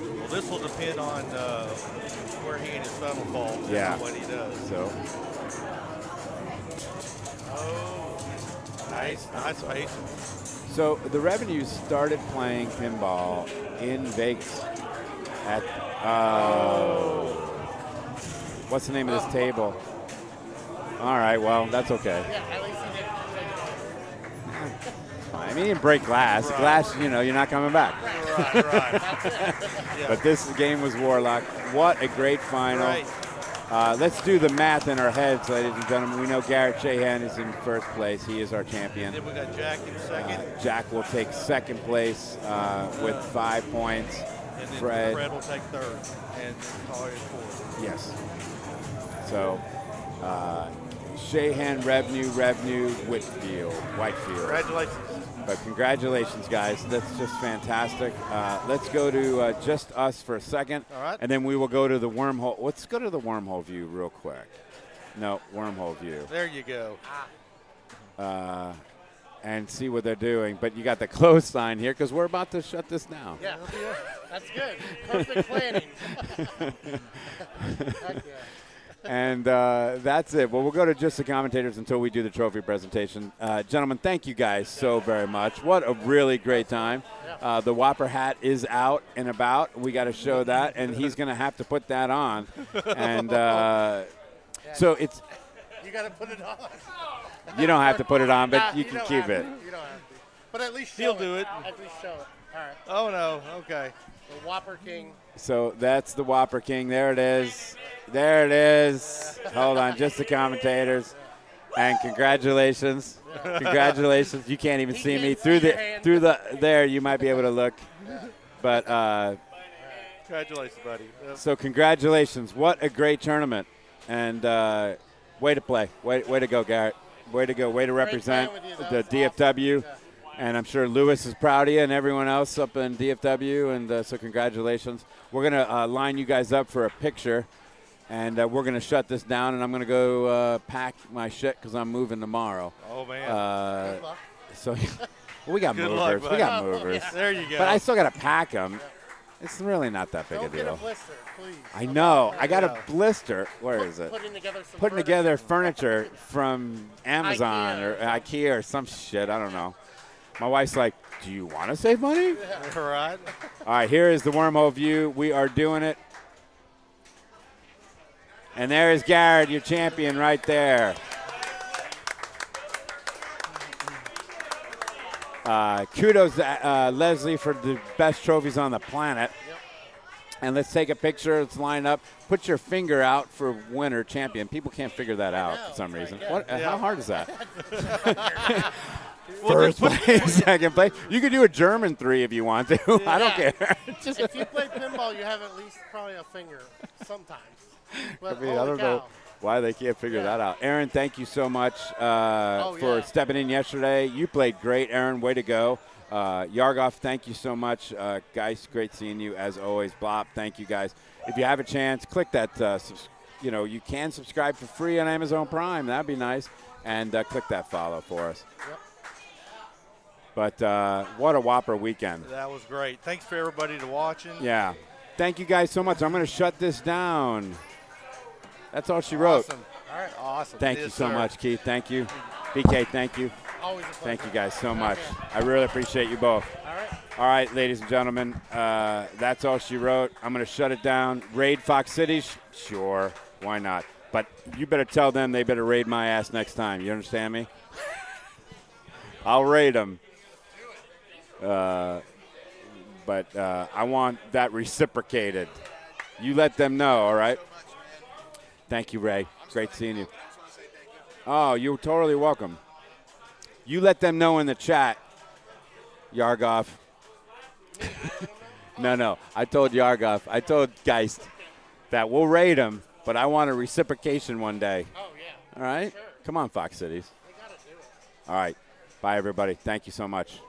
Well, this will depend on uh, where he and his son will fall. Yeah. What he does. So Oh. Nice. Nice. So the Revnew started playing pinball in Vegas at oh, what's the name of this table? All right, well that's okay. Yeah, at least he didn't. I mean, you didn't break glass. Right. Glass, you know, you're not coming back. Right, right. That's it. Yeah. But this game was Warlock. What a great final. Right. Uh, let's do the math in our heads, ladies and gentlemen. We know Garrett Shahan is in first place. He is our champion. Then we got Jack in second. Uh, Jack will take second place uh, with five points. And then Fred, Fred will take third. And Collier fourth. yes. So, uh, Shahan, Revnew, Revnew, Whitfield, Whitefield. Congratulations. But congratulations, guys. That's just fantastic. Uh, let's go to uh, just us for a second. All right. And then we will go to the wormhole. Let's go to the wormhole view real quick. No, wormhole view. There you go. Uh, and see what they're doing. But you got the close sign here because we're about to shut this down. Yeah, that's good. Perfect planning. Yeah. and uh, that's it. Well, we'll go to just the commentators until we do the trophy presentation. Uh, gentlemen, thank you guys so very much. What a really great time. Uh, the Whopper hat is out and about. We got to show that, and he's going to have to put that on. And uh, so it's You got to put it on. You don't have to put it on, but Nah, you can don't keep it. to. You don't have to. But at least He'll show do it. At least show it. All right. Oh, no. Okay. The Whopper King. So that's the Whopper King. There it is. There it is. Hold on, just the commentators. And congratulations. Congratulations. You can't even He see me through the hand. through the there you might be able to look. But uh, Congratulations, buddy. Yep. so congratulations! What a great tournament, and uh, way to play. Way, way to go, Garrett. Way to go. Way to represent you. the That was DFW. And I'm sure Lewis is proud of you and everyone else up in DFW. And uh, so congratulations. We're gonna uh, line you guys up for a picture, and uh, we're gonna shut this down. And I'm gonna go uh, pack my shit because I'm moving tomorrow. Oh, man. Uh, Good luck. so well, we got Good movers. luck, we got movers. There you go. But I still gotta pack them. It's really not that big Don't a get a deal. Blister, please. I know. I got a Yeah. blister. Where is it? Putting together some Putting together furniture from Amazon IKEA or or IKEA or some shit. I don't know. My wife's like, "Do you want to save money?" right. All right, here is the wormhole view. We are doing it. And there is Garrett, your champion, right there. Uh, kudos to uh, Leslie for the best trophies on the planet. And let's take a picture. Let's line up. Put your finger out for winner, champion. People can't figure that out for some reason. What? uh, How hard is that? First place, second place. You could do a German three if you want to. I don't care. Just if you play pinball, you have at least probably a finger sometimes. But I mean, I don't cow. know why they can't figure that out. Aaron, thank you so much uh, Oh, for yeah. stepping in yesterday. You played great, Aaron. Way to go. Uh, Yargoff, thank you so much. Uh, guys, great seeing you as always. Blop, thank you guys. If you have a chance, click that. Uh, subs- you know, you can subscribe for free on Amazon Prime. That'd be nice. And uh, click that follow for us. Yep. But uh, what a WPPR weekend. That was great. Thanks for everybody to watching. Yeah. Thank you guys so much. I'm going to shut this down. That's all she wrote. Awesome. All right. Awesome. Thank you Yes, so sir. much, Keith. Thank you. BK, thank you. Always a pleasure. Thank you guys so much. I really appreciate you both. All right. All right, ladies and gentlemen, uh, that's all she wrote. I'm going to shut it down. Raid Fox City? Sure. Why not? But you better tell them they better raid my ass next time. You understand me? I'll raid them. Uh, but uh, I want that reciprocated. You let them know, all right? Thank you, Ray. Great seeing you. Oh, you're totally welcome. You let them know in the chat, Yargoff. no, no. I told Yargoff, I told Geist that we'll raid him, but I want a reciprocation one day. Oh, yeah. All right? Come on, Fox Cities. All right. Bye, everybody. Thank you so much.